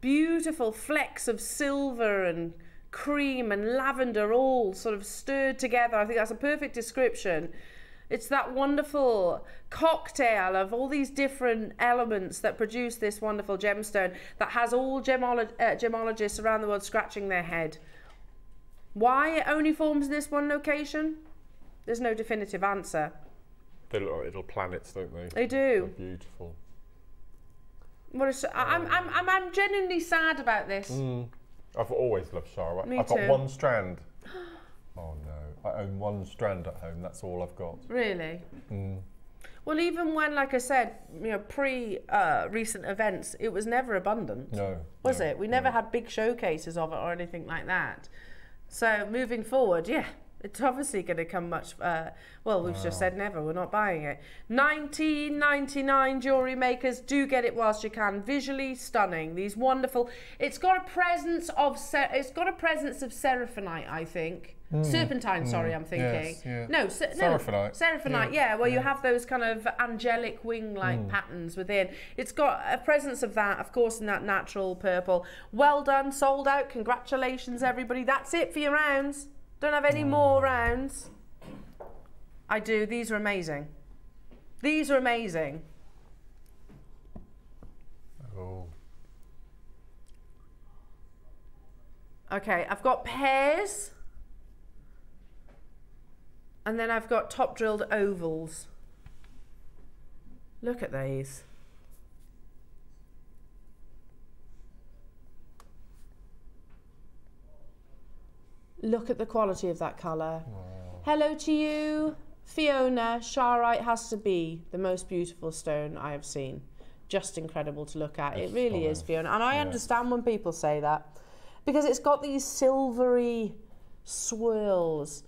Beautiful flecks of silver and cream and lavender all sort of stirred together. I think that's a perfect description. It's that wonderful cocktail of all these different elements that produce this wonderful gemstone that has all gemolo uh, gemologists around the world scratching their head. Why it only forms in this one location? There's no definitive answer. They look like little planets, don't they? They do. They're beautiful. What is, I'm, I'm, I'm, I'm genuinely sad about this. Mm. I've always loved Charoite. Me I've too. got one strand. *gasps* oh no, I own one strand at home. That's all I've got. Really? Mm. Well, even when, like I said, you know, pre uh, recent events, it was never abundant. No. Was no, it? We never no. had big showcases of it or anything like that. So moving forward, yeah, it's obviously going to come much. Uh, well, we've wow. just said never. We're not buying it. 1999 jewelry makers do get it whilst you can. Visually stunning. These wonderful. It's got a presence of. It's got a presence of seraphinite, I think. Mm. Serpentine, mm. sorry, I'm thinking. Yes, yeah. No, se no, seraphinite. Seraphinite, yeah, yeah where yeah. you have those kind of angelic wing-like mm. patterns within. It's got a presence of that, of course, in that natural purple. Well done, sold out. Congratulations, everybody. That's it for your rounds. Don't have any more mm. rounds. I do. These are amazing. These are amazing. Oh. Okay, I've got pairs. And then I've got top drilled ovals. Look at these. Look at the quality of that colour. Hello to you, Fiona. Charoite has to be the most beautiful stone I have seen. Just incredible to look at. It's it really stunning. is, Fiona. And I yeah. understand when people say that because it's got these silvery swirls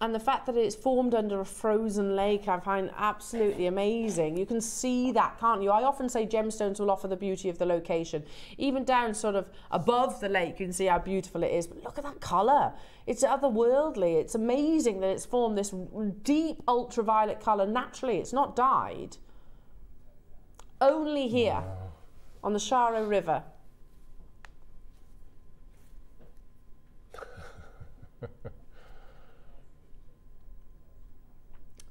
and the fact that it's formed under a frozen lake I find absolutely amazing. You can see that, can't you? I often say gemstones will offer the beauty of the location. Even down sort of above the lake, you can see how beautiful it is. But look at that colour. It's otherworldly. It's amazing that it's formed this deep ultraviolet colour naturally. It's not dyed. Only here on the Sharo River.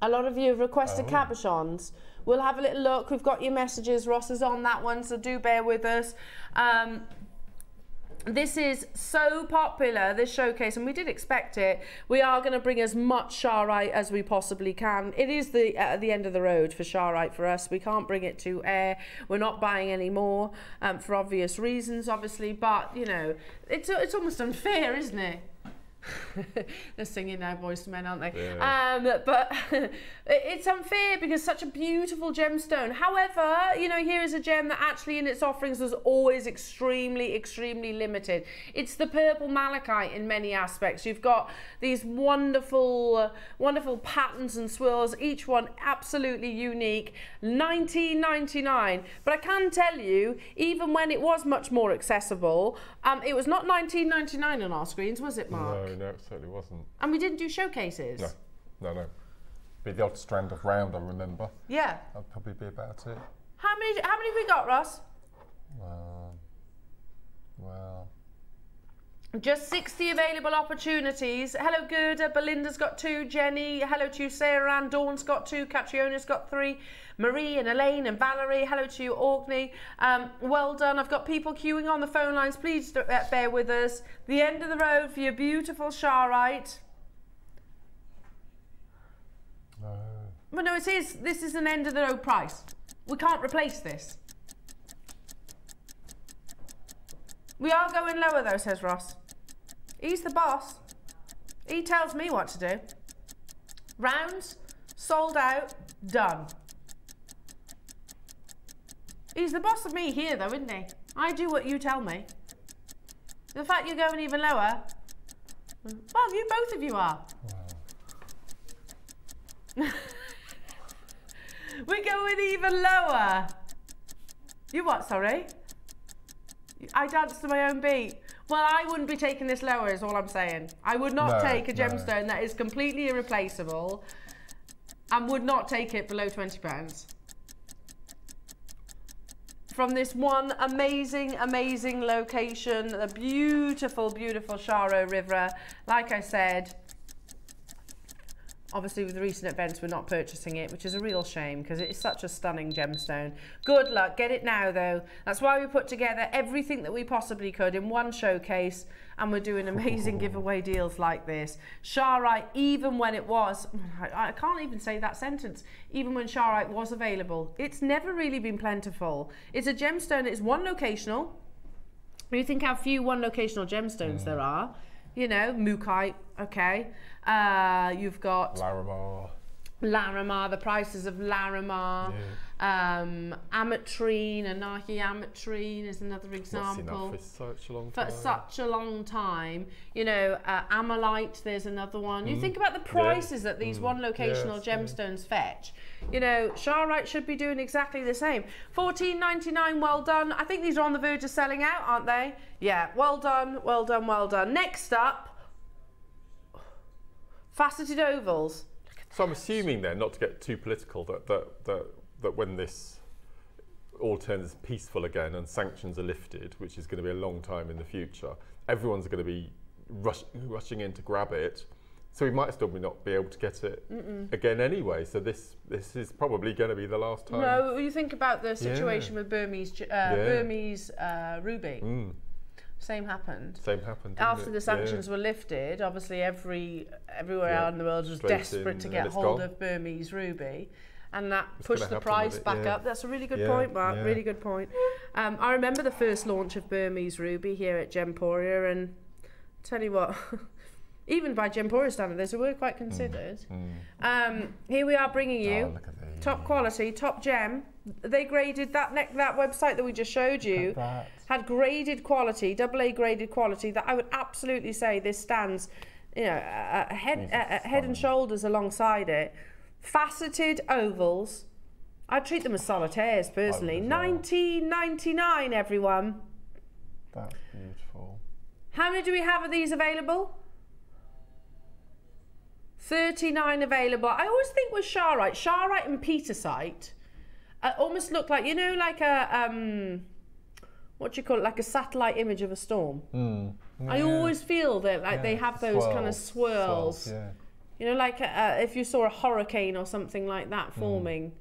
A lot of you have requested oh. cabochons. We'll have a little look. We've got your messages. Ross is on that one, so do bear with us. Um, this is so popular, this showcase, and we did expect it. We are going to bring as much Charoite as we possibly can. It is the at the end of the road for Charoite for us. We can't bring it to air. We're not buying any more um, for obvious reasons, obviously. But you know, it's it's almost unfair, isn't it? *laughs* They're singing now, Boyz II Men, aren't they? Yeah. Um, but *laughs* it's unfair because such a beautiful gemstone. However, you know, here is a gem that actually in its offerings was always extremely, extremely limited. It's the purple malachite in many aspects. You've got these wonderful, wonderful patterns and swirls, each one absolutely unique. 19.99. But I can tell you, even when it was much more accessible, um, it was not 19.99 on our screens, was it, Mark? No, no, it certainly wasn't. And we didn't do showcases. No, no, no. Be the odd strand of round, I remember. Yeah. That'd probably be about it. How many? How many have we got, Ross? Um, well. Just 60 available opportunities. Hello, Gerda. Belinda's got two. Jenny. Hello to you, Sarah Ann. Dawn's got two. Catriona's got three. Marie and Elaine and Valerie. Hello to you, Orkney. Um, well done. I've got people queuing on the phone lines. Please uh, bear with us. The end of the road for your beautiful Charoite. Well, no, it is. This is an end of the road price. We can't replace this. We are going lower though, says Ross. He's the boss. He tells me what to do. Rounds, sold out, done. He's the boss of me here though, isn't he? I do what you tell me. The fact you're going even lower, well, you both of you are. Wow. *laughs* We're going even lower. You what, sorry? I dance to my own beat. Well, I wouldn't be taking this lower, is all I'm saying. I would not no, take a gemstone no. that is completely irreplaceable and would not take it below £20. From this one amazing, amazing location, the beautiful, beautiful Charo River. Like I said, Obviously, with recent events, we're not purchasing it, which is a real shame because it is such a stunning gemstone. Good luck. Get it now, though. That's why we put together everything that we possibly could in one showcase and we're doing amazing *laughs* giveaway deals like this. Charoite, even when it was, I, I can't even say that sentence, even when Charoite was available, it's never really been plentiful. It's a gemstone, it's one locational. You think how few one locational gemstones mm. there are. You know, Mookaite, okay. Uh, you've got Larimar. Larimar, the prices of Larimar. Yeah. Um, ametrine, Anahi ametrine is another example. for such a long time. For such a long time. You know, uh, Ammolite, there's another one. Mm. You think about the prices yeah. that these mm. one locational yes, gemstones yeah. fetch. You know, Charoite should be doing exactly the same. 14.99, well done. I think these are on the verge of selling out, aren't they? Yeah, well done, well done, well done. Next up, Faceted ovals. So I'm assuming then, not to get too political, that that that, that when this all turns peaceful again and sanctions are lifted, which is going to be a long time in the future, everyone's going to be rush, rushing in to grab it. So we might still be not be able to get it mm -mm. again anyway. So this this is probably going to be the last time. No, you think about the situation yeah. with Burmese uh, yeah. Burmese uh, ruby. Mm. Same happened. Same happened. After the sanctions yeah. were lifted, obviously every everywhere yeah. in the world was Straight desperate to get hold gone. of Burmese ruby. And that it's pushed the price back yeah. up. That's a really good point, Mark. Really good point. Um, I remember the first launch of Burmese ruby here at Gemporia, and tell you what, *laughs* even by Gemporia standards, they were quite considered. Mm. Mm. Um, here we are bringing you oh, top quality, top gem. They graded that that website that we just showed you had graded quality, double A graded quality, that I would absolutely say this stands, you know, a, head, a head and shoulders alongside it. Faceted ovals. I treat them as solitaires personally. Nineteen ninety nine, everyone. That's beautiful. How many do we have of these available? 39 available. I always think with Charoite, Charoite and Pietersite almost look like, you know, like a, um, what do you call it, like a satellite image of a storm. Mm. Yeah. I always feel that like yeah. they have those swirls. kind of swirls. swirls yeah. You know, like uh, if you saw a hurricane or something like that hmm. forming. Mm.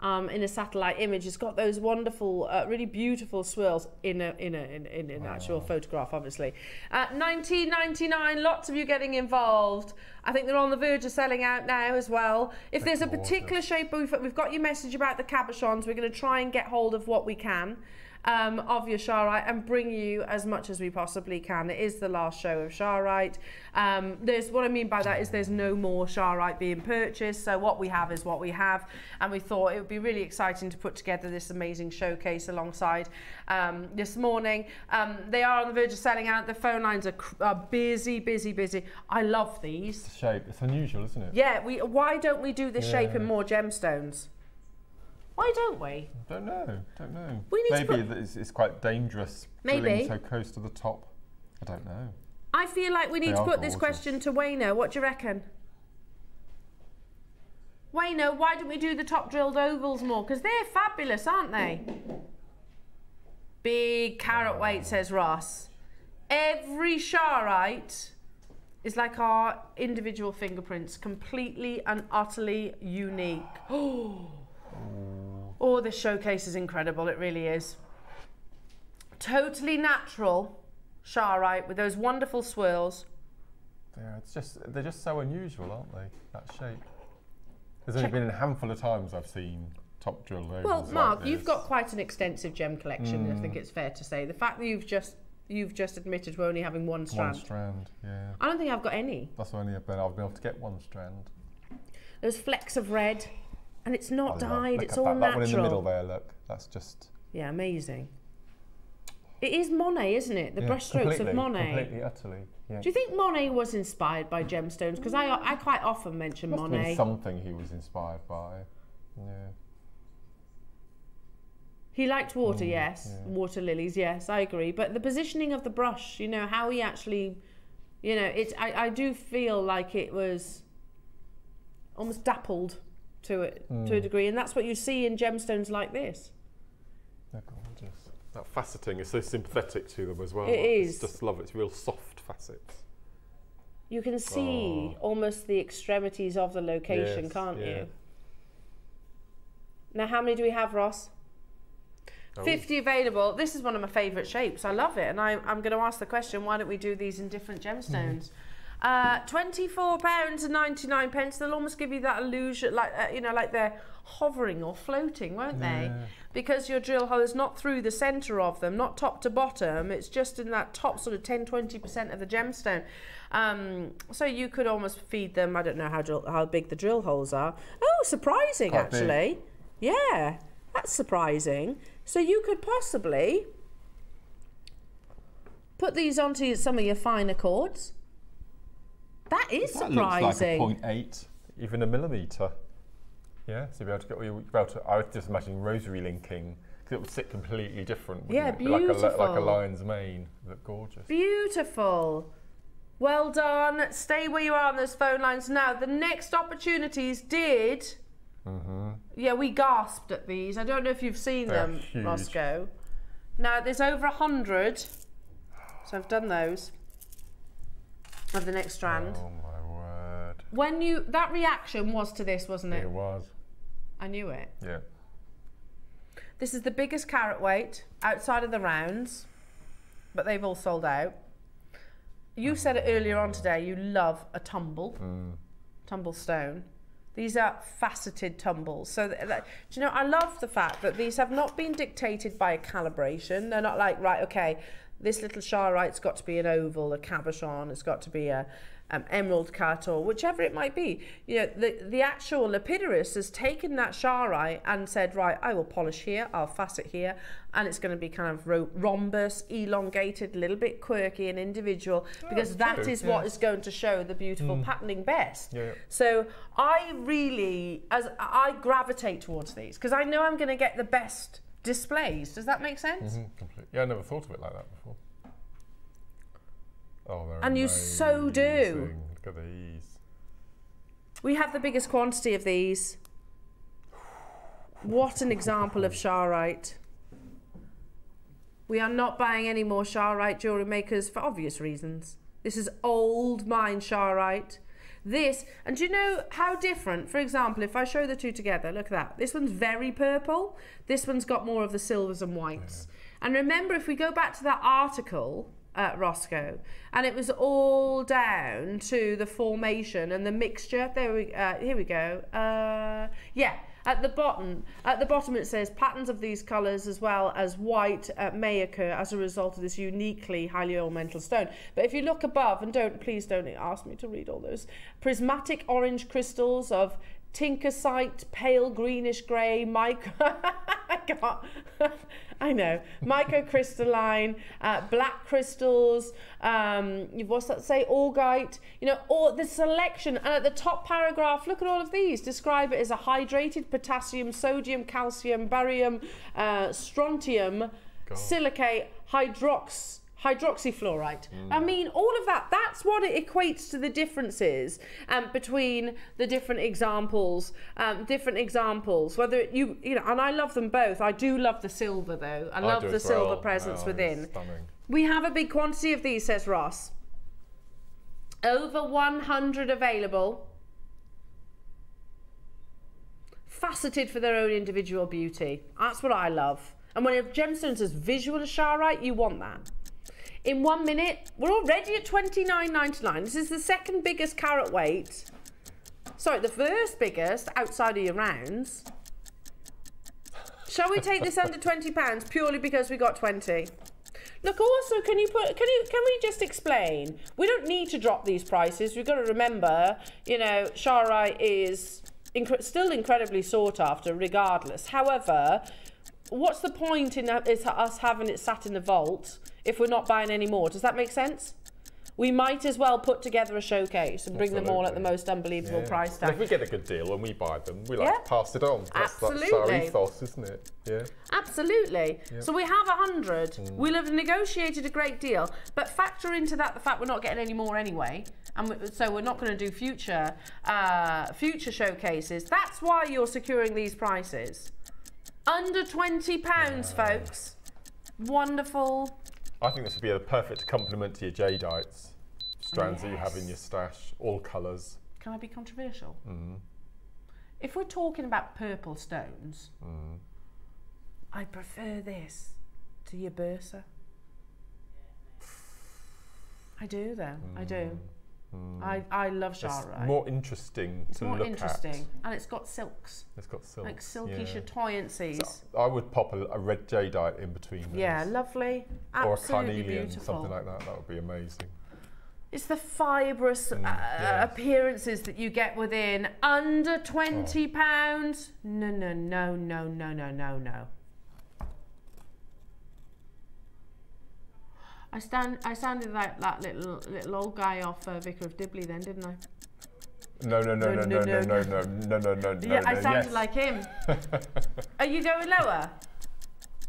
Um, in a satellite image. It's got those wonderful, uh, really beautiful swirls in a in a in, in an wow. actual photograph, obviously. Uh, 19.99. Lots of you getting involved. I think they're on the verge of selling out now as well. If there's a particular shape, we've, we've got your message about the cabochons. We're going to try and get hold of what we can um, of your Charoite and bring you as much as we possibly can. It is the last show of Charoite. Um, there's what I mean by that is there's no more Charoite being purchased. So what we have is what we have, and we thought it would be really exciting to put together this amazing showcase alongside um, this morning. Um, they are on the verge of selling out. The phone lines are, are busy, busy, busy. I love these. The shape, it's unusual, isn't it? Yeah. We. Why don't we do this yeah. shape in more gemstones? Why don't we? Don't know. Don't know. We need Maybe to it's, it's quite dangerous. Maybe so close to the top. I don't know. I feel like we need they to put this question to Wayno. What do you reckon? Wayno, why don't we do the top drilled ovals more? Because they're fabulous, aren't they? Big carat weight, says Ross. Every Charoite is like our individual fingerprints, completely and utterly unique. *gasps* Oh. Oh, this showcase is incredible. It really is. Totally natural Charoite with those wonderful swirls. Yeah, it's just they're just so unusual, aren't they? That shape. There's only been a handful of times I've seen top drill ovals. Well, Mark, like you've got quite an extensive gem collection. Mm. I think mm. it's fair to say the fact that you've just you've just admitted we're only having one strand. One strand, yeah. I don't think I've got any. That's only I've been, I've been able to get one strand. Those flecks of red. And it's not oh, dyed, it's all that, natural. That one in the middle there, look, that's just... Yeah, amazing. It is Monet, isn't it? The yeah, brushstrokes of Monet. Completely, utterly. Yeah. Do you think Monet was inspired by gemstones? Because I, I quite often mention Must Monet. something he was inspired by. Yeah. He liked water, mm, yes. Yeah. Water lilies, yes, I agree. But the positioning of the brush, you know, how he actually, you know, it's. I, I do feel like it was almost dappled to it mm. to a hmm. degree, and that's what you see in gemstones like this. They're gorgeous. That faceting is so sympathetic to them as well. It is. Just love it. It's real soft facets. You can see oh. almost the extremities of the location, yes, can't yeah. you? Now, how many do we have, Ross? Oh. 50 available. This is one of my favourite shapes. I love it. And I, am going to ask the question, why don't we do these in different gemstones? Mm. Uh, Twenty-four pounds and ninety-nine pence. They'll almost give you that illusion, like uh, you know, like they're hovering or floating, won't they? Because your drill hole is not through the centre of them, not top to bottom. It's just in that top sort of 10-20% of the gemstone. Um, so you could almost feed them. I don't know how drill, how big the drill holes are. Oh, surprising Quite actually. Big. Yeah, that's surprising. So you could possibly put these onto some of your finer chords that is that surprising. Looks like a 0.8, even a millimetre. Yeah, so you'll be able to get, you'll be able to, I was just imagining rosary linking, because it would sit completely different. Yeah, it? beautiful. Like a, like a lion's mane. Look gorgeous. Beautiful. Well done. Stay where you are on those phone lines now. The next opportunities did. Mm -hmm. Yeah, we gasped at these. I don't know if you've seen They're them, huge. Roscoe. Now, there's over a hundred. So I've done those of the next strand. Oh my word. When you that reaction was to this, wasn't it? It was. I knew it. Yeah. This is the biggest carat weight outside of the rounds, but they've all sold out. You said it earlier on today, you love a tumble, mm. tumble stone. These are faceted tumbles. So, do you know, I love the fact that these have not been dictated by a calibration. They're not like, right, okay, this little Charoite's got to be an oval, a cabochon, it's got to be a um, emerald cut or whichever it might be. You know, the, the actual lapidarist has taken that Charoite and said, right, I will polish here, I'll facet here, and it's going to be kind of rhombus, elongated, a little bit quirky and individual, oh, because that true. is what is going to show the beautiful mm. patterning best. Yeah. So I really, as I gravitate towards these, because I know I'm going to get the best displays. Does that make sense? Mm -hmm, Yeah, I never thought of it like that before. Oh, they're And you so do. Look at these. We have the biggest quantity of these. What an example of *laughs* Charoite. We are not buying any more Charoite jewellery makers for obvious reasons. This is old mine Charoite. This, and do you know how different, for example, if I show the two together, look at that. This one's very purple. This one's got more of the silvers and whites. Yeah. And remember, if we go back to that article, uh, Roscoe, and it was all down to the formation and the mixture. There we, uh, here we go. Uh, yeah, at the bottom, at the bottom it says patterns of these colours as well as white uh, may occur as a result of this uniquely highly ornamental stone. But if you look above, and don't please don't ask me to read all those, prismatic orange crystals of tinkersite, pale greenish grey, micro. *laughs* I can't. *laughs* I know. Microcrystalline, uh, black crystals, um, what's that say? Augite. You know, all the selection. And at the top paragraph, look at all of these. Describe it as a hydrated potassium, sodium, calcium, barium, uh, strontium, God. silicate, hydrox hydroxyfluoride. Mm. I mean, all of that, that's what it equates to the differences um, between the different examples, um, different examples, whether you, you know, and I love them both. I do love the silver though. I, I love the silver well. presence oh, within. We have a big quantity of these, says Ross. Over 100 available. Faceted for their own individual beauty. That's what I love. And when a gemstone says visual as charoite, you want that in one minute. We're already at 29.99. This is the second biggest carat weight. Sorry, the first biggest outside of your rounds. Shall we take this under *laughs* 20 pounds purely because we got 20? Look, also, can you put, can you, can we just explain? We don't need to drop these prices. We've got to remember, you know, Charoite is inc still incredibly sought after regardless. However, what's the point in us having it sat in the vault if we're not buying any more. Does that make sense? We might as well put together a showcase and bring Absolutely. them all at the most unbelievable yeah. price tag. If we get a good deal when we buy them, we like yeah. to pass it on. That's, Absolutely. That's our ethos, isn't it? Yeah. Absolutely. Yeah. So we have a hundred. Mm. We'll have negotiated a great deal, but factor into that the fact we're not getting any more anyway, and we, so we're not going to do future uh, future showcases. That's why you're securing these prices. Under twenty pounds, folks. Wonderful I think this would be a perfect complement to your jadeites, strands yes. that you have in your stash, all colours. Can I be controversial? Mm. If we're talking about purple stones, mm. I prefer this to your Bursa. I do though, mm. I do. Mm. Mm. I, I love Charoite. It's more interesting it's to more look interesting. at. And it's got silks. It's got silks. Like silky yeah. chatoyancies. So I would pop a, a red jadeite in between those. Yeah, lovely. Absolutely or a carnelian, beautiful. something like that. That would be amazing. It's the fibrous mm, uh, yeah. appearances that you get within under twenty oh. pounds. No, no, no, no, no, no, no, no. I stand. I sounded like that little little old guy off uh, Vicar of Dibley, then, didn't I? No, no, no, no, no, no, no, no, no, no, no, Yeah, I sounded like him. Are you going lower?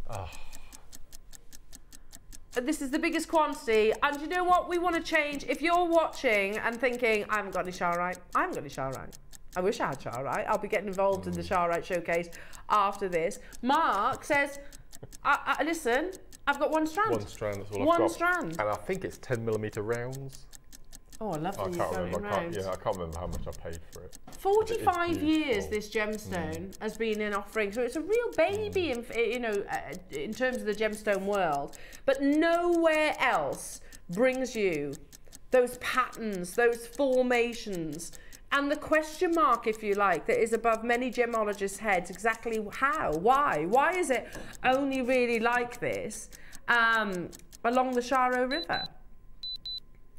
Oh. This is the biggest quantity, and you know what? We want to change. If you're watching and thinking, I haven't got any Charoite, I haven't got any Charoite. I wish I had Charoite. I'll be getting involved in the Charoite showcase after this. Mark says, I, I, listen, I've got one strand. One strand, that's all one I've got. One strand. And I think it's 10 millimetre rounds. Oh, I love I these can't remember. I can't, yeah, I can't remember how much I paid for it. 45 years this gemstone mm. has been in offering, so it's a real baby, mm. in, you know, uh, in terms of the gemstone world. But nowhere else brings you those patterns, those formations, and the question mark, if you like, that is above many gemologists' heads exactly how, why, why is it only really like this um, along the Sharo River?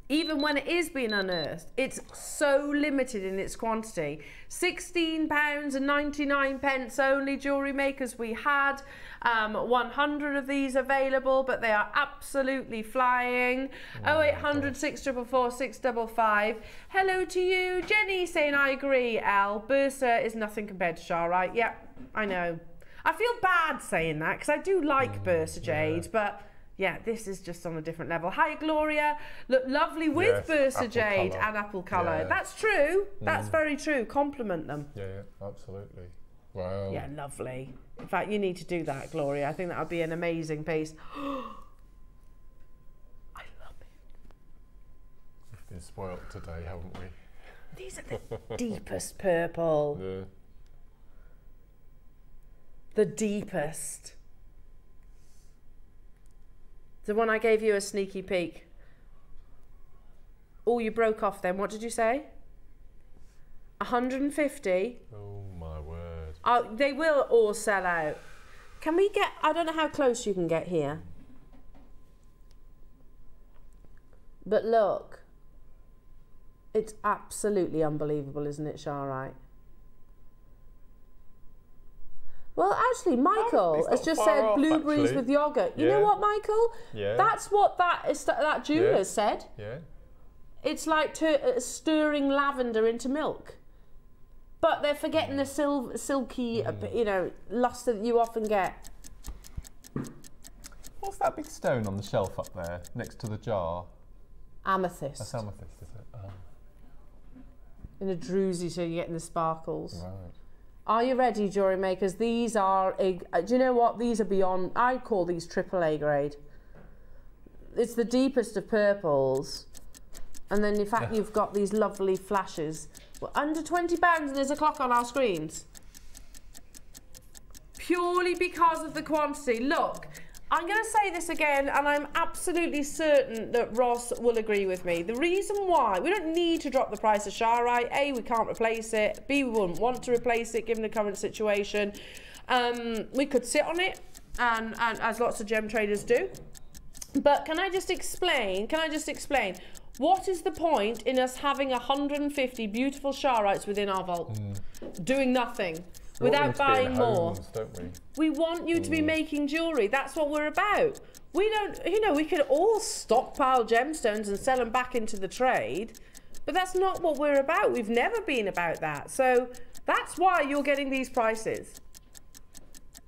Even when it is being unearthed, it's so limited in its quantity. £16 and 99 pence only jewellery makers we had. Um, 100 of these available, but they are absolutely flying. Oh, 0800 644 655. Hello to you. Jenny saying, I agree, Al. Bursa is nothing compared to Charoite. Yep, I know. I feel bad saying that because I do like mm, Bursa Jade, yeah. but yeah, this is just on a different level. Hi, Gloria. Look lovely with yes, Bursa Jade colour. and apple colour. Yeah. That's true. That's mm. very true. Compliment them. Yeah, yeah, absolutely. Wow. Yeah, lovely. In fact, you need to do that, Gloria. I think that would be an amazing piece. *gasps* I love it. We've been spoilt today, haven't we? These are the *laughs* deepest purple. Yeah. The deepest. The one I gave you a sneaky peek. Oh, you broke off then. What did you say? 150? Oh. Oh, they will all sell out. Can we get, I don't know how close you can get here. But look, it's absolutely unbelievable, isn't it, Charoite? Well, actually, Michael has just said off, blueberries actually. with yogurt. You know what, Michael? Yeah. That's what that is. That jeweler Yeah. said. Yeah. It's like to, uh, stirring lavender into milk. But they're forgetting the sil- silky, uh, Mm. you know, luster that you often get. What's that big stone on the shelf up there next to the jar? Amethyst. That's amethyst, is it? Oh, in a druzy, so you're getting the sparkles. right. Are you ready, jewelry makers? These are, a, uh, do you know what? These are beyond, I call these triple A grade. It's the deepest of purples. And then, in fact, you've got these lovely flashes. Well, under £20 and there's a clock on our screens. Purely because of the quantity. Look, I'm going to say this again, and I'm absolutely certain that Ross will agree with me. The reason why we don't need to drop the price of Charoite, A, we can't replace it, B, we wouldn't want to replace it given the current situation. Um, we could sit on it, and, and as lots of gem traders do. But can I just explain? Can I just explain? What is the point in us having 150 beautiful Charoites within our vault, mm. doing nothing, We without to be in buying more? homes, don't we? We want you to be mm. making jewellery. That's what we're about. We don't, you know, we could all stockpile gemstones and sell them back into the trade, but that's not what we're about. We've never been about that. So that's why you're getting these prices.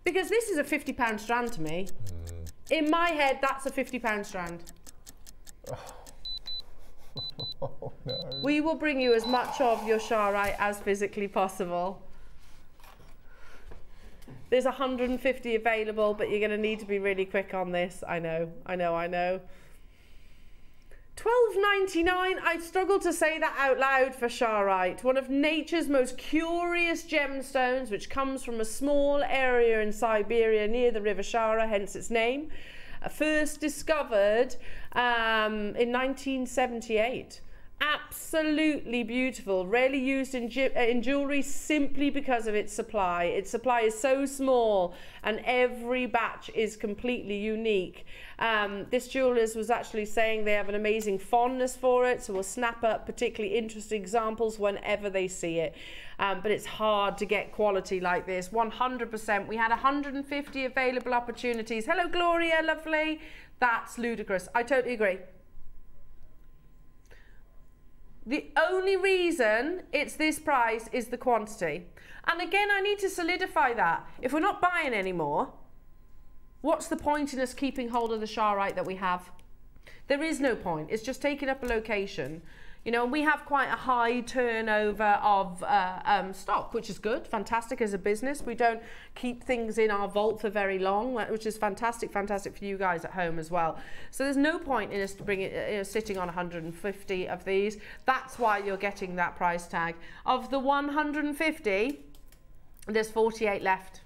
Because this is a £50 strand to me. Mm. In my head, that's a £50 strand. *sighs* Oh no. We will bring you as much of your Charoite as physically possible. There's 150 available, but you're going to need to be really quick on this. I know, I know, I know. 12.99. I struggle to say that out loud for Sharite, one of nature's most curious gemstones, which comes from a small area in Siberia near the River Chara, hence its name. Uh, First discovered um, in 1978 absolutely beautiful rarely used in, uh, in jewelry simply because of its supply. Its supply is so small and every batch is completely unique. Um, this jewelers was actually saying they have an amazing fondness for it so we'll snap up particularly interesting examples whenever they see it. Um, but it's hard to get quality like this. 100% we had 150 available opportunities. Hello gloria lovely. That's ludicrous. I totally agree the only reason it's this price is the quantity. And again, I need to solidify that. If we're not buying anymore, what's the point in us keeping hold of the Charoite that we have? There is no point. It's just taking up a location. You know, we have quite a high turnover of uh, um, stock, which is good, fantastic as a business. We don't keep things in our vault for very long, which is fantastic, fantastic for you guys at home as well. So there's no point in us bringing, you know, sitting on 150 of these. That's why you're getting that price tag. Of the 150, there's 48 left.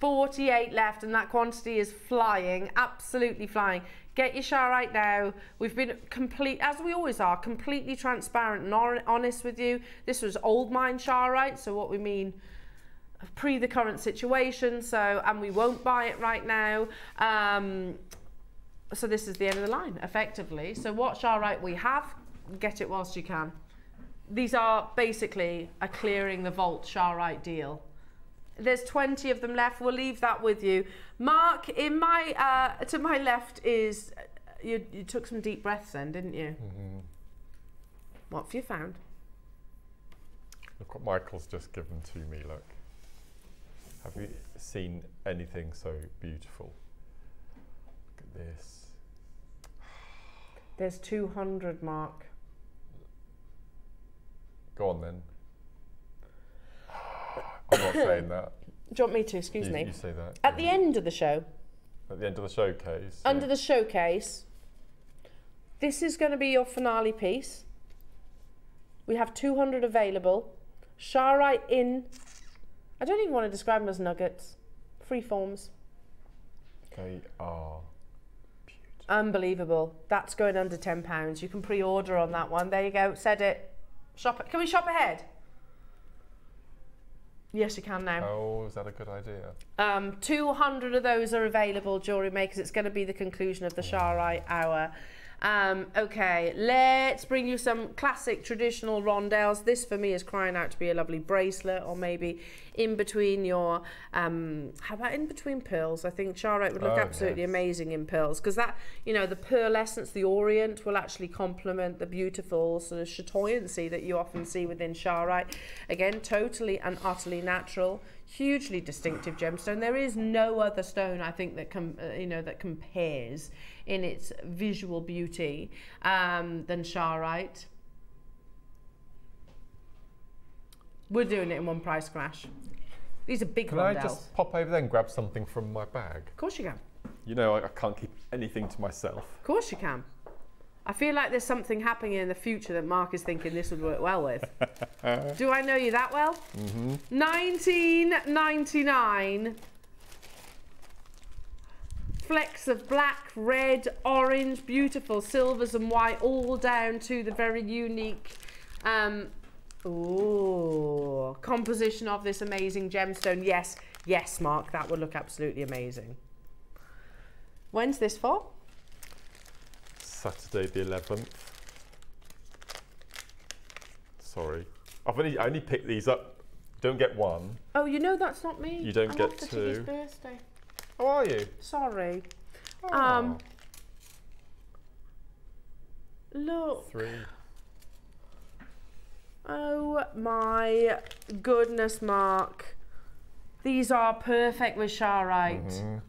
48 left and that quantity is flying, absolutely flying. Get your Charoite now. We've been complete, as we always are, completely transparent and honest with you. This was old mine right so what we mean pre the current situation, so, and we won't buy it right now. Um, so this is the end of the line, effectively. So what right we have, get it whilst you can. These are basically a clearing the vault Charoite deal. There's 20 of them left. We'll leave that with you. Mark, in my uh, to my left is you, you took some deep breaths then, didn't you? Mm -hmm. What have you found? Look what Michael's just given to me, look. Have you seen anything so beautiful? Look at this. There's 200, Mark. Go on then. I'm not saying that. Do you want me to? Excuse You, me. you say that. At the end of the show, At the end of the showcase. under yeah. the showcase, this is going to be your finale piece. We have 200 available. Charoite in, I don't even want to describe them as nuggets, free forms. They are beautiful. Unbelievable. That's going under £10. You can pre order on that one. There you go. Said it. Shop. Can we shop ahead? Yes, you can now. Oh, is that a good idea? Um, 200 of those are available, jewellery makers. It's going to be the conclusion of the Charoite Hour. Um, okay, let's bring you some classic traditional rondelles. This for me is crying out to be a lovely bracelet or maybe in between your, um, how about in between pearls? I think Charoite would look oh, absolutely yes. amazing in pearls because that, you know, the pearl essence, the orient will actually complement the beautiful sort of chatoyancy that you often see within Charoite. Again, totally and utterly natural hugely distinctive gemstone. There is no other stone I think that com- uh, you know that compares in its visual beauty um, than Charoite. We're doing it in one price crash. These are big Can I just pop over there and grab something from my bag? Of course you can. You know, I, I can't keep anything to myself. Of course you can. I feel like there's something happening in the future that Mark is thinking this would work well with. *laughs* Do I know you that well? Mm-hmm. 1999 flecks of black, red, orange, beautiful silvers and white, all down to the very unique um, ooh, composition of this amazing gemstone. Yes, yes, Mark, that would look absolutely amazing. When's this for? Saturday the 11th. Sorry. I've only, I only picked these up. Don't get one. Oh, you know that's not me. You don't I'm get two. birthday. How are you? Sorry. Oh. Um. Look. Three. Oh my goodness, Mark. These are perfect with Charoite. Mm -hmm.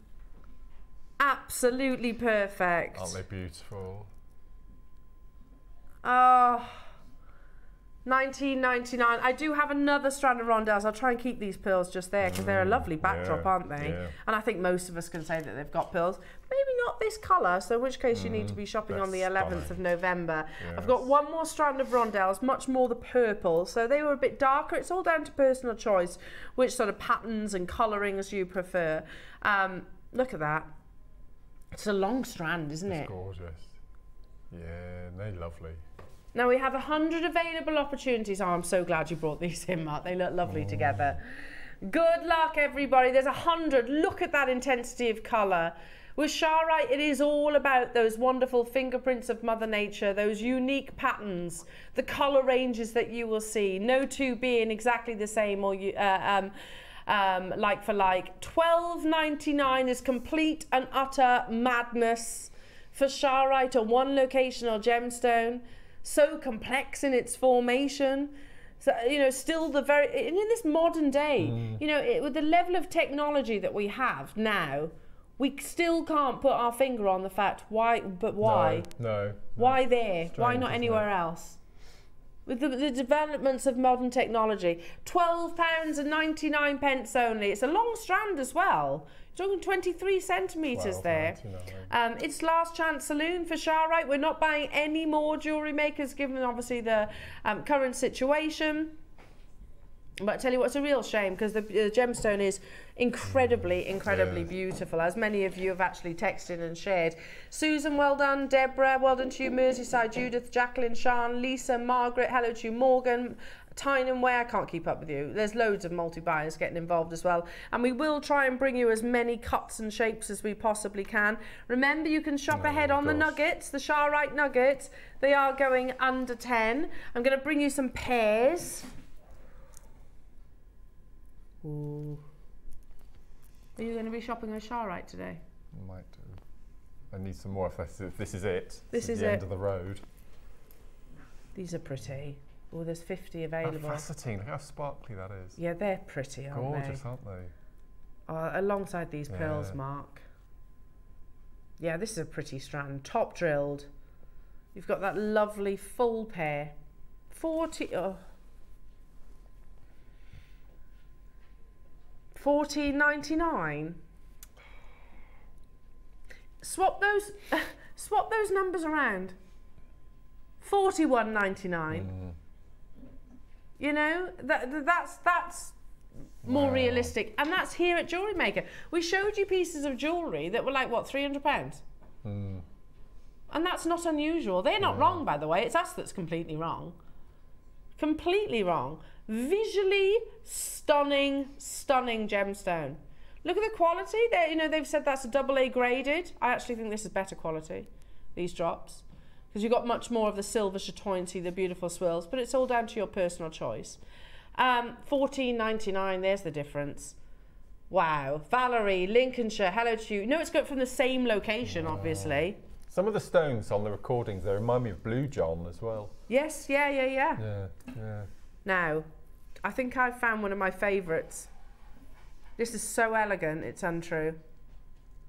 Absolutely perfect. Aren't they beautiful? Oh. 1999. I do have another strand of rondelles. I'll try and keep these pearls just there because mm, they're a mm, lovely backdrop, yeah, aren't they? Yeah. And I think most of us can say that they've got pearls. Maybe not this colour, so in which case mm, you need to be mm, shopping on the 11th stunning. of November. Yes. I've got one more strand of rondelles, much more the purple. So they were a bit darker. It's all down to personal choice, which sort of patterns and colourings you prefer. Um, look at that. It's a long strand, isn't it's it? gorgeous. Yeah, they're lovely. Now we have 100 available opportunities. Oh, I'm so glad you brought these in, Mark. They look lovely mm. together. Good luck, everybody. There's 100. Look at that intensity of colour. With Charoite, it is all about those wonderful fingerprints of Mother Nature, those unique patterns, the colour ranges that you will see. No two being exactly the same or you, uh, um, um, like for like. 12.99 is complete and utter madness for Charoite on one location or gemstone so complex in its formation. So, you know, still the very, in this modern day, mm. you know, it, with the level of technology that we have now, we still can't put our finger on the fact why, but why? No, no. Why there? Strange, why not anywhere else? With the, the, developments of modern technology, twelve pounds and ninety nine pence only. It's a long strand as well. Talking 23 centimetres there. Um, it's last chance saloon for Charoite. We're not buying any more jewellery makers given obviously the um, current situation. But I tell you what's a real shame because the, the, gemstone is incredibly, incredibly yeah. beautiful, as many of you have actually texted and shared. Susan, well done. Deborah, well done to you. Merseyside, Judith, Jacqueline, Sean, Lisa, Margaret, hello to you. Morgan, Tyne Way, I can't keep up with you. There's loads of multi-buyers getting involved as well. And we will try and bring you as many cuts and shapes as we possibly can. Remember, you can shop oh, ahead on gosh. the nuggets, the Charoite nuggets. They are going under 10. I'm going to bring you some pairs. Ooh. Are you going to be shopping with Charoite today? Might do. I need some more if this, if this is it. This, this is, the it. end of the road. These are pretty. Oh, there's 50 available. How fascinating. Look how sparkly that is. Yeah, they're pretty, aren't Gorgeous, they? aren't they? Uh, alongside these yeah. pearls, Mark. Yeah, this is a pretty strand. Top drilled. You've got that lovely full pair. 40... Oh. 14.99. Swap those *laughs* swap those numbers around. 41.99. Mm. You know, that, that's that's more wow. realistic, and that's here at Jewellery Maker. We showed you pieces of jewelry that were like what three hundred pounds, mm. and that's not unusual. They're not yeah. wrong, by the way. It's us that's completely wrong. Completely wrong. Visually stunning, stunning gemstone. Look at the quality. They, you know, they've said that's a double A graded. I actually think this is better quality. These drops because you've got much more of the silver chatoyancy, the beautiful swirls, but it's all down to your personal choice. Um, 14.99, there's the difference. Wow. Valerie, Lincolnshire, hello to you. No, it's got from the same location, wow. obviously. Some of the stones on the recordings, they remind me of Blue John as well. Yes, yeah, yeah, yeah. Yeah, yeah. Now, I think I've found one of my favourites. This is so elegant, it's untrue.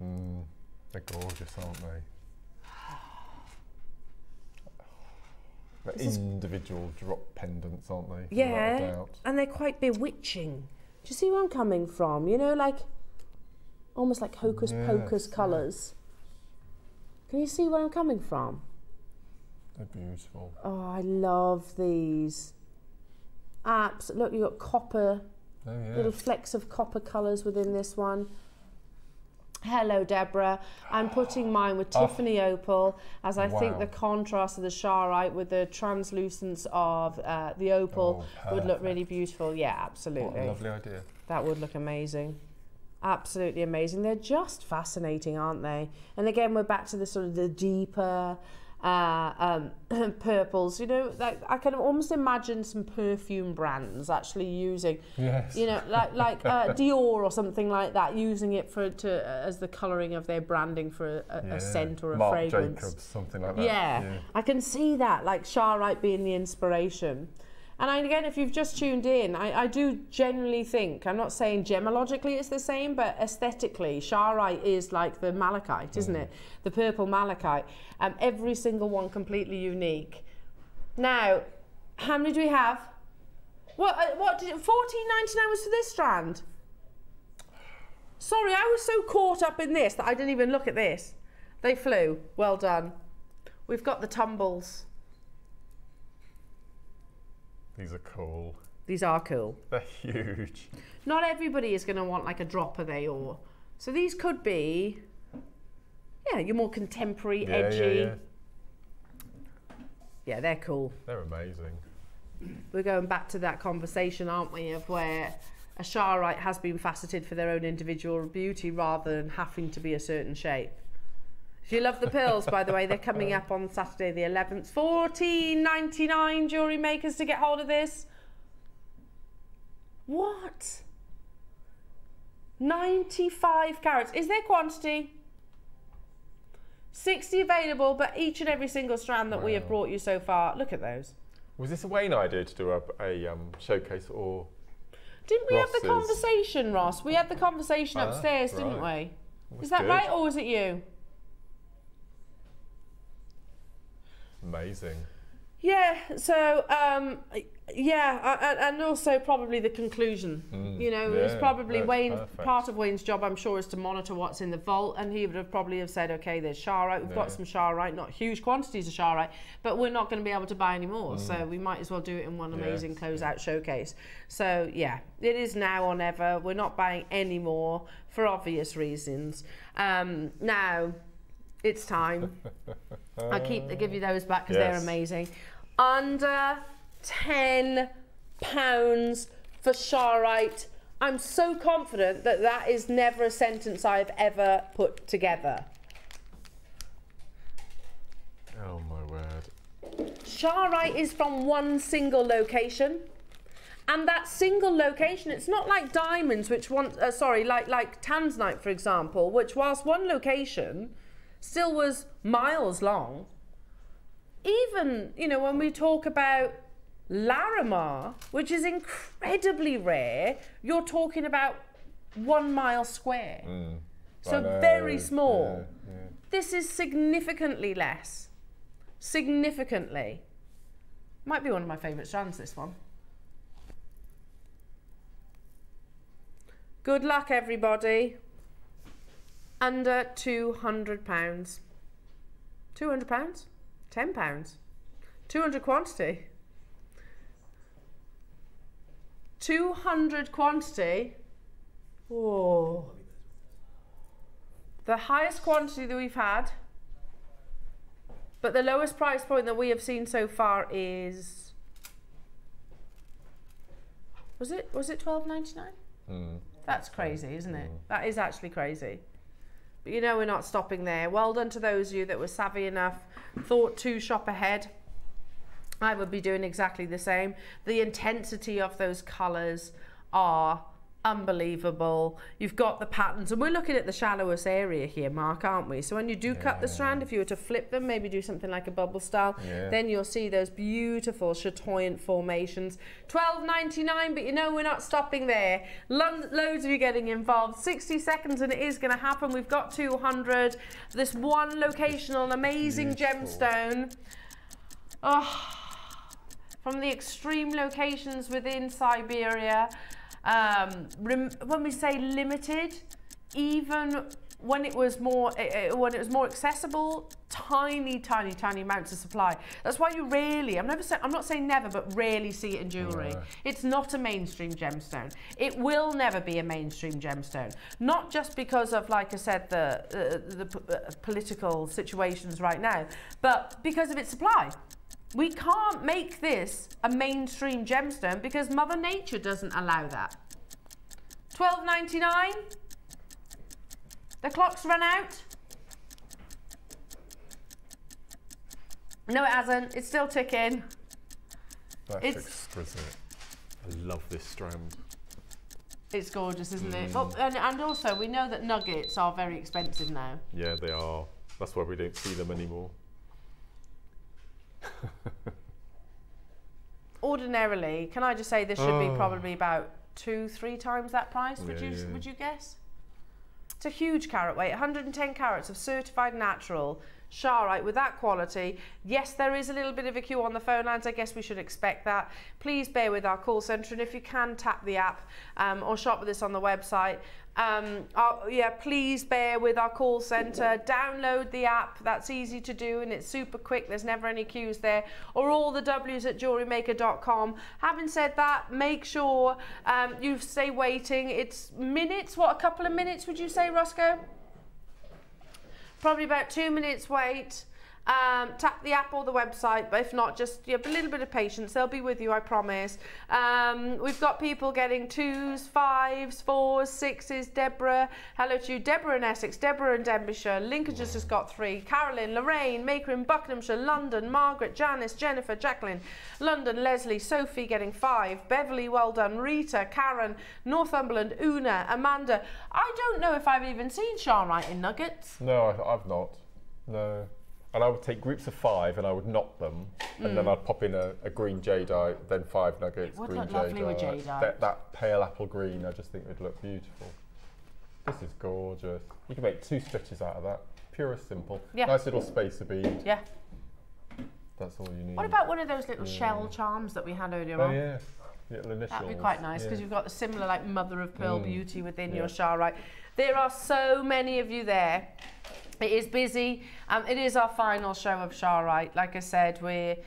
Mm, they're gorgeous, aren't they? Individual drop pendants, aren't they? Yeah, and they're quite bewitching. Do you see where I'm coming from? You know, like almost like hocus yes, pocus colours. Can you see where I'm coming from? They're beautiful. Oh, I love these. Apps. Look, you've got copper, oh, yeah. little flecks of copper colours within this one. Hello, Deborah. I'm putting mine with oh. Tiffany Opal as I wow. think the contrast of the Charoite with the translucence of uh, the opal oh, would look really beautiful. Yeah, absolutely. What a lovely idea. That would look amazing. Absolutely amazing. They're just fascinating, aren't they? And again, we're back to the sort of the deeper, uh, um, *clears throat* purples. You know, like I can almost imagine some perfume brands actually using, yes. you know, like *laughs* like uh, Dior or something like that, using it for to uh, as the colouring of their branding for a, a, yeah. a scent or a Marc fragrance. Jacobs, something like that. Yeah. yeah, I can see that, like Charoite being the inspiration. And I, again, if you've just tuned in, I, I, do generally think, I'm not saying gemologically it's the same, but aesthetically, Charoite is like the malachite, isn't mm. it? The purple malachite. Um, every single one completely unique. Now, how many do we have? What, uh, what did it, 14.99 was for this strand? Sorry, I was so caught up in this that I didn't even look at this. They flew. Well done. We've got the tumbles. These are cool. These are cool. They're huge. Not everybody is going to want like a drop of they or. So these could be, yeah, you're more contemporary, yeah, edgy. Yeah, yeah. yeah, they're cool. They're amazing. We're going back to that conversation, aren't we, of where a Charoite has been faceted for their own individual beauty rather than having to be a certain shape. You love the pills, by the way, they're coming up on Saturday the 11th. Fourteen ninety nine jewellery makers to get hold of this. What? 95 carats. Is there quantity? 60 available, but each and every single strand that wow. we have brought you so far. Look at those. Was this a Wayne idea to do a, a um, showcase or? Didn't we Ross's? have the conversation, Ross? We had the conversation ah, upstairs, right. didn't we? Is that good. right, or was it you? Amazing. Yeah, so um, yeah, and also probably the conclusion. Mm, you know, yeah, it's probably Wayne. Part of Wayne's job, I'm sure, is to monitor what's in the vault, and he would have probably have said, "Okay, there's Charoite. We've yeah. got some Charoite, not huge quantities of Charoite, but we're not going to be able to buy any more. Mm. So we might as well do it in one amazing yes. closeout showcase. So yeah, it is now or never. We're not buying any more for obvious reasons. Um, now it's time. I keep I give you those back because yes. they're amazing. Under ten pounds for Charoite. I'm so confident that that is never a sentence I've ever put together. Oh my word. Charoite is from one single location. And that single location, it's not like diamonds, which want, uh, sorry, like like tanzanite, for example, which whilst one location still was miles long. Even, you know, when we talk about Larimar, which is incredibly rare, you're talking about one mile square. Mm, so very small. Yeah, yeah. This is significantly less. Significantly. Might be one of my favourite strands, this one. Good luck, everybody under £200. £200? £10? 200 quantity? 200 quantity. Oh. The highest quantity that we've had, but the lowest price point that we have seen so far is. Was it was it twelve ninety nine? Mm. That's crazy, isn't it? Mm. That is actually crazy. You know we're not stopping there. Well done to those of you that were savvy enough, thought to shop ahead. I would be doing exactly the same. The intensity of those colours are unbelievable. You've got the patterns, and we're looking at the shallowest area here, Mark, aren't we? So when you do yeah. cut the strand, if you were to flip them, maybe do something like a bubble style, yeah. then you'll see those beautiful chatoyant formations. Twelve ninety nine, but you know we're not stopping there. Lo loads of you getting involved. 60 seconds and it is going to happen. We've got 200. This one location locational amazing beautiful. gemstone. Oh, from the extreme locations within Siberia. Um, when we say limited, even when it was more uh, when it was more accessible tiny tiny tiny amounts of supply. That's why you rarely i'm never saying i'm not saying never but rarely see it in jewelry yeah. it's not a mainstream gemstone. It will never be a mainstream gemstone. Not just because of like i said the uh, the uh, political situations right now but because of its supply we can't make this a mainstream gemstone because Mother Nature doesn't allow that. 12.99. The clock's run out. No, it hasn't. It's still ticking. That's it's exquisite. I love this strand. It's gorgeous, isn't mm. it? Well, and, and also, we know that nuggets are very expensive now. Yeah, they are. That's why we don't see them anymore. *laughs* Ordinarily, can I just say this should oh. be probably about two, three times that price? Would yeah, you yeah. would you guess? It's a huge carat weight, 110 carats of certified natural Charoite with that quality. Yes, there is a little bit of a queue on the phone lines. I guess we should expect that. Please bear with our call centre and if you can tap the app um, or shop with us on the website. Um, uh, yeah, please bear with our call centre. Download the app. That's easy to do and it's super quick. There's never any queues there. Or all the W's at jewellerymaker.com. Having said that, make sure um, you stay waiting. It's minutes. What, a couple of minutes would you say, Roscoe? Probably about two minutes wait. Um, tap the app or the website, but if not, just have a little bit of patience. They'll be with you, I promise. Um, we've got people getting twos, fives, fours, sixes. Deborah, hello to you. Deborah in Essex, Deborah in Denbighshire. Lincolnshire just got three. Carolyn, Lorraine, Maker in Buckinghamshire, London, Margaret, Janice, Jennifer, Jacqueline, London, Leslie, Sophie getting five. Beverly, well done. Rita, Karen, Northumberland, Una, Amanda. I don't know if I've even seen Charoite in nuggets. No, I've not. No and I would take groups of five and I would knot them, mm. and then mm. I'd pop in a, a, green jadeite, then five nuggets, green jadeite. Jadeite. That, that, pale apple green, I just think would look beautiful. This is gorgeous. You can make two stitches out of that. Pure as simple. Yeah. Nice little spacer bead. Yeah. That's all you need. What about one of those little yeah. shell charms that we had earlier oh, on? yeah. That'd be quite nice because yeah. you've got the similar like mother of pearl mm. beauty within yeah. your Charoite. There are so many of you there it is busy. Um, it is our final show of Charoite. Like I said, we're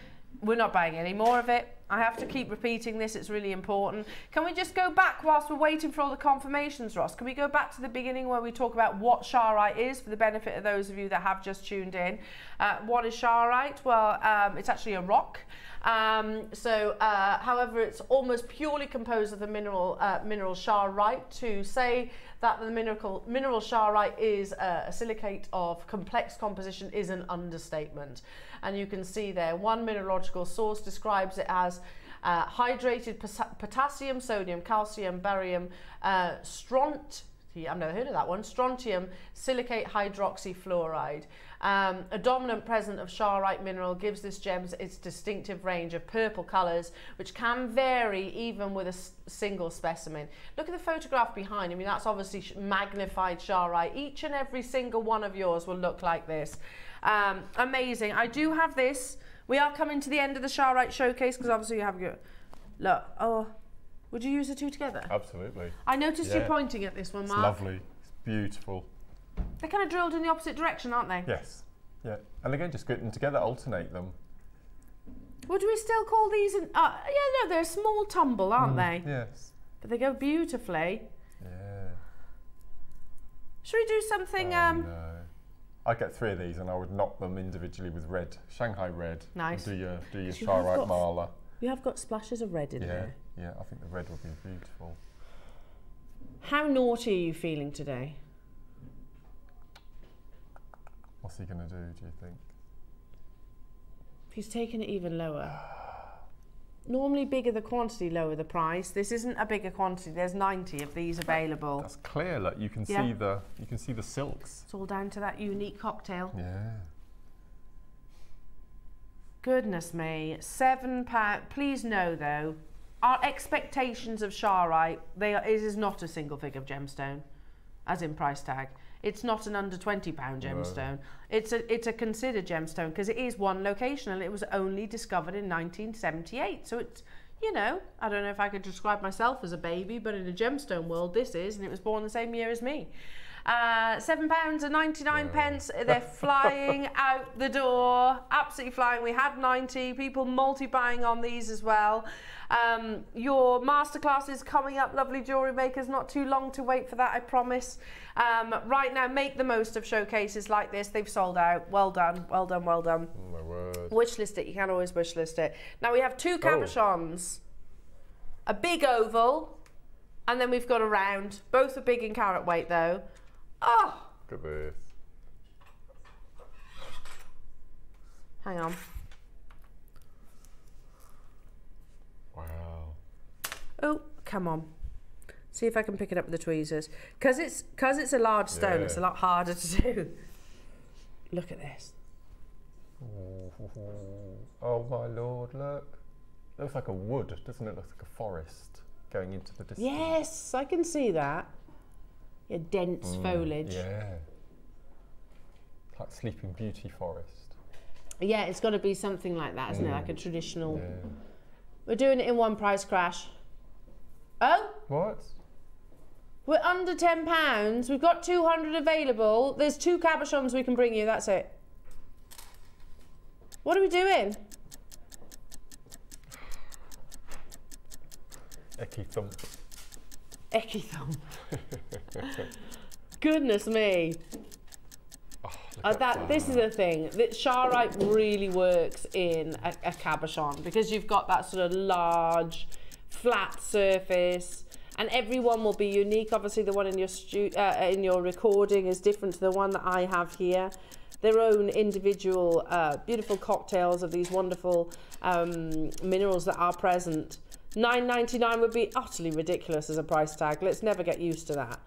we're not buying any more of it. I have to keep repeating this, it's really important. Can we just go back whilst we're waiting for all the confirmations, Ross? Can we go back to the beginning where we talk about what Charoite is for the benefit of those of you that have just tuned in? Uh, what is Charoite? Well, um, it's actually a rock. Um, so, uh, however, it's almost purely composed of the mineral uh, mineral Charoite. To say that the mineral mineral Charoite is a silicate of complex composition is an understatement. And you can see there, one mineralogical source describes it as uh, hydrated potassium, sodium, calcium, barium, uh, stront. I've never heard of that one. Strontium silicate hydroxyfluoride. Um, a dominant presence of charoite mineral gives this gem its distinctive range of purple colours, which can vary even with a single specimen. Look at the photograph behind. I mean, that's obviously magnified charoite. Each and every single one of yours will look like this. Um, amazing. I do have this. We are coming to the end of the charoite showcase because obviously you have your... Look, oh, would you use the two together? Absolutely. I noticed yeah. you pointing at this one, Mark. It's lovely. It's beautiful. They're kind of drilled in the opposite direction, aren't they? Yes. Yeah. And again, just get them together, alternate them. Would we still call these? An, uh, yeah, no, they're a small tumble, aren't Mm, they? Yes. But they go beautifully. Yeah. Should we do something? Oh, um, no. I'd get three of these and I would knock them individually with red, Shanghai red. Nice. Do your do your Charoite mala. You have got splashes of red in Yeah, there. yeah. I think the red would be beautiful. How naughty are you feeling today? What's he going to do? Do you think? He's taken it even lower. Normally, bigger the quantity, lower the price. This isn't a bigger quantity. There's 90 of these available. That's clear. Look, you can Yeah. see the you can see the silks. It's all down to that unique cocktail. Yeah. Goodness me, seven pound. Please know though, our expectations of Charoite, they are, it is not a single figure of gemstone, as in price tag. It's not an under twenty pound No. gemstone. It's a it's a considered gemstone because it is one location and it was only discovered in 1978. So it's you know I don't know if I could describe myself as a baby, but in a gemstone world this is, and it was born the same year as me. Uh, seven pounds and 99 pence. They're *laughs* flying out the door. Absolutely flying. We had 90 people multi buying on these as well. Um, your masterclass is coming up, lovely jewellery makers. Not too long to wait for that, I promise. Um, right now, make the most of showcases like this. They've sold out. Well done, well done, well done. Oh my word. Wish list it. You can always wish list it. Now we have two cabochons, a big oval, and then we've got a round. Both are big in carat weight though. Oh, Look at this. hang on. Wow. Oh, come on. See if I can pick it up with the tweezers. Cause it's cause it's a large stone. It's a lot harder to do. Look at this. *laughs* Oh my lord! Look. Looks like a wood, doesn't it? Looks like a forest going into the distance. Yes, I can see that. Yeah, dense Mm, foliage. Yeah. Like Sleeping Beauty forest. Yeah, it's got to be something like that, isn't it? Like a traditional. Yeah. We're doing it in one price crash. Oh, What? we're under ten pounds. We've got two hundred available. There's two cabochons we can bring you. That's it. What are we doing? *sighs* Icky thump. Ecky thumb. *laughs* Goodness me. Oh, Uh, at that this is a thing that Charoite really works in a, a cabochon because you've got that sort of large, flat surface, and everyone will be unique. Obviously, the one in your stu- uh, in your recording is different to the one that I have here. Their own individual, uh, beautiful cocktails of these wonderful um, minerals that are present. Nine ninety nine would be utterly ridiculous as a price tag. Let's never get used to that.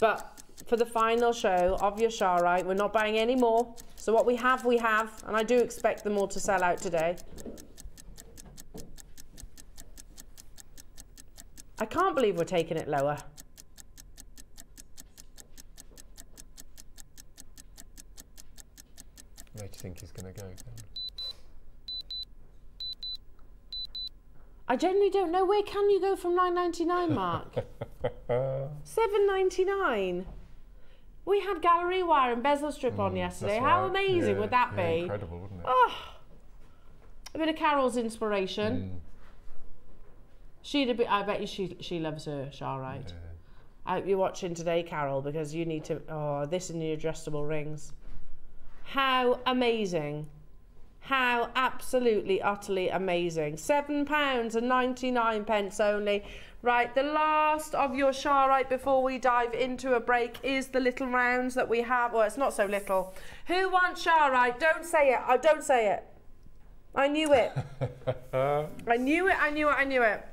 But for the final show of your Charoite, we're not buying any more. So what we have, we have, and I do expect them all to sell out today. I can't believe we're taking it lower. Where do you think he's going to go? Then? I generally don't know where can you go from 9.99, Mark? *laughs* 7.99. We had gallery wire and bezel strip on yesterday. Mm, How right. amazing Yeah, would that yeah, be? Incredible, wouldn't it? Oh, a bit of Carol's inspiration. Mm, She'd bit, I bet you she she loves her Charoite. yeah. I hope you're watching today, Carol, because you need to. Oh, this and the adjustable rings. How amazing! How absolutely, utterly amazing. Seven pounds and ninety nine pence only. Right, the last of your Charoite before we dive into a break is the little rounds that we have. Well, it's not so little. Who wants Charoite? Don't say it. I don't say it. I knew it. *laughs* I knew it. I knew it. I knew it.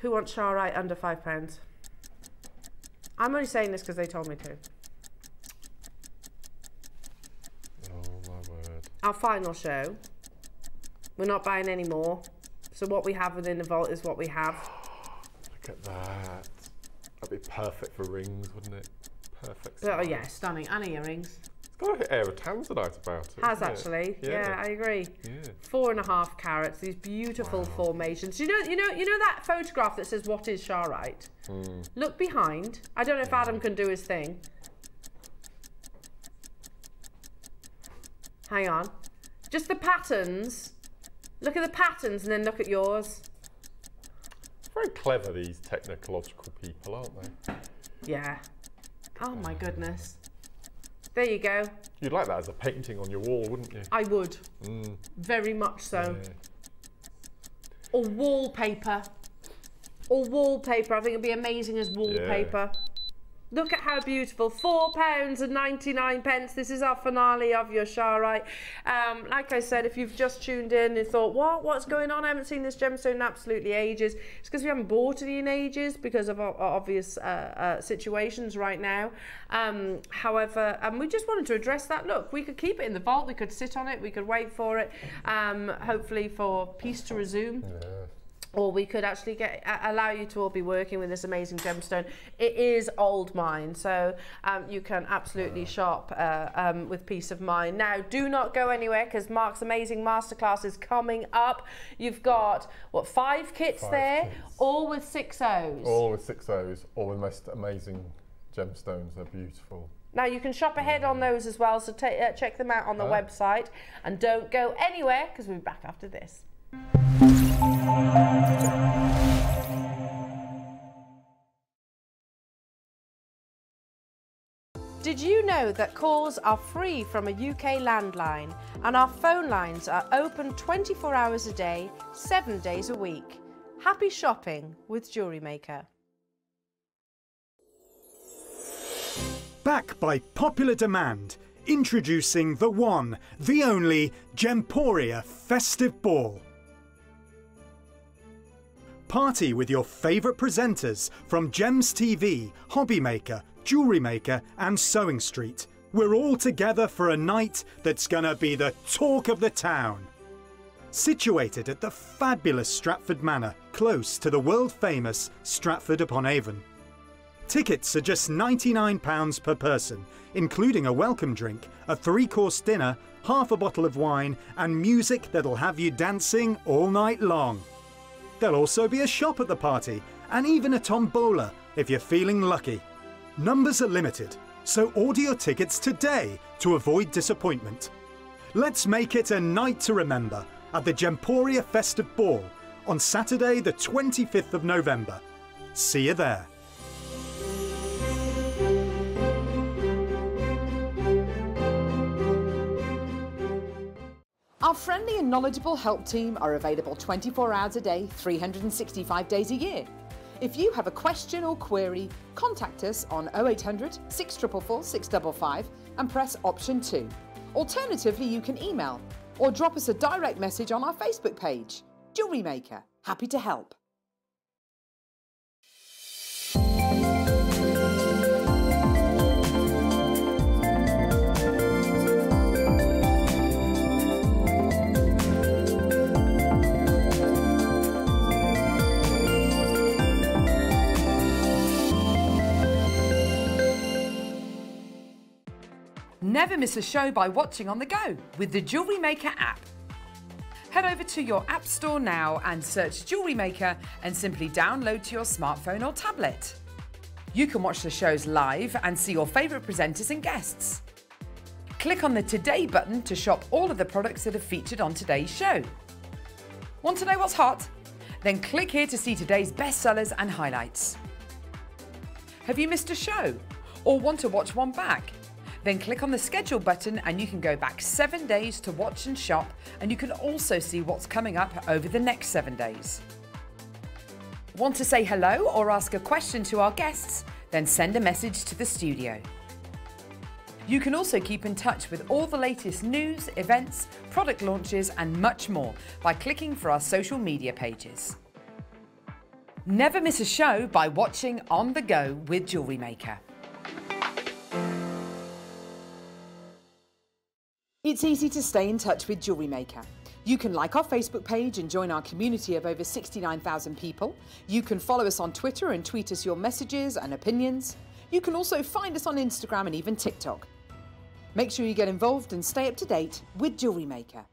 Who wants Charoite under five pounds? I'm only saying this because they told me to. Oh my word. Our final show. We're not buying any more. So what we have within the vault is what we have. Look at that. That'd be perfect for rings, wouldn't it? Perfect. Oh yeah, stunning. And earrings. It's got a an air of tanzanite about it. Has hasn't it? actually. Yeah. Yeah. I agree. Yeah. Four and a half carats. These beautiful formations. You know, you know, you know that photograph that says "What is Charoite"? Mm. Look behind. I don't know if Adam can do his thing. Hang on. Just the patterns. Look at the patterns and then look at yours. Very clever, these technological people, aren't they? Yeah. Oh my goodness. There you go. You'd like that as a painting on your wall, wouldn't you? I would. Mm. Very much so. Yeah. Or wallpaper. Or wallpaper. I think it'd be amazing as wallpaper. Yeah. Look at how beautiful. Four pounds and 99 pence. This is our finale of your Charoite. Um, like I said, if you've just tuned in and thought, what, what's going on? I haven't seen this gemstone in absolutely ages. It's because we haven't bought it in ages because of our, obvious uh, uh, situations right now. Um, however, um, we just wanted to address that. Look, we could keep it in the vault. We could sit on it. We could wait for it, um, hopefully for peace to resume. Yeah or we could actually get allow you to all be working with this amazing gemstone. It is old mine, so um, you can absolutely shop uh, um, with peace of mind. Now, do not go anywhere because Mark's amazing masterclass is coming up. You've got what five kits five there, kits. all with six O's. All with six O's, all the most amazing gemstones. They're beautiful. Now you can shop ahead on those as well, so uh, check them out on the website and don't go anywhere because we'll be back after this. Did you know that calls are free from a UK landline and our phone lines are open 24 hours a day, 7 days a week? Happy shopping with Jewellery Maker. Back by popular demand, introducing the one, the only Gemporia Festive Ball. Party with your favourite presenters from Gems TV, Hobby Maker, Jewellery Maker and Sewing Street. We're all together for a night that's gonna be the talk of the town. Situated at the fabulous Stratford Manor, close to the world famous Stratford upon Avon. Tickets are just £99 per person, including a welcome drink, a three course dinner, half a bottle of wine, and music that'll have you dancing all night long. There'll also be a shop at the party, and even a tombola if you're feeling lucky. Numbers are limited, so order your tickets today to avoid disappointment. Let's make it a night to remember at the Gemporia Festive Ball on Saturday, the 25th of November. See you there. Our friendly and knowledgeable help team are available 24 hours a day, 365 days a year. If you have a question or query, contact us on 0800 644 655 and press option 2. Alternatively, you can email or drop us a direct message on our Facebook page. Jewellery Maker, happy to help. Never miss a show by watching on the go with the Jewellery Maker app. Head over to your App Store now and search Jewellery Maker and simply download to your smartphone or tablet. You can watch the shows live and see your favourite presenters and guests. Click on the Today button to shop all of the products that are featured on today's show. Want to know what's hot? Then click here to see today's bestsellers and highlights. Have you missed a show? Or want to watch one back? Then click on the schedule button and you can go back seven days to watch and shop and you can also see what's coming up over the next seven days. Want to say hello or ask a question to our guests? Then send a message to the studio. You can also keep in touch with all the latest news, events, product launches and much more by clicking for our social media pages. Never miss a show by watching On The Go with Jewellery Maker. It's easy to stay in touch with Jewellery Maker. You can like our Facebook page and join our community of over 69,000 people. You can follow us on Twitter and tweet us your messages and opinions. You can also find us on Instagram and even TikTok. Make sure you get involved and stay up to date with Jewellery Maker.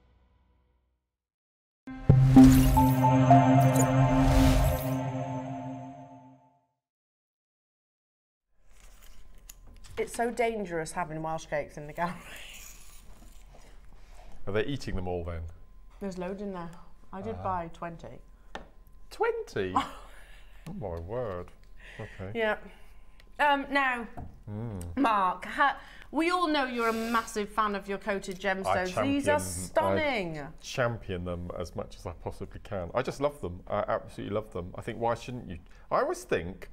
It's so dangerous having Welsh cakes in the gallery. Are they eating them all then? There's loads in there. I did Ah. buy 20. 20? *laughs* oh my word. Okay. Yeah. Um, now, Hmm. Mark, we all know you're a massive fan of your coated gemstones. These are stunning. champion them as much as I possibly can. I just love them. I absolutely love them. I think why shouldn't you? I always think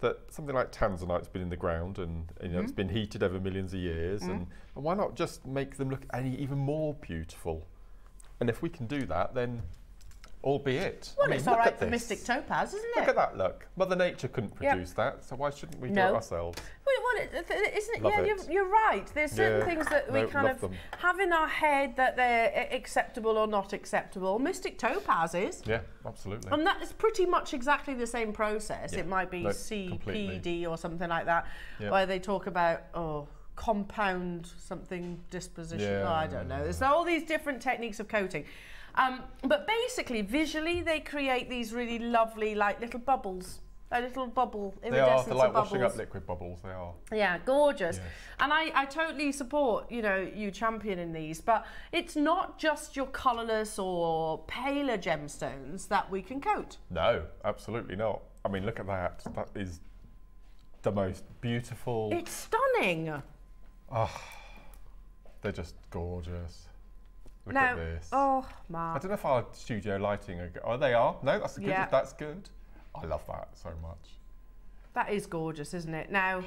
that something like tanzanite's been in the ground and you know it's Mm-hmm. been heated over millions of years, and, and why not just make them look any even more beautiful? And if we can do that, then all be it. well, I mean, it's all right for. Mystic Topaz, isn't it? Look at that look. Mother Nature couldn't Yep. produce that, so why shouldn't we do it ourselves? It- th- isn't it? Love yeah, it. You're, you're right. There's certain Yeah. things that we No, kind of them. have in our head that they're acceptable or not acceptable. Mystic Topaz is. Yeah, absolutely. And that is pretty much exactly the same process. Yeah. It might be No, CPD completely. or something like that, where they talk about oh compound something disposition. Yeah. Oh, I don't know. There's all these different techniques of coating. Um, but basically, visually, they create these really lovely, like little bubbles, a little bubble they are. They're like washing up liquid bubbles. They are. Yeah, gorgeous. Yes. And I, I totally support, you know, you championing these, but it's not just your colourless or paler gemstones that we can coat. No, absolutely not. I mean, look at that. That is the most beautiful. It's stunning. They're just gorgeous. Look now, at this. oh, I don't know if our studio lighting. Are, go- oh, they are. No, that's good. Yeah. That's good. I love that so much. That is gorgeous, isn't it? Now,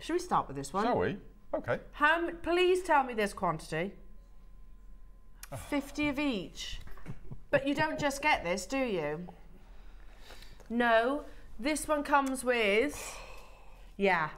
should we start with this one? Shall we? Okay. How? Please tell me this quantity. Ah. Fifty of each. But you don't just get this, do you? No. This one comes with. Yeah.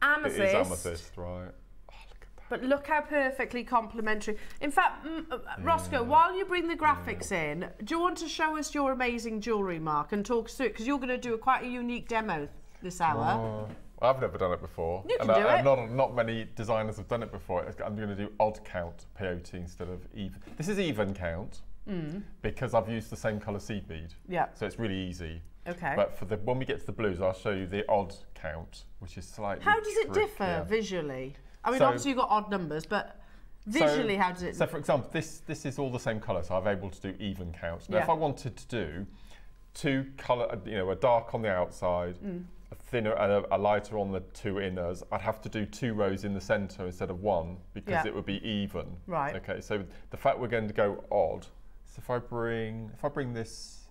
Amethyst. It is amethyst, right? Oh, look at that. But look how perfectly complementary. In fact, mm, uh, Roscoe, while you bring the graphics in, do you want to show us your amazing jewellery, Mark, and talk us through it? Because you're going to do a quite a unique demo this hour. Oh, I've never done it before. You and can do I, it. Not, not many designers have done it before. I'm going to do odd count peyote instead of even. This is even count because I've used the same colour seed bead. Mm. Yeah. So it's really easy. Okay. But for the when we get to the blues, I'll show you the odd count, which is slightly. How does it differ visually? I mean, So- obviously you've got odd numbers, but So- visually, how does it? So, for example, this this is all the same colour, so I'm able to do even counts. Now, if I wanted to do two colour, you know, a dark on the outside, Mm. a thinner and a, a lighter on the two inners, I'd have to do two rows in the centre instead of one because Yeah. it would be even. Right. Okay. So the fact we're going to go odd. So if I bring if I bring this,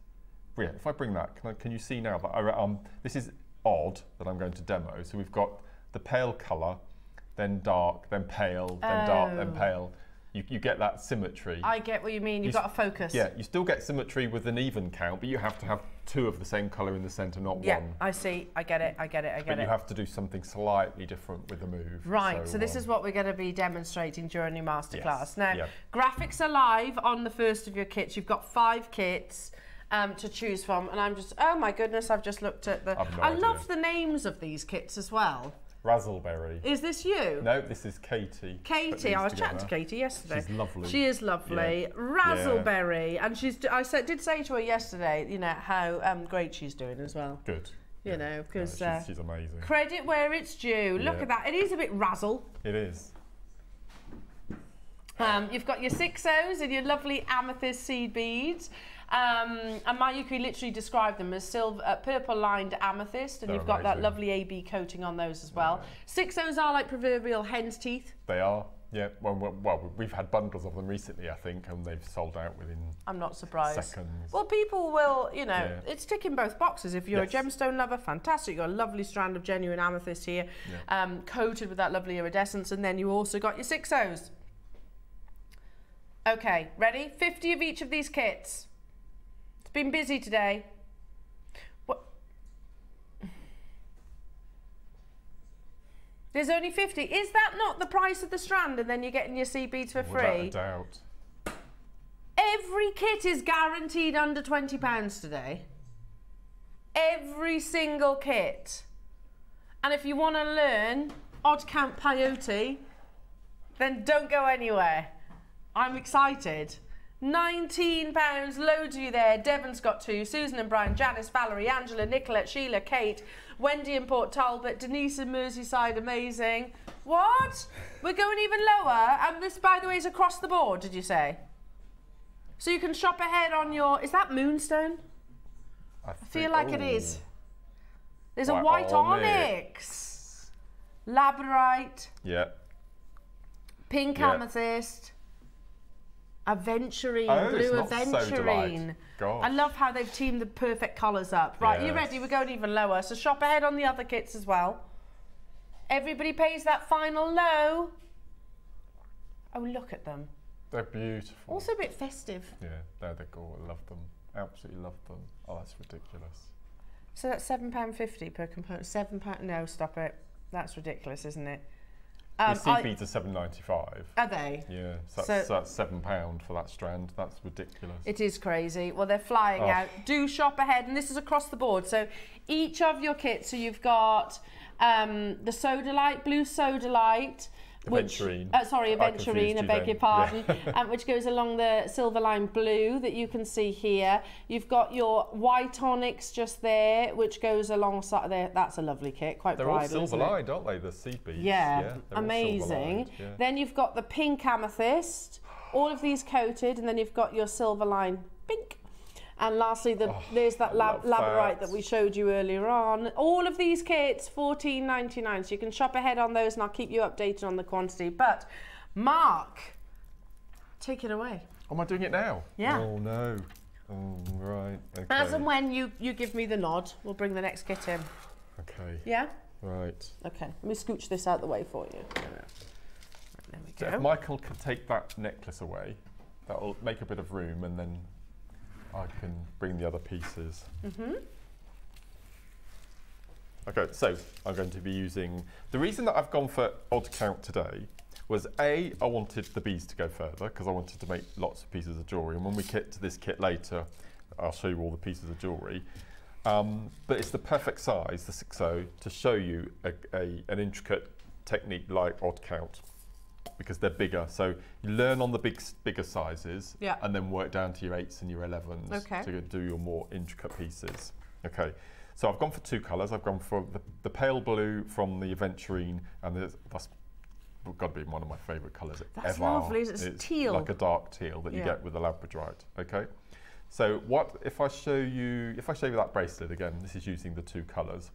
yeah, if I bring that, can, I, can you see now that I, um this is odd that I'm going to demo. So we've got the pale colour, then dark, then pale, then dark, then Oh. pale. You, you get that symmetry. I get what you mean. You've You got to focus. Yeah, you still get symmetry with an even count, but you have to have two of the same colour in the centre, not Yeah, one. I see. I get it. I get it. I But get you have to do something slightly different with the move. Right, so, this um, is what we're going to be demonstrating during your masterclass. Yes, Now, yeah. graphics are live on the first of your kits. You've got five kits um, to choose from, and I'm just, oh my goodness, I've just looked at the. I've no I idea. love the names of these kits as well. Razzleberry. Is this you? No, this is Katie. Katie, I was chatting to. Katie yesterday. She's lovely. She is lovely. Yeah. Razzleberry, and she's. I said, did say to her yesterday, you know how um, great she's doing as well. Good. You know, No, because she's, uh, she's amazing. credit where it's due. Look Yeah. at that. It is a bit razzle. It is. Um, you've got your six O's and your lovely amethyst seed beads. Um, and Mayuki literally described them as silver, uh, purple lined amethyst, and They're you've got that lovely AB coating on those as well. Six O's are like proverbial hen's teeth. They are. Yeah. Well, well, we've had bundles of them recently, I think, and they've sold out within I'm not surprised. seconds. Well, people will, you know, Yeah. it's ticking both boxes. If you're Yes. a gemstone lover, fantastic. You've got a lovely strand of genuine amethyst here, um, coated with that lovely iridescence, and then you also got your six O's. Okay, ready? 50 of each of these kits. It's been busy today. What? There's only 50. Is that not the price of the strand and then you're getting your seed beads for Without free? a doubt. Every kit is guaranteed under £20 today. Every single kit. And if you want to learn odd count peyote, then don't go anywhere. I'm excited. 19 pounds, loads of you there. Devon's got two. Susan and Brian, Janice, Valerie, Angela, Nicolette, Sheila, Kate, Wendy and Port Talbot, Denise and Merseyside, amazing. What? We're going even lower. And this, by the way, is across the board, did you say? So you can shop ahead on your, is that Moonstone? I, I feel like it is. There's white a white onyx. onyx. Labradorite. Yeah. Pink yeah. amethyst. Aventurine, oh, blue aventurine. So I love how they've teamed the perfect colours up. Right, yes. you ready? We're going even lower. So shop ahead on the other kits as well. Everybody pays that final low. Oh, look at them. They're beautiful. Also a bit festive. Yeah, no, they're cool. I love them. Absolutely love them. Oh, that's ridiculous. So that's £7.50 per component. £7, no, stop it. That's ridiculous, isn't it? Um, the CPs are seven ninety five. Are they? Yeah, so that's, so that's seven pound for that strand. That's ridiculous. It is crazy. Well, they're flying oh. out. Do shop ahead, and this is across the board. So each of your kits. So you've got um, the Sodalite, blue Sodalite, Aventurine. uh, sorry, Aventurine, I, I beg your pardon, yeah. *laughs* um, which goes along the silver line blue that you can see here. You've got your white onyx just there, which goes alongside there. That's a lovely kit, quite they're bridal. They're all silver lined, aren't they? The seed beads. Yeah, yeah amazing. Yeah. Then you've got the pink amethyst, all of these coated, and then you've got your silver line pink and lastly, the, oh, there's that lab, labradorite that. that we showed you earlier on. All of these kits, fourteen ninety nine. So you can shop ahead on those and I'll keep you updated on the quantity. But Mark, take it away. Am I doing it now? Yeah. Oh, no. Oh, right. Okay. As and when you, you give me the nod, we'll bring the next kit in. Okay. Yeah? Right. Okay. Let me scooch this out the way for you. there we go. So if Michael can take that necklace away, that'll make a bit of room and then I can bring the other pieces. Mm -hmm. Okay, so I'm going to be using, the reason that I've gone for odd count today was A, I wanted the beads to go further because I wanted to make lots of pieces of jewellery and when we get to this kit later I'll show you all the pieces of jewellery. Um, but it's the perfect size, the 6.0, to show you a, a, an intricate technique like odd count because they're bigger. So you learn on the big, bigger sizes yeah. and then work down to your 8s and your 11s okay. to do your more intricate pieces. Okay, so I've gone for two colours. I've gone for the, the pale blue from the Aventurine and that's got to be one of my favourite colours That's ever. lovely, it's, it's teal. like a dark teal that you get with the Labradorite, okay? So what if I show you, if I show you that bracelet again, this is using the two colours.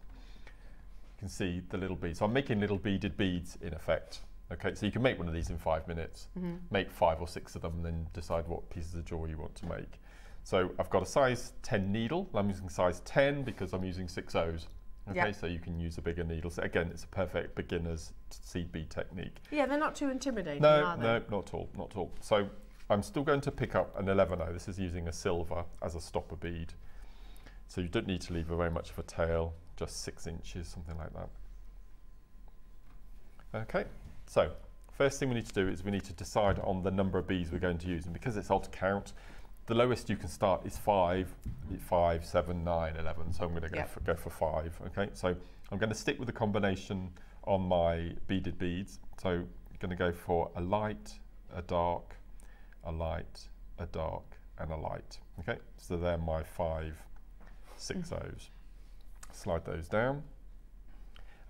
You can see the little beads. So I'm making little beaded beads in effect. Okay, so you can make one of these in five minutes, mm -hmm. make five or six of them, and then decide what pieces of jewelry you want to make. So I've got a size 10 needle. I'm using size 10 because I'm using six O's. Okay, yep. so you can use a bigger needle. So again, it's a perfect beginner's seed bead technique. Yeah, they're not too intimidating, no, No, not at all, not at all. So I'm still going to pick up an 11O. This is using a silver as a stopper bead. So you don't need to leave very much of a tail, just six inches, something like that. Okay, so first thing we need to do is we need to decide on the number of bees we're going to use. And because it's odd to count, the lowest you can start is five, five, seven, nine, 11. So I'm going to go, yep. for, go for five. Okay, so I'm going to stick with the combination on my beaded beads. So I'm going to go for a light, a dark, a light, a dark, and a light. Okay, so they're my five six mm. O's. Slide those down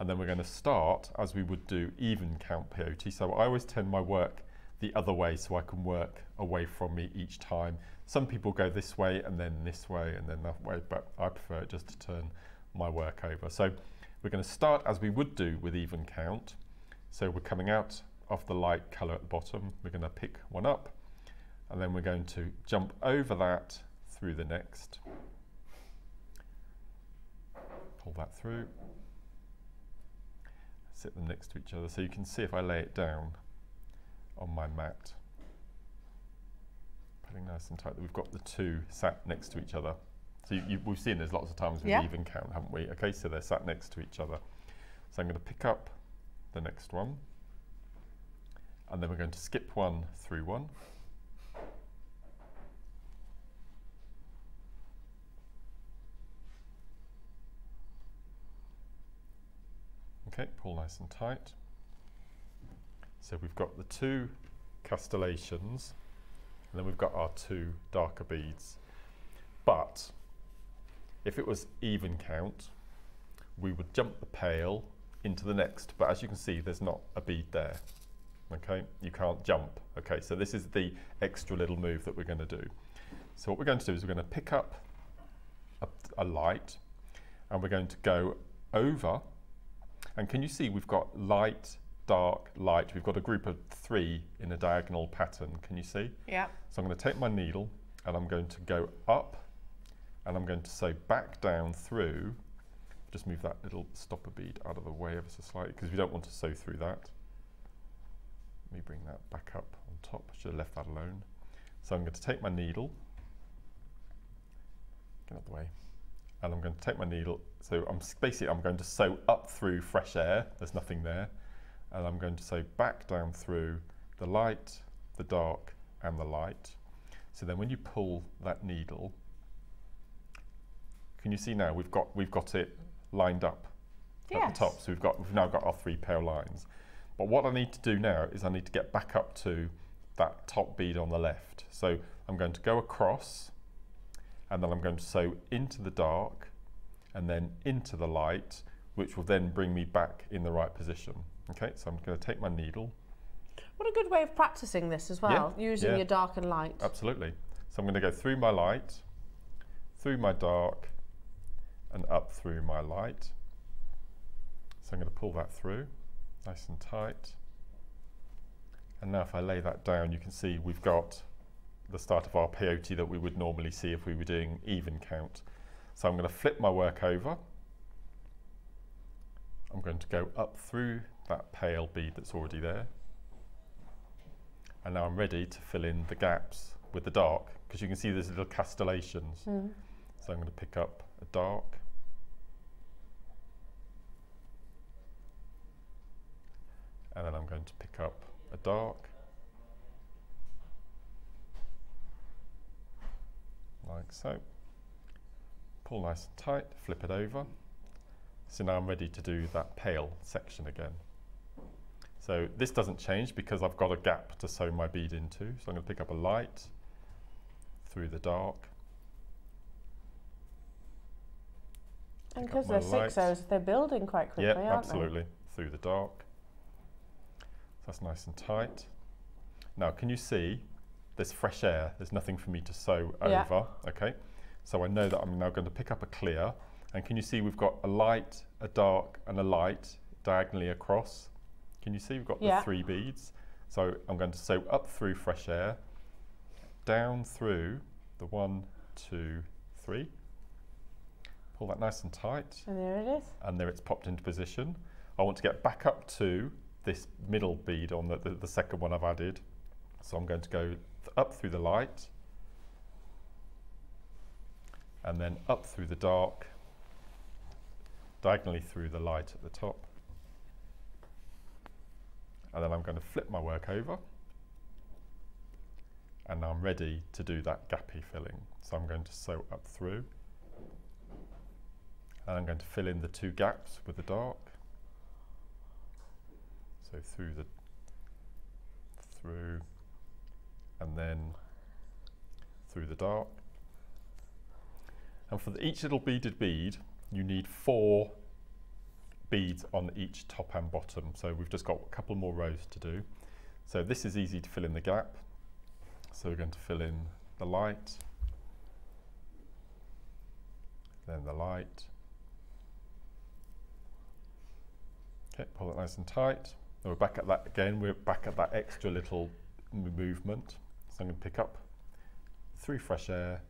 and then we're going to start as we would do even count peyote. So I always turn my work the other way so I can work away from me each time. Some people go this way and then this way and then that way, but I prefer just to turn my work over. So we're going to start as we would do with even count. So we're coming out of the light colour at the bottom. We're going to pick one up and then we're going to jump over that through the next. Pull that through sit them next to each other. So you can see if I lay it down on my mat. Putting nice and tight that we've got the two sat next to each other. So you, you, we've seen this lots of times with yeah. even count haven't we? Okay so they're sat next to each other. So I'm going to pick up the next one and then we're going to skip one through one Okay, pull nice and tight. So we've got the two castellations And then we've got our two darker beads. But if it was even count, we would jump the pale into the next. But as you can see, there's not a bead there. Okay, you can't jump. Okay, so this is the extra little move that we're going to do. So what we're going to do is we're going to pick up a, a light and we're going to go over. And can you see we've got light, dark, light. We've got a group of three in a diagonal pattern. Can you see? Yeah. So I'm going to take my needle and I'm going to go up and I'm going to sew back down through. Just move that little stopper bead out of the way ever so slightly because we don't want to sew through that. Let me bring that back up on top. I should have left that alone. So I'm going to take my needle, get out of the way, and I'm going to take my needle. So I'm basically I'm going to sew up through fresh air. There's nothing there, and I'm going to sew back down through the light, the dark, and the light. So then when you pull that needle, can you see now we've got we've got it lined up yes. at the top. So we've got we've now got our three pale lines. But what I need to do now is I need to get back up to that top bead on the left. So I'm going to go across and then I'm going to sew into the dark and then into the light, which will then bring me back in the right position. Okay, so I'm going to take my needle. What a good way of practicing this as well, yeah, using yeah. your dark and light. Absolutely. So I'm going to go through my light, through my dark, and up through my light. So I'm going to pull that through nice and tight. And now if I lay that down, you can see we've got the start of our peyote that we would normally see if we were doing even count. So I'm going to flip my work over. I'm going to go up through that pale bead that's already there. And now I'm ready to fill in the gaps with the dark because you can see there's little castellations. Mm. So I'm going to pick up a dark and then I'm going to pick up a dark like so pull nice and tight flip it over so now I'm ready to do that pale section again so this doesn't change because I've got a gap to sew my bead into so I'm going to pick up a light through the dark and because they're six O's, they're building quite quickly, yep, aren't they? absolutely. They? Through the dark. That's nice and tight. Now, can you see there's fresh air? There's nothing for me to sew yeah. over, okay? So I know that I'm now going to pick up a clear. And can you see we've got a light, a dark, and a light diagonally across? Can you see we've got yeah. the three beads? So I'm going to sew up through fresh air, down through the one, two, three. Pull that nice and tight. And there it is. And there it's popped into position. I want to get back up to this middle bead on the, the, the second one I've added. So I'm going to go up through the light and then up through the dark, diagonally through the light at the top. And then I'm going to flip my work over and now I'm ready to do that gappy filling. So I'm going to sew up through and I'm going to fill in the two gaps with the dark. So through the through and then through the dark. And for each little beaded bead, you need four beads on each top and bottom. So we've just got a couple more rows to do. So this is easy to fill in the gap. So we're going to fill in the light, then the light, Okay, pull it nice and tight. And we're back at that again, we're back at that extra little movement. So I'm going to pick up through fresh air,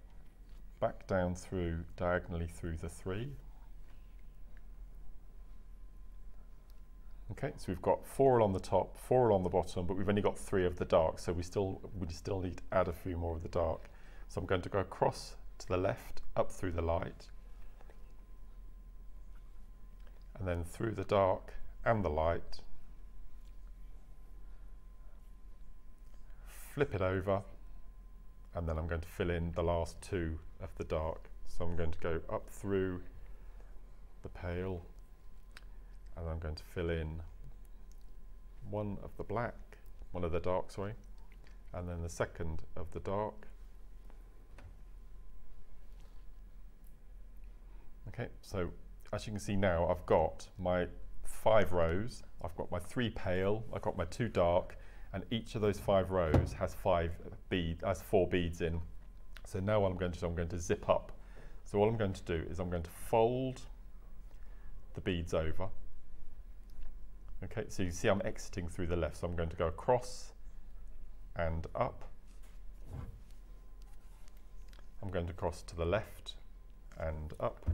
back down through, diagonally through the three. Okay, so we've got four along the top, four along the bottom, but we've only got three of the dark, so we still we still need to add a few more of the dark. So I'm going to go across to the left, up through the light, and then through the dark, and the light, flip it over, and then I'm going to fill in the last two of the dark. So I'm going to go up through the pale, and I'm going to fill in one of the black, one of the dark, sorry, and then the second of the dark. Okay, so as you can see now, I've got my five rows, I've got my three pale, I've got my two dark, and each of those five rows has five bead, has four beads in. So now what I'm going to do, I'm going to zip up. So what I'm going to do is I'm going to fold the beads over. Okay, so you see I'm exiting through the left, so I'm going to go across and up. I'm going to cross to the left and up,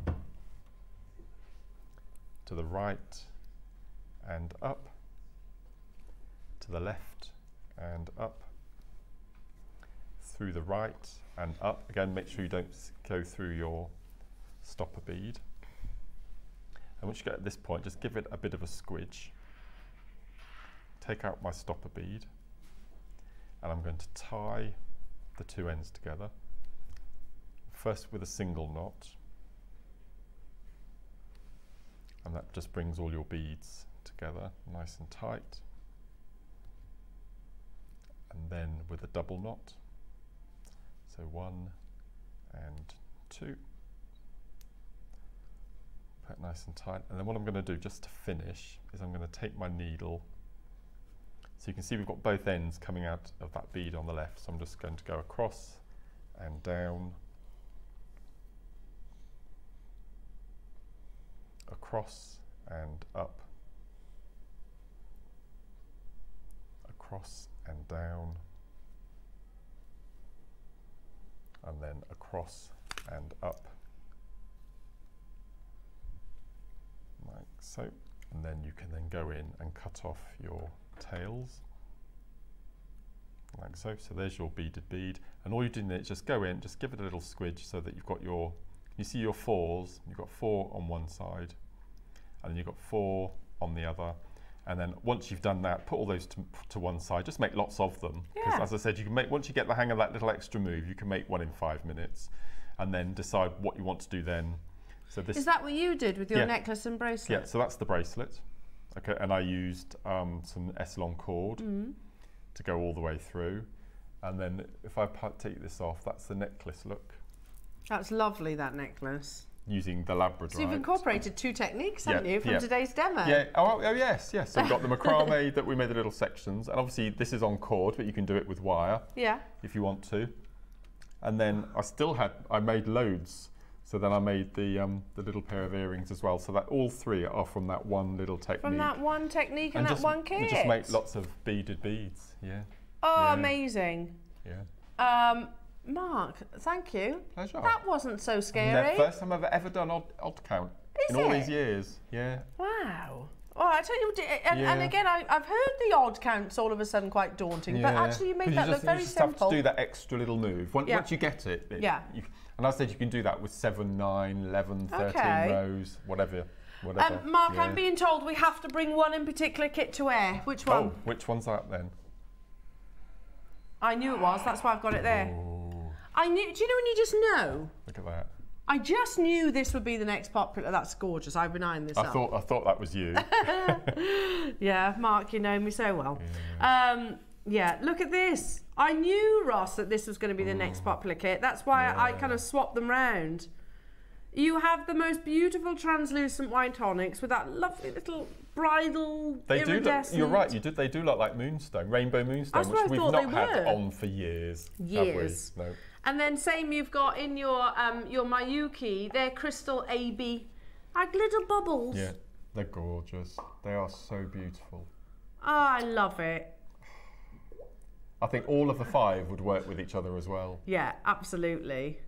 to the right and up, to the left and up, through the right and up. Again, make sure you don't go through your stopper bead. And once you get at this point, just give it a bit of a squidge. Take out my stopper bead and I'm going to tie the two ends together. First with a single knot and that just brings all your beads together nice and tight and then with a double knot so one and two. Put nice and tight. And then what I'm going to do just to finish is I'm going to take my needle. So you can see we've got both ends coming out of that bead on the left. So I'm just going to go across and down, across and up, across and down, and then across and up, like so. And then you can then go in and cut off your tails like so. So there's your beaded bead. And all you do is just go in, just give it a little squidge so that you've got your, you see your fours, you've got four on one side and then you've got four on the other. And then once you've done that, put all those to, to one side, just make lots of them. Because yeah. as I said, you can make, once you get the hang of that little extra move, you can make one in five minutes and then decide what you want to do then. So this Is that what you did with your yeah. necklace and bracelet? Yeah, so that's the bracelet. Okay, and I used um, some S-Lon cord mm. to go all the way through. And then if I take this off, that's the necklace look. That's lovely, that necklace. Using the Labradorite. So you've incorporated two techniques, haven't yeah, you, from yeah. today's demo? Yeah, oh, oh yes, yes. So we've got the *laughs* macrame that we made the little sections. And obviously this is on cord, but you can do it with wire. Yeah. If you want to. And then I still had, I made loads so then I made the um, the little pair of earrings as well. So that all three are from that one little technique. From that one technique and, and that just, one kit. just make lots of beaded beads. Yeah. Oh, yeah. amazing. Yeah. Um, Mark, thank you. Pleasure. That wasn't so scary. first time I've ever done odd, odd count Is in it? all these years. Yeah. Wow. Oh, I tell you, and, yeah. and again, I, have heard the odd counts all of a sudden quite daunting, yeah. but actually you made that you look very you just simple. have to do that extra little move. Once, yeah. once you get it, it yeah. You, and I said you can do that with 7, 9, 11, 13 okay. rows, whatever. whatever. Um, Mark. I'm being told we have to bring one in particular kit to air. Which one? Oh, which one's that then? I knew it was, that's why I've got it there. Oh. I knew, do you know when you just know? Look at that. I just knew this would be the next popular. That's gorgeous. I've been eyeing this I up. thought I thought that was you. *laughs* *laughs* yeah, Mark, you know me so well. Yeah. Um, yeah, look at this. I knew, Ross, that this was going to be the next popular kit. That's why yeah. I kind of swapped them round. You have the most beautiful translucent white onyx with that lovely little bridal they do look, You're right. You did. They do look like moonstone, rainbow moonstone, which we've not had on for years. Years. No. And then same you've got in your um, your Miyuki, They're crystal AB, like little bubbles. Yeah, they're gorgeous. They are so beautiful. Oh, I love it. I think all of the five would work with each other as well. Yeah, absolutely.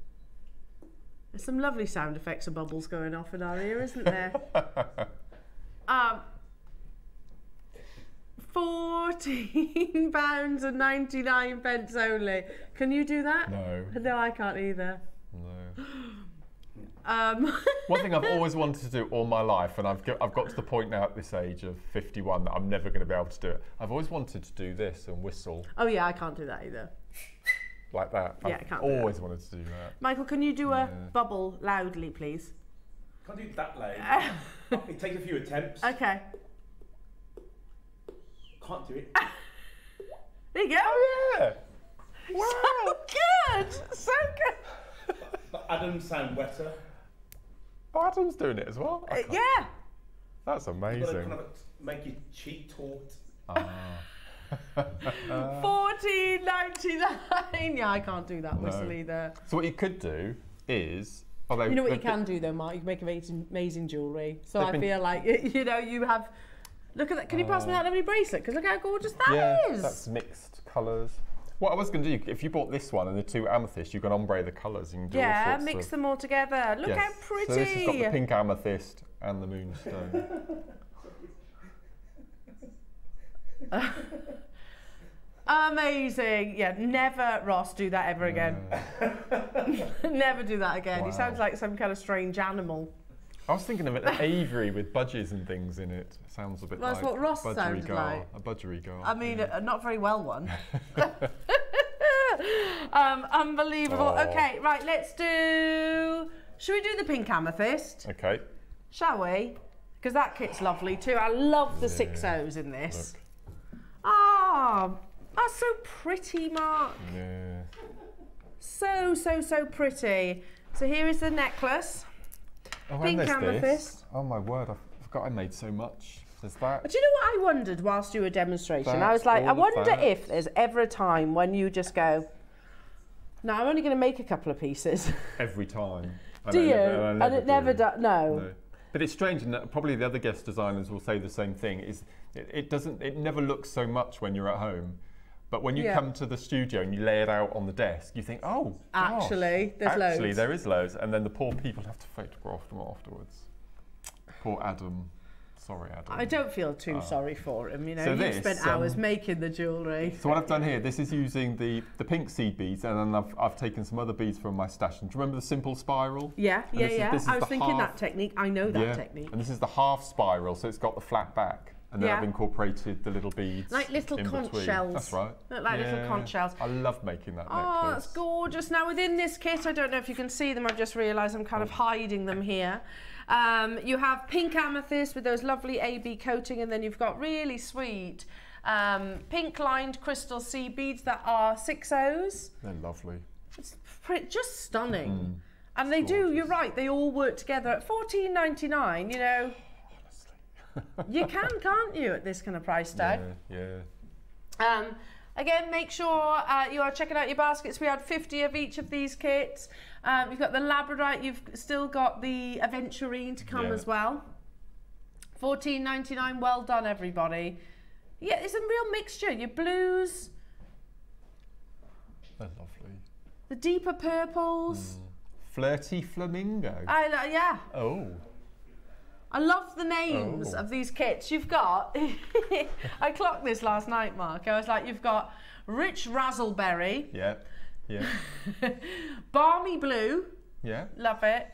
There's some lovely sound effects of bubbles going off in our ear, isn't there? *laughs* um, Fourteen pounds and ninety nine pence only. Can you do that? No. No, I can't either. No. Um. *laughs* One thing I've always wanted to do all my life, and I've got, I've got to the point now at this age of 51 that I'm never going to be able to do it. I've always wanted to do this and whistle. Oh yeah, I can't do that either. Like that. Yeah, I've I can't. Always wanted to do that. Michael, can you do yeah. a bubble loudly, please? Can't do that loud. *laughs* it takes a few attempts. Okay. Can't do it. *laughs* there you go. Oh yeah. Wow. So good. So good. But Adams sound wetter. Oh, Adam's doing it as well. Uh, yeah. That's amazing. Kind of make your cheek taut. *laughs* *laughs* Fourteen ninety nine. Yeah, I can't do that whistle No. either. So what you could do is, although You know what you can do though, Mark? You can make amazing, amazing jewellery. So I been- feel like you know you have. Look at that. Can you pass me uh, that lovely bracelet? Because look how gorgeous that is. Yeah, that's mixed colours. What I was going to do, if you bought this one and the two amethysts, you can ombre the colours. You can do all Yeah, sorts mix of, them all together. Look Yes. how pretty. So this has got the pink amethyst and the moonstone. *laughs* Amazing. Yeah, never, Ross, do that ever again. *laughs* never do that again. He sounds like some kind of strange animal. I was thinking of an aviary with budgies and things in it. Sounds a bit That's like what Ross sounded like. A budgerigar. I mean, a not very well one. *laughs* um, unbelievable. Oh. Okay, right, let's do. Should we do the pink amethyst? okay. Shall we? Because that kit's lovely too. I love the six O's in this. Ah, that's so pretty, Mark. Yeah. So, so, so pretty. So here is the necklace. Oh, Pink and there's this. amethyst. Oh my word! I forgot I made so much. There's that. Do you know what I wondered whilst you were demonstrating? I was like, I wonder that. if there's ever a time when you just go, no, I'm only going to make a couple of pieces. *laughs* Every time. Do I you? never- and I and it never does. No. No. But it's strange, and probably the other guest designers will say the same thing. Is it, it doesn't, it never looks so much when you're at home, but when you Yeah. come to the studio and you lay it out on the desk, you think, oh, gosh, Actually, there's actually loads. there is loads, and then the poor people have to photograph them afterwards. Poor Adam. Sorry, Adam. I don't feel too sorry for him. You know, So you this, spent hours um, making the jewellery. So what I've done here, this is using the, the pink seed beads, and then I've, I've taken some other beads from my stash. And do you remember the simple spiral? Yeah, And yeah, is- yeah. this is I was thinking half- that technique. I know that yeah. technique. And this is the half spiral, so it's got the flat back. And then Yeah. I've incorporated the little beads. Like little in conch between. shells. That's right. Look like little conch shells. I love making that Oh, necklace. that's gorgeous. Now, within this kit, I don't know if you can see them, I've just realised I'm Oh. kind of hiding them here. Um, you have pink amethyst with those lovely AB coating, and then you've got really sweet um, pink lined crystal seed beads that are six O's. They're lovely. It's pretty, just stunning. Mm. And they do, you're right, they all work together at fourteen ninety nine. you know. *laughs* you can, can't you, at this kind of price tag? Yeah, yeah. Um, again, make sure uh, you are checking out your baskets. We had 50 of each of these kits. Um, you've got the Labradorite. You've still got the Aventurine to come Yeah. as well. 14.99. Well done, everybody. Yeah, it's a real mixture. Your blues, They're lovely. the deeper purples. Flirty flamingo. I lo- yeah. oh. I love the names Oh. of these kits. You've got, *laughs* I clocked this last night, Mark. I was like, you've got Rich Razzleberry, Yeah. Yeah. *laughs* Balmy Blue, Yeah. love it,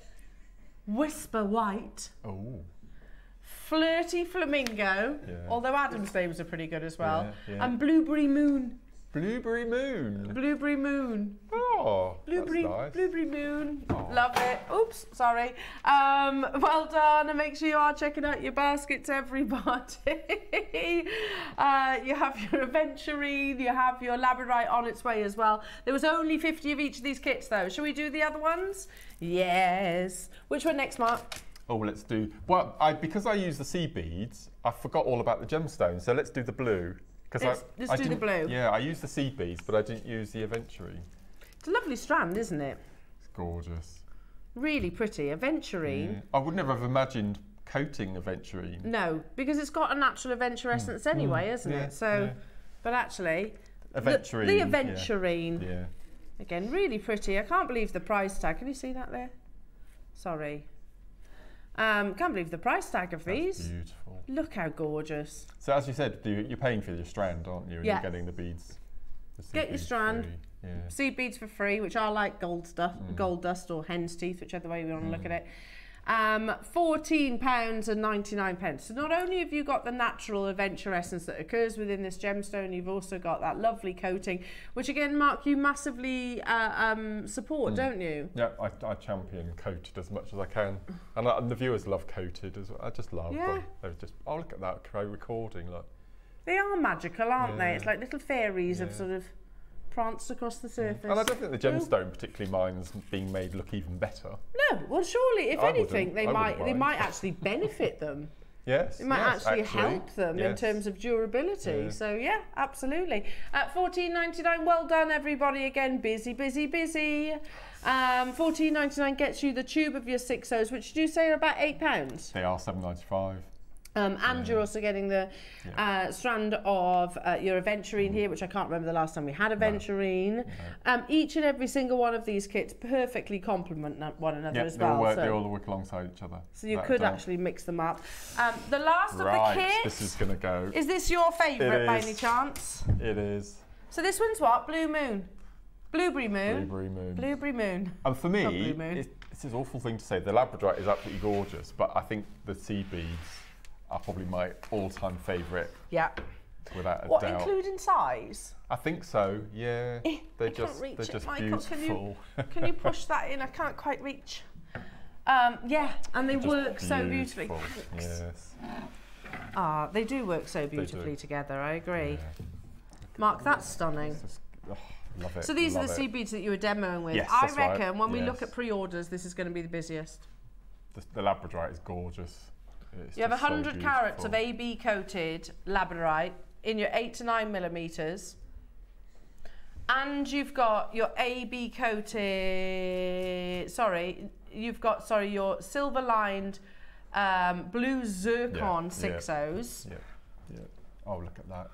Whisper White, Oh. Flirty Flamingo, Yeah. although Adam's names are pretty good as well, Yeah, yeah. and Blueberry Moon. Blueberry moon. Blueberry Moon. Oh, Blueberry, that's nice. blueberry moon. Oh. Love it. Oops, sorry. Um, well done, and make sure you are checking out your baskets, everybody. *laughs* uh, you have your Aventurine, you have your Labradorite on its way as well. There was only 50 of each of these kits, though. Shall we do the other ones? Yes. Which one next, Mark? Oh, well, let's do. Well, I, because I use the seed beads, I forgot all about the gemstones. So let's do the blue. Because Let's- I, let's I do the blue. Yeah, I used the seed beads, but I didn't use the aventurine. It's a lovely strand, isn't it? It's gorgeous. Really pretty. Aventurine. Yeah. I would never have imagined coating aventurine. No, because it's got a natural aventurescence mm, mm. anyway, isn't Yeah, it? So, yeah. but actually, the- Aventurine. the yeah. Aventurine. Yeah. Again, really pretty. I can't believe the price tag. Can you see that there? Sorry. Um, can't believe the price tag of That's these. beautiful. Look how gorgeous. So as you said, you- you're paying for your strand, aren't you? And Yeah. you're getting the beads. the Get your strand. free. Yeah. Seed beads for free, which are like gold stuff, Mm. gold dust or hen's teeth, whichever way we want to look at it. Um, fourteen pounds and ninety nine pence. So not only have you got the natural aventurescence that occurs within this gemstone, you've also got that lovely coating, which again, Mark, you massively uh, um, Mm. support, don't you? Yeah, I, I champion coated as much as I can, and, I, and the viewers love coated as well. I just love Yeah. them. They're just oh look at that crow recording. Look, They are magical, aren't they? It's like little fairies of sort of pranced across the surface. And I don't think the gemstone particularly minds being made look even better. No, well, surely, if I anything, they I might they might *laughs* actually benefit them. Yes. It might yes, actually, help them in terms of durability. Yeah. So yeah, absolutely. At fourteen ninety nine, well done everybody again. Busy, busy, busy. Um, fourteen ninety nine gets you the tube of your six O's, which do you say are about eight pounds. They are seven ninety five. Um, and you're also getting the uh, strand of uh, your aventurine here, which I can't remember the last time we had aventurine. Um, each and every single one of these kits perfectly complement one another Yeah, as they all well. work. so, They all work alongside each other. so you could actually mix them up. Um, the last of the kits. This is gonna go. Is this your favourite by any chance? It is So this one's what? Blue Moon. Blueberry Moon. Blueberry Moon. Blueberry Moon. And for me, it's, it's an awful thing to say. The Labradorite is absolutely gorgeous, but I think the seed beads are probably my all-time favourite, Yeah. without a What, doubt. including size? I think so. Yeah. Eh, They're I just can't reach they're it, just Michael. Can you, beautiful. *laughs* can you push that in? I can't quite reach. Um, yeah, and they Just work so beautifully. beautiful. Yes. Ah, they do work so beautifully together. I agree. Yeah. Mark, that's stunning. Just, oh, love it. So these are the seed beads that you were demoing with. Yes, I reckon when we look at pre-orders, this is going to be the busiest. The, the Labradorite is gorgeous. It's You have just so 100 carats of. AB coated labradorite in your 8 to 9 millimeters. And you've got your AB coated, sorry, you've got, sorry, your silver lined um, blue zircon Yeah, six yeah. O's. Yeah, yeah. Oh, look at that.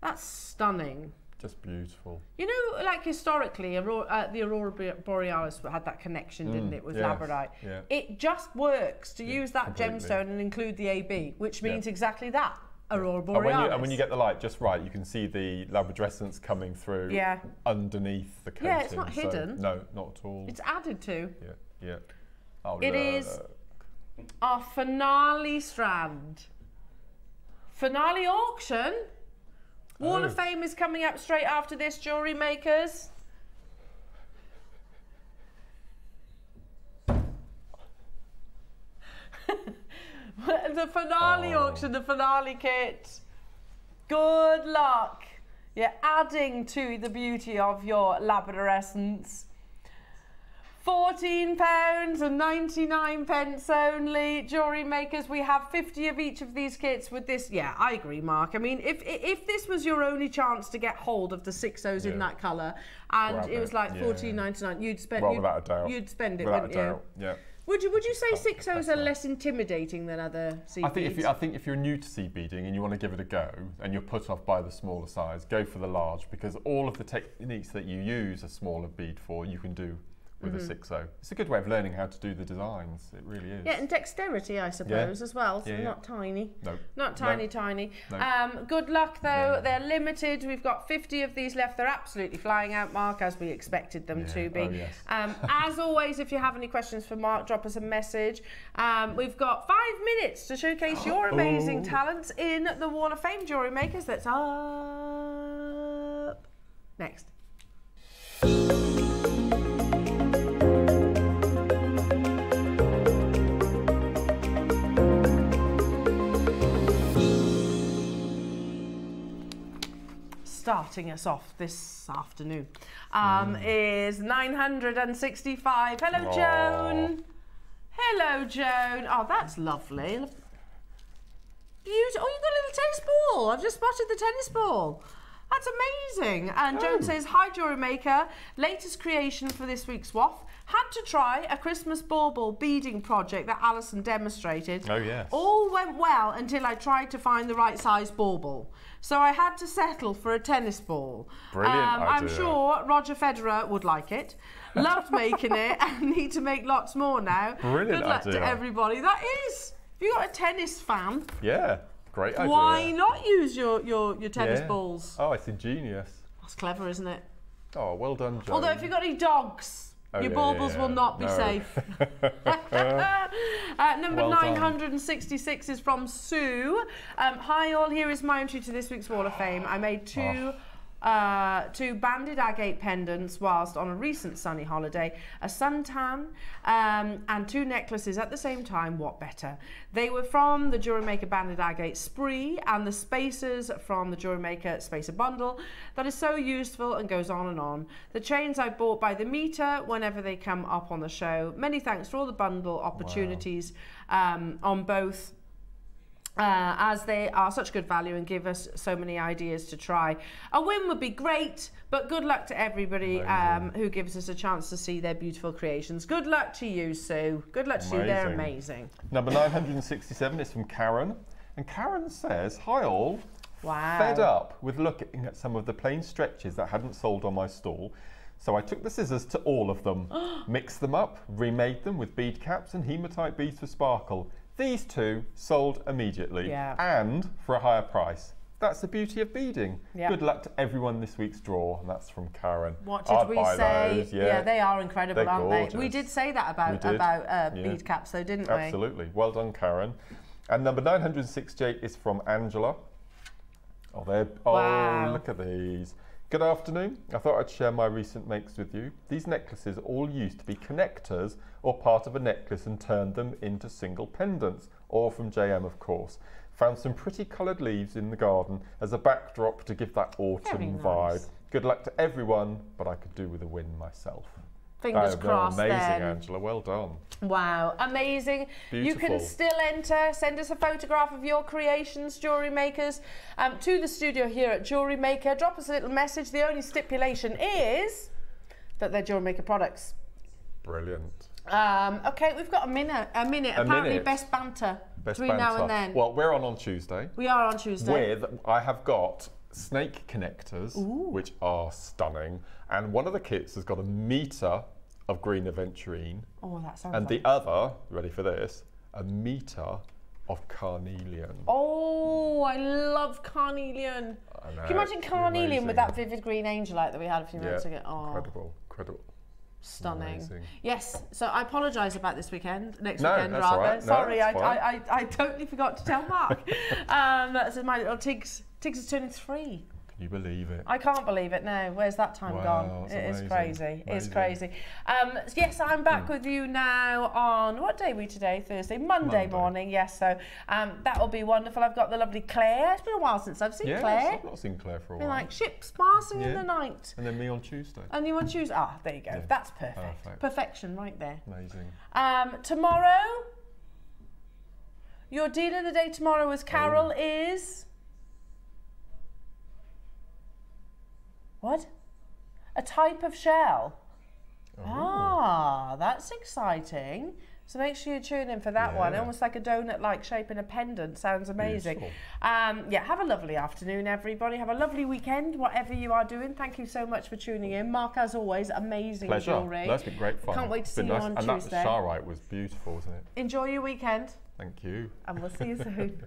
That's stunning. Just beautiful. You know, like historically, Aurora, uh, the Aurora Borealis had that connection, didn't Mm, it, with yes, labradorite? yeah. It just works to use that completely. gemstone and include the AB, which Yeah. means exactly that. Aurora And Borealis. when, you, and when you get the light just right, you can see the labradorescence coming through Yeah. underneath the coating. Yeah, it's not so- hidden. no, not at all. It's added to yeah, yeah. Oh, It look. is- our finale strand. Finale auction. Wall oh. of Fame is coming up straight after this, jewelry makers. *laughs* the finale oh. auction, the finale kit. Good luck. You're adding to the beauty of your Labradorescence. 14 pounds and 99 pence only jewelry makers we have 50 of each of these kits with this yeah i agree mark i mean if if this was your only chance to get hold of the six o's yeah. in that color and it was like 14.99 yeah. you'd spend well, you'd, without a doubt. you'd spend it without wouldn't a doubt. you yeah would you would you say six O's are less intimidating than other seed beads? I think if you, I think if you're new to seed beading and you want to give it a go and you're put off by the smaller size, go for the large because all of the techniques that you use a smaller bead for you can do with Mm-hmm. a 6.0. It's a good way of learning how to do the designs. It really is. Yeah, and dexterity, I suppose, as well. So Yeah, yeah. not tiny. No. Not No. tiny, tiny. No. Um, good luck though. Yeah. They're limited. We've got 50 of these left. They're absolutely flying out, Mark, as we expected them Yeah. to be. Oh, yes. um, *laughs* as always, if you have any questions for Mark, drop us a message. Um, we've got five minutes to showcase your *gasps* amazing Oh. talents in the Wall of Fame Jewelry Makers. That's up next. Starting us off this afternoon um, is 965. Hello, Aw. Joan. Hello, Joan. Oh, that's lovely. Beautiful. Oh, you got a little tennis ball. I've just spotted the tennis ball. That's amazing. And Oh. Joan says, Hi, Jewelry Maker. Latest creation for this week's WAF. Had to try a Christmas bauble beading project that Alison demonstrated. Oh, yes. All went well until I tried to find the right size bauble. So I had to settle for a tennis ball. Brilliant um, I'm sure Roger Federer would like it. Loved making it *laughs* and need to make lots more now. Brilliant Good luck to everybody. That is. If you've got a tennis fan, Yeah. Great idea. why not use your, your, your tennis Yeah. balls? Oh, it's ingenious. That's clever, isn't it? Oh, well done, Joe. Although if you've got any dogs, Oh, your yeah, baubles yeah, will not be No. safe. *laughs* *laughs* uh, number Well done. 966 is from Sue. Um, hi all, here is my entry to this week's Wall of Fame. I made two Oh. Uh, two banded agate pendants whilst on a recent sunny holiday, a suntan, um, and two necklaces at the same time. What better? They were from the Jewelry Maker banded agate spree and the spacers from the Jewelry Maker spacer bundle. That is so useful and goes on and on. The chains I bought by the meter whenever they come up on the show. Many thanks for all the bundle opportunities wow. um, on both uh, as they are such good value and give us so many ideas to try. A win would be great, but good luck to everybody um, who gives us a chance to see their beautiful creations. Good luck to you, Sue. Good luck amazing. to you. They're amazing. Number 967 is from Karen. And Karen says, Hi all. Wow. Fed up with looking at some of the plain stretches that hadn't sold on my stall. So I took the scissors to all of them, *gasps* mixed them up, remade them with bead caps and hematite beads for sparkle these two sold immediately yeah. and for a higher price. That's the beauty of beading. Yep. Good luck to everyone this week's draw, and that's from Karen. What did I'd we say? Those, yeah. yeah. they are incredible, They're aren't gorgeous. they? We did say that about about uh, yeah. bead caps, though, didn't we? Absolutely. Well done, Karen. And number 968 is from Angela. Oh, they're, oh, wow. look at these. Good afternoon. I thought I'd share my recent makes with you. These necklaces all used to be connectors or part of a necklace and turned them into single pendants, all from JM of course. Found some pretty coloured leaves in the garden as a backdrop to give that autumn nice. vibe. Good luck to everyone, but I could do with a win myself. Fingers crossed. Amazing, then. Angela. Well done. Wow, amazing. Beautiful. You can still enter. Send us a photograph of your creations, jewellery makers, um, to the studio here at Jewellery Maker. Drop us a little message. The only stipulation is that they're Jewellery Maker products. Brilliant. Um, okay, we've got a minute. A minute. A Apparently, minute. best banter best between banter. now and then. Well, we're on on Tuesday. We are on Tuesday. With I have got snake connectors, Ooh. which are stunning. And one of the kits has got a metre of green aventurine. Oh, that sounds And like the other, ready for this, a metre of carnelian. Oh, I love carnelian. I know, Can you imagine carnelian amazing. with that vivid green angel light that we had a few minutes ago? Oh. Incredible, incredible. Stunning. Amazing. Yes, so I apologise about this weekend, next no, weekend rather. Right. Sorry, no, I, I, I, I, totally forgot to tell Mark. *laughs* um, so my little Tiggs, Tiggs is turning three Can you believe it? I can't believe it. No, where's that time wow, gone? It is crazy. It's crazy. Um, yes, I'm back mm. with you now on what day are we today? Thursday, Monday, Monday. morning. Yes, so um, that will be wonderful. I've got the lovely Claire. It's been a while since I've seen yes, Claire. I've not seen Claire for a been while. like ships passing yeah. in the night. And then me on Tuesday. And you on Tuesday? Ah, there you go. Yeah. That's perfect. perfect. Perfection right there. Amazing. Um, tomorrow, your deal of the day tomorrow with Carol oh. is. What? A type of shell? Oh. Ah, that's exciting. So make sure you tune in for that yeah. one. Almost like a donut-like shape in a pendant. Sounds amazing. Um, yeah, have a lovely afternoon, everybody. Have a lovely weekend, whatever you are doing. Thank you so much for tuning in. Mark, as always, amazing Pleasure. jewellery. That's been great fun. Can't wait to see nice. you on and Tuesday. And that Charoite was beautiful, wasn't it? Enjoy your weekend. Thank you. And we'll see you soon.